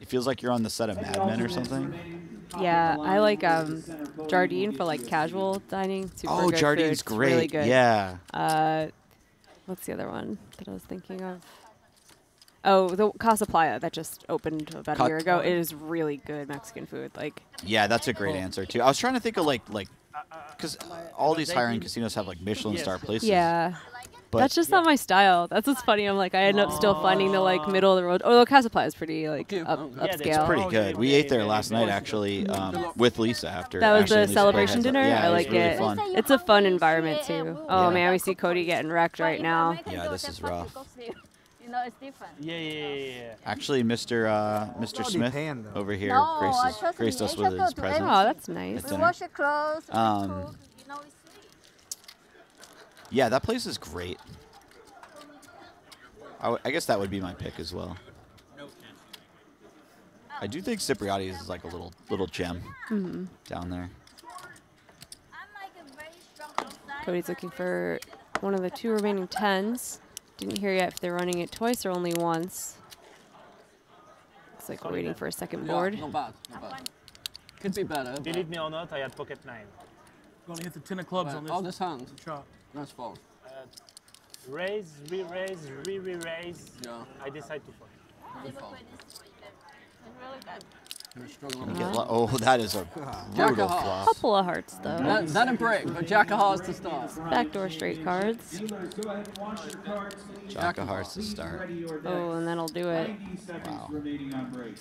It feels like you're on the set of Mad Men or something. Yeah, I like um, Jardine for like casual dining. Super Oh, good Jardine's food. It's Really great, good. yeah. Uh, what's the other one that I was thinking of? Oh, the Casa Playa that just opened about Ca- a year ago. It is really good Mexican food. Like, Yeah, that's a great answer too. I was trying to think of like like because all these higher end casinos have like Michelin star places. yeah. But That's just not my style. That's what's funny. I'm like, I end up still finding the like middle of the road. Oh, Casa Playa is pretty like up, it's upscale. pretty good. We ate there last night actually um, with Lisa after. That was Ashley the celebration had- dinner. Yeah, I it like really it. Fun. It's a fun environment too. Oh Yeah. man, we see Cody getting wrecked right now. Yeah, this is rough. You know, it's different. Yeah, yeah, yeah, yeah. Actually, Mr. Uh, Mr. Smith depend, over here No, I graces, trust graced us with his go presence. Oh, that's nice. We wash your clothes. Um, cook, you know, it's sweet. Yeah, that place is great. I, w- I guess that would be my pick as well. I do think Cipriani's is like a little little gem Mhm. down there. Cody's looking for one of the two remaining tens. Didn't hear yet if they're running it twice or only once. Looks like we're waiting for a second Yeah, board. not bad, not bad. Could be better. Believe me or not, I had pocket nine. Gonna hit the ten of clubs Wait, on this. oh, this hand. Chop. Nice fold. Uh, raise, re-raise, re-re-raise. Yeah. I decide to fold. Good fold. Really good. Gonna struggle Can on you get that. lo- oh, that is a brutal of flop. Couple of hearts though. That, that a break, but Jack of hearts to start. Backdoor straight cards. Dealers, and launch your cards. Jack of hearts to start. Ready your decks. Oh, and that'll do it. 90 seconds Wow. remaining on break.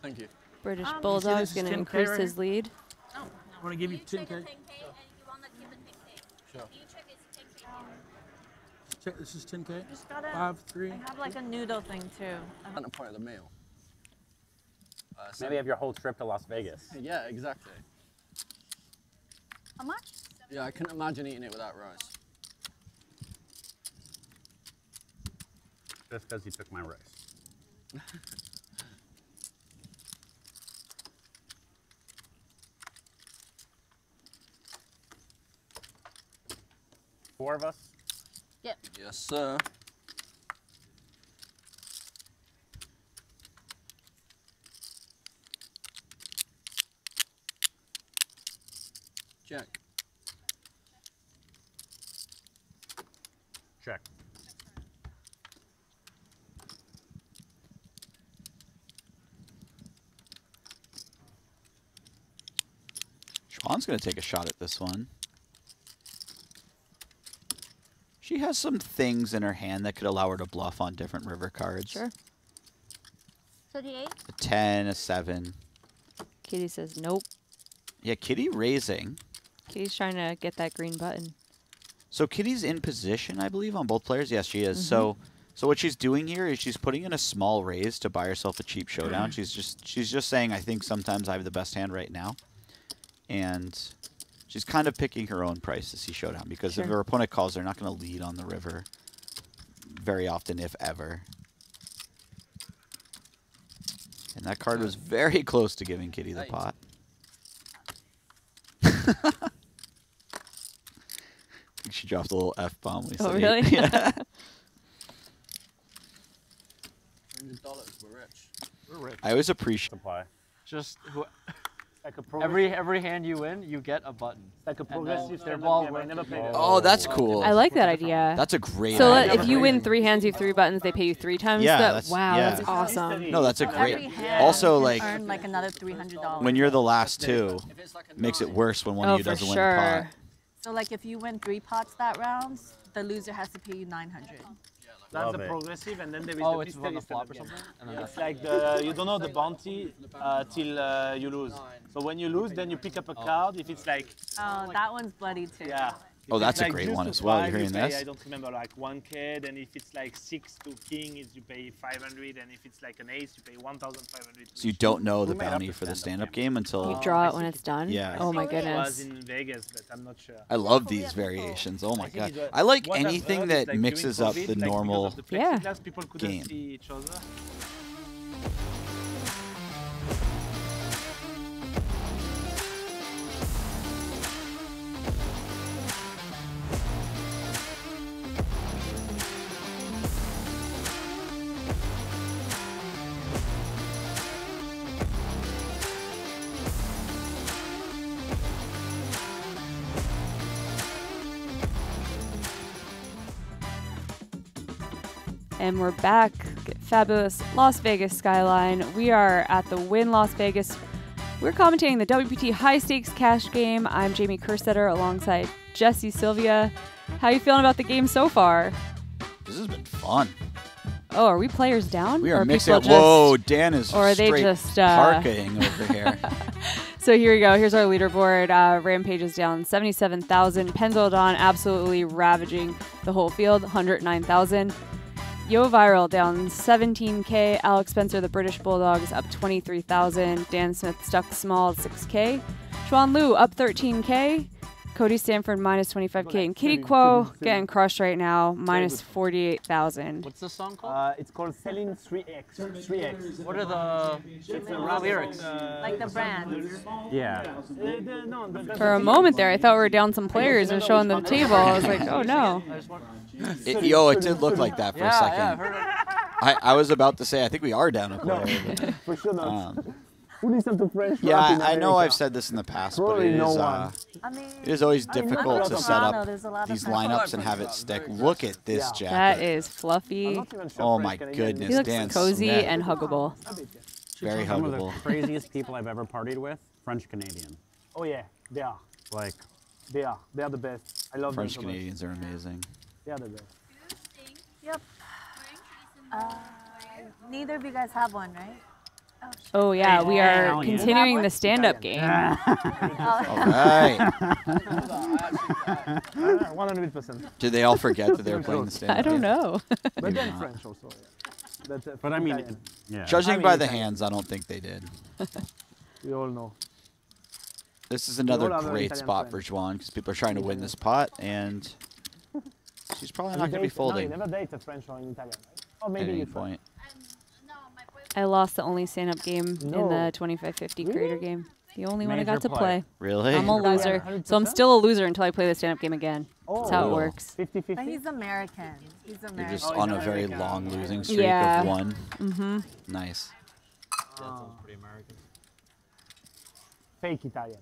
Thank you. British Um, Bulldog's is gonna increase his lead. I want to give you ten k. Check. This is ten k. Just gotta Five, three. I have like a noodle thing too. At the point of the meal. Uh, so- Maybe have your whole trip to Las Vegas. Yeah, exactly. How much? Yeah, I couldn't imagine eating it without rice. Just because he took my rice. Four of us? Yep. Yes, sir. Check. Check. Xuan's going to take a shot at this one. She has some things in her hand that could allow her to bluff on different river cards. Sure. 38? A 10, a 7. Kitty says nope. Yeah, Kitty raising. Kitty's trying to get that green button. So Kitty's in position, I believe, on both players. Yes, she is. Mhm. So, so what she's doing here is she's putting in a small raise to buy herself a cheap showdown. she's just she's just saying, I think sometimes I have the best hand right now, and she's kind of picking her own price to see showdown because if her opponent calls, they're not going to lead on the river very often, if ever. And that card was very close to giving Kitty the pot. I think she dropped a little f bomb. Oh, really? Yeah. Hundred dollars. We're rich. We're rich. I always appreciate. Supply. Just who, Like a every every hand you win, you get a button. like a And then progressive their stand-up ball game. I never played it. Oh, that's cool. I like that idea. That's a great So idea. let- if you win three hands, you have three buttons. They pay you three times. Yeah, that- that's- wow, yeah. that's awesome. No, that's a great. Also, like earn like another three hundred dollars. when you're the last two, makes it worse when one Oh, of you doesn't win the pot. sure. So like if you win three pots that round, the loser has to pay you nine hundred. That's Love the it. progressive, and then there is Oh, the it's pistol on the stand-up flop or something? And then It's like the you don't know the bounty uh, till uh, you lose. So when you lose, then you pick up a card. If it's like Oh, that one's bloody too. yeah. Oh, If that's it's a like great one to as well. You five, hearing pay, this? I don't remember like one k. Then if it's like six to king, is you pay 500, and if it's like an ace, you pay 1,500. So you don't know the Who made up bounty for the stand-up stand-up game until You draw it when it's done. Yeah. Oh my It was goodness. in Vegas, but I'm not sure. I love oh, these variations. Oh my think god. I like anything that like, during mixes up the normal Yeah. people couldn't game. We're back. Fabulous Las Vegas skyline. We are at the Wynn Las Vegas. We're commentating the WPT high stakes cash game. I'm Jamie Kerstetter alongside Jesse Sylvia. How you feeling about the game so far? This has been fun. Oh, are we players down? We Or are mixing up. Whoa, Dan is or are they just uh, parking over here. So here we go. Here's our leaderboard. Uh, Rampage is down 77,000. Pennzoil Don absolutely ravaging the whole field, 109,000. Yoh Viral down 17k. Alex Spencer, the British Bulldog, is up 23,000. Dan Smith stuck small at 6k. Xuan Liu up 13k. Cody Stanford minus 25k. And Kitty Kuo getting crushed right now, minus 48,000. What's this song called? Uh, it's called Selling 3X. 3X. What are the It's a the lyrics? uh, Like the brand. Yeah. uh, the- no, the- the- For a moment there, I thought we were down some players and showing the table. I was like, oh no. I just want. It- yo, it did look like that for Yeah, a second. heard it. I, I was about to say I think we are down a player. but, For sure not. um, Who listen to French yeah, rap in I, I know I've said this in the past, but Probably it no is one. uh, I mean, it is always I difficult to set up there's a lot of these lineups and have it stick. Look at this jacket. That is fluffy. I'm not even sure Oh my goodness, He looks Dan cozy Smith. and huggable. Very huggable. Some of the craziest people I've ever partied with, French Canadian. Oh yeah, they are. Like, They are. They are the best. I love French them so much. Canadians are amazing. They are the best. Yep. Uh, neither of you guys have one, right? Oh yeah, we are yeah. continuing the stand-up game. All right. One hundred percent. Did they all forget that they were playing the stand-up? I don't know. But then. French also. But, I mean, yeah. Judging I mean by the hands, I don't think they did. We all know. This is another all have an great spot friend. for Xuan because people are trying to win this pot, and she's probably not You going to be date- No, you folding never date a French or an Italian, right? Or at maybe any you try. Point. I lost the only stand-up game in No. the 2550 creator game. The only one I got to play. play. Really? I'm a Italian, loser, so I'm still a loser until I play the stand-up game again. That's how it Oh. works. 50 But 50. he's American. He's You're American. just Oh, on he's a very long losing streak Yeah. of one. Mm-hmm. Nice. That sounds pretty American. Fake Italian.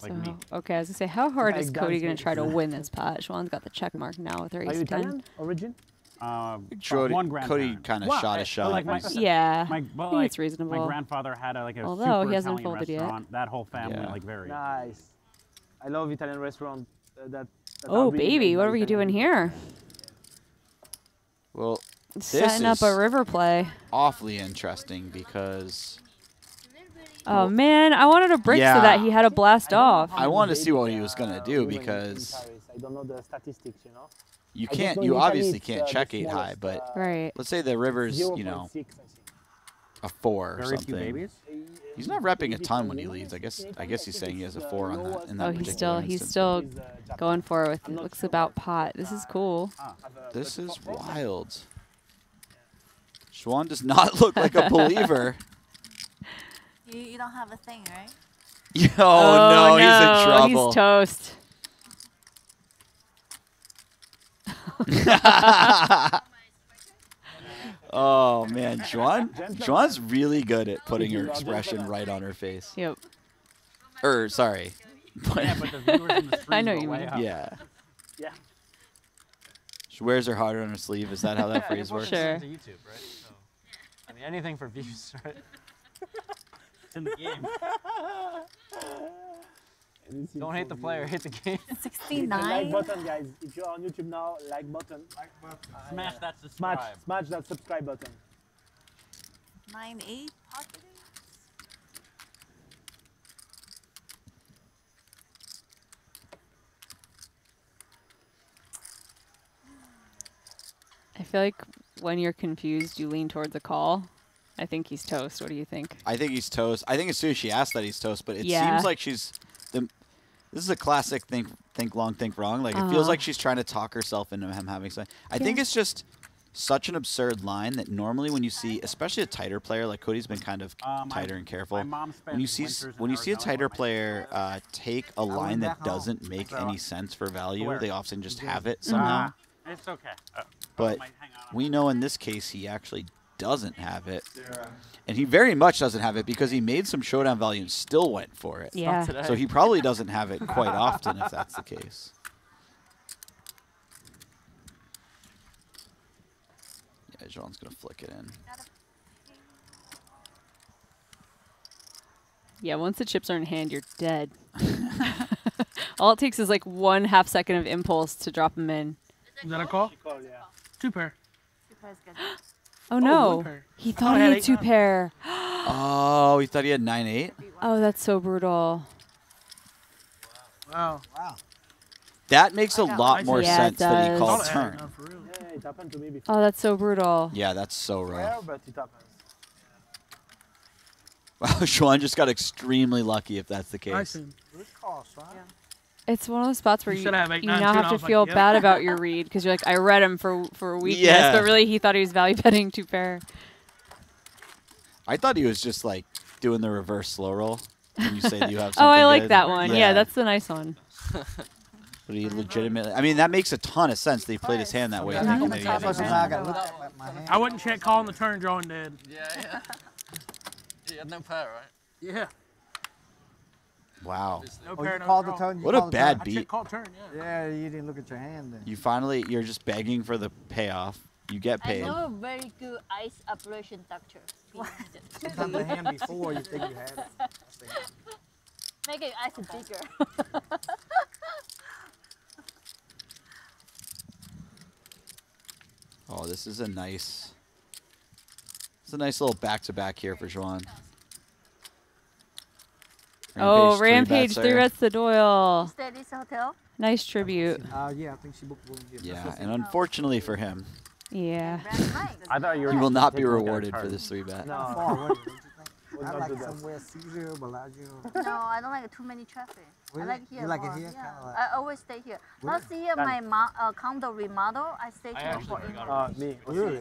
Like so, me. okay, I was gonna say, how hard Like is Cody gonna try to win this pot? Xuan's got the check mark now with her Are ace you 10. Italian? Origin? Uh, Jody- one Cody kinda Well, shot I- a shot, but Like my, Yeah, my, I but like, it's reasonable. My grandfather had a, like a Although super he hasn't Italian folded yet. restaurant. That whole family Yeah. like very. Nice. I love Italian restaurant. Uh, that, that Oh really baby, what are we Italian doing here? Well, this Setting up a river play. awfully interesting because Oh man, I wanted a brick so that he had a blast off. I wanted to see what he was gonna do because I don't know the statistics, you know. You can't, you obviously can't uh, check eight high, but uh, Right. let's say the river's, you know, 0.6, I think. a four or something. He's not repping a ton when he leads. I guess I guess he's saying he has a four on that in that Oh, he's particular still he's still going for it with it looks about pot. This is cool. This is wild. Xuan does not look like a believer. You, you don't have a thing, right? Oh, no, he's no, in trouble. He's toast. oh man, Xuan Xuan's really good at putting her expression right on her face. Yep. Or sorry. Yeah, but the viewers in the I know you go mean. Yeah. Yeah. She wears her heart on her sleeve. Is that how that phrase works? Sure. To YouTube, right? So, I mean, anything for views, right? it's in the game. Don't hate the player, hate the game. Hit the 69. like button, guys. If you're on YouTube now, like button. Smash that subscribe. smash that subscribe button. Nine eight positive. I feel like when you're confused, you lean towards a call. I think he's toast. What do you think? I think he's toast. I think as soon as she asked that he's toast, but it Yeah. seems like she's the. This is a classic think think long, think wrong. Like it feels like she's trying to talk herself into him having something. I think it's just such an absurd line that normally when you see, especially a tighter player like Cody's been kind of Uh, my- tighter and careful. When you see s- winters in when you see a tighter player uh, take a line that home. doesn't make So- any sense for value, Where? they often just have it Ah, somehow. it's okay. Uh, But might hang on we know in this case he actually doesn't have it. And he very much doesn't have it because he made some showdown value and still went for it. Yeah. So he probably doesn't have it quite often if that's the case. Yeah, John's going to flick it in. Yeah, once the chips are in hand, you're dead. All it takes is like one half second of impulse to drop them in. Is that a call? Call, yeah. Two pair. Two pairs good. Oh one no, pair. he Oh, thought I he had had eight two nine. pair. Oh, he thought he had 9 8? Oh, that's so brutal. Wow. Wow. That makes a lot more. Yeah, sense that he called turn. no. Yeah, it happened to me before. Oh, that's so brutal. Yeah, that's so Rare, rough. but it happens. Wow, Xuan just got extremely lucky if that's the case. see. Good call, son. It's one of those spots where You you, said I have eight, you now have I to was like, feel yep. bad about your read because you're like, I read him for for a weakness, Yeah. but really he thought he was value betting two pair. I thought he was just like doing the reverse slow roll. When you say that you have something Oh, I like good. that one. Yeah. that's the nice one. But he legitimately. I mean, that makes a ton of sense that he played his hand that way. Yeah, I'm that he gonna had top a us and hand. I got look at my hand. I wouldn't check calling the turn, drawing dead. Yeah, yeah. you had no pair, right? Yeah. Wow. No Oh, pair, you called the turn. you What a called the bad turn. Beat. check call turn, yeah. Yeah, you didn't look at your hand then. You finally, you're just begging for the payoff. You get paid. I paid. know a very good ice operation doctor. Sometimes the hand before you think you had it. That's the hand. Make it ice bigger. Oh, this is a nice. It's a nice little back to back here for Xuan. Oh, three Rampage bets three there. bets the Doyle. Is hotel? Nice tribute. Uh, yeah, I think she booked one. here. Yeah, and unfortunately for him, Yeah. I thought you were. he will not be taking a look at a rewarded for this three bet. How far away, don't you think? Would I like somewhere Caesar, Bellagio. No, I don't like too many traffic. I like here You like it here? Yeah. Like- I always stay here. Last year, Done. my mo- uh, condo remodel, I stayed here for forgot Uh, me. Really?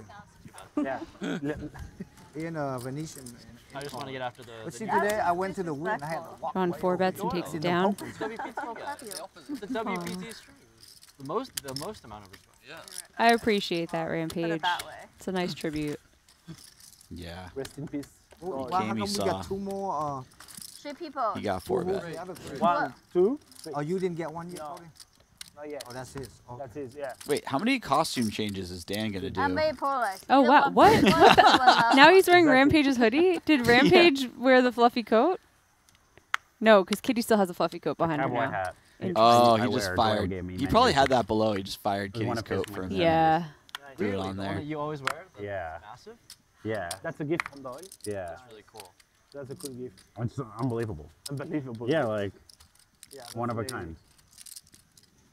Yeah. Le- In uh, Venetian. In- I just want to get after the. But the see, today I went to the wood and I had to walk Drawn four over bets here. and takes it down. pokers. WPT guys, the. The WPT stream. The most, the most amount of respect. Yeah. I appreciate that Rampage. it that way. It's a nice tribute. Yeah, Rest in peace. Oh, Why how Game he we saw. got two more? Uh, Three people. he got four who- who's bet. the other three? One, two, three. Oh, you didn't get one yet, No. Cody? Oh, Not yet. Oh, that's his. Okay. That's his, yeah. Wait, how many costume changes is Dan gonna do? I'm very Polish. Oh You wow! What? What the- people love- now he's wearing Exactly. Rampage's hoodie. Did Rampage wear the fluffy coat? No, because Kitty still has a fluffy coat behind her Cowboy now. hat. Oh, he wear, just Doyle fired. gave me He probably had that below. He just fired It Kitty's coat for him. Yeah. Threw it Really? on there. that you always wear? The Yeah. Massive? Yeah. That's a gift from Doyle. Yeah. That's really cool. That's a cool gift. It's unbelievable. Unbelievable. Yeah, like Yeah, one of a amazing. kind.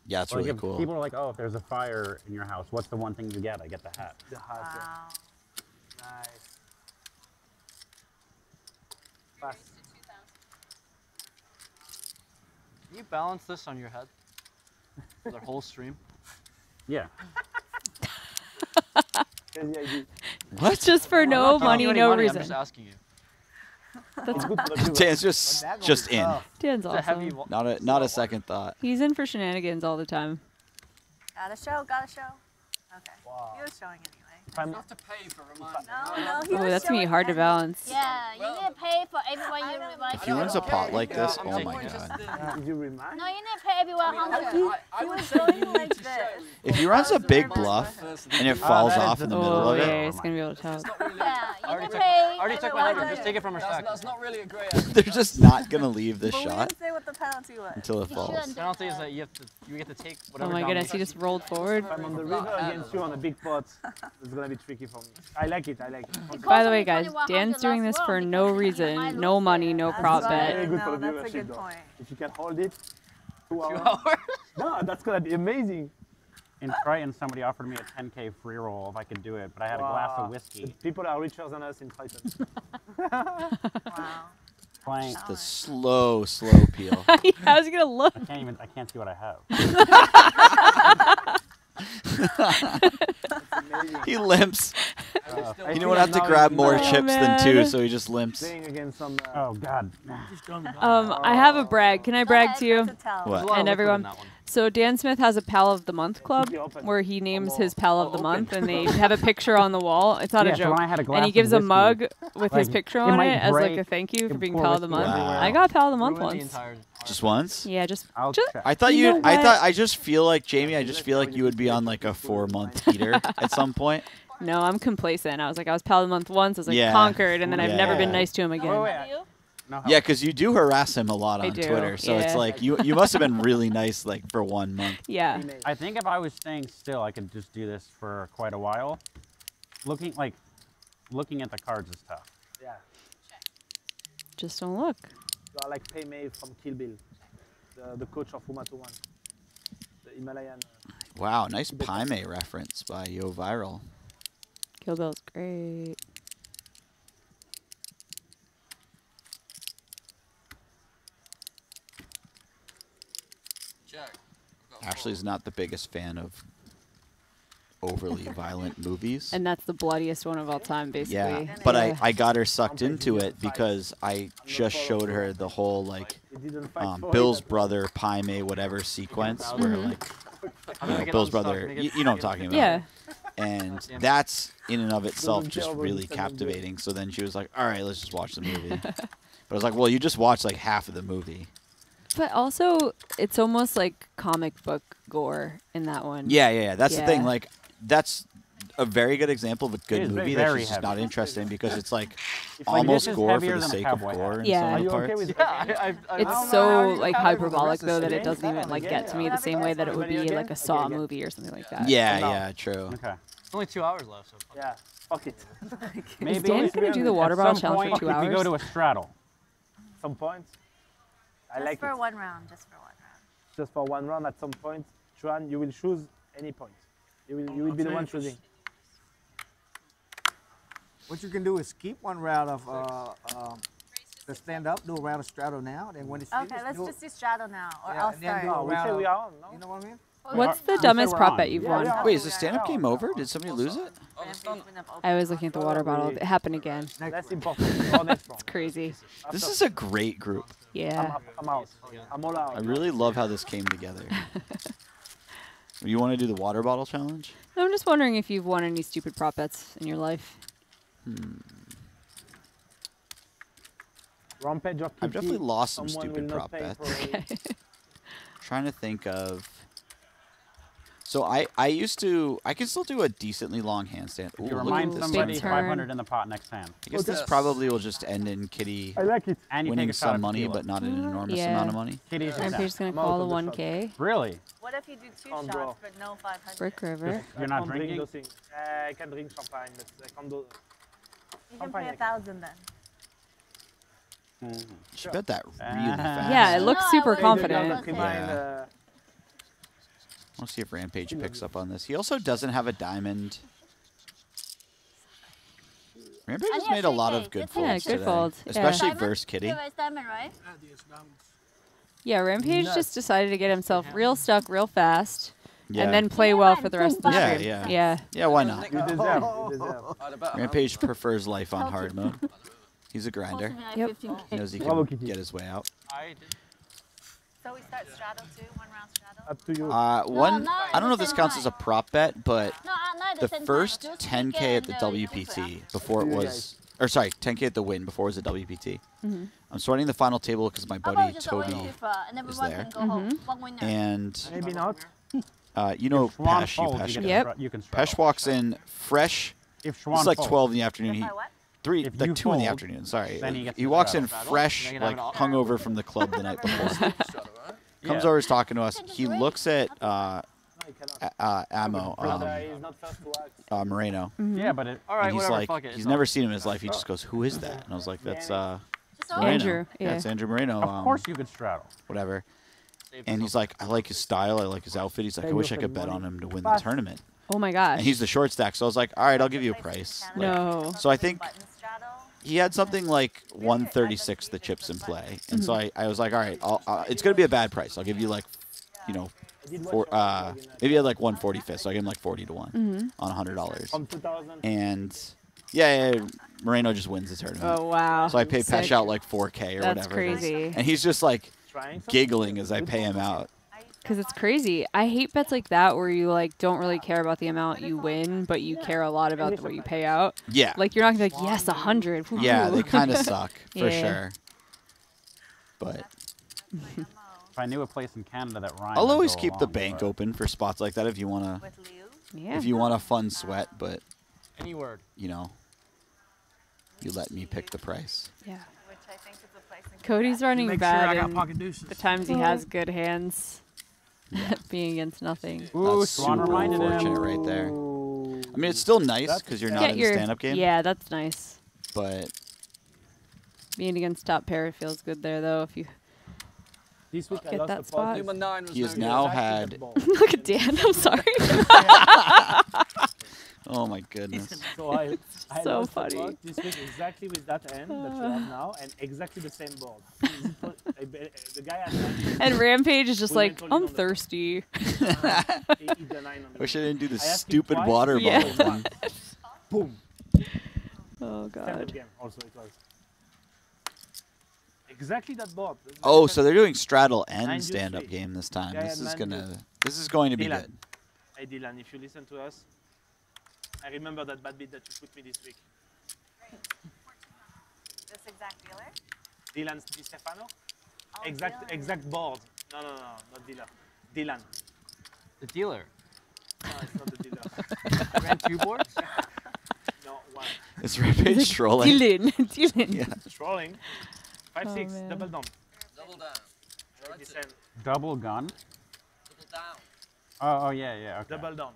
Yeah, it's Like really cool. People are like, oh, if there's a fire in your house, what's the one thing you get? I get the hat. The hat. yeah. Nice. Fast. Can you balance this on your head? For the whole stream? Yeah. Crazy. What? Just for no money, no reason. I'm just asking you. It's good for the viewer. Dan's just just in. Dan's It's a heavy awesome. Not a not a second thought. He's in for shenanigans all the time. Gotta show, gotta show. Okay. Wow. He was showing anyway. If I'm, have to pay for reminding. No, no, he Oh, that's gonna be hard to balance. Yeah, you need to pay for everyone you remind. If he runs a pot like this, I'm oh my god. interested uh, you remind? No, you need to pay everyone I, hundred. I, I He was say going you like this. If he runs a big bluff and it falls off in the middle Oh of yeah, it, he's gonna be able to tell. It's not really. Yeah, I you already need to took, pay. Already took my everyone liquor. Just take it from her That's, stack. that's not really a great they're just not gonna leave this shot say what the penalty was. until it falls. shouldn't penalty is that. that you have to you get to take oh whatever. Oh my goodness, he just rolled forward. I'm on the river against you on a big pot, it's gonna be tricky for me. I like it. I like it. By the way, guys, Dan's doing this for no reason, no money, no That's prop right. bet. Very good No, for the that's a viewership, good though. point. If you can hold it, two hours. hours? No, that's gonna be amazing. In Triton, somebody offered me a 10k free roll if I could do it, but I had a glass of whiskey. People are richer than us in Triton. Wow. Playing. The slow, slow peel. How's he gonna look? I can't even. I can't see what I have. he limps. Uh, I You think know what? I have to grab more now chips than two, so he just limps. Some. Uh, oh God. Um, I have a brag. Can I brag to you? To tell. What? There's a lot of And everyone. That one. So Dan Smith has a Pal of the Month club where he names his Oh, Pal of oh, the. Month, and they have a picture on the wall. It's not Yeah, a joke. when I had a and he gives a mug with his picture on might it as like a thank you for being Pal of the Month. Wow. I got Pal of the Month Ruined once. entire. Just once? Yeah, just I'll Just- I thought You you. I thought. I just feel like Jamie. I just feel like you would be on like a four-month heater at some point. no. I'm complacent. I was like, I was Pal of the Month once. I was like Yeah. conquered, and then I've never been nice to him again. Oh, wait, no. Yeah, because you do harass him a lot I on do, Twitter, so it's like you you must have been really nice like for one month. Yeah. I think if I was staying still, I could just do this for quite a while. Looking like, looking at the cards is tough. yeah. Just don't look. You are like Pai Mei from Kill Bill, the, the coach of Uma Thurman, the Himalayan. uh, Wow, nice Pai Mei reference by Yoh Viral. Kill Bill's great. Jack. I've got a Ashley's not the biggest fan of overly violent movies. And that's the bloodiest one of all time, basically. yeah, but Yeah. I, I got her sucked into it because I just showed her the whole like He didn't fight um, Bill's brother Pai Mei whatever sequence where Mhm. like you know, Bill's brother you, you know what I'm talking about Yeah. and that's in and of itself just really wasn't so good. captivating so then she was like all right let's just watch the movie but I was like well you just watched like half of the movie But also, it's almost like comic book gore in that one. yeah yeah, yeah. that's the thing like that's a very good example of a good is movie that's very just heavy. not interesting because it's like If almost this gore for the sake of cowboy gore hat. in Yeah. some Are of you the okay with Yeah, I, I, I, It's so like hyperbolic though that it doesn't even like again. get to me the same way that it would be again? like a Saw Okay, movie or something like that. yeah yeah true Okay. It's only two hours left, so fuck Yeah, fuck it. Maybe Dan gonna do the water bottle some challenge for point, two hours? We go to a straddle, Some points. I Just like for it. one round. Just for one round. Just for one round at some point, Juan, you will choose any point. You will, you will be the one choosing. What you can do is keep one round of uh, um, the stand up, do a round of straddle now, then when it's Okay, finished, let's do just do straddle now, or Yeah, I'll and then start. do No, a we say round we of- are on, no? You know what I mean? What's the dumbest prop bet you've won? wait is the stand-up game over did somebody lose it it's done. I was looking at the water bottle. It happened again. Next That's round. important. Our next round. Crazy. this is a great group Yeah. I'm out. I'm all out. I really love how this came together. you want to do the water bottle challenge? I'm just wondering if you've won any stupid prop bets in your life. Hmm. Rampage or I've definitely lost some someone stupid prop bets. for it. Trying to think of. So I, I used to I can still do a decently long handstand. Ooh, If you remind somebody 500 in the pot next hand. I guess this probably will just end in Kitty I like it. Winning take a shot some money, but not an enormous Yeah. amount of money. Kitty's Rampage's gonna I'm out call the of the 1K. Really? What if you do two Can't shots but no 500? Brick River. You're not can't drinking? those things. Uh, I can drink champagne, but I can't do. You can Champagne pay I a thousand then. She bet that really Ah. fast. Yeah, it looks No, super confident. Yeah. Let's see if Rampage picks up on this. He also doesn't have a diamond. Rampage And has made a lot of good folds Yeah, good today, folds, especially Diamond? versus Kitty. Yeah, it's diamond, right? Yeah, Rampage Nuts. just decided to get himself real stuck real fast. Yeah. And then play well for the rest of the Yeah, stream. yeah. Yeah. Yeah, why not? You deserve. You deserve. I'd have bet Rampage prefers life on hard mode. He's a grinder. Posting like Yep. 15K. He knows he can Kitty. get his way out. So we start straddle too, one round straddle. Up to you. Uh, one, not I don't know if this same counts as a prop bet, but No, not at the the first time. 10k at the WPT before it was, or sorry, 10k at the Wynn before it was a WPT. Mhm. I'm starting the final table because my buddy just a win Toby uh, and is everyone there, can go home. Mhm. And Maybe not. uh, you know If Schwan Pesh, you Pesh you, Yep. you can Pesh walks in fresh. If It's like folds, 12 in the afternoon. He three, If like you two in the afternoon. Sorry, he he walks in fresh, Then you can have like hungover from the club the night before. Shadow. Comes Yeah. over, is talking to us. He looks at uh, No, you cannot. a- uh, Ammo, Because, uh, um, he's not first to act. uh, Moreno. Yeah, but it, All right, and he's whatever. like, fuck it. he's never seen him in his life. He just goes, "Who is that?" And I was like, "That's uh, Just Moreno. Andrew, Yeah, yeah. it's Andrew Moreno. of um, course you could straddle. whatever." And he's like, "I like his style. I like his outfit." He's like, "I wish I could bet on him to win the tournament." Oh my gosh. And he's the short stack, so I was like, "All right, I'll give you a price." Like, No. So I think Button straddle. He had something like 136 the chips in play, and so I, I was like, "All right, I'll, uh, it's gonna be a bad price. I'll give you like, you know, four, uh, vlog maybe he had like 145, so I gave him like 40 to one Mhm. on 100 dollars, and yeah, yeah, Moreno just wins the tournament. Oh wow. So I pay Sick. Pesh out like 4K or That's whatever. it is. crazy. And he's just like giggling as I pay him out. Because it's crazy. I hate bets like that where you like don't really care about the amount you win, but you care a lot about what you pay out. Yeah. Like you're not gonna be like, yes, a hundred. Yeah, they kind of suck for Yeah. sure. But If I knew a place in Canada that rhymed, I'll always keep the bank but- open for spots like that if you wanna Yeah. if you want a fun sweat, but Any word. you know, you let me pick the price. Yeah. which I think is a place Cody's running Make sure I bad got in the times he has good hands. Being against nothing. Ooh, That's Swan super reminded him. unfortunate right there. I mean, it's still nice because you're not Get in your the stand-up game, Yeah, that's nice. but Being against top pair feels good there though. If you This week Get lost that spot. nine was he has now had. look at Dan, I'm sorry. Oh my goodness. So I, I So lost funny. pot this week exactly with that end that you have now and exactly the same board. He put- I bet- the guy had and Rampage is just like, went all in I'm thirsty. He hit the nine on the Wish I didn't do the I asked him stupid twice, water he Yeah. bottle said one. thing. Boom. Oh god. also it was. Exactly that board. Oh, so they're doing straddle and stand-up game this time. This is gonna. This is going to be Dylan. good. Hey Dylan, if you listen to us, I remember that bad beat that you put me this week. this exact dealer. Dylan Di Stefano? Oh, exact Dylan. exact board. No, no, no, not Dylan. Dylan. The dealer. No, it's not the dealer. Ran two boards. no, one. Is Rampage trolling? Dylan. Dylan. Yeah. Strolling. Five Oh, six. man. Double down. Double down. Try to Double gun. double down. Oh, oh yeah, yeah. Okay. Double down.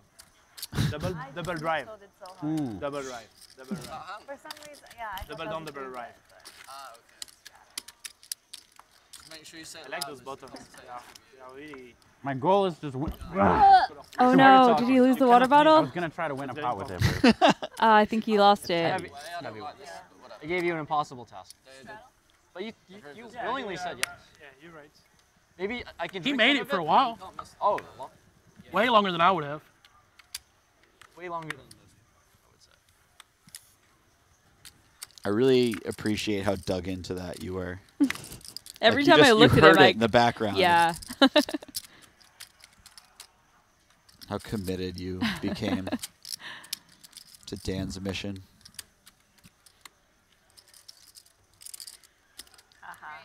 Double double drive. it so hard. Hmm. Double drive. Double drive. Uh-huh. For some reason, yeah. I Double down, double pretty right. good, but- Ah, okay. Make sure you say I like those as buttons. you say They are, they are really. My goal is just win. Oh no, did he lose the water bottle? I bottle? was gonna try to win a pot with him. Uh, I think he lost it. Heavy. I gave you an impossible task. But you, you, you Yeah, willingly you said yes. Yeah, you're right. Maybe I can. He made it for a while. Oh, well, Way longer than I would have. Way longer than this. I would say. I really appreciate how dug into that you were. Every Like, time I just- you looked at heard him, it I in the background. Yeah. How committed you became to Dan's mission. Uh-huh.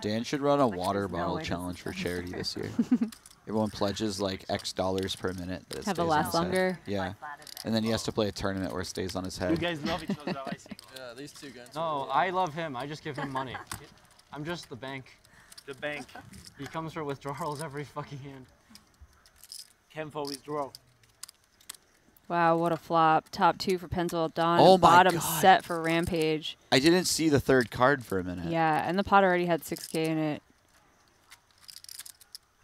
Dan should run a water bottle challenge for charity this year. Everyone pledges like X dollars per minute. That it Have it last his head. longer. Yeah. And then he has to play a tournament where it stays on his head. You guys love each other, I see. Yeah, these two guys. No, I love him. I just give him money. I'm just the bank. The bank. He comes for withdrawals every fucking hand. Came for withdrawal. Wow, what a flop. Top two for Pennzoil Don. Oh and my bottom God. set for Rampage. I didn't see the third card for a minute. Yeah, and the pot already had 6k in it.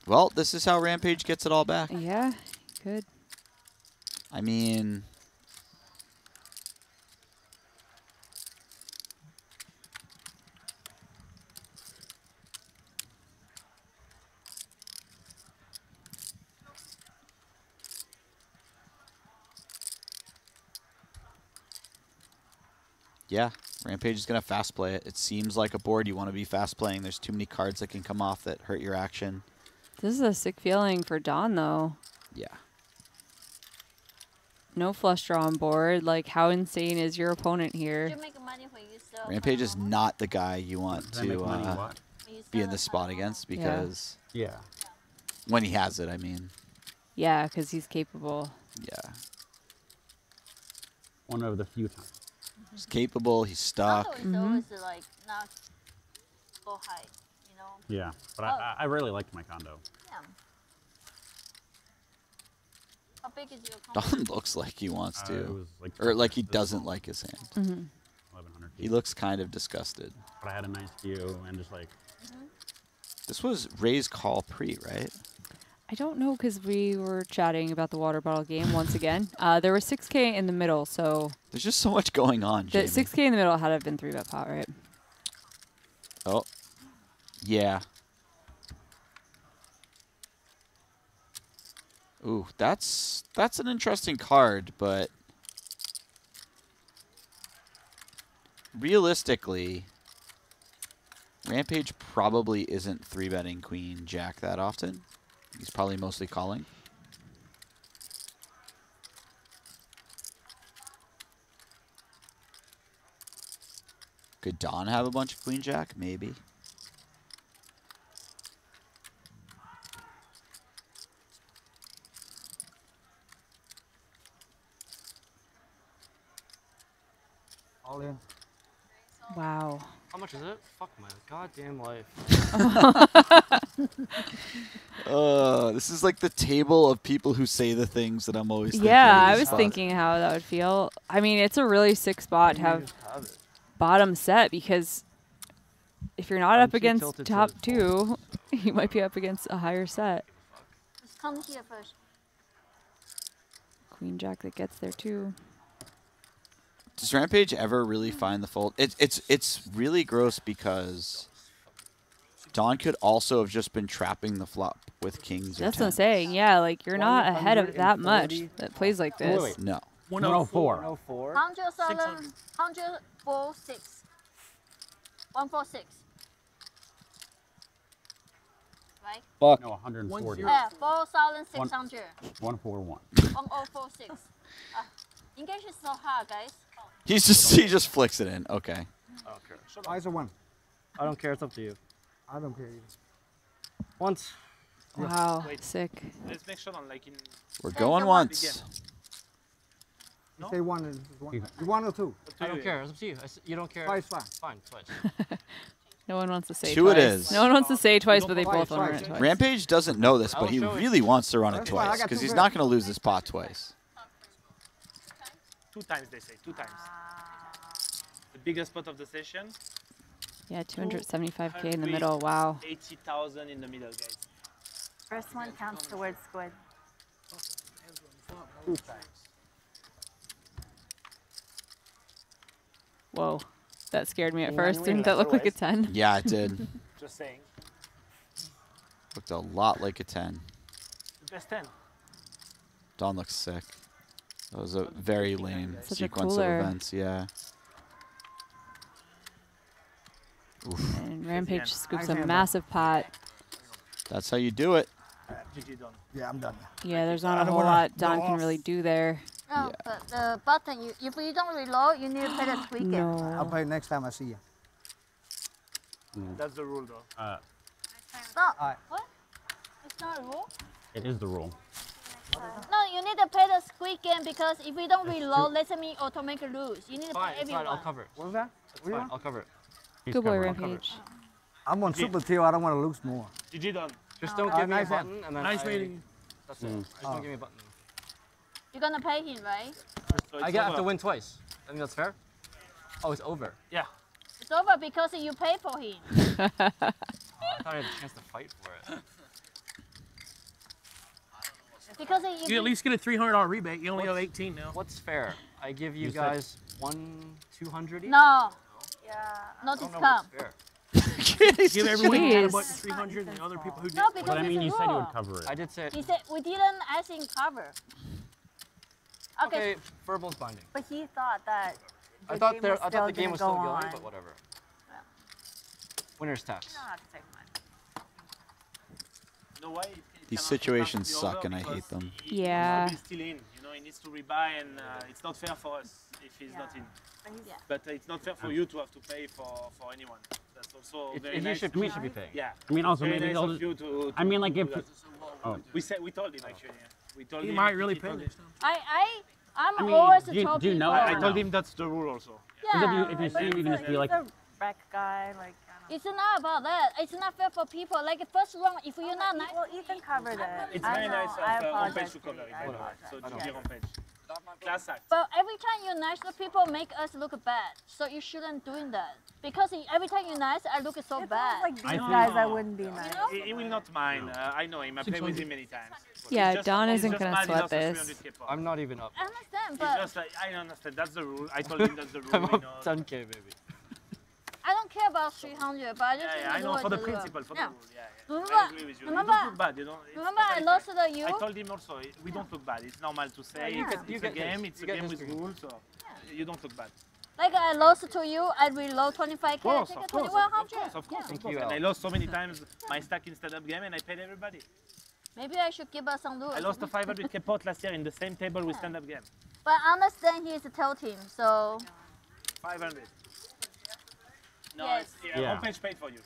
Well, this is how Rampage gets it all back. Yeah, good. I mean, yeah, Rampage is going to fast play it. It seems like a board you want to be fast playing. There's too many cards that can come off that hurt your action. This is a sick feeling for Don, though. Yeah. No flush draw on board. Like, how insane is your opponent here? You make money when you sell. Rampage is not the guy you want Does to uh, be in this spot against because Yeah. when he has it, I mean, Yeah, because he's capable. yeah, One of the few times. he's capable. He's stuck. It's always Yeah, but Oh. I, I really liked my condo. Yeah. How big is your condo? Don looks like he wants Uh, to, it like or like he doesn't like his hand. Mm -hmm. He looks kind of disgusted. But I had a nice view and just like, This was Ray's call pre, right? I don't know because we were chatting about the water bottle game once again. Uh, there was 6k in the middle, so There's just so much going on. the Jamie. 6k in the middle had to have been three bet pot, right? Oh, yeah. Ooh, that's that's an interesting card, but realistically, Rampage probably isn't three betting Queen Jack that often. He's probably mostly calling. Could Don have a bunch of Queen Jack? Maybe. All in. Wow. How much is it? Fuck my goddamn life. Uh, this is like the table of people who say the things that I'm always thinking Yeah, I was spots. thinking how that would feel. I mean, it's a really sick spot to have bottom set because if you're not I'm up against tilted to top two, you might be up against a higher set. Just come here first. Queen Jack that gets there too. Does Rampage ever really find the fold? It's it's it's really gross because Don could also have just been trapping the flop with kings. That's or what I'm saying. Yeah, like you're not ahead of that much 140. that plays like this. wait. No. 104. 104. Hundred seven, 600. hundred four six. One four six. Right? Fuck. No, 140. Yeah, four thousand six hundred. 141. One oh four six. Uh, English is so hard, guys. He's just he just flicks it in. Okay. Okay. Eyes are one. I don't care. It's up to you. I don't care either. Once. Wow, Wait. sick. Let's make sure on like in. We're going come once. No? Say one is one. You one or two? I don't care. It's up to you. You don't care. Twice, fine. Fine, twice. No one wants to say Two it twice. is. No one wants to say twice, but they both want to twice, run it twice. twice. Rampage doesn't know this, but he really wants to run it That's fine, I twice because he's not going to lose this pot twice. Two times they say. Two ah. times. The biggest pot of the session. Yeah, 275k in the middle. Wow. Eighty thousand in the middle, guys. First one counts towards squid. Two times. Whoa. That scared me at You first. Didn't that look like a 10? Yeah, it did. Just saying. Looked a lot like a 10. The best ten. Don looks sick. That was a very lame Such sequence of events. Yeah. Oof. And Rampage scoops I a handle. massive pot. That's how you do it. Yeah, I'm done. Yeah, there's not a whole lot Don can really do there. No, but the button, you, if you don't reload, you need to pay the tweak it. I'll No. play next time I see you. That's the rule, though. Uh, Stop. Alright. What? It's not a rule. It is the rule. No, you need to pay the squid game because if we don't reload, let's me automatically lose. You need to Fine, pay it's fine. I'll cover it. What was that? What fine. I'll cover it. Good boy, Rampage. I'm on super tier. I don't want to lose more. GG done. Just don't Uh, give me a nice hand. button, and then Nice I, meeting you. That's it. Mm. Just Oh. don't give me a button. You're gonna pay him, right? So I it's get have to win twice. I think that's fair. Oh, it's over. Yeah. It's over because you pay for him. Oh, I thought I had a chance to fight for it. Because you, You at least get a three hundred dollar rebate. You only owe eighteen now. What's fair? I give you You said- guys one, two hundred each. No. Yeah. No don't know discount. Give everyone Jeez. who three hundred and the other people who did. No, because But I mean, you said you would cover it. I did say. He said we didn't ask him cover. Okay. Okay, verbal's binding. But he thought that the I thought game there. was I thought the game was go still on. going, but whatever. Winner's tax. You don't have to take mine. You know why? it- it These situations the suck and I hate them. he- he Yeah. must be still in. You know, he needs to rebuy, and uh, it's not fair for us if he's not in. But But uh, it's not fair for you to have to pay for, for anyone. That's also It- very it- nice. should- of we should be paying. Yeah. I mean, also very maybe nice he'll of just- you to, I mean, like, if do he- that. oh. we said we told him actually. Yeah. We told He him. might really he pay told this. him. I I I'm I mean, always do you- tell do you know I, I told him that's the rule also. Because if you Yeah, if you see him, you can just be like, a wreck guy. Like, I don't It's not about that. It's not fair for people. Like first round, if you're not nice, Well, Ethan covered it. It's very nice of I uh, on apologize page to cover it, I by the way. apologize. So Yeah. GG Rampage. Class act. But every time you're nice to people, make us look bad. So you shouldn't doing that. Because every time you're nice, I look so If bad. like these I know. guys, I wouldn't be nice. He, he will not mind. Uh, I know him. I played with him many times. Yeah, just- Don isn't gonna sweat this. I'm not even up. I understand, It's but just like I understand. That's the rule. I told him that's the rule. I'm you know. 10k, baby. I don't care about 300. But I just Yeah, yeah, I the know rule for the is principle, for Yeah. the rule. Yeah, yeah. Remember, I agree with you. remember, you don't look bad. You don't. it's remember I lost fine. to you. I told him also. Eh, we don't look bad. It's normal to say. Yeah. It's, You it's get a game. It's You a game with rules. So you don't look bad. Like I lost to you, I reload 25k. Of course, I take of a course, of 2100. course, of course, Yeah. of course. And I lost so many times my stack in stand-up game, and I paid everybody. Maybe I should give us some rules. I lost a 500k pot last year in the same table with stand-up game. But I understand he's a tail team, so 500. No, Yes. it's, yeah, Yeah. Rampage paid for you.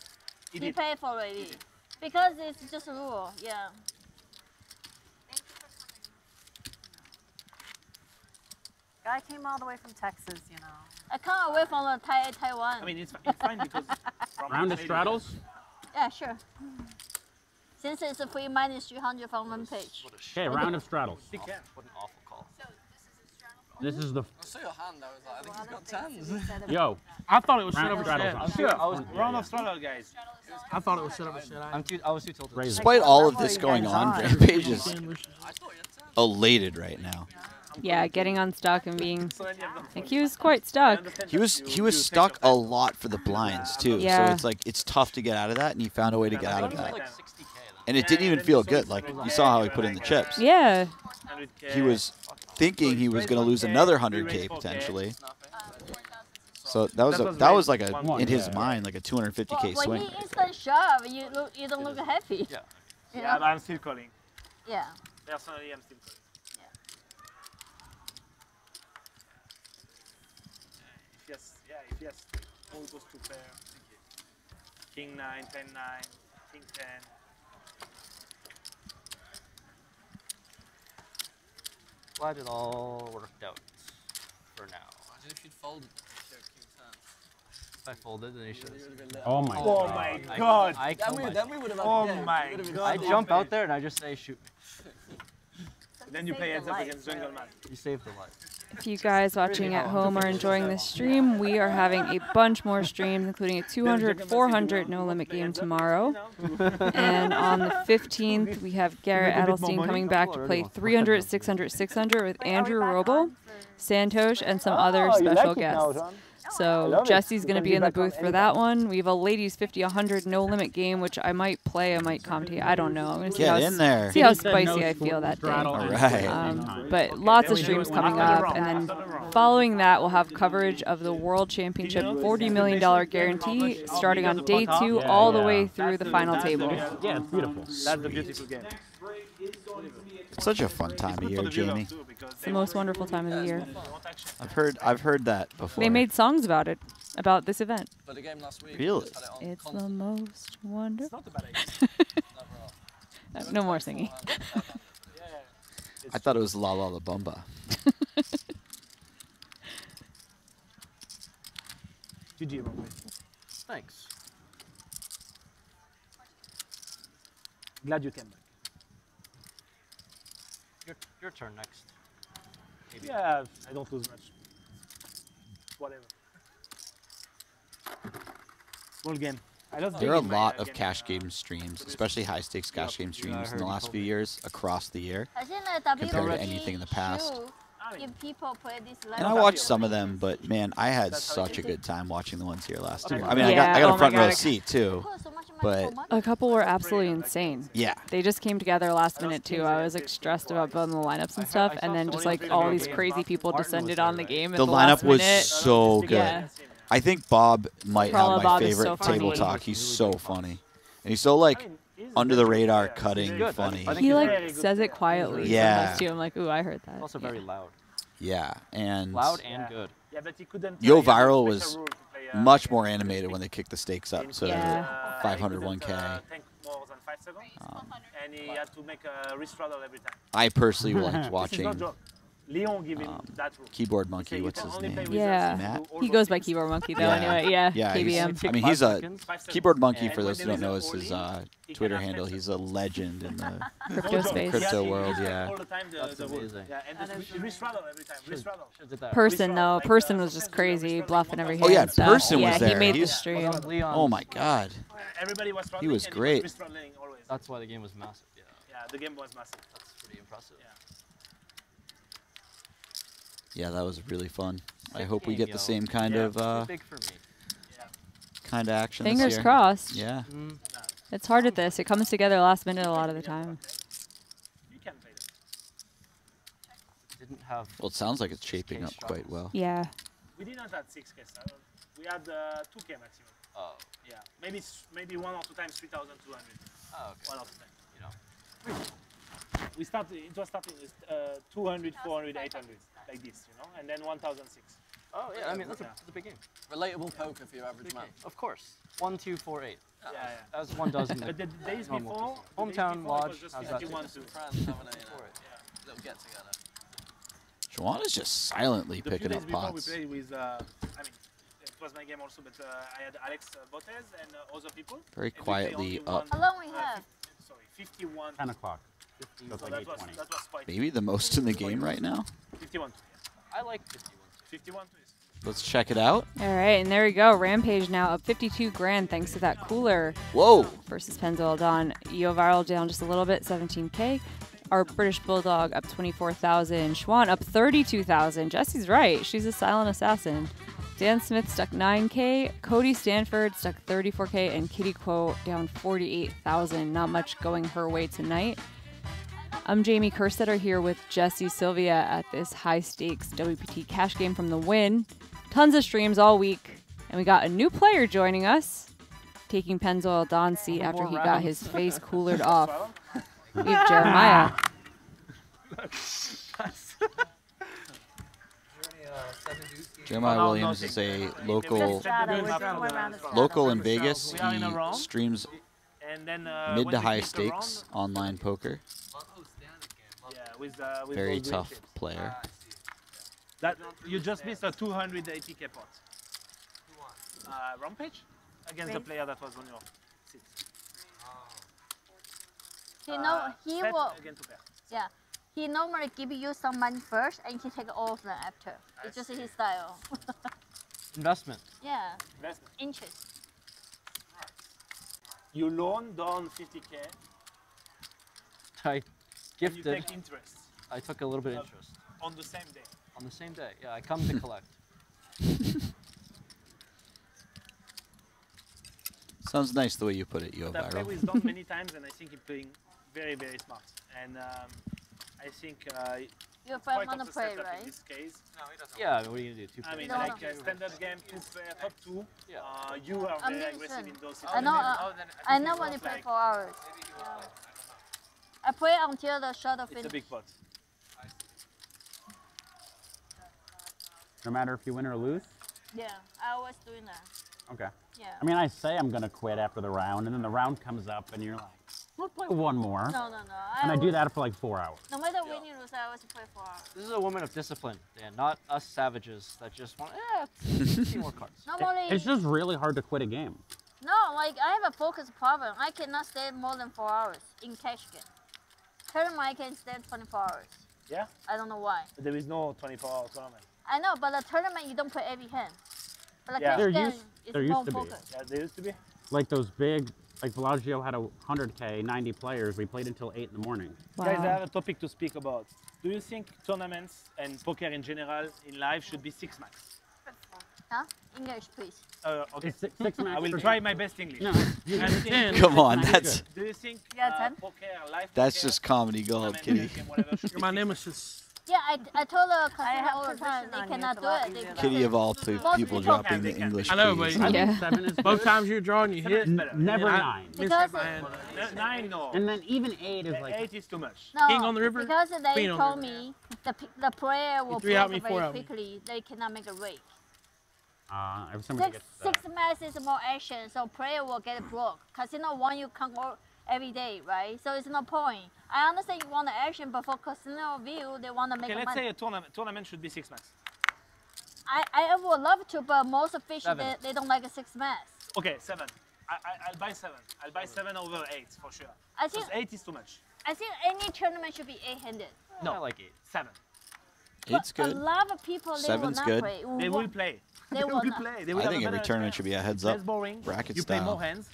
He he did. paid for it. Because it's just a rule, yeah. Guy came all the way from Texas, you know. I can't away from the Tai Taiwan. I mean, it's, it's fine because from round of straddles. yeah, sure. Since it's a free minus 300 from one page. Okay, round of straddles. He. What an awful call. This is the I saw your hand. I was like, I think he's got tens. yo. I thought it was set Round up of a straddles. set. Sure, I was- round of straddle, guys. I thought it was set up a set. I I'm too. I was too tilted. Raise. Despite all of this going on, guys. Rampage is elated right now. Yeah, getting unstuck and being So any like he was quite stuck. He was he was stuck a lot for the blinds too. Yeah. So it's like it's tough to get out of that, and he found a way to get out of that. like 60k. Though. And it didn't even feel good. Like you saw how he put in the chips. Yeah. He was thinking he was going to lose another 100k potentially. So that was That a was that was like a in his mind like a 250k Well, when swing. he instant shove, you look, you don't look happy. Yeah. You Yeah, know? but I'm still calling. Yeah. Personally, I'm still calling. Yeah. If yes, yeah, if yes, all goes to pair. King 9, 10 9, King 10. Glad it all worked out for now. Imagine if you'd folded If I folded, then he should have. Oh my Oh god. my god! I, Then we, then we would have Oh a my We would've been God. I jump out there and I just say shoot. Then you play heads up against Jungle Man. You saved the life. If you guys watching at home are enjoying this stream, we are having a bunch more streams, including a 200, 400 no limit game tomorrow. and on the 15th, we have Garrett Make a bit more Adelstein coming back to play wants 300, 600, 600 with Wait, are we Andrew back Robl, Santosh, and some other oh, special guests. So Jesse's going to be in the booth for that one. We have a ladies 50, 100 no limit game, which I might play, I might commentate. I don't know. I'm going to see Get how, in there. see how He no spicy I feel that day. straddle All and right. at the same Um, time. but lots of streams coming up, and after the round. then following that, we'll have coverage of the World Championship $40 million guarantee starting on day two all the way through the final table. Yeah, it's beautiful. That's a beautiful game. It's such a fun time of year, Jamie. It's the most wonderful time of the year. I've heard I've heard that before. They made songs about it, about this event. But the game last week. Really? it It's the most wonderful. Not a bad idea. Uh, no more singing. I thought it was La La La Bumba. GG, Robbie. Thanks. Glad you came back. Your turn next. Maybe. Yeah, I don't lose much. Whatever. Small game. there are a lot of cash game streams, especially high stakes cash game streams in the last few years across the year, compared to anything in the past. And I watched some of them, but man, I had such a good time watching the ones here last year. I mean, I got, I got a oh front row seat too but A couple were absolutely insane. Yeah. They just came together last minute too. I was like stressed about building the lineups and stuff, and then just like all these crazy people descended on the game. The the lineup last was minute. so good. Yeah. I think Bob might Prala have my Bob favorite so table talk. He's so funny, and he's so like under the radar, cutting, funny. He like says it quietly. Yeah. sometimes, too. I'm like, ooh, I heard that. Also very loud. Yeah, and Loud and good. Yeah, but he couldn't. Yoh he had Viral was special rule to play, uh, much more animated when they kick the stakes up to Yeah. 501k. Uh, tank more than five seconds, and he had to make a restraddle every time. I personally liked watching not. Leon give him that rule. Keyboard Monkey. said What's his name? Yeah, Matt. he goes by Keyboard Monkey though. Anyway, yeah, yeah. he's- KBM. I mean, he's a Keyboard Monkey. For when those who don't know, is is his uh, Twitter handle. He's a legend in the Crypto space. crypto world. Yeah. All the time the, That's amazing. Yeah, and just re- restraddle every time. Restraddle. Person though, person was just crazy, bluffing everything. Oh yeah, and stuff. person yeah, was there. Yeah, he made the stream. Oh my god. Everybody was He was great. was restraddling always. That's why the game was massive. Yeah. Yeah, the game was massive. That's pretty impressive. Yeah, that was really fun. I Sick hope we game, get the same kind Yeah, of uh, big for me. kind of action. this Fingers year. crossed. Yeah. Mm. It's hard at this. It comes together last minute a lot of the time. You can play them. Didn't have. Well, it sounds like it's shaping up quite well. Yeah. We didn't have 6k. So we had uh, 2k maximum. Oh. Yeah, maybe s- maybe one or two times 3,200. Oh, okay. One or two times. You know. We started. It was starting with uh, 200, 400, 800, like this, you know, and then 1,006. Oh yeah, I mean that's a, that's a big game. Relatable poker for your average man. Of course. One, two, four, eight. Yeah, yeah. As one does in the But the days normal before, case. the days hometown before it was lodge. just How's that? 51 do? to- Friends having a you know, little get together. Juan is just silently The few picking days up before pots. we played with, uh, I mean, it was my game also, but uh, I had Alex uh, Botes and uh, other people. Very and we played quietly only up. one, How long we uh, have? fif- sorry, 51. 10 o'clock. So That's like that was, 8:20. that. Maybe the most in the game right now. 51. I like 51. 51 too. Let's check it out. All right, and there we go. Rampage now up 52 grand thanks to that cooler. Whoa. Versus Pennzoil Don. Yoh Viral down just a little bit, 17k. Our British Bulldog up 24,000. Schwan up 32,000. Jesse's right. She's a silent assassin. Dan Smith stuck 9k. Cody Stanford stuck 34k. And Kitty Kuo down 48,000. Not much going her way tonight. I'm Jamie Kerstetter here with Jesse Sylvia at this high stakes WPT cash game from the Wynn. Tons of streams all week. And we got a new player joining us, taking Pennzoil Don's seat after he got his face coolered off. We have Jeremiah. Jeremiah No, no, Williams is a local Just strata, we're doing one round of strata. local in Vegas. We are in a He streams and then, uh, mid to high finish the round- stakes online poker. Yeah, with, uh, with Very those green tough chips. player. That you just missed a 280k pot. Uh, Rampage against the player that was on your seat. He know Uh, he will. again to pair. Yeah, he normally give you some money first, and he take all of them after. It's just his style. Investment. yeah, Investment. interest. You loan down 50k. I and gifted. You take interest I took a little bit of Uh, interest on the same day. on the same day. Yeah, I come to collect. Sounds nice the way you put it, Yoh But I played Viral. with Don many times, and I think he's playing very, very smart. And um, I think uh, You're it's quite from of the Monoprey, setup right? in this case. Yeah, I mean, what are you gonna do? Two I mean, players? like uh, standard game, two player, top two. Uh, you are I'm very Vincent. aggressive in those I know. Uh, I know when you play four hours. I play until the shot of It's a finish. big pot. No matter if you win or lose? Yeah, I always doing that. Okay. Yeah. I mean, I say I'm going to quit after the round, and then the round comes up, and you're like, Let's play one more. No, no, no. And I do that for like four hours. No matter win you lose, I always play four hours. This is a woman of discipline, Dan, not us savages that just want, eh, a few more cards. Normally, It's just really hard to quit a game. no, like I have a focus problem. I cannot stay more than four hours in cash game. Tournament I can stand 24 hours. Yeah? I don't know why. There is no 24 hour tournament. I know, but the tournament you don't play every hand. But the Yeah. There game used- is there used to be. Yeah, there used to be. Like those big, like Bellagio had a 100k, 90 players. We played until 8 in the morning. Wow. Guys, I have a topic to speak about. Do you think tournaments and poker in general in life should be six max? Huh? English, please. Uh, okay. It's six- six max I will try my best English. No, you And can think- ten. Come on, that's Do you think Yeah, uh, ten. poker, live that's poker, just comedy gold, tournament, Kitty. cash game, whatever, should You're be my six max? nemesis. Yeah, I, I told the customer have all the time they cannot do it. They Kitty of all two people people dropping the. English I know, but I Yeah. seven is Both times you're drawing, you hit. Seven. Never And I nine. miss Because my hand. Uh, Nine, no. And then even eight is like. Eight is too much. No, King on the river, because they queen on the told me the, p- the player will three out break me, four very quickly. They cannot make a rake. Uh, if somebody Six, gets six max is more action, so player will get broke. Casino want you come out every day, right? So it's no point. I understand you want the action, but for casino view, they want to make Okay, let's money. say a tournament tournament should be six max. I, I would love to, but most fish Seven. they, they don't like a six max. Okay, seven. I, I, I'll buy seven. I'll buy seven over eight for sure. I think Because eight is too much. I think any tournament should be eight-handed. No, I like eight. Seven. Eight's A good. lot of people they Seven's will not good. play. They will play. They will not. play. They will I think every better tournament should be a heads up Less boring. bracket you play more hands.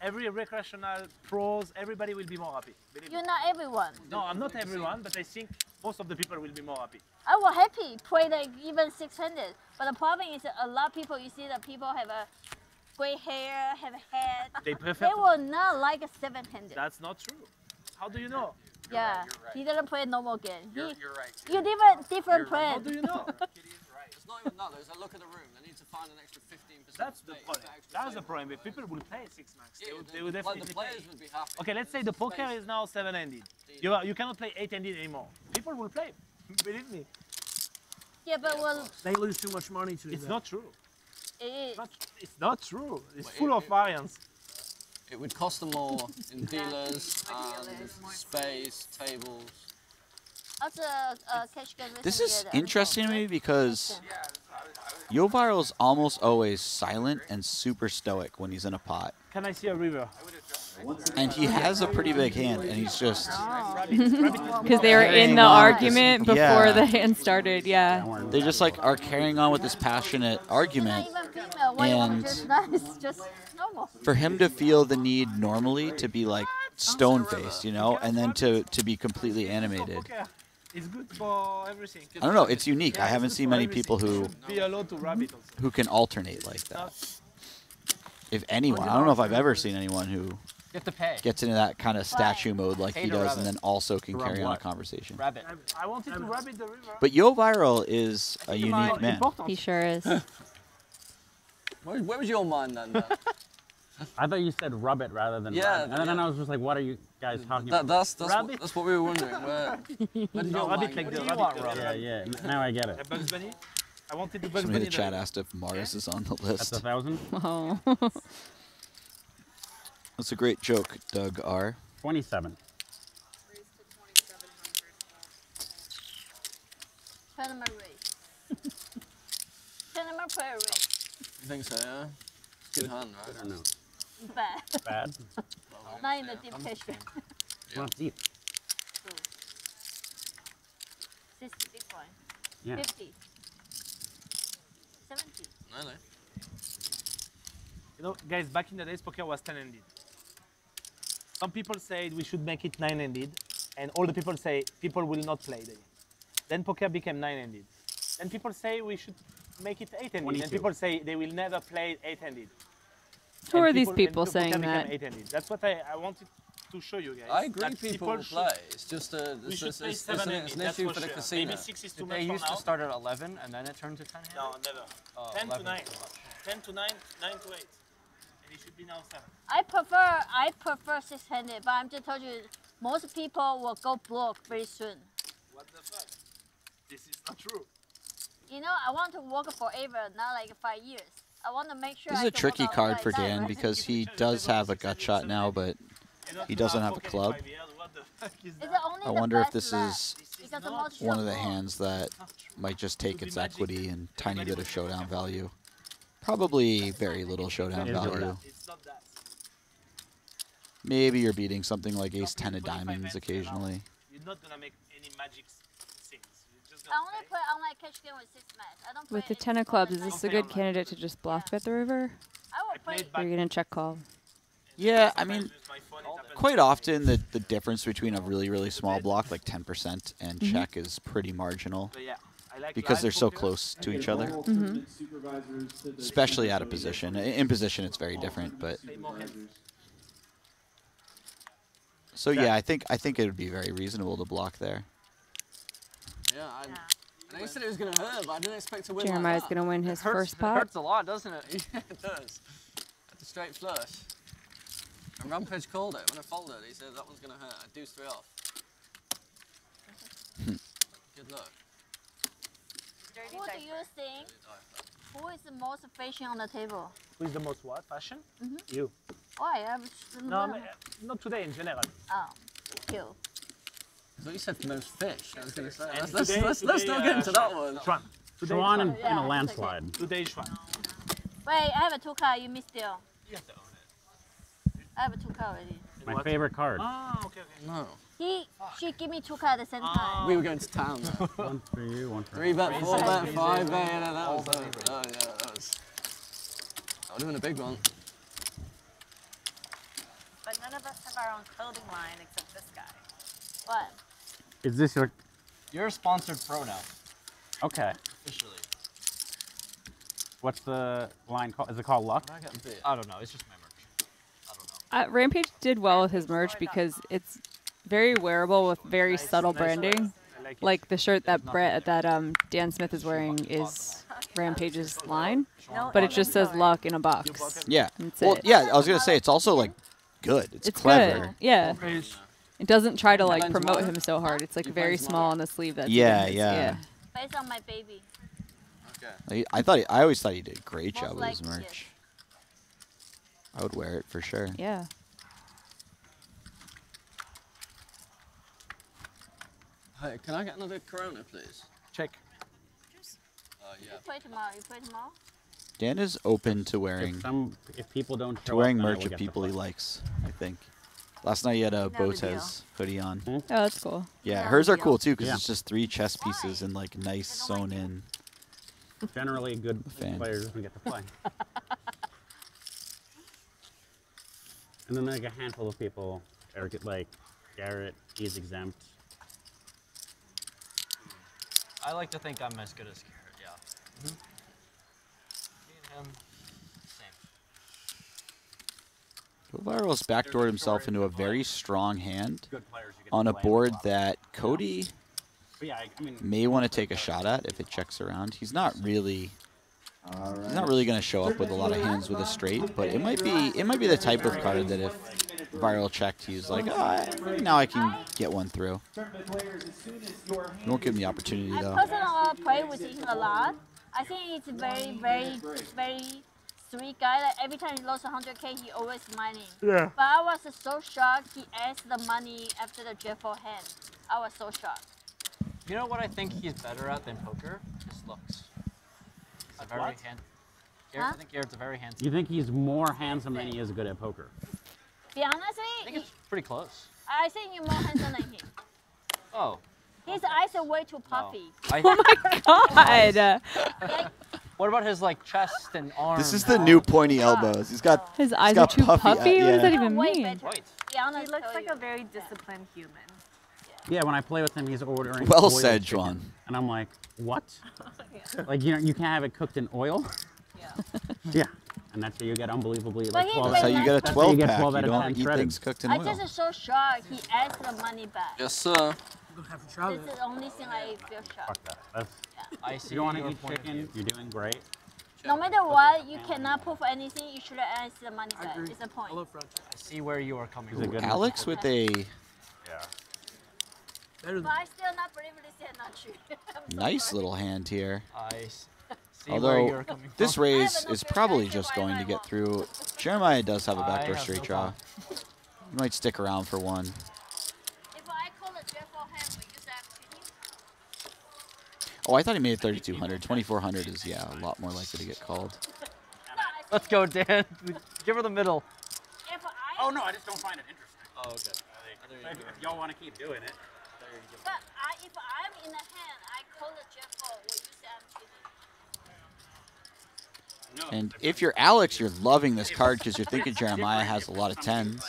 Every recreational pros, everybody will be more happy. Believe. You're not everyone. No, I'm not everyone, but I think most of the people will be more happy. I was happy play like even six-handed, but the problem is a lot of people you see that people have a gray hair, have a head. They prefer. They will not like a seven-handed. That's not true. How do you know? yeah, he didn't play normal game. He, You're, you're right. you different different You're right. How do you know? It's not even that, there's a look at the room. They need to find an extra 15% That's the space. problem. That's the problem. If people will play six max, they would, the- they would like definitely the play. players would be happy. Okay, let's say the poker space. is now seven ended. You are, you cannot play eight ended anymore. People will play. Believe me. Yeah, but well, They lose too much money to It's that. not true. it is. Not, it's not true. It's Wait, full it- of variance. It would cost them more in dealers and space, tables. Also, uh, cash game Uh, uh, this recently is had a- interesting to me because Yoh Viral's almost always silent and super stoic when he's in a pot. Can I see a river? And he has a pretty big hand, and he's just oh. Because they were in the on this- argument before yeah. the hand started. Yeah. they just like are carrying on with this passionate argument. Even female, why you want And to just not? It's just normal. for him to feel the need normally to be like stone faced, you know, and then to to be completely animated. Okay. It's good for everything. I don't know. It's unique. Yeah, I haven't seen many everything. people who Be to rabbit also. who can alternate like that. If anyone, I don't know if I've ever seen anyone who You to pay. gets into that kind of statue mode like Pay he does, rub and then also can rub carry on a conversation. Rabbit. I wanted to rabbit the river. But Yoh Viral is a unique man. important. He sure is. Where, where was your mind then? Dan? I thought you said rub it rather than Yeah, rub it. And then yeah. I was just like, what are you guys talking that, about? that's, that's, what, Rabbit? that's what we were wondering. Where, where No, your rabbit mind like go? do you rabbit. want, the Yeah, yeah. Now I get it. Bugs Bunny. I wanted to Bugs Somebody in Bunny. the the chat asked if Mars is on the list. That's a thousand. Oh. That's a great joke, Doug R. Twenty-seven. Raised to 2700. Panama race. Panama prayer race. You think so, yeah? Good hand, I right? don't know. Bad. Bad. Not in the deep cash game. Not deep. 60 big one. Yeah. 50. 70. No, no. You know, guys, back in the days, poker was 10-handed. Some people said we should make it 9-handed, and all the people say people will not play there. Then poker became 9-handed. Then people say we should make it 8-handed, and people say they will never play 8-handed. Who And are these and people saying that? That's what I, I wanted to show you guys. I agree that people will play. It's just a, We it's, should it's, play it's, it's, an, it's an that's issue for for the sure. casino. Maybe 6 is too Did much they used now. to start at 11 and then it turned to 10 hand? No, never. Oh, 10 to 9. is too much. 10 to 9, 9 to 8. And it should be now 7. I prefer I prefer six-handed, but I'm just told you most people will go broke very soon. What the fuck? This is not true. You know, I want to work forever, not like five years. I want to make sure. This is a tricky card for Dan right? because he does have a gut shot now, but He doesn't have a club. It's the only I wonder if this is Because the most one of the hands that might just take its equity and tiny bit of showdown value. Probably very little showdown value. Maybe you're beating something like ace 10 of diamonds occasionally. You're not gonna make any magic s- things. You're just I only play online cash game with six match. I don't With the any ten of clubs, is this a good candidate to just bluff bet the river? I will play. Or are you gonna check call? Yeah, I mean, quite often the, the difference between a really, really small block, like 10%, and Mhm. check is pretty marginal. But yeah, Because they're so close to each other. all tournament supervisors to the Especially out of position. I- supervisors. In position, it's very different, but. So yeah, I think I think it would be very reasonable to block there. Yeah, I, I know said it was going to hurt, but I didn't expect to win Jeremiah's like gonna win his It hurts- first It pot. hurts a lot, doesn't it? yeah, it does. That's a straight flush. And Rampage called it. When I folded, he said that one's going to hurt. I deuce three off. Good luck. Who do you think? Who is the most efficient on the table? Who is the most what? Fashion? Mhm. You. Why? I was No, I mean, not today in general. Oh, you. I thought you said most fish. I was going to say. Let's, let's, today- let's, let's today, not get uh, into that Schwan. one. Schwan. Today Schwan Schwan. in, in Yeah, a it's landslide. Today Schwan. Wait, I have a two card. You missed still. You have to own it. I have a two card already. My favorite card. Ah, okay, okay. No. He, she give me two cards at the same time. We were going to town. One for you, one for Three bet, me. four bet, five bet. Yeah, that was, that was, oh, yeah, that was. I would have been a big one. But none of us have our own clothing line except this guy. What? Is this your? You're a sponsored pro now, Okay. officially. What's the line called? Is it called luck? I got bit. I don't know. It's just my merch. Uh, Rampage did well with his merch because it's very wearable with very subtle branding. Like the shirt that Brett that um Dan Smith is wearing is Rampage's line, No but it just says luck in a box. Yeah. Well, it. yeah, I was gonna say it's also like good. It's, It's clever. good. Yeah. It doesn't try to like promote him so hard. It's like very small on the sleeve. That's Yeah, his. yeah. Based on my baby. Okay. I, I thought he, I always thought he did a great Most job with his likely, merch. I would wear it for sure. Yeah. Hey, can I get another Corona, please? Check. Uh, yeah. You play tomorrow. You play tomorrow. Dan is open to wearing If some, if people don't to wearing up, merch of people he likes. I think. Last night he had a No big deal. Botez hoodie on. Hmm? Oh, that's cool. Yeah, No hers are deal. cool too because Yeah. it's just three chess pieces and like nice sewn in. Generally, good fan. players doesn't get to play. and then like a handful of people are like Garrett. He's exempt. I like to think I'm as good as Garrett. Yeah. Mm-hmm. Me and Viral's backdoored himself into a very strong hand on a board that Cody may want to take a shot at if it checks around. He's not really he's not really going to show up with a lot of hands with a straight, but it might be it might be the type of card that if Viral checked, he's like, oh, now I can get one through. You won't give him the opportunity though. I though. personally play with him a lot. I think it's very, very, very sweet guy. Like every time he lost 100k, he always smiling. Yeah. But I was so shocked he asked the money after the J4 hand. I was so shocked. You know what I think he's better at than poker? His looks. He's a very what? hand. Garrett, Huh? I think Garrett's a very handsome. you think he's more handsome than he is good at poker? Be honestly, I think it's pretty close. I think you're more handsome than him. Oh. His eyes are way too puffy. Oh. I, Oh my god. Like, what about his like chest and arms? This is the new pointy elbows. He's got His he's eyes are too puffy. What yeah. does that even mean? better. White. He looks like you. a very disciplined human. Yeah, when I play with him, he's ordering. Well boiled said, chicken. Juan. And I'm like, what? Like you know, you can't have it cooked in oil. Yeah. yeah, and that's how you get unbelievably But like he 12. That's how you get a That's how 12 you get pack. 12 You don't eat shredded. things cooked in I oil. just so shocked he asked the money back. Yes, sir. Gonna have to try This is the only thing I feel shocked. Fuck that. That's, I if see you want to eat chicken, you're doing great. No matter what, you cannot prove anything. You should ask the money I back. agree. It's the point. I love. I see where you are coming from. Alex with a Yeah. But I still not believe this is not true. Nice little hand here. I s- see where Although you're coming this from. raise is probably just going to get through. Jeremiah does have a backdoor straight draw. problem. You might stick around for one. If I call a J4 hand, will you say I'm cheating? Oh, I thought he made it 3,200. 2,400 is, yeah, a lot more likely to get called. Let's go, Dan. Give her the middle. If I, Oh no, I just don't find it interesting. Oh, okay. If, if y'all want to keep doing it. but I, if I'm in the hand, I call the Jeff or will you say I'm cheating? And if you're Alex, you're loving this card because you're thinking Jeremiah has a lot of tens.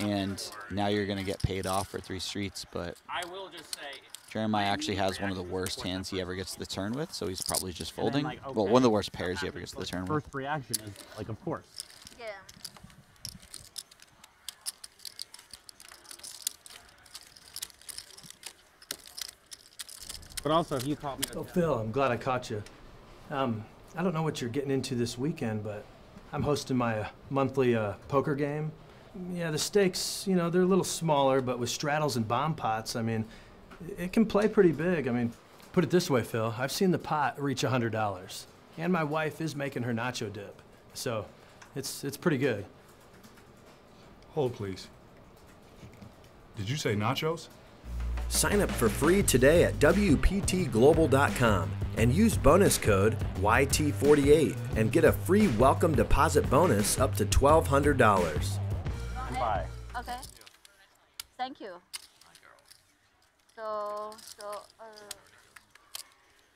And now you're going to get paid off for three streets. But I will just say, Jeremiah actually has one of the worst hands he ever gets to the turn with, so he's probably just And then, folding. like, Well, one of the worst pairs he ever gets to the turn with. First reaction is like, of course. Yeah. But also, if you caught me. Oh, Phil, I'm glad I caught you. Um, I don't know what you're getting into this weekend, but I'm hosting my uh, monthly uh, poker game. Yeah, the stakes, you know, they're a little smaller, but with straddles and bomb pots, I mean, it can play pretty big. I mean, put it this way, Phil, I've seen the pot reach $100. And my wife is making her nacho dip. So it's, it's pretty good. Hold, please. Did you say nachos? Sign up for free today at WPTGlobal.com and use bonus code YT48 and get a free welcome deposit bonus up to $1,200. Bye. Okay. Thank you. So, so, uh,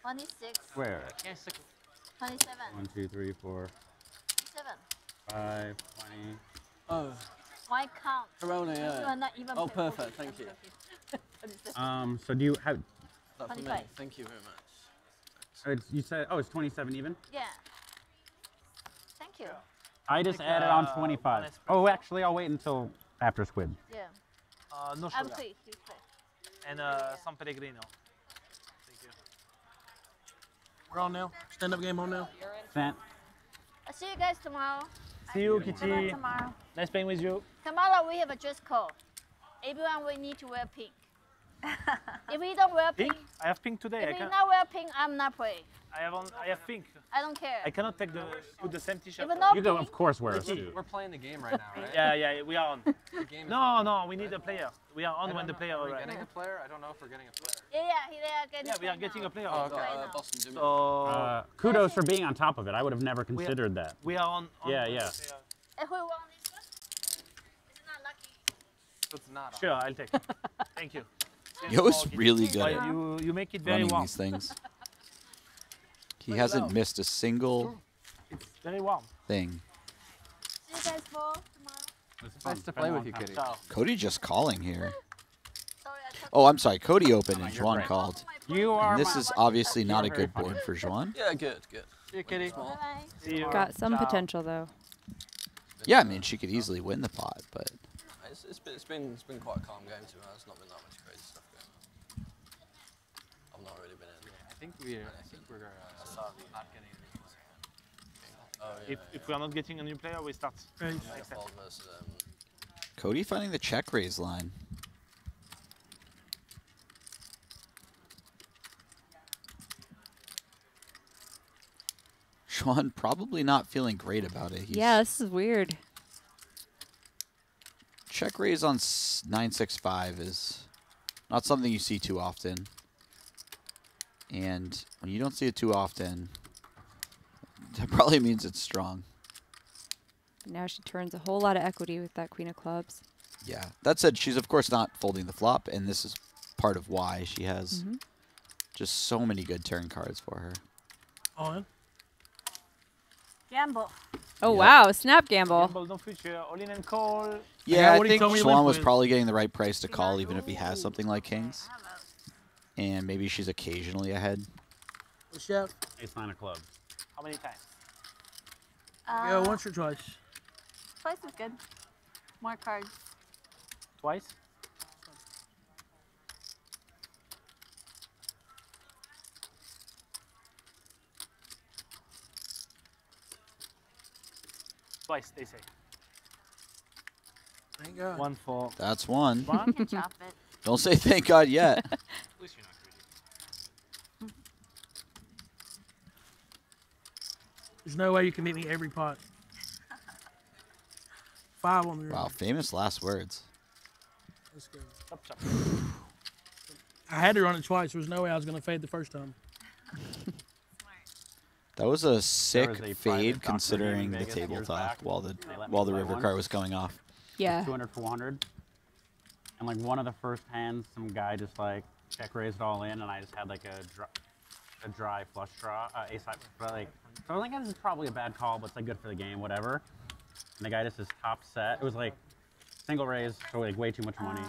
26, Where? 27, One, two, three, four, 27. five, twenty. Oh, My count. Corona, You yeah. are not even Oh, playing poker. perfect, thank you. 27. Um. So do you have? That for me. 25. Thank you very much. oh, it's- You said. Oh, it's 27 even. Yeah. Thank you. I just Like, added on uh, 25. one Oh, actually, I'll wait until after squid. Yeah. Uh, no I'm sugar. free. Free play. And uh, San Pellegrino. Thank you. We're on now. Stand up game on now. Sent. I'll see you guys tomorrow. See you, Come on Kitty. tomorrow. Nice playing with you. Tomorrow we have a dress code. Everyone will need to wear pink. If we don't wear pink, Pink? I have pink today. I if we can. not wear pink, I'm not playing. I have on. I have pink. I don't care. I cannot take the put the same t-shirt. Even though You can, of course, wear a suit. We're playing the game right now, right? Yeah, yeah, we are on. The game is No, no, we need a player. We are on when the know. player Are we arrives. getting a player? I don't know if we're getting a player. Yeah, yeah, they are getting. Yeah, we are getting now. a player. Oh, okay. Right Uh. Boston Jimmy. So Uh, kudos for being on top of it. I would have never We are- considered that. we are on. on Yeah, yeah. player. If we won this one, it's not lucky. It's not. Sure, I'll take. it. Thank you. Yoh's really good at you you make it very running warm. these things. He hasn't missed a single It's very warm. thing. See you guys for tomorrow. It's nice to play with you, Kitty. Ciao. Cody just calling here. Sorry, I took Oh, I'm sorry. Cody opened oh, and you're Xuan called. You are. And this is obviously not a You're very good board for Xuan. Yeah, good, good. See you, Kitty. Small. Bye. See you. Got some Ciao. potential though. Yeah, I mean, she could easily win the pot, but It's, it's, been, it's been it's been quite a calm game to be honest. Not been that much crazy stuff going on. I've not really been in. I think we're. I think we're uh, not getting. Oh yeah. If, if we are not getting a new player, we start. yeah. Next versus um, Cody finding the check raise line. Xuan probably not feeling great about it. He's yeah, this is weird. Check raise on 965 is not something you see too often. And when you don't see it too often, that probably means it's strong. Now she turns a whole lot of equity with that queen of clubs. Yeah. That said, she's of course not folding the flop, and this is part of why she has Mhm. just so many good turn cards for her. On. Gamble. Oh Yep. wow, snap gamble. Gamble, no future. All in and call. Yeah, I think told me to Xuan was with. probably getting the right price to call, even if he has something like kings. And maybe she's occasionally ahead. Chef. Ace nine of clubs. How many times? yeah, Uh, once or twice. Twice is good. More cards. Twice. Twice, they say. Thank God. One for. That's one. One. Can chop it. Don't say thank God yet. At least you're not greedy. There's no way you can meet me every pot. Five on the Wow, famous last words. Let's go. I had to run it twice. There was no way I was going to fade the first time. That was a sick was a fade considering the Vegas years tabletop back. while the They let me while the river one. card was going off. Yeah. 200, 400. And like one of the first hands, some guy just like check raised it all in, and I just had like a dry, a dry flush draw, uh, ace high, but like, so I was like, this is probably a bad call, but it's like good for the game, whatever. And the guy just is top set. It was like single raise, so like way too much money.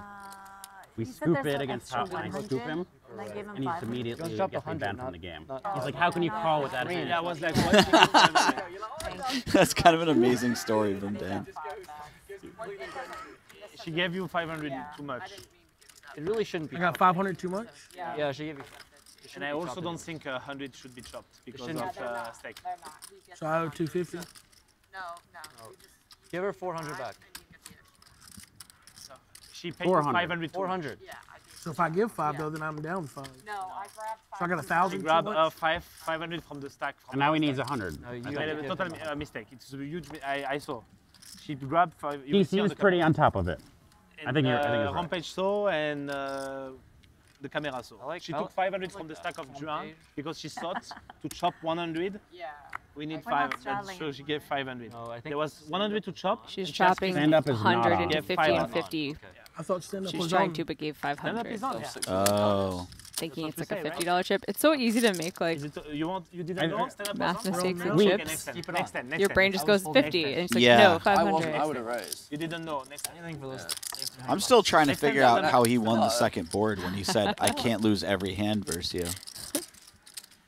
we you scoop it against top, line, I 100, scoop him, and I gave him and he's immediately Just drop gets me 100, banned from the game. not- He's like, how can you call with that hand? That was like? That's kind of an amazing story from Dan. she gave you 500 too much. It really shouldn't be. I got 500 too much? Yeah, Yeah. she gave you. And I also don't think 100 should be chopped because shouldn't- of uh, steak. So I owe 250. No, no. Give her 400 back. She paid you 400. 500. too. 400. So if I give five, though, then I'm down five. No, I grabbed So I got a thousand. too grabbed much? uh, five, 500 from the stack. From And now he needs stack. 100. No, you I made a total uh, mistake. It's a huge. I, I saw. She grabbed five. You He will seems pretty on top of it. I think you're, I think uh, he's right. Rampage saw and uh, the camera saw. like- she I took like- 500 from the stack of Xuan because she thought to chop 100. Yeah. We need We're not five. So she gave 500. No, I think there was 100 to chop. She's and she asked chopping me- Stand up is 100 into 50 and on. 50. I thought stand up She's was trying on. to, but gave Stand up 500. is on. Yeah. Oh. Thinking it's like what a $50 chip. It's so easy to make like Is it, you want you didn't I- know? Stand up math was on? mistakes Okay, with okay, chips. Next time. Keep it Next on. time. Next Your time. brain just I was goes told 50 next and it's time. like, Yeah. no, I I 500. wasn't. I would have raised. You didn't know. Next time. Anything for those. I'm still trying to Next figure out how he won the second board when he said, "I can't lose every hand versus you."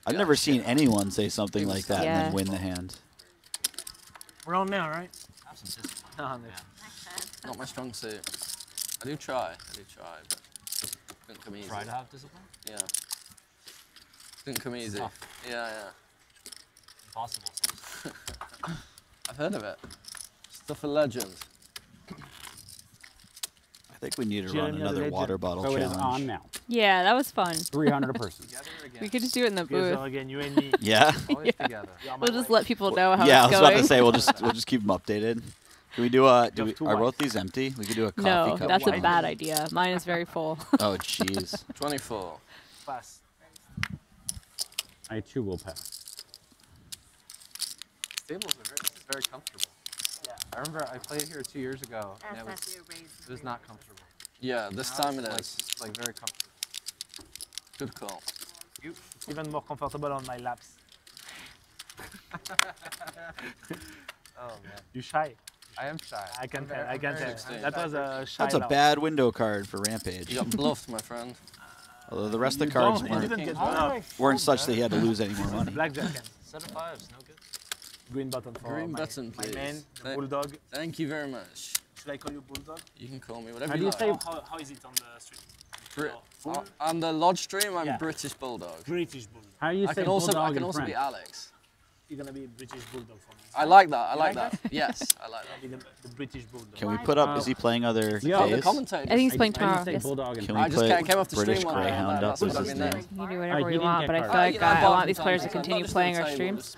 I've never seen anyone say something like that and then win the hand. We're on now, right? Have some discipline. No, no. Not my strong suit. I do try. I do try, but didn't come easy. Try to have discipline. Yeah. Didn't come easy. tough. Yeah, yeah. Impossible. I've heard of it. Stuff a legend. I think we need to Jeremy run another legend. water bottle So it is challenge. on now. Yeah, that was fun. 300 a person. We could just do it in the booth. again, you and me. Yeah. Always together. We'll just let people know how yeah, I was about to say we'll just we'll just keep them updated. Can we do a? Do we, are both these empty? We could do a coffee no, cup. that's a bad idea. Mine is very full. Oh jeez. 24. Pass. I too will pass. Tables are very, this is very comfortable. Yeah. I remember I played here two years ago, and it was, it was not comfortable. Yeah, this Now time it's it like, is. It's like very comfortable. Good call. It's even more comfortable on my laps. Oh man. You shy. I am shy. I can I'm tell. I can very tell. That was a shy. That's a laugh. bad window card for Rampage. You got bluffed, my friend. Although the rest of the cards weren't, didn't get How did I bluffed. weren't such that he had to lose any more money. Blackjack. hand. Set of fives, no good. Green button for Green my, button, my man, the Thank- bulldog. Thank you very much. Should I call you bulldog? You can call me whatever How you do you like. say How, how is it on the street? Brit- Bull- uh, on the lodge stream, I'm Yeah. British bulldog. British bulldog. how do you I say can also bulldog I can in also French? be Alex. You're gonna be British bulldog for me. I like that. I You like like that. yes, I like I'll that. be the, the British bulldog. Can we put up? Is he playing other Yeah, Oh, the days? commentators. I think he's playing How tomorrow. say Yes. bulldog Can we French? just came- came off the British stream one Greyhound up? that's What's his name? You can do whatever he we want, but I feel like you I, I want uh, these players to continue playing our on the table, streams.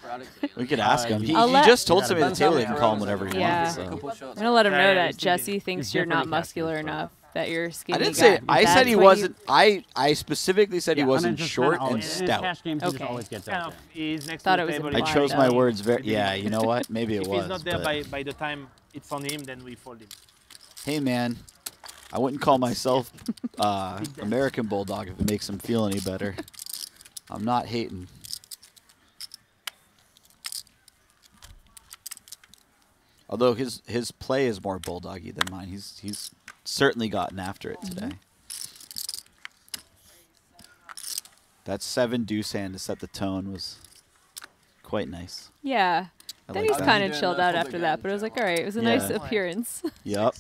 We could ask him. He, I'll he let- just told somebody at the table they can call him whatever he wants. A So. couple shots. I'm gonna let him know that Jesse thinks you're not muscular enough, that you're skinny. I didn't guy. say. I That's said he wasn't. I I specifically said he wasn't and it's just short kinda and always- in stout. games, Okay. always get Kind that. of, Thought it the was table. I chose my words very. Yeah, you know what? Maybe it If was. he's not there but- by, by the time it's on him, then we fold him. Hey man, I wouldn't call myself uh, American Bulldog if it makes him feel any better. I'm not hating. Although his his play is more bulldoggy than mine. He's he's certainly gotten after it mm-hmm. today. That seven deuce hand to set the tone was quite nice. Yeah. I Then like he's kind of chilled out after that, but it was like, all right, it was a Yeah. nice appearance. Yup.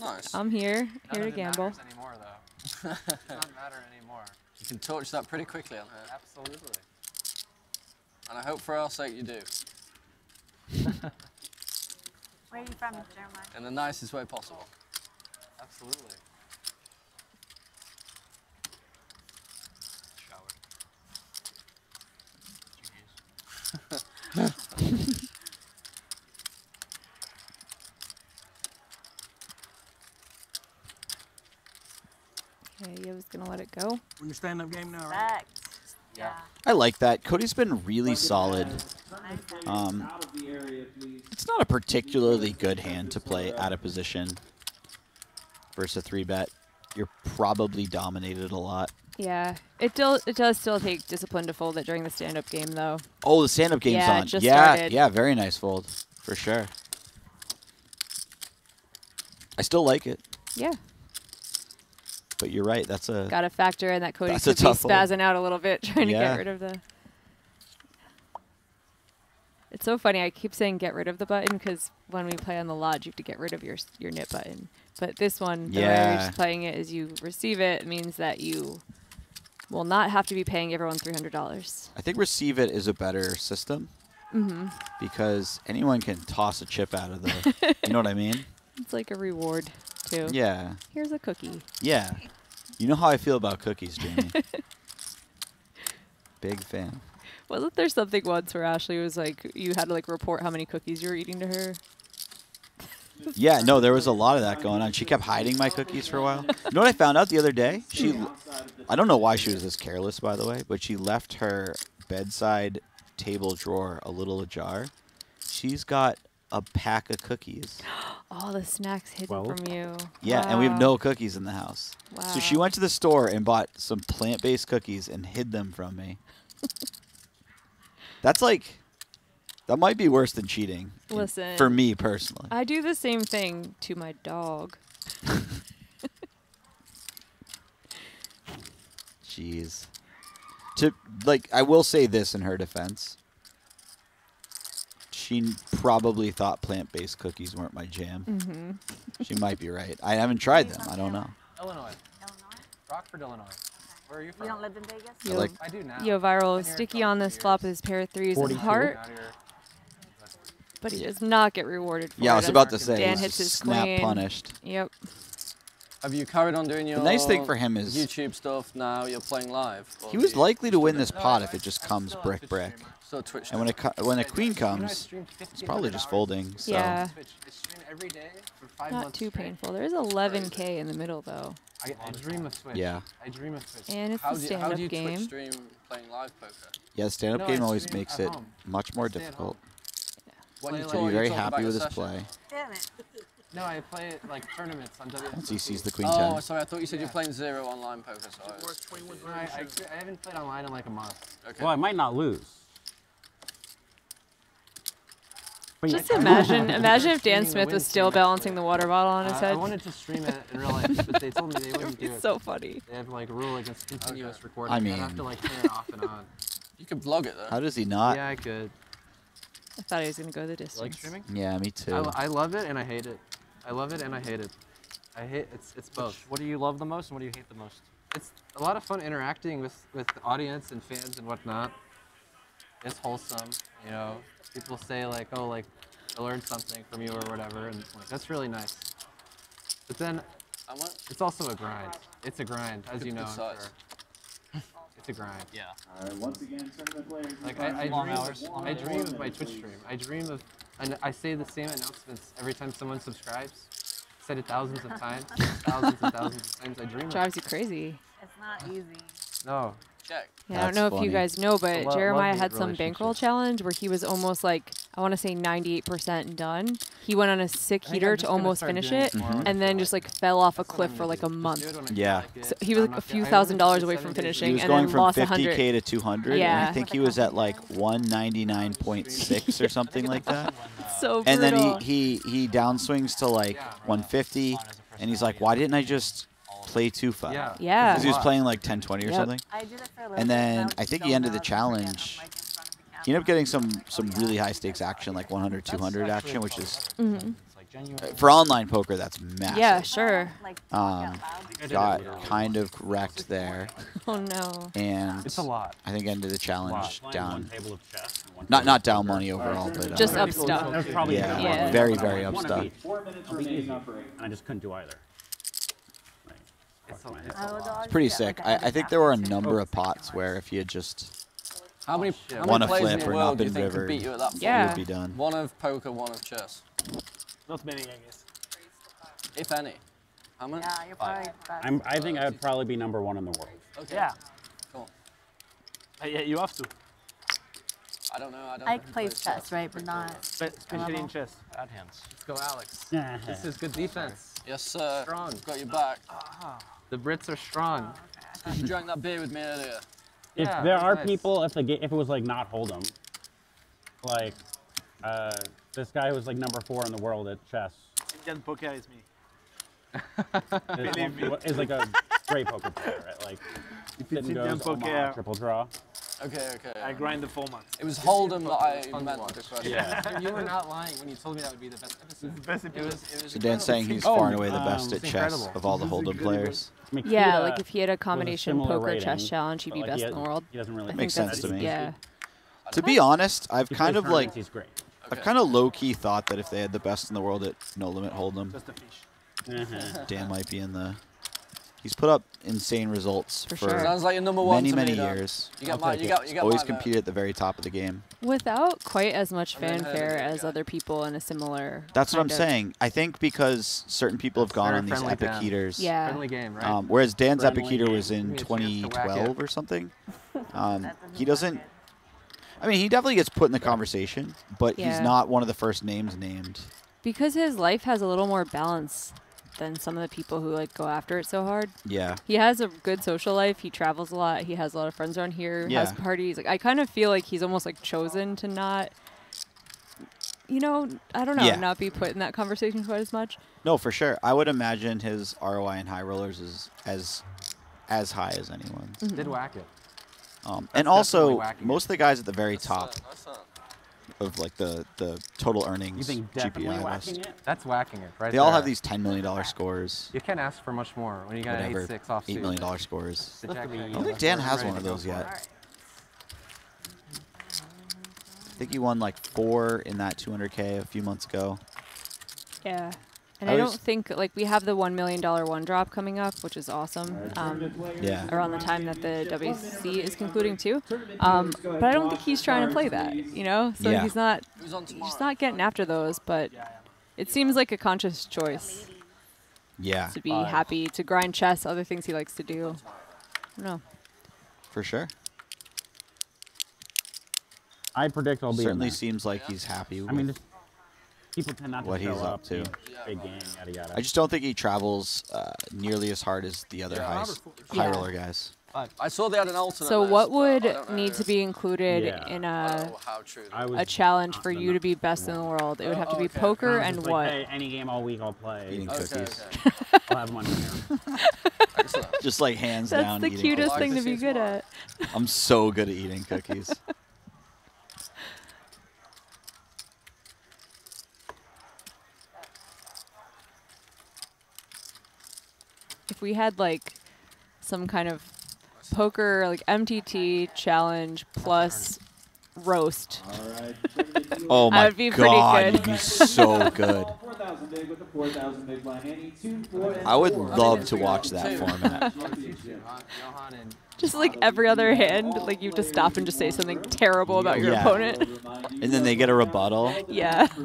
Nice. I'm here, None here to of it gamble. matters anymore, though. it doesn't matter anymore. You can torch that pretty quickly on her. Absolutely. And I hope for our sake you do. Where are you from, Jeremiah? In the nicest way possible. Absolutely. Shower. okay, I was gonna let it go. We're in stand-up game now, right? Yeah. I like that. Cody's been really solid. Um, it's not a particularly good hand to play out of position versus a three bet. You're probably dominated a lot. Yeah, it still it does still take discipline to fold it during the stand-up game though. Oh, the stand-up game's Yeah, on. yeah, started. yeah, very nice fold for sure. I still like it, Yeah, but you're right. That's a got to factor in that Cody That's a could be tough fold. spazzing out a little bit trying to get rid of the. It's so funny. I keep saying get rid of the button because when we play on the lodge, you have to get rid of your your knit button. But this one, the way we're just playing it is you receive it means that you will not have to be paying everyone three hundred dollars. I think receive it is a better system Mhm. because anyone can toss a chip out of the. you know what I mean? It's like a reward too. Yeah. Here's a cookie. Yeah. You know how I feel about cookies, Jamie. Big fan. Wasn't there something once where Ashley was like, you had to like report how many cookies you were eating to her? Yeah, no, there was a lot of that going on. She kept hiding my cookies for a while. You know what I found out the other day? She, I don't know why she was this careless, by the way, but she left her bedside table drawer a little ajar. She's got a pack of cookies. All the snacks hidden from you. Yeah, and we have no cookies in the house. Wow. So she went to the store and bought some plant-based cookies and hid them from me. That's like, that might be worse than cheating. Listen. For me personally. I do the same thing to my dog. Jeez. To like, I will say this in her defense. She probably thought plant-based cookies weren't my jam. Mm -hmm. She might be right. I haven't tried them. I don't know. Illinois. Illinois. Rockford, Illinois. Where are you from? You don't live in Vegas? I like- I do now. Yoh, viral sticky on this flop with his pair of threes and 42. heart. But he does not get rewarded for Yeah, I it was as about to say, Dan hits his snap queen. punished. Yep. Have you carried on doing your nice thing for him is- YouTube stuff now? You're playing live. He was likely to win this pot if it just comes brick brick. So Twitch And when a when a queen You know, I comes, it's probably just folding. So. Yeah. Twitch. I stream every day for five Not too straight. painful. There's 11k in the middle though. I, I dream of Twitch. Yeah. I dream of Twitch. And it's How the do stand-up game. Twitch stream playing live poker? Yeah, the stand-up No, game always makes it home. much more Stay at difficult. When Play you like- To be very happy with his session. play. Damn it. No, I play it like tournaments on WSOP. Once he sees the queen Oh, ten. sorry. I thought you said you're playing zero online poker. So I was- I, I, I haven't played online in like a month. Okay. Well, I might not lose. But Just yeah, imagine, imagine if Dan Smith was still balancing the water bottle on his Uh, head. I wanted to stream it in real life, but they told me they wouldn't do it. It's it. so funny. They have like a rule against continuous recording. I I'd have to like turn it off and on. You could vlog it though. How does he not? Yeah, I could. I thought he was gonna go the distance. Like streaming? Yeah, me too. I, I love it and I hate it. I love it and I hate it. I hate it's it's both. What do you love the most and what do you hate the most? It's a lot of fun interacting with with the audience and fans and whatnot. It's wholesome, you know. People say like, oh, like I learned something from you or whatever, and like that's really nice. But then How much? it's also a grind. It's a grind, as you know. good I'm size. sure. It's a grind. Yeah. All right, once again, tournament players. Like I, I Long dream, hours. I dream of my Twitch stream. I dream of, and I say the same announcements every time someone subscribes. Said it thousands of times, thousands and thousands of times. I dream. of Drives you crazy. It's not easy. No. Check. Yeah, I don't That's know if you guys know, but lo- Jeremiah had some bankroll challenge where he was almost like I want to say 98% done. He went on a sick heater to almost finish it, more Mhm. and then just like fell off a cliff for like a month. do it when I feel Yeah. So he was like a few thousand dollars do away seven from days a finishing, He week. was and going then from lost 50k 100. to 200. and Yeah. I think he was at like 199.6 or something like that. So brutal. And then brutal. he, he he downswings to like 150, and he's like, why didn't I just play two five? Yeah. Yeah. Because he was playing like 10, 20 or Yep. something. I did it for a little And then I think he ended the how to present challenge. like in front of the He ended up getting some some really high stakes action, like 100, 200 action, which is. It's like genuine. uh, for online poker that's massive. Yeah, sure. Like, talk out Um, got kind of wrecked there, Oh no. and It's a lot. I think ended the challenge down. Table of chess and one Not not down money overall, but uh, Just up stuff. don't That was do probably Yeah, Yeah. very, very up stuff. Four minutes I'll be remaining easy. on break. And I just couldn't do either. Like, It's fuck a- my it's ass. a I would lot. Always pretty sick. I, I, a I think there were a number of pots where if you had just How many, shit. how won many a players in flip the or not world do you been think could beat you at that he Yeah. would be done. One of poker, one of chess, Not many, I guess. if any. How much? Yeah, you're probably best. I'm, I think I would probably be number one in the world. Okay. Yeah. Cool. Uh, yeah, you have to. I don't know. I don't. Ike know who plays chess, right, but not. Spe- especially in chess. Bad hands. Let's go, Alex. this is good defense. Yes, sir. Strong. Got your back. The Brits are strong. You drank that beer with me earlier. If Yeah, there are nice. people, if the if it was like not Hold'em, like uh, this guy who was like number four in the world at chess, Indian poker is me. is, Believe me. is like a great poker player, right? Like If sitting it's Indian goes, Omaha, poker, triple draw. Okay, okay. I grind the format. It was Hold'em that I meant watch. the question. Yeah. you were not lying when you told me that would be the best episode. the best It was, it was So Dan's saying he's Oh, far and away the best um, at chess incredible. of all the Hold'em players. Yeah, like if he had a combination similar poker chess challenge, he'd be like, best he in the world. He doesn't really I Makes sense to me. Yeah. To be honest, I've He kind of like he's great. I've kind of low key thought that if they had the best in the world at No Limit Hold'em, Just a fish. Uh-huh. Dan might be in the. He's put up insane results For for, sure. Sounds like you're number one many many years. You got I'll my. You got. You got Always my vote. competed at the very top of the game. Without quite as much I've never heard of fanfare as other people in a similar. That's what I'm saying. I think because certain people have gone on these friendly, epic Dan. heaters. Yeah. Friendly game, right? Um, whereas Dan's Friendly epic heater game. was in Give me a chance to whack 2012 or something. Um, he doesn't. I mean, he definitely gets put in the conversation, but he's not one of the first names named. Because his life has a little more balance than some of the people who like go after it so hard. Yeah. He has a good social life. He travels a lot. He has a lot of friends around here. Yeah. Has parties. Like I kind of feel like he's almost like chosen to not. You know, I don't know, Yeah. not be put in that conversation quite as much. No, for sure. I would imagine his ROI in high rollers is as as high as anyone's. Did whack it. Um, and also, definitely whacking it. most of the guys at the very top That's not. Of like the the total earnings You think definitely GPI whacking list, it? That's whacking it, right they all have these ten million dollar scores, You can't ask for much more when you got whatever, an 8-6 off eight million dollar scores. I I don't think Dan has one of those yet. it. I think he won like four in that 200k a few months ago. Yeah. And I I, don't think like we have the one million dollar one drop coming up, which is awesome. Um, Yeah. around the time that the WC is concluding too. Um, but I don't think he's trying to play that, you know. So Yeah. he's not. Who's He's not getting after those, but it seems like a conscious choice Yeah, to be Uh, happy to grind chess, other things he likes to do. No. for sure. I predict I'll be in Certainly there. seems like he's happy. With I mean, just, people tend not to what show he's up to. Big game, yada yada. I just don't think he travels uh, nearly as hard as the other high, high Yeah. roller guys. I saw that had an alternate. So list, what would I don't know need to be included Yeah. in a know how true. I was a challenge for you to be best in the world? It would have to Oh, be okay. poker and like, what? Hey, any game all week I'll play. Eating Okay, cookies. okay. I'll have money here. Excellent. Just like hands That's down. the cutest Like thing to to be good at. I'm so good at eating cookies. if we had like some kind of poker like MTT challenge plus roast. Oh I my would be pretty god, good. you'd be so good. 4,000 big with the 4,000 big blind. Any two, four, I would love to watch that format. Just like every other hand, like you just stop and just say something terrible about your Yeah. opponent. And then they get a rebuttal. Yeah.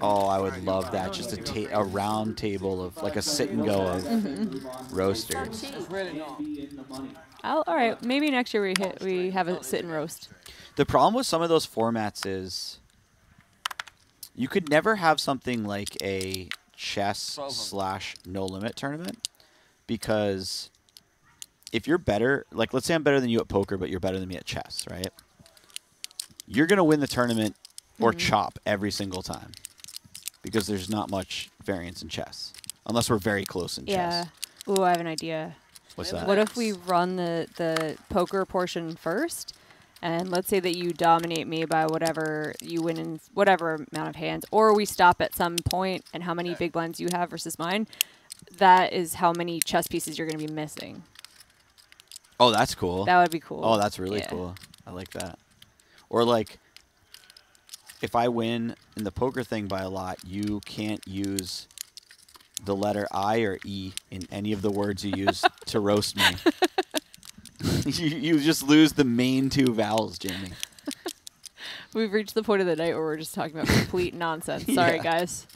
Oh, I would love that. Just a, ta- a round table of like a sit and go of mm-hmm. roasters. It's really not. I'll, all right, maybe next year we hit we have a sit and roast. The problem with some of those formats is you could never have something like a chess Twelve of 'em. slash no limit tournament because if you're better, like let's say I'm better than you at poker, but you're better than me at chess, right? You're gonna win the tournament or Mhm. chop every single time because there's not much variance in chess unless we're very close in Yeah. chess. Yeah. Ooh, I have an idea. What's that? What if we run the the poker portion first? And let's say that you dominate me by whatever you win in whatever amount of hands, or we stop at some point and how many big blinds you have versus mine. That is how many chess pieces you're going to be missing. Oh, that's cool. That would be cool. Oh, that's really Yeah. cool. I like that. Or like, if I win in the poker thing by a lot, you can't use the letter I or E in any of the words you use to roast me. you, you just lose the main two vowels, Jamie. We've reached the point of the night where we're just talking about complete nonsense. Sorry, Yeah. guys.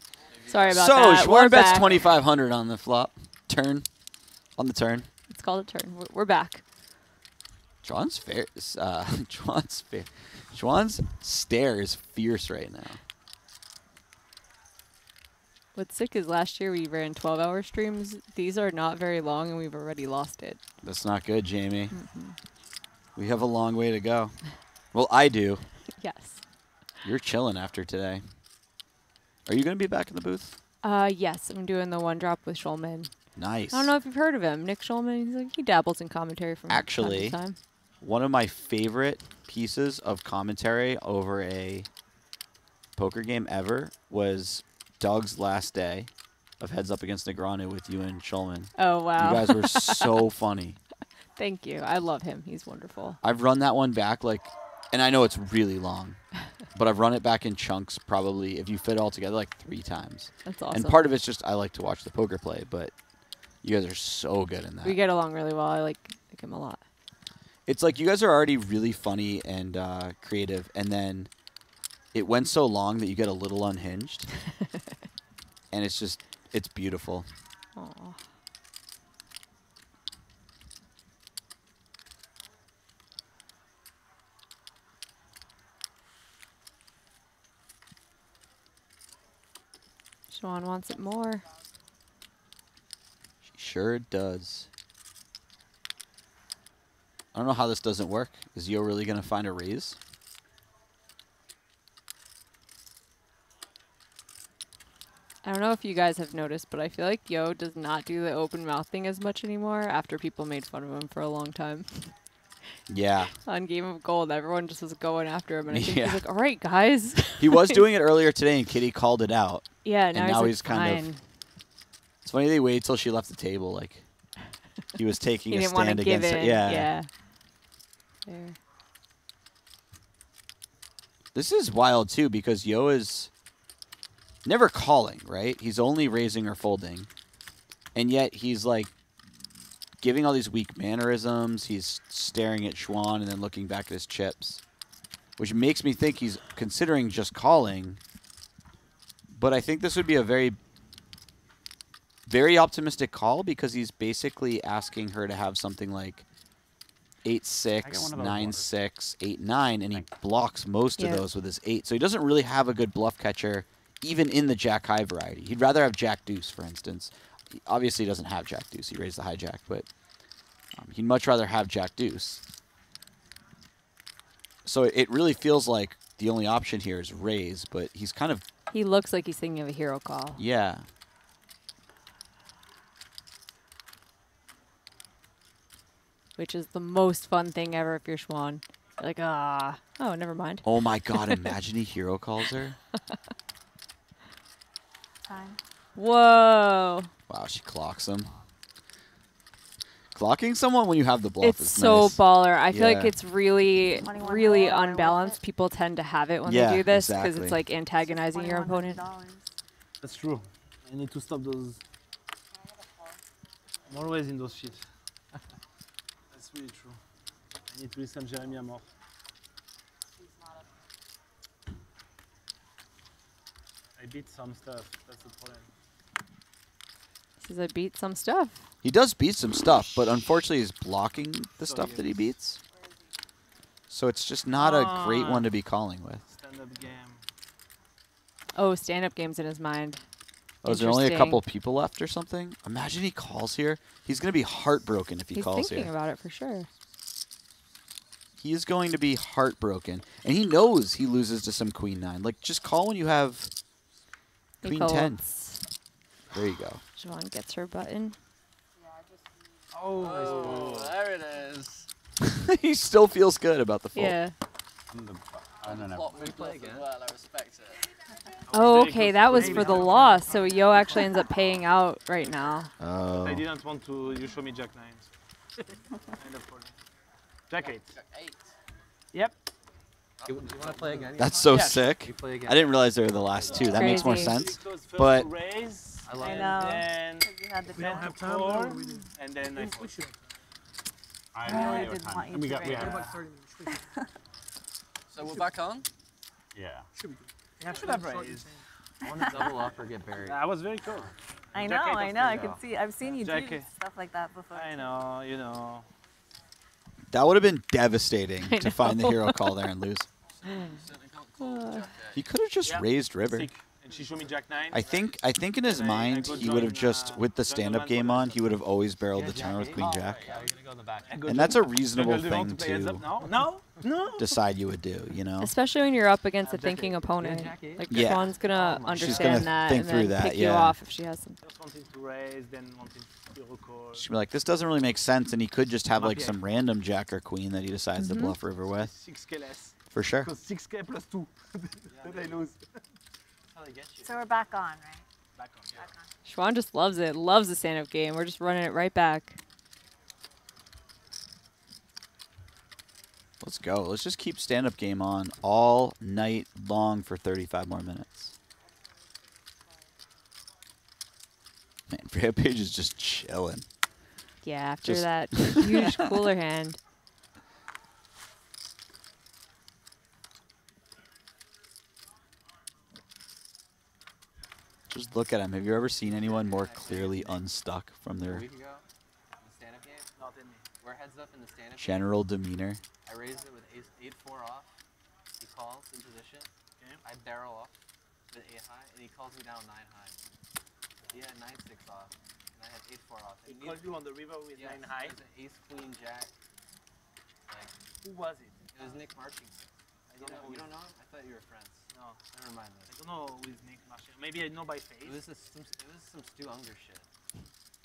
Sorry about so, that. Xuan We're bets back. 2,500 on the flop. Turn. On the turn. It's called a turn. We're, we're back. Xuan's fair. Uh, Xuan's fair. Xuan's stare is fierce right now. What's sick is last year we ran 12 hour streams. These are not very long and we've already lost it. That's not good, Jamie. We have a long way to go. Well, I do. Yes. You're chilling after today. Are you going to be back in the booth? Uh, yes, I'm doing the one drop with Schulman. Nice. I don't know if you've heard of him. Nick Schulman, he's like, he dabbles in commentary from Actually, time to time. one of my favorite pieces of commentary over a poker game ever was Doug's last day of Heads Up Against Negreanu with you and Schulman. Oh, wow. You guys were so funny. Thank you. I love him. He's wonderful. I've run that one back like, and I know it's really long, but I've run it back in chunks probably, if you fit it all together, like three times. That's awesome. And part of it's just I like to watch the poker play, but you guys are so good in that. We get along really well. I like, like him a lot. It's like you guys are already really funny and uh, creative, and then it went so long that you get a little unhinged, and it's just it's beautiful. Aw. Xuan wants it more. She sure does. I don't know how this doesn't work. Is Yoh really gonna find a raise? I don't know if you guys have noticed, but I feel like Yoh does not do the open mouth thing as much anymore after people made fun of him for a long time. Yeah. On Game of Gold, everyone just was going after him, and I think Yeah. he's like, "All right, guys." He was doing it earlier today, and Kitty called it out. Yeah, and now he's now like, he's kind "Fine." of. It's funny they waited till she left the table. Like he was taking he a stand against in. it. Yeah. Yeah. There. This is wild too because Yoh is never calling, right? He's only raising or folding. And yet he's like giving all these weak mannerisms. He's staring at Xuan and then looking back at his chips, which makes me think he's considering just calling. But I think this would be a very very optimistic call because he's basically asking her to have something like eight six, one of waters. six, eight nine, and he blocks most Yeah. of those with his eight. So he doesn't really have a good bluff catcher, even in the Jack High variety. He'd rather have Jack Deuce, for instance. He obviously he doesn't have Jack Deuce. He raised the hijack, but um, he'd much rather have Jack Deuce. So it really feels like the only option here is raise, but he's kind of He looks like he's thinking of a hero call. yeah. Which is the most fun thing ever if you're Xuan. You're like, ah, oh, never mind. Oh my god! Imagine he hero calls her. Time. Whoa. Wow, she clocks him. Clocking someone when you have the bluff It's is so nice. baller. I feel like it's really, really unbalanced. People tend to have it when Yeah, they do this because exactly. it's like antagonizing your opponent. That's true. I need to stop those. I'm always in those shit. That's really true. I need to listen to Jeremy more. I beat some stuff. That's the problem. Says I beat some stuff. He does beat some stuff, but unfortunately, he's blocking the So stuff he that he beats. So it's just not a great Ah. one to be calling with. Stand-up game. Oh, stand-up games in his mind. Oh, is there only a couple Interesting. people left or something? Imagine he calls here. He's going to be heartbroken if he He's calls here. He's thinking here. about it for sure. He is going to be heartbroken, and he knows he loses to some queen nine. Like, just call when you have He queen ten. There you go. Xuan gets her button. Oh, oh there it is. he still feels good about the fold. Yeah. I don't know. Plot move bluff as well, I respect it. Oh, okay, that was for the loss. So Yoh actually ends up paying out right now. Oh. I didn't want to. You show me Jack nines. kind of problem. Jack eight. Jack eight. Yep. You, you want to play again? That's so Yeah, sick. You play again. I didn't realize they were the last two. That makes more sense. But raise, I love I know. and then the We don't have time. four, we and then I fold. I have I really didn't want you And we to got- we raise. have- About 30 minutes. We So we're back on? Yeah. should be good. They have Should to have raised. I want to double up or get buried. That was very cool. I know, eight I know. I spades. can see. I've seen you Jack do stuff like that before. I know, you know. That would have been devastating to find the hero call there and lose. He could have just Yeah. raised river. Stick. And she showed me Jack nine. I think I think in his And I- I mind he would have just uh, with the stand-up game on he would have always barreled the Yeah, turn with queen eight. jack. Yeah, you're go in the back. I And that's a reasonable thing to play to. No, no, no. decide you would do. You know. Especially when you're up against a thinking opponent. Jack-eight. Like Yeah. Xuan's gonna She's understand gonna that think and through then that, pick you off if she has some. Just wanting to raise, then wanting to. She'd be like, this doesn't really make sense, and he could just have like some random jack or queen that he decides Mhm. to bluff river with. 6k less. For sure. Because 6k plus 2. then I lose. That's how they get you. So we're back on, right? Back on, yeah. Xuan just loves it. Loves the stand-up game. We're just running it right back. Let's go. Let's just keep stand-up game on all night long for 35 more minutes. Man, Rampage is just chilling. Yeah, after Just- that huge cooler hand. Just look at him. Have you ever seen anyone more clearly unstuck from their week ago, in the stand-up game, Not in me. we're heads up in the stand-up game. general demeanor? I raise it with eight four off. He calls in position. Okay. I barrel off with eight high, and he calls me down nine high. He had nine six off, and I had eight four off. He called you on the river with yeah, 9 high. It was an ace queen jack. Like Who was it? it was Nick Marching. I You don't know, know you don't know him? I thought you were friends. No. Never mind I don't know who is Nick Marchand. Maybe I know by face. It was a, some, it was some Stu Ungar shit.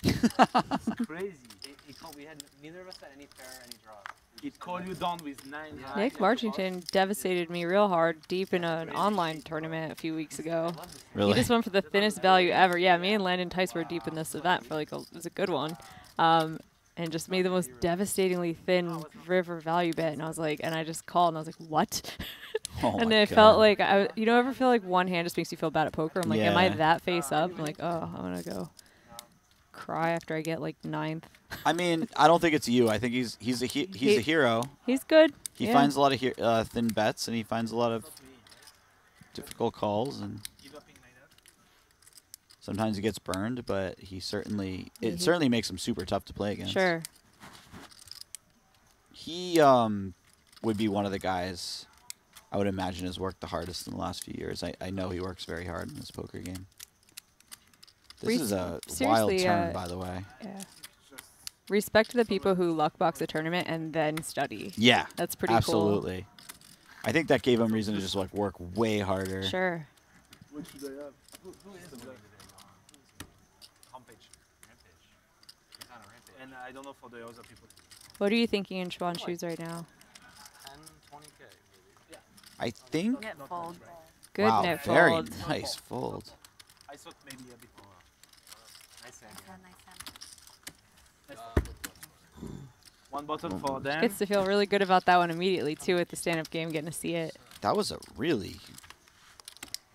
It's crazy. He, he called. We had neither of us had any pair, or any draws. We It just called you down with 9 Yeah. Nick Marchington devastated me real hard deep in an online tournament a few weeks ago. Really? He just went for the thinnest value ever. Yeah, me and Landon Tice were deep in this event for like a, it was a good one. Um, and just made the most devastatingly thin river value bet. And I was like, and I just called and I was like, what? Oh and it felt like, I, you don't ever feel like one hand just makes you feel bad at poker? I'm like, am I that face up? I'm like, oh, I'm going to go cry after I get like ninth. I mean, I don't think it's you. I think he's he's a he, he's He- a hero. He's good. He yeah. finds a lot of he- uh, thin bets, and he finds a lot of difficult calls, and sometimes he gets burned. But he certainly it he- certainly makes him super tough to play against. Sure. He um would be one of the guys I would imagine has worked the hardest in the last few years. I, I know he works very hard in this poker game. This Re- is a wild seriously, turn, uh, by the way. Yeah. Respect to the people who luck box a tournament and then study. Yeah, That's pretty cool. absolutely. I think that gave him reason to just like work way harder. cool. Sure. What should I have? Who, who is the guy? Rampage. He's on a rampage. And I don't know for the other people. What are you thinking in Xuan shoes right now? 10, 20k. Yeah. I think. Net fold. Good wow, net very nice fold. I thought maybe a bit more. Uh, nice hand. Yeah, nice hand. One bottom for them. Gets to feel really good about that one immediately too with the stand-up game, getting to see it. That was a really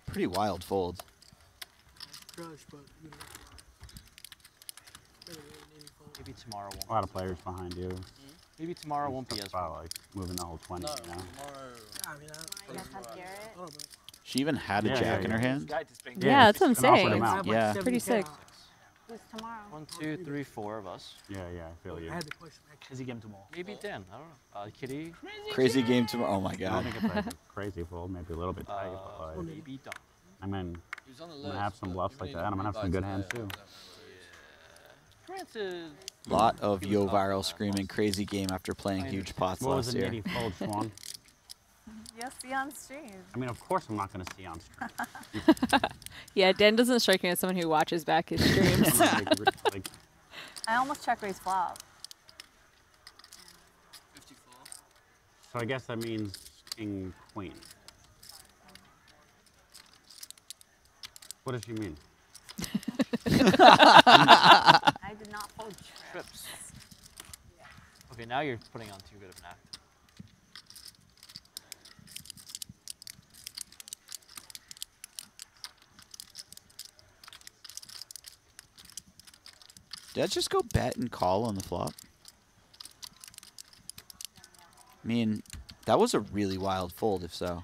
pretty wild fold. Crush, but you know. better than any fold. Maybe tomorrow won't. A lot of players behind you. Maybe tomorrow won't be as about like moving the whole 20, you know? I mean, I, You guys have Garrett? I don't know, She even had a Yeah, jack yeah, in her hand. Guy Yeah, that's what I'm saying. amount. but Yeah. Pretty sick. Who's tomorrow? One, two, three, four of us. Yeah, yeah, I feel you. I had the question. I Crazy game tomorrow. Maybe ten. I don't know. Uh, Kitty. Crazy game tomorrow. Oh my I god. think it's crazy fold, maybe a little bit tight, Uh, but like, maybe done. I mean, He was on the I'm gonna have some bluffs like that. I'm gonna have some good to hands that, too. Granted. Lot of He Yoh Viral about screaming crazy game after playing I huge pots What was last the year. nitty fold, Xuan? You'll see on stream. I mean, of course I'm not gonna see on stream. Yeah, Dan doesn't strike me as someone who watches back his streams. like, re- like, I almost check raise flop. 54. so I guess that means king queen. What does she mean? I did not fold Trips. Okay, now you're putting on too good of an act. Did I just go bet and call on the flop? I mean, that was a really wild fold if so.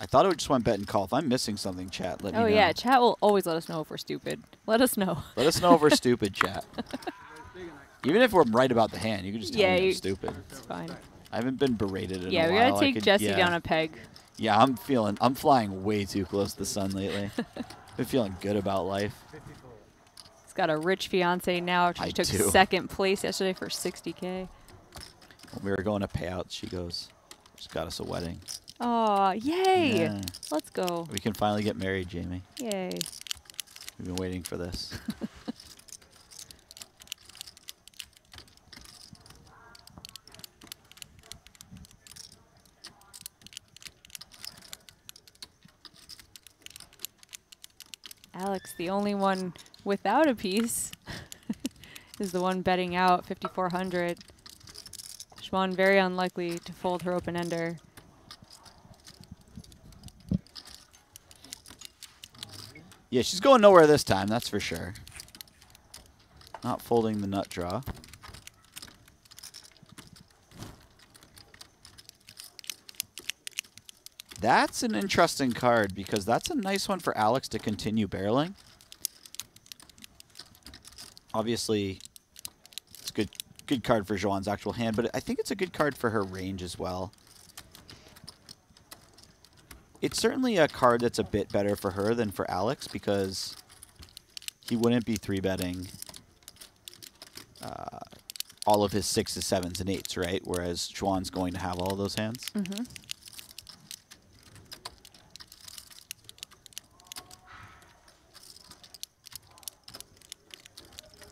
I thought it would just went bet and call. If I'm missing something, chat, let oh me know. yeah, chat will always let us know if we're stupid. Let us know. Let us know if we're stupid, chat. Even if we're right about the hand, you can just tell Yeah, me I'm stupid. it's fine. I haven't been berated in Yeah, a we gotta take could- Jesse yeah. down a peg. Yeah, I'm feeling. I'm flying way too close to the sun lately. been feeling good about life. He's got a rich fiance now. After I she took do. second place yesterday for 60k. When we were going to payouts, she goes, "Just got us a wedding. Oh, yay! Yeah. Let's go. We can finally get married, Jamie. Yay. We've been waiting for this." Alex, the only one without a piece, is the one betting out 5,400. Xuan very unlikely to fold her open ender. Yeah, she's going nowhere this time, that's for sure. Not folding the nut draw. That's an interesting card because that's a nice one for Alex to continue barreling. Obviously, it's a good good card for Xuan's actual hand, but I think it's a good card for her range as well. It's certainly a card that's a bit better for her than for Alex because he wouldn't be three betting uh, all of his sixes, sevens, and eights, right? Whereas Xuan's going to have all those hands. Mm-hmm.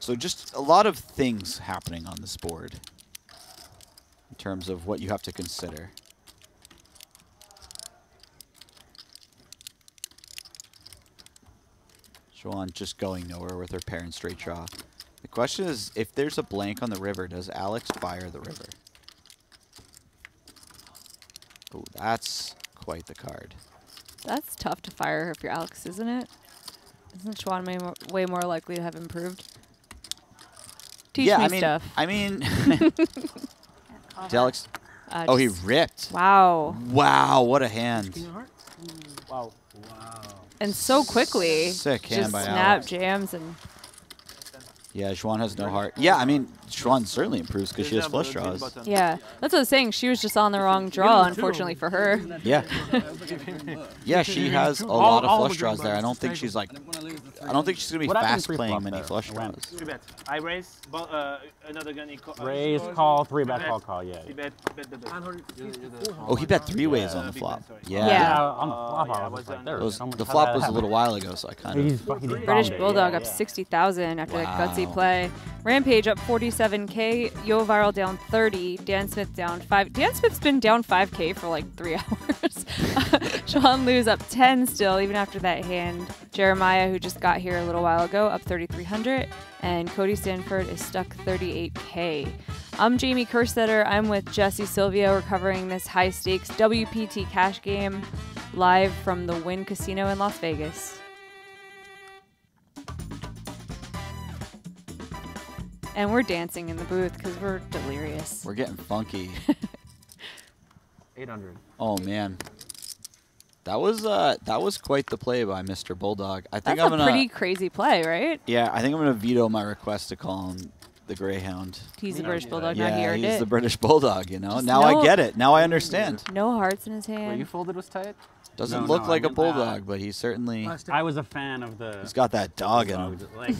So just a lot of things happening on this board in terms of what you have to consider. Xuan just going nowhere with her parent straight draw. The question is, if there's a blank on the river, does Alex fire the river? Oh, that's quite the card. That's tough to fire if you're Alex, isn't it? Isn't Xuan way more, way more likely to have improved? Teach yeah, me I mean, stuff. I mean, Alex. Uh, oh, he ripped. Wow. Wow, what a hand. Wow. And so quickly. Sick hand just by snap Alex. jams and Yeah, Xuan has no heart. Yeah, I mean, Xuan certainly improves because she has flush draws. Yeah, that's what I was saying. She was just on the wrong draw, unfortunately for her. Yeah. yeah, she has a lot of flush draws there. I don't think she's like, I don't think she's going to be fast playing many flush draws. Three bet. I raise, another gun. Raise, call, three bet, call, call, yeah. Oh, he bet three ways on the flop. Yeah. Yeah, on the flop, The flop was a little while ago, so I kind of. British Bulldog up 60,000 after that gutsy play. Rampage up forty. 7K. Yoh Viral down 30. Dan Smith down 5. Dan Smith's been down 5K for like three hours. Xuan Liu's up 10 still, even after that hand. Jeremiah, who just got here a little while ago, up 3,300. And Cody Stanford is stuck 38K. I'm Jamie Kerstetter. I'm with Jesse Sylvia. We're covering this high stakes WPT cash game live from the Wynn Casino in Las Vegas. And we're dancing in the booth because we're delirious. We're getting funky. 800. Oh man. That was uh that was quite the play by Mr. Bulldog. I think That's I'm a gonna pretty crazy play, right? Yeah, I think I'm gonna veto my request to call him the Greyhound. He's the British Bulldog. Yeah, now he he's it. the British Bulldog, you know. Just now I get it. Now I understand. No hearts in his hand. Where you folded was tight? Doesn't No, look no, like I a meant, bulldog, uh, but he's certainly I was a fan of the. he's got that dog in him. Like,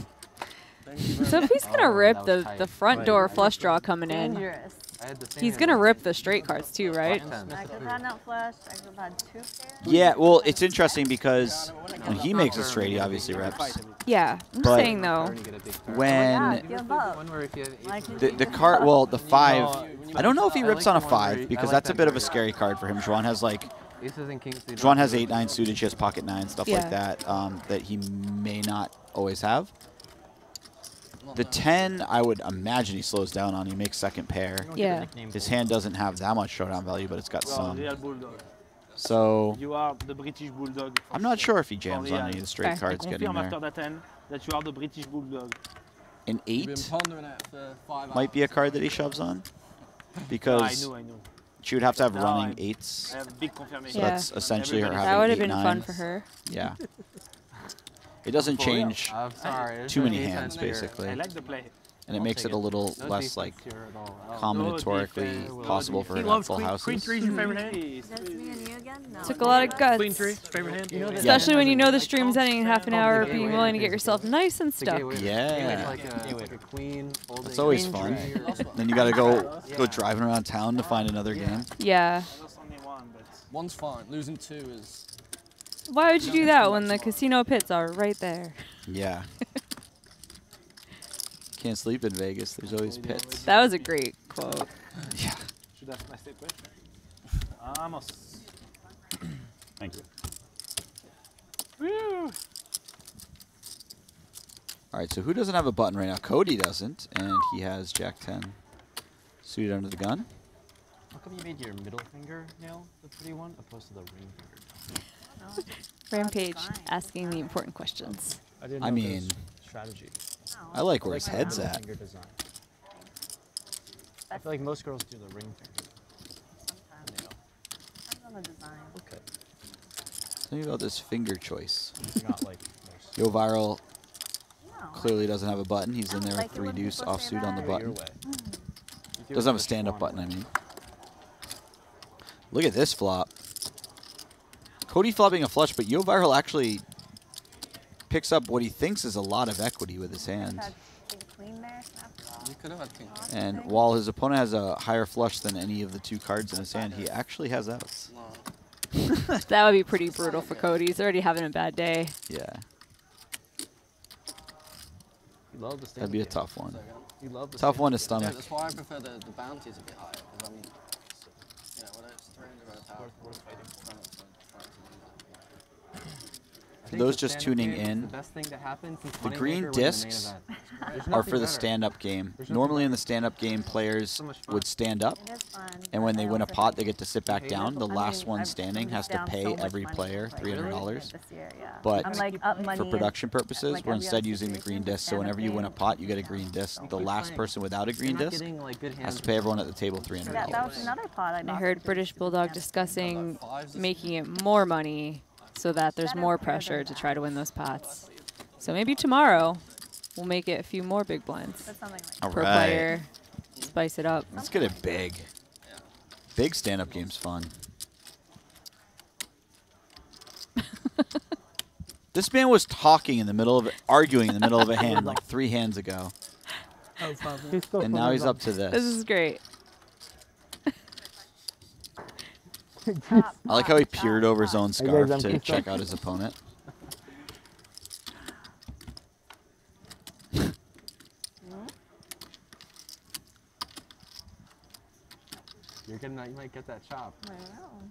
So if he's gonna Oh, rip the, the front Right. door flush draw coming in, Dangerous. I had the same he's gonna rip the straight cards too, right? I could have not flushed. I could have had two pairs. Yeah, well, it's interesting because when he makes a straight, he obviously rips. Yeah, I'm But- saying though. Turn, you get a big turn. When Yeah, give up. One where if you have Like, the the card, well, the five. I don't know if he rips on a the one where five because that's a bit of a scary card for him. Xuan has like Aces and kings. lead Xuan has with eight nine suited. She has pocket nine stuff Yeah. like that um, that he may not always have. The ten, I would imagine he slows down on. He makes second pair. Yeah. His hand doesn't have that much showdown value, but it's got some. So You are the British bulldog. I'm not sure if he jams on any of the straight Okay. cards I getting confirm after there. that hand that you are the British bulldog. An eight pondering it for five might be a card that he shoves on because I because know, I know. She would have to have No, running eights. I have big confirmation. So that's essentially her Everybody- having That would have eight been fun for her. Yeah. It doesn't change sorry, too many hands, basically. I like the play. And it I'll makes it a little No less like defense here at all. Combinatorically possible for He to have loves full queen, houses. queen three is your favorite hand. Just me and you again? No. Took a lot of guts. Queen three, favorite hand. You know that Especially when you know the stream's ending in half an hour, the being gateway willing to get yourself nice and It's stuck. Yeah. Gateway's like a, like a queen holding It's always fun. then you gotta go go driving around town to find another game. Yeah. One's fine. Losing two is. Why would you do that when the casino pits are right there? Yeah. Can't sleep in Vegas. There's always pits. That was a great quote. Yeah. Should ask my state question. Vamos. Thank you. Woo! All right. So who doesn't have a button right now? Cody doesn't, and he has Jack Ten suited under the gun. How come you made your middle finger nail the pretty one opposed to the ring finger? Oh. Rampage asking the important questions. I didn't I mean, strategy. I like where his head's at. I feel like most girls do the ring finger. nail. Depends on the design. Okay. Tell me about this finger choice. Not. Yoh Viral clearly doesn't have a button. He's in there with three deuce people say offsuit on the button. Doesn't have a stand up button, I mean. Look at this flop. Cody flopping a flush, but Yoh Viral actually picks up what he thinks is a lot of equity with his hand. Had king queen there after all. You could have had king. And while his opponent has a higher flush than any of the two cards in his hand, he actually has outs. that would be pretty brutal for Cody. He's already having a bad day. Yeah, You love the stand that'd be a tough one. You love Tough stand one to stomach. that's why I prefer the, the bounties a bit higher. Because I mean, you know, whether it's 300 or a thousand. worth fighting trying not to- trying to win that. I For those just tuning in, The best thing to happen since The green winning the discs are nothing for the stand-up game. Normally in the stand-up game, players would stand up, It is fun. and when they win a pot, they get to sit back down. The last one standing has to pay every player three hundred really dollars. this year, yeah. But I'm like up money for production purposes, we're instead using the green situation, disc. So whenever you win a pot, you get a green disc. The last person without a green disc getting, like, good has to pay everyone at the table three hundred That, that was dollars. I I heard British Bulldog discussing making it more money so that there's more pressure to try to win those pots. So maybe tomorrow we'll make it a few more big blinds like All per right. player. Spice it up. Let's get it big. Big stand-up game's fun. this man was talking in the middle of it, arguing in the middle of a hand like three hands ago, Oh, and now he's up to This this. is great. I like how he peered over his own scarf to check off. out his opponent. You're gonna, you might get that chop. I know.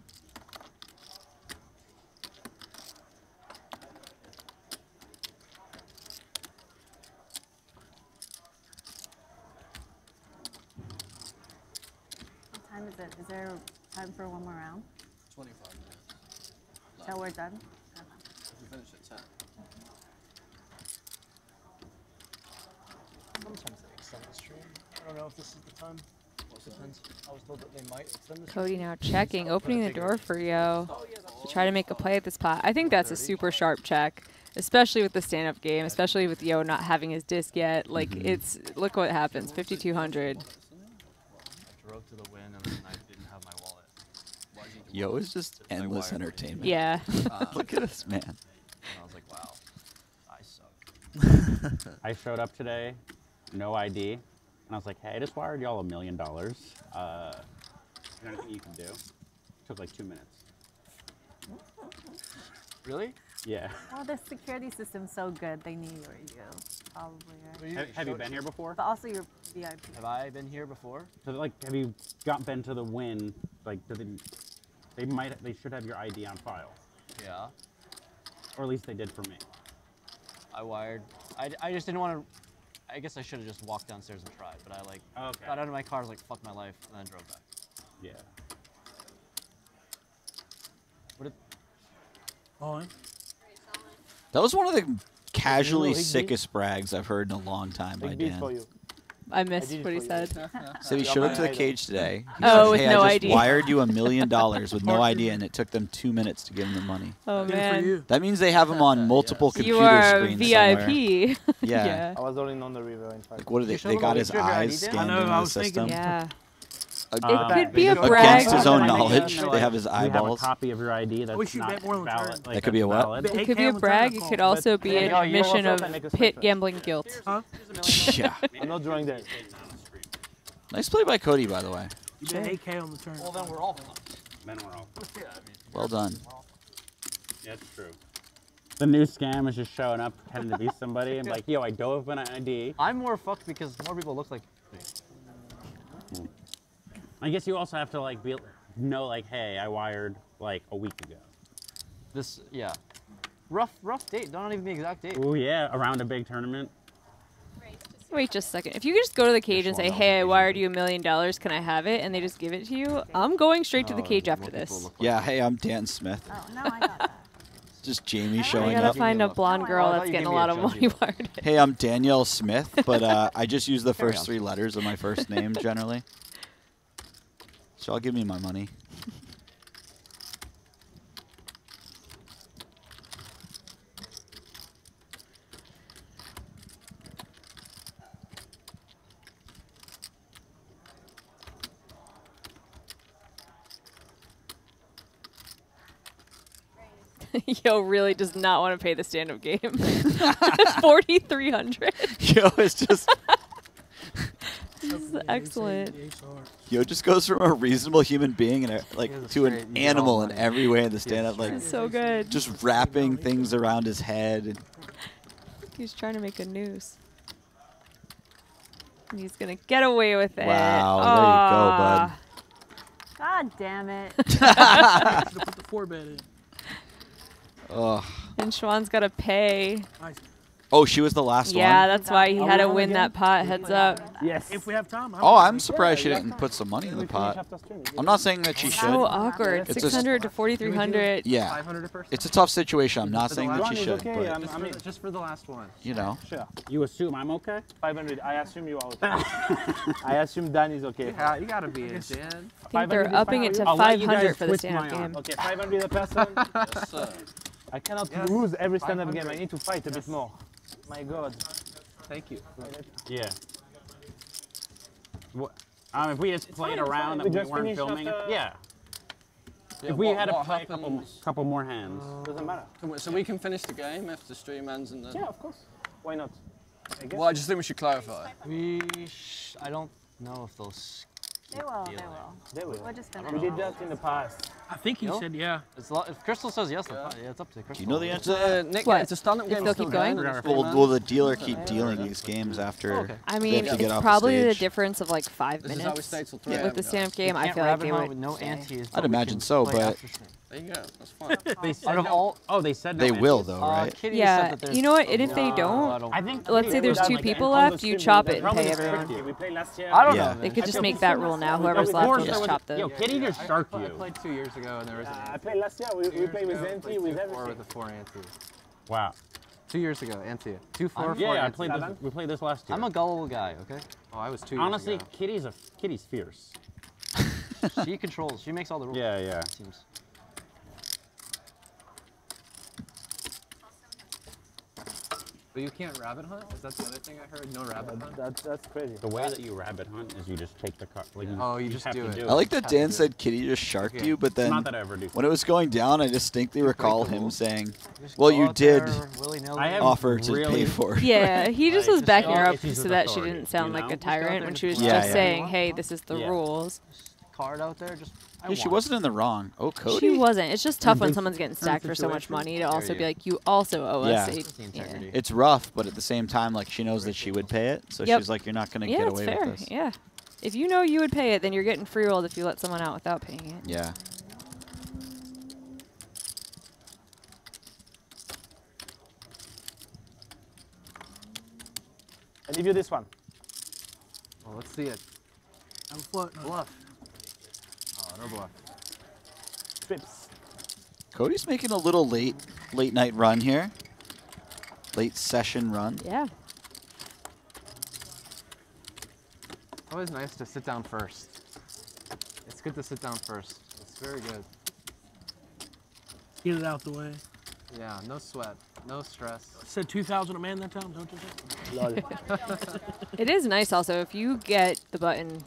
What time is it? Is there time for one more round? 25 minutes. So we're done? We finish at 10. Sometimes they extend the stream. I don't know if this is the time. I was told that they might extend the. Cody now checking, oh, opening the door for Yoh oh, to try to make a play at this pot. I think that's a super sharp check, especially with the stand-up game, especially with Yoh not having his disc yet. Like it's look what happens, 5200. I drove to the Wynn and then I didn't have my wallet. Yoh is just endless entertainment. Yeah. Look at this man. And I was like, wow, I suck. I showed up today, no ID, and I was like, hey, I just wired y'all a million dollars. Uh, is there anything you can do? Took like two minutes. Really? Yeah. Oh, the security system's so good, they knew you were you, probably. Right? Have, have you been here before? But also you're VIP. Have I been here before? So like, have you got been to the Wynn? Like, do they? They might. They should have your ID on file, Yeah. or at least they did for me. I wired. I, I just didn't want to. I guess I should have just walked downstairs and tried, but I like Okay. got out of my car, was like, fuck my life, and then drove back. Yeah. What did, Oh, That was one of the casually Higby. sickest brags I've heard in a long time by Big beats Dan. For you. I missed what he said. So he showed up to the cage today. He Oh, said, with hey, no I just ID. wired you a million dollars with no idea, and it took them two minutes to give him the money. Oh Good man. That means they have him on multiple You computer are a screens VIP. Yeah. Yeah. I was rolling on the river, in fact. Like, what are they? You They got his picture of your ID, eyes scanned I know, into I the was thinking- system. Yeah. Ag- It uh, could be a brag. Against his own knowledge, they have his we have a eyeballs. copy of your ID that's wish not bet more on the valid. Like, That could be a what? It could be a on the turn brag. It could also be an admission of gonna make a pit gambling guilt. Huh? yeah. I'm not drawing there. Nice play by Cody, by the way. You bet eight K on the turn. Well, then we're all fucked. Then we're all. Well done. Yeah, that's true. The new scam is just showing up pretending to be somebody and like, yo, I don't have an ID. I'm more fucked because more people look like me. I guess you also have to like be know like, hey, I wired like a week ago. This, yeah. Rough, rough date. Don't even the exact date. Oh yeah, around a big tournament. Wait just a second. If you could just go to the cage and say, "Hey, I wired you a million dollars. Can I have it?" and they just give it to you, I'm going straight to the cage after this. Yeah. Hey, I'm Dan Smith. Oh, no, I got that. Just Jamie I showing gotta up. find a blonde Oh, girl that's getting a me a lot of money wired. Hey, I'm Danielle Smith, but uh, I just use the first three letters of my first name generally. So I'll give me my money. Yoh really does not want to pay the stand-up game. Forty three hundred. Yo, it's just This is excellent. Yoh just goes from a reasonable human being and a, like a to an straight- you get animal oh in every way in the stand-up. Like so good. just wrapping things around his head. He's trying to make a noose. And He's gonna get away with it. Wow, there you go, bud. God damn it. Should've put the four bet in. Ugh. And Xuan's gotta pay. Nice. Oh, she was the last Yeah, one. Yeah, that's why he Are had to win again? that pot. Heads up. Yes. If we have time. Oh, I'm Oh. I'm surprised she didn't put some money in the pot. I'm not saying that she should. So awkward. It's a- Six hundred to forty three hundred. Yeah, 500 a person? it's a tough situation. I'm not saying that she should, okay, but I'm- Just, I for the, just for the last one. you know. Sure. You assume I'm okay? 500. I assume you are okay. I assume Dan is okay. Yeah, you gotta be in, Dan. I think they're upping it to you? I'll let five you hundred guys for the twist stand-up game. Okay, 500 a person. Yes, sir. I cannot Yes. lose every stand-up game. I need to fight a bit more. My God. Thank you. Yeah. What, um, if we just played around We and we just weren't filming, after- yeah. Yeah, if we what- had to what play a couple, couple more hands. Doesn't matter. Can we- So we can finish the game if the stream ends and then. Yeah, of course. Why not? I guess. Well, I just think we should clarify. We, sh- I don't know if they'll. They will, they will. They will. We'll just finish. We did that in the past. I think he No? said yeah. It's lo- if Crystal says yes, then fine. yeah, it's up to Crystal. Do you know the answer? Uh. Nick, What? it's a stand-up game. they'll still keep going? going? Will, will the dealer keep dealing these games after Oh, okay. I mean, have to get it's probably the the difference of like five This is how we minutes. stay till 3 With the guys. stand-up game, I feel like rabbit they hunt would. with no stay. antes. I'd imagine so, but- after stream. There you go. That's fine. They said Out of no- all, Oh, they said no They will answers. though, uh, right? Kitty Yeah, said that there's you know what? And if a they lot don't, of- I think Let's say there's two like people on the left, you stream, chop we- it and how pay many everyone. tricky? We played last year. I don't Yeah. know. They man. could I just feel- make that rule now. Whoever's Of left course, will just I chop Yo, the. Kitty just sharked I you. played two years ago and there was. I played last year. We, we Years played with ago, I Zenty, played with two, four everything. with the four ante. Wow. Two years ago, ante. Two, four, Yeah, four yeah, I ante. played this, Seven? we played this last year. I'm a gullible guy. Okay. Oh, I was two years Honestly, ago. Kitty's a Kitty's fierce. she controls. She makes all the rules. Yeah, yeah. it Seems. But you can't rabbit hunt? Is that the other thing I heard? No rabbit hunt? That, that's crazy. The way that you rabbit hunt is you just take the car. Like, Oh, you just do it. do I like that Dan said Kitty just sharked Okay. you, but then Not that I ever do. when it was going down, I distinctly recall the him saying, "Well, you did there, willy-nilly. I have offer to really- pay for it." Yeah, he just was backing her up so that she didn't sound you like a Just go out there tyrant when she was Yeah, just saying, "Hey, this is the rules." card out there. Just I Yeah, she wasn't in the wrong. Oh, Cody. She wasn't. It's just tough when big- someone's getting stacked for so much money to also be like, "You also owe us." It's the eight- It's rough, but at the same time, like she knows that she would pay it, so Yep. she's like, "You're not gonna Yeah, get away fair. with this." Yeah. If you know you would pay it, then you're getting free rolled if you let someone out without paying it. Yeah. I give you this one. Well, let's see it. I'm float. Bluff. Oh, no bluff. Trips. Cody's making a little late, late night run here. Late session run. Yeah. It's always nice to sit down first. It's good to sit down first. It's very good. Get it out the way. Yeah, no sweat, no stress. Said 2,000 a man that time, don't you think? It is nice also if you get the button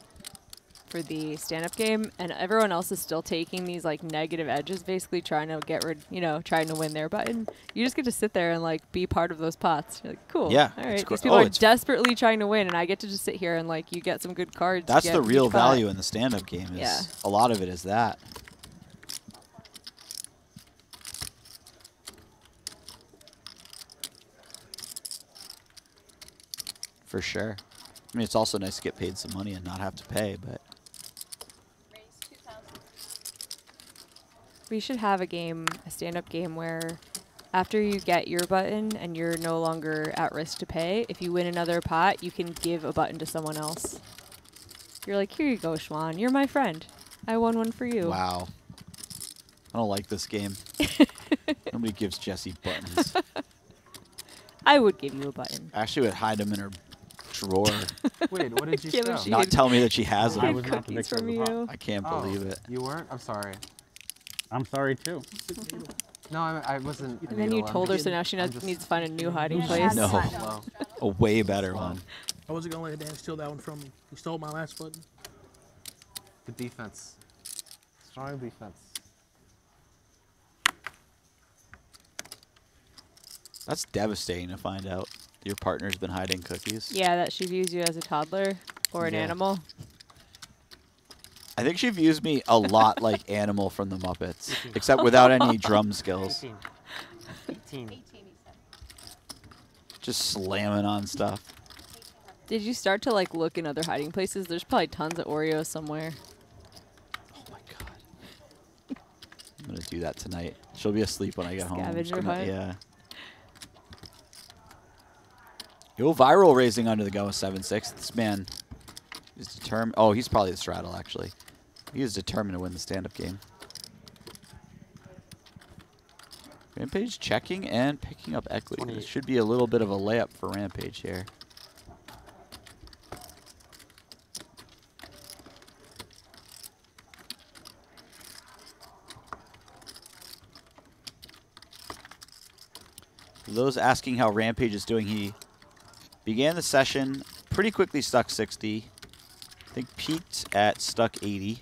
for the stand-up game and everyone else is still taking these like negative edges basically trying to get rid you know trying to win their button you just get to sit there and like be part of those pots you're like cool Yeah, All right. cool. these people Oh, are desperately trying to win and i get to just sit here and like you get some good cards That's the real pot. value in the stand-up game. Is Yeah. a lot of it is that. For sure. I mean, it's also nice to get paid some money and not have to pay, but we should have a game a stand-up game where after you get your button and you're no longer at risk to pay if you win another pot you can give a button to someone else you're like here you go Xuan you're my friend i won one for you wow. I don't like this game. Nobody gives Jesse buttons. i would give you a button I actually would hide them in her drawer. Wait, what did you Give him show? shit. Not tell me that she has them. I them. was not the Cookies victim from of the you. I can't Oh, believe it. You weren't? I'm sorry. I'm sorry too. No, I, I wasn't. and then you told her so now she knows, needs to find a new hiding place No. A way better one. I wasn't gonna let Dan steal that one from me. He stole my last button. The defense. Strong defense. That's devastating to find out your partner's been hiding cookies. yeah that she views you as a toddler or an Yeah. animal I think she views me a lot like Animal from the Muppets, except without any drum skills. 18. 18. Just slamming on stuff. did you start to like look in other hiding places there's probably tons of oreos somewhere Oh my god. I'm gonna do that tonight. She'll be asleep when I get home. Scavenger gonna- hunt? Yeah. Yo, viral raising under the gun with seven six. This man is determined. Oh, he's probably the straddle actually. He is determined to win the stand-up game. Rampage checking and picking up equity. This should be a little bit of a layup for Rampage here. For those asking how Rampage is doing, he began the session pretty quickly stuck 60. I think peaked at stuck 80.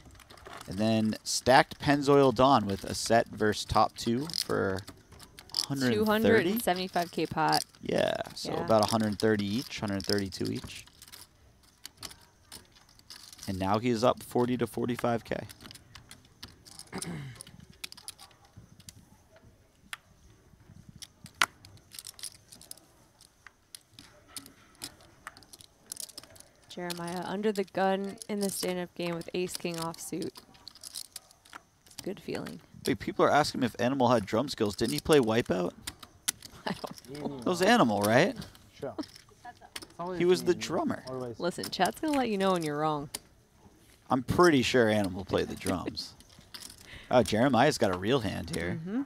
And then stacked Pennzoil Don with a set versus top two for 130. 275k pot Yeah, so Yeah. about 130 each, 132 each. And now he is up 40 to 45k. Jeremiah under the gun in the stand-up game with Ace King offsuit. It's a good feeling. Wait, people are asking if Animal had drum skills. Didn't he play Wipeout? I don't know. That was Animal, right? Sure. He was the drummer. Listen, chat's gonna let you know when you're wrong. I'm pretty sure Animal played the drums. Oh, Jeremiah's got a real hand here. hmm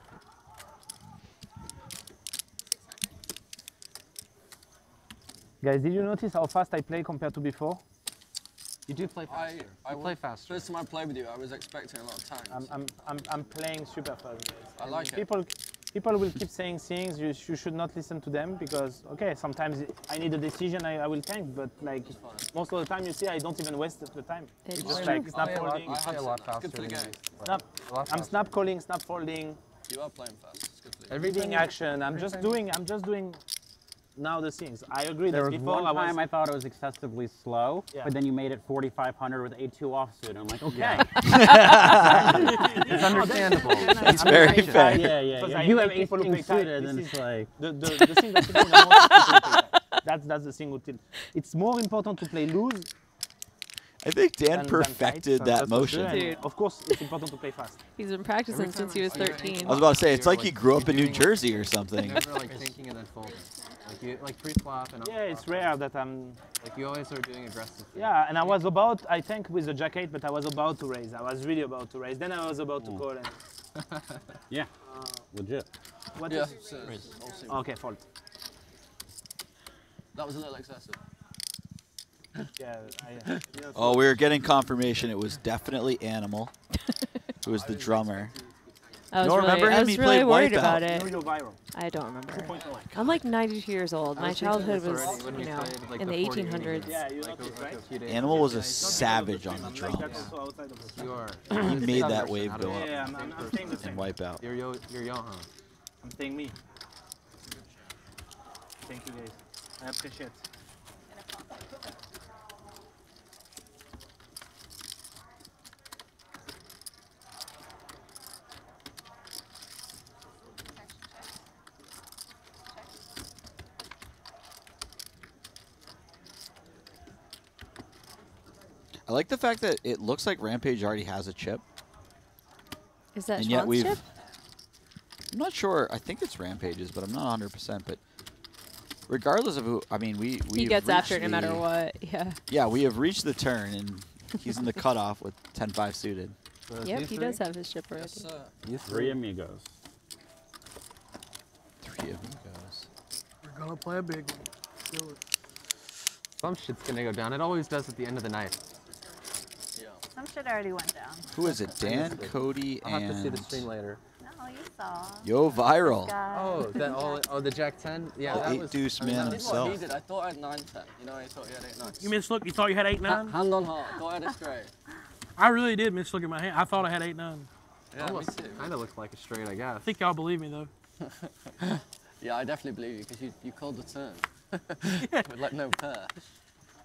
Guys, did you notice how fast I play compared to before? You do play I, faster. I you play faster. First time I played with you, I was expecting a lot of tanks. I'm, I'm, I'm, I'm playing super fast. I And like it. people, People will keep saying things, you, you should not listen to them because, okay, sometimes I need a decision, I, I will tank, but like most of the time you see I don't even waste the time. It's It's just true. like snap I play a lot- I play a lot faster Good for the game. Snap, A lot I'm snap calling, snap folding. You are playing fast. It's good for the Everything Reading action. I'm just doing. I'm just doing now the things. I agree There that was before one I was. time I thought it was excessively slow, Yeah. but then you made it 4,500 with A2 offsuit. I'm like, okay. Yeah. it's understandable. It's I'm very patient. fair. Yeah, yeah. Yeah. You hate have ace people who king play tight. suited, and is it's like the, the, the thing that's the most. That's that's the single tilt. It's more important to play loose. I think Dan than- than perfected tight, so that motion. I'm. Of course, it's important to play fast. He's been practicing since he was 13. I was about to say, it's like he grew up in New Jersey or something. You're never like thinking and then folding. Like you like pre-flop and Yeah, it's rare that I'm. like you always are doing aggressive. Yeah, and I was about, I think, with the jacket, but I was about to raise. I was really about to raise. Then I was about to mm. call. And, Yeah, uh, legit. what Yeah, is- so it's all. Okay, fold. That was a little excessive. Yeah, I, uh, Oh, we were getting confirmation. It was definitely Animal. Who was the drummer? I was you don't really, remember I was He really played worried about it. Yo-Yo Viral. I don't remember. 2.0. I'm like 92 years old. My childhood this was, already when we you know, played, like, in the before you even 1800s. Yeah, like, noticed, like right? a few days Animal was a savage on the drums. that's also outside of the You are. He made that wave go up. Yeah, I'm, I'm, I'm And same. Wipeout. You're Yo, you're Johan. I'm saying me. Thank you guys. I appreciate. I like the fact that it looks like Rampage already has a chip. Is that and yet we've. chip? I'm not sure. I think it's Rampages, but I'm not 100. percent But regardless of who, I mean, we we He gets after it no matter what. Yeah. Yeah, we have reached the turn, and he's in the cutoff with 10-5 suited. Yep, he does have his chip already. Three amigos. Three amigos. We're gonna play a big one. Do it. Some shit's gonna go down. It always does at the end of the night. Some shit already went down. Who is it? Dan, Cody, I'll have to see the and stream later. No, you saw. Yoh Viral. Oh, that all, oh, the Jack 10? Yeah, Oh, that eight was. deuce I mean, man himself. He did. I thought I had 9 10. You know, I thought you had 8 9. You mislooked. You thought you had eight nine. Hand on heart. Thought I had a straight. I really did mislook at my hand. I thought I had eight nine. Yeah, me Almost too. kind of looked like a straight, I guess. I think y'all believe me though. Yeah, I definitely believe you because you, you called the turn. With like no pair.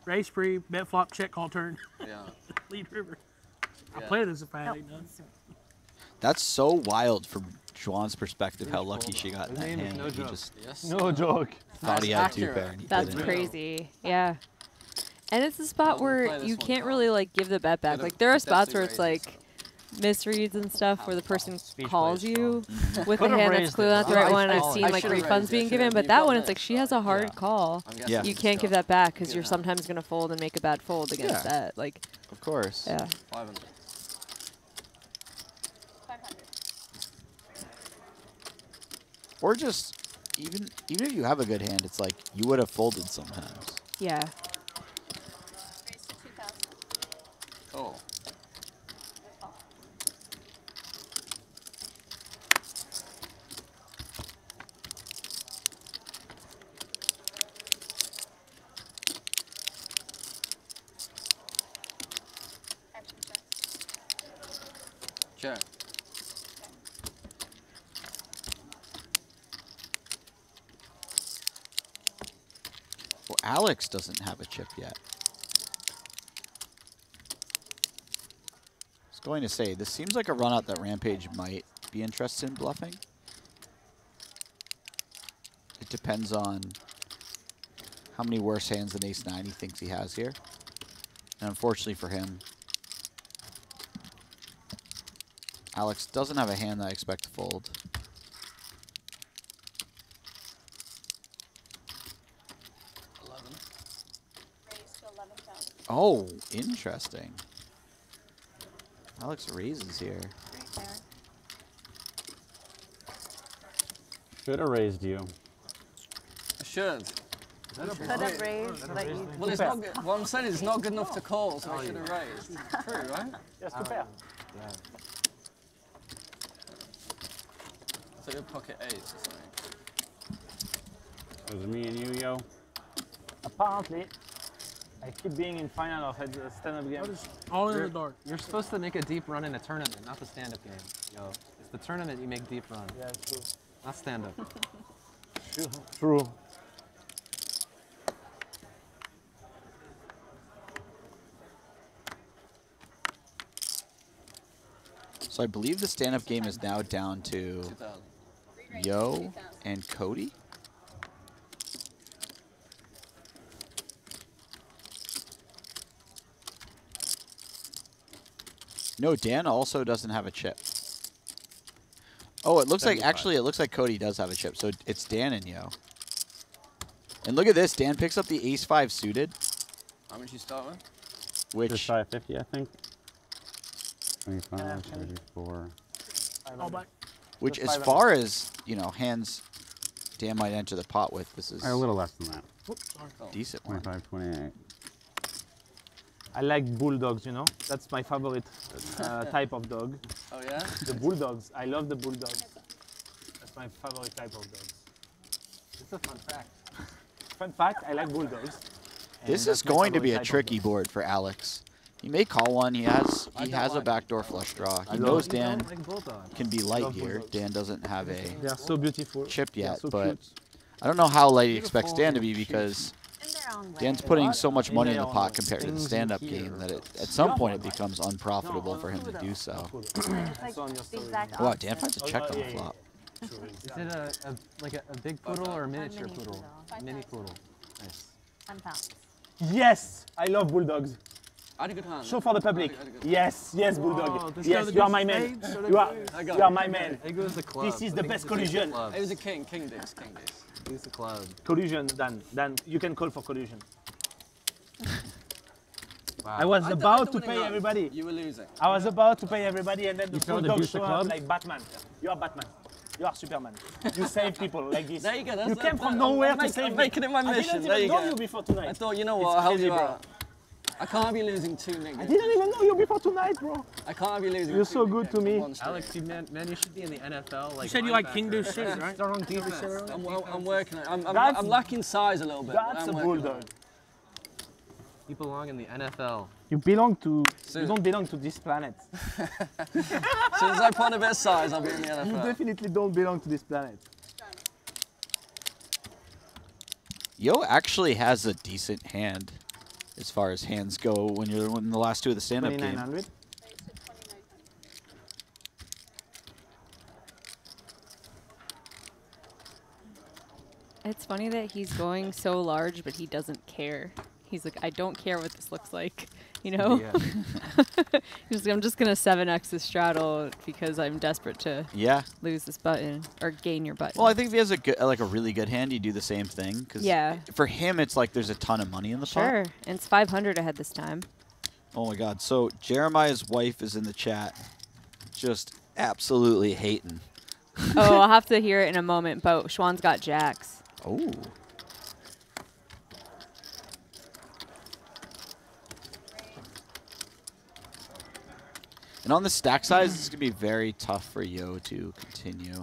Race free, bet flop, check call turn. Yeah. Lead river. I Yeah. played it as if I had eight. That's so wild from Xuan's perspective. How lucky she got in that hand. no joke. just Yes. No joke. thought he That's had two pair. That's crazy. Yeah. And it's a spot where you can't really like give the bet back. Like there are spots where it's like misreads and stuff where the person calls you with a hand that's clearly not the right one. I- I've seen like refunds being given, but that one it's like she has a hard call. Yeah. You can't give that back because you're sometimes gonna fold and make a bad fold against that. Like Of course. yeah. 500. 500. Or just even even if you have a good hand, it's like you would have folded sometimes. Yeah. Raise Alex doesn't have a chip yet. I was going to say this seems like a run out that Rampage might be interested in bluffing. It depends on how many worse hands than Ace Nine he thinks he has here. And unfortunately for him, Alex doesn't have a hand that I expect to fold. Eleven. Raise to 11,000. Oh, interesting. Alex raises here. Should have raised you. I should. Could have raised, but you. Well, it's not good. What I'm saying is it's not good enough to call, so I should have raised. True, right? Yes, two pair. So your pocket eight or something. It was me and you, yo. Apparently, I keep being in final of a stand-up game. All in You're, the dark. you're supposed to make a deep run in a tournament, not the stand-up game. Yo, it's the tournament you make deep run, Yeah, it's true. not stand-up. True. True. So I believe the stand-up game is now down to Yoh and Cody. No, Dan also doesn't have a chip. Oh, it looks like actually it looks like Cody does have a chip. So it's Dan and Yoh. And look at this, Dan picks up the ace five suited, How much you start with? Just which shy of 50, I think. 25, 34. All black. which as far as, you know, hands Dan might enter the pot with, this is A little less than that. Whoops, sorry. Oh. decent one. 25, 28. I like bulldogs, you know. That's my favorite uh, type of dog. Oh yeah? The bulldogs. I love the bulldogs. That's my favorite type of dogs. It's a fun fact. Fun fact, I like bulldogs. This is going to be a tricky board for Alex. He may call one. He has he has a like backdoor flush draw. He knows Dan don't like bulldogs? can be light here. Dan doesn't have a They are so beautiful. chip yet, so but. I don't know how light he expects Dan to be because their own way. Dan's putting so much money in the pot compared to the stand-up game that it, at some point it becomes unprofitable for him to do so. It's like the Wow. Dan finds a check on the oh, flop. Is it a, a like a, a big poodle or a miniature mini poodle? poodle. Mini poodle. Nice. Ten pounds. Yes, I love bulldogs. I had a good hand. Show for the public. I had a good- Yes, yes, bulldog. Oh, yes, you are my man. spades, show the You are, clubs. I got you are my man. It was the club. This is the best collision. It was a king, king deuce, king deuce. Use the cloud. Collusion, Dan. Dan, you can call for collusion. Wow. I was I about to pay know. everybody. You were losing. I was about to pay everybody, and then the You found the bulldog show the up club? like Batman. You are Batman. You are Superman. You save people like this. There you go. That's you that- came that- from nowhere I'm to make- save I'm me. making it my I mission. didn't There you know go. you before tonight. I thought, you know It's what? I'll help you bro. out. I can't be losing two niggas. I didn't even know you before tonight, bro. I can't be losing. You're two so good to me. on one stream. Alex, you man, man, you should be in the NFL. Like said you like King linebacker. Deuce suit, right? Strong defense. I'm, I'm, I'm working. on it. I'm, I'm, That's- I'm lacking size a little bit. That's a working on bulldog. You belong in the NFL. You belong to. So- you don't belong to this planet. As soon as I put on a bit of size, I'll be in the NFL. You definitely don't belong to this planet. Yoh actually has a decent hand as far as hands go when you're in the last two of the stand-up game. It's funny that he's going so large, but he doesn't care. He's like, I don't care what this looks like, you know. he's like, I'm just gonna seven x this straddle because I'm desperate to Yeah. lose this button or gain your button. Well, I think if he has a good, like a really good hand, you do the same thing. Cause Yeah. For him, it's like there's a ton of money in the sure, pot. and it's 500 ahead this time. Oh my God! So Jeremiah's wife is in the chat, just absolutely hating. oh, I'll have to hear it in a moment. But Xuan's got jacks. Oh. And on the stack size, it's gonna be very tough for Yoh to continue.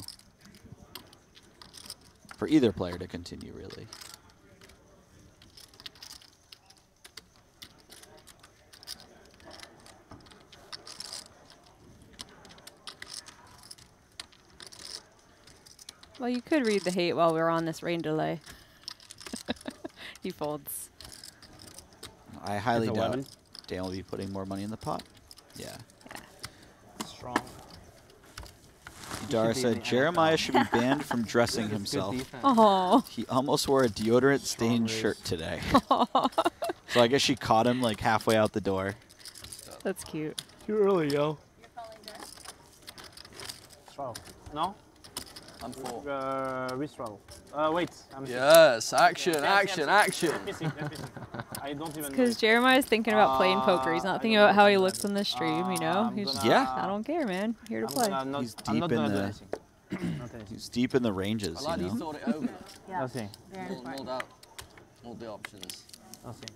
For either player to continue, really. Well, you could read the hate while we're on this rain delay. he folds. I highly doubt 11? Dan will be putting more money in the pot. Yeah. Strong. Dara said Jeremiah should be banned from dressing himself. Oh. He almost wore a deodorant stained shirt today. so I guess she caught him like halfway out the door. That's cute. Too early, yo. Straddle. No? I'm four. Uh, restraddle. Uh, wait. I'm Yes, action, Yes, action, yes. action. Let me see, let me see. I don't even know. Because Jeremiah's thinking about playing poker. He's Ah, not thinking about how he looks on the stream, you know? He's just, gonna- Yeah. I don't care, man. Here to I'm play. gonna not, He's I'm not deep in gonna the- anything. Not anything. He's deep in the ranges, I like you know. thought it over. Yeah. Nothing. Very Mulled, important. out all the options. Nothing.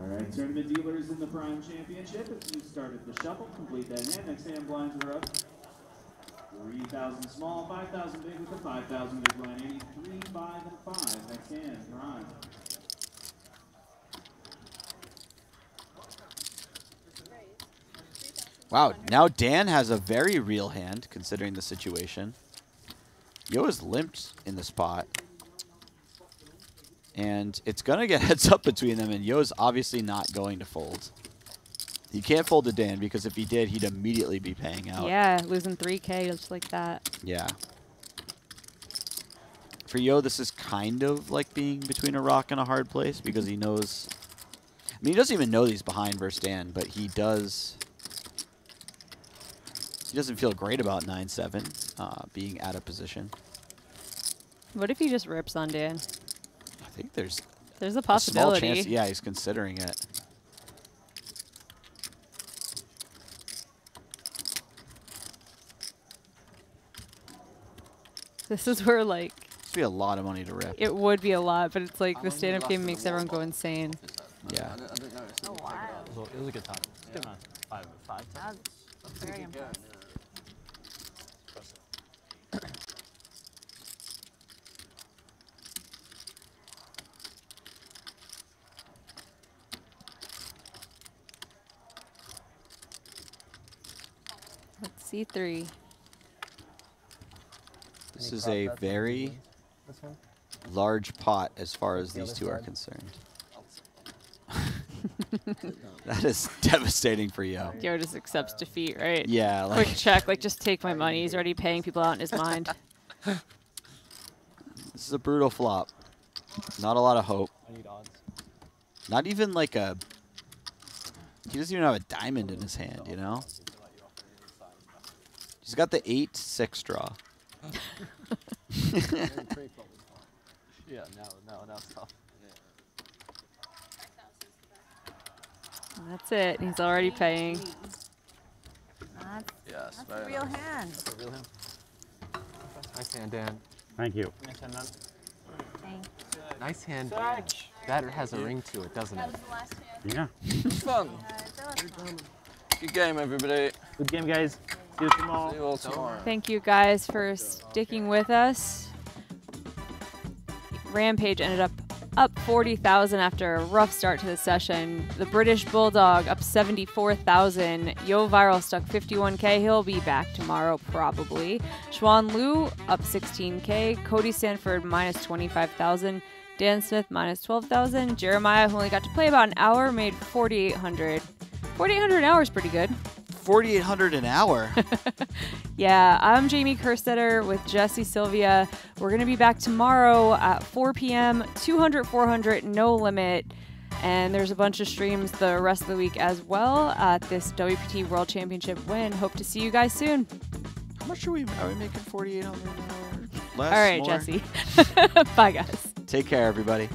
All right, tournament dealers in the Prime Championship. If you started the shuffle, complete that hand. Next hand blinds are up. 3,000 small, 5,000 big with the 5,000 big blind. 83, 5, and 5. Next hand, Prime. Wow, now Dan has a very real hand considering the situation. Yoh is limped in the spot. And it's going to get heads up between them, and Yoh's obviously not going to fold. He can't fold to Dan because if he did, he'd immediately be paying out. Yeah, losing 3K just like that. Yeah. For Yoh, this is kind of like being between a rock and a hard place because he knows. I mean, he doesn't even know that he's behind versus Dan, but he does. He doesn't feel great about 9 7 uh, being out of position. What if he just rips on Dan? I think there's There's a a small possibility. chance. Yeah, he's considering it. This is where, like, This would be a lot of money to rip. it would be a lot, but it's like How the long did it stand up game makes everyone go insane. Yeah. I didn't, I didn't. Oh, wow. It was, a- it was a good time. Good amount. Five, five, ten. That's very impressive. Let's see three. This is a very? This one? large pot as far as The these other two are concerned. that is devastating for Yoh. Yoh just accepts uh, defeat, right? Yeah, Quick check, like just take my money. He's already paying people out in his mind. This is a brutal flop. Not a lot of hope. I need odds. Not even like a. He doesn't even have a diamond in his hand, you know? He's got the 8 6 draw. Yeah, now, now, now it's tough. That's it. He's already paying. That's, Yes, that's a real nice. hand. That's a real hand. Nice hand, Dan. Thank you. Nice hand, man. Thanks. Nice hand, Dan. That has a ring to it, doesn't it? Yeah. Fun. Good game, everybody. Good game, guys. See you tomorrow. See you all tomorrow. Thank you guys for sticking with us. Rampage ended up up 40,000 after a rough start to the session. The British Bulldog up 74,000. Yoh Viral stuck 51k. He'll be back tomorrow probably. Xuan Liu up 16k. Cody Sanford minus 25,000. Dan Smith minus 12,000. Jeremiah, who only got to play about an hour, made 4,800. 4,800 an hour is pretty good. 4800 an hour. yeah, I'm Jamie Kerstetter with Jesse Sylvia. We're going to be back tomorrow at 4 p.m., 200, 400, no limit. And there's a bunch of streams the rest of the week as well at this WPT World Championship Wynn. Hope to see you guys soon. How much are we, are we making 4800 an hour? Less, All right, more? Jesse. Bye, guys. Take care, everybody.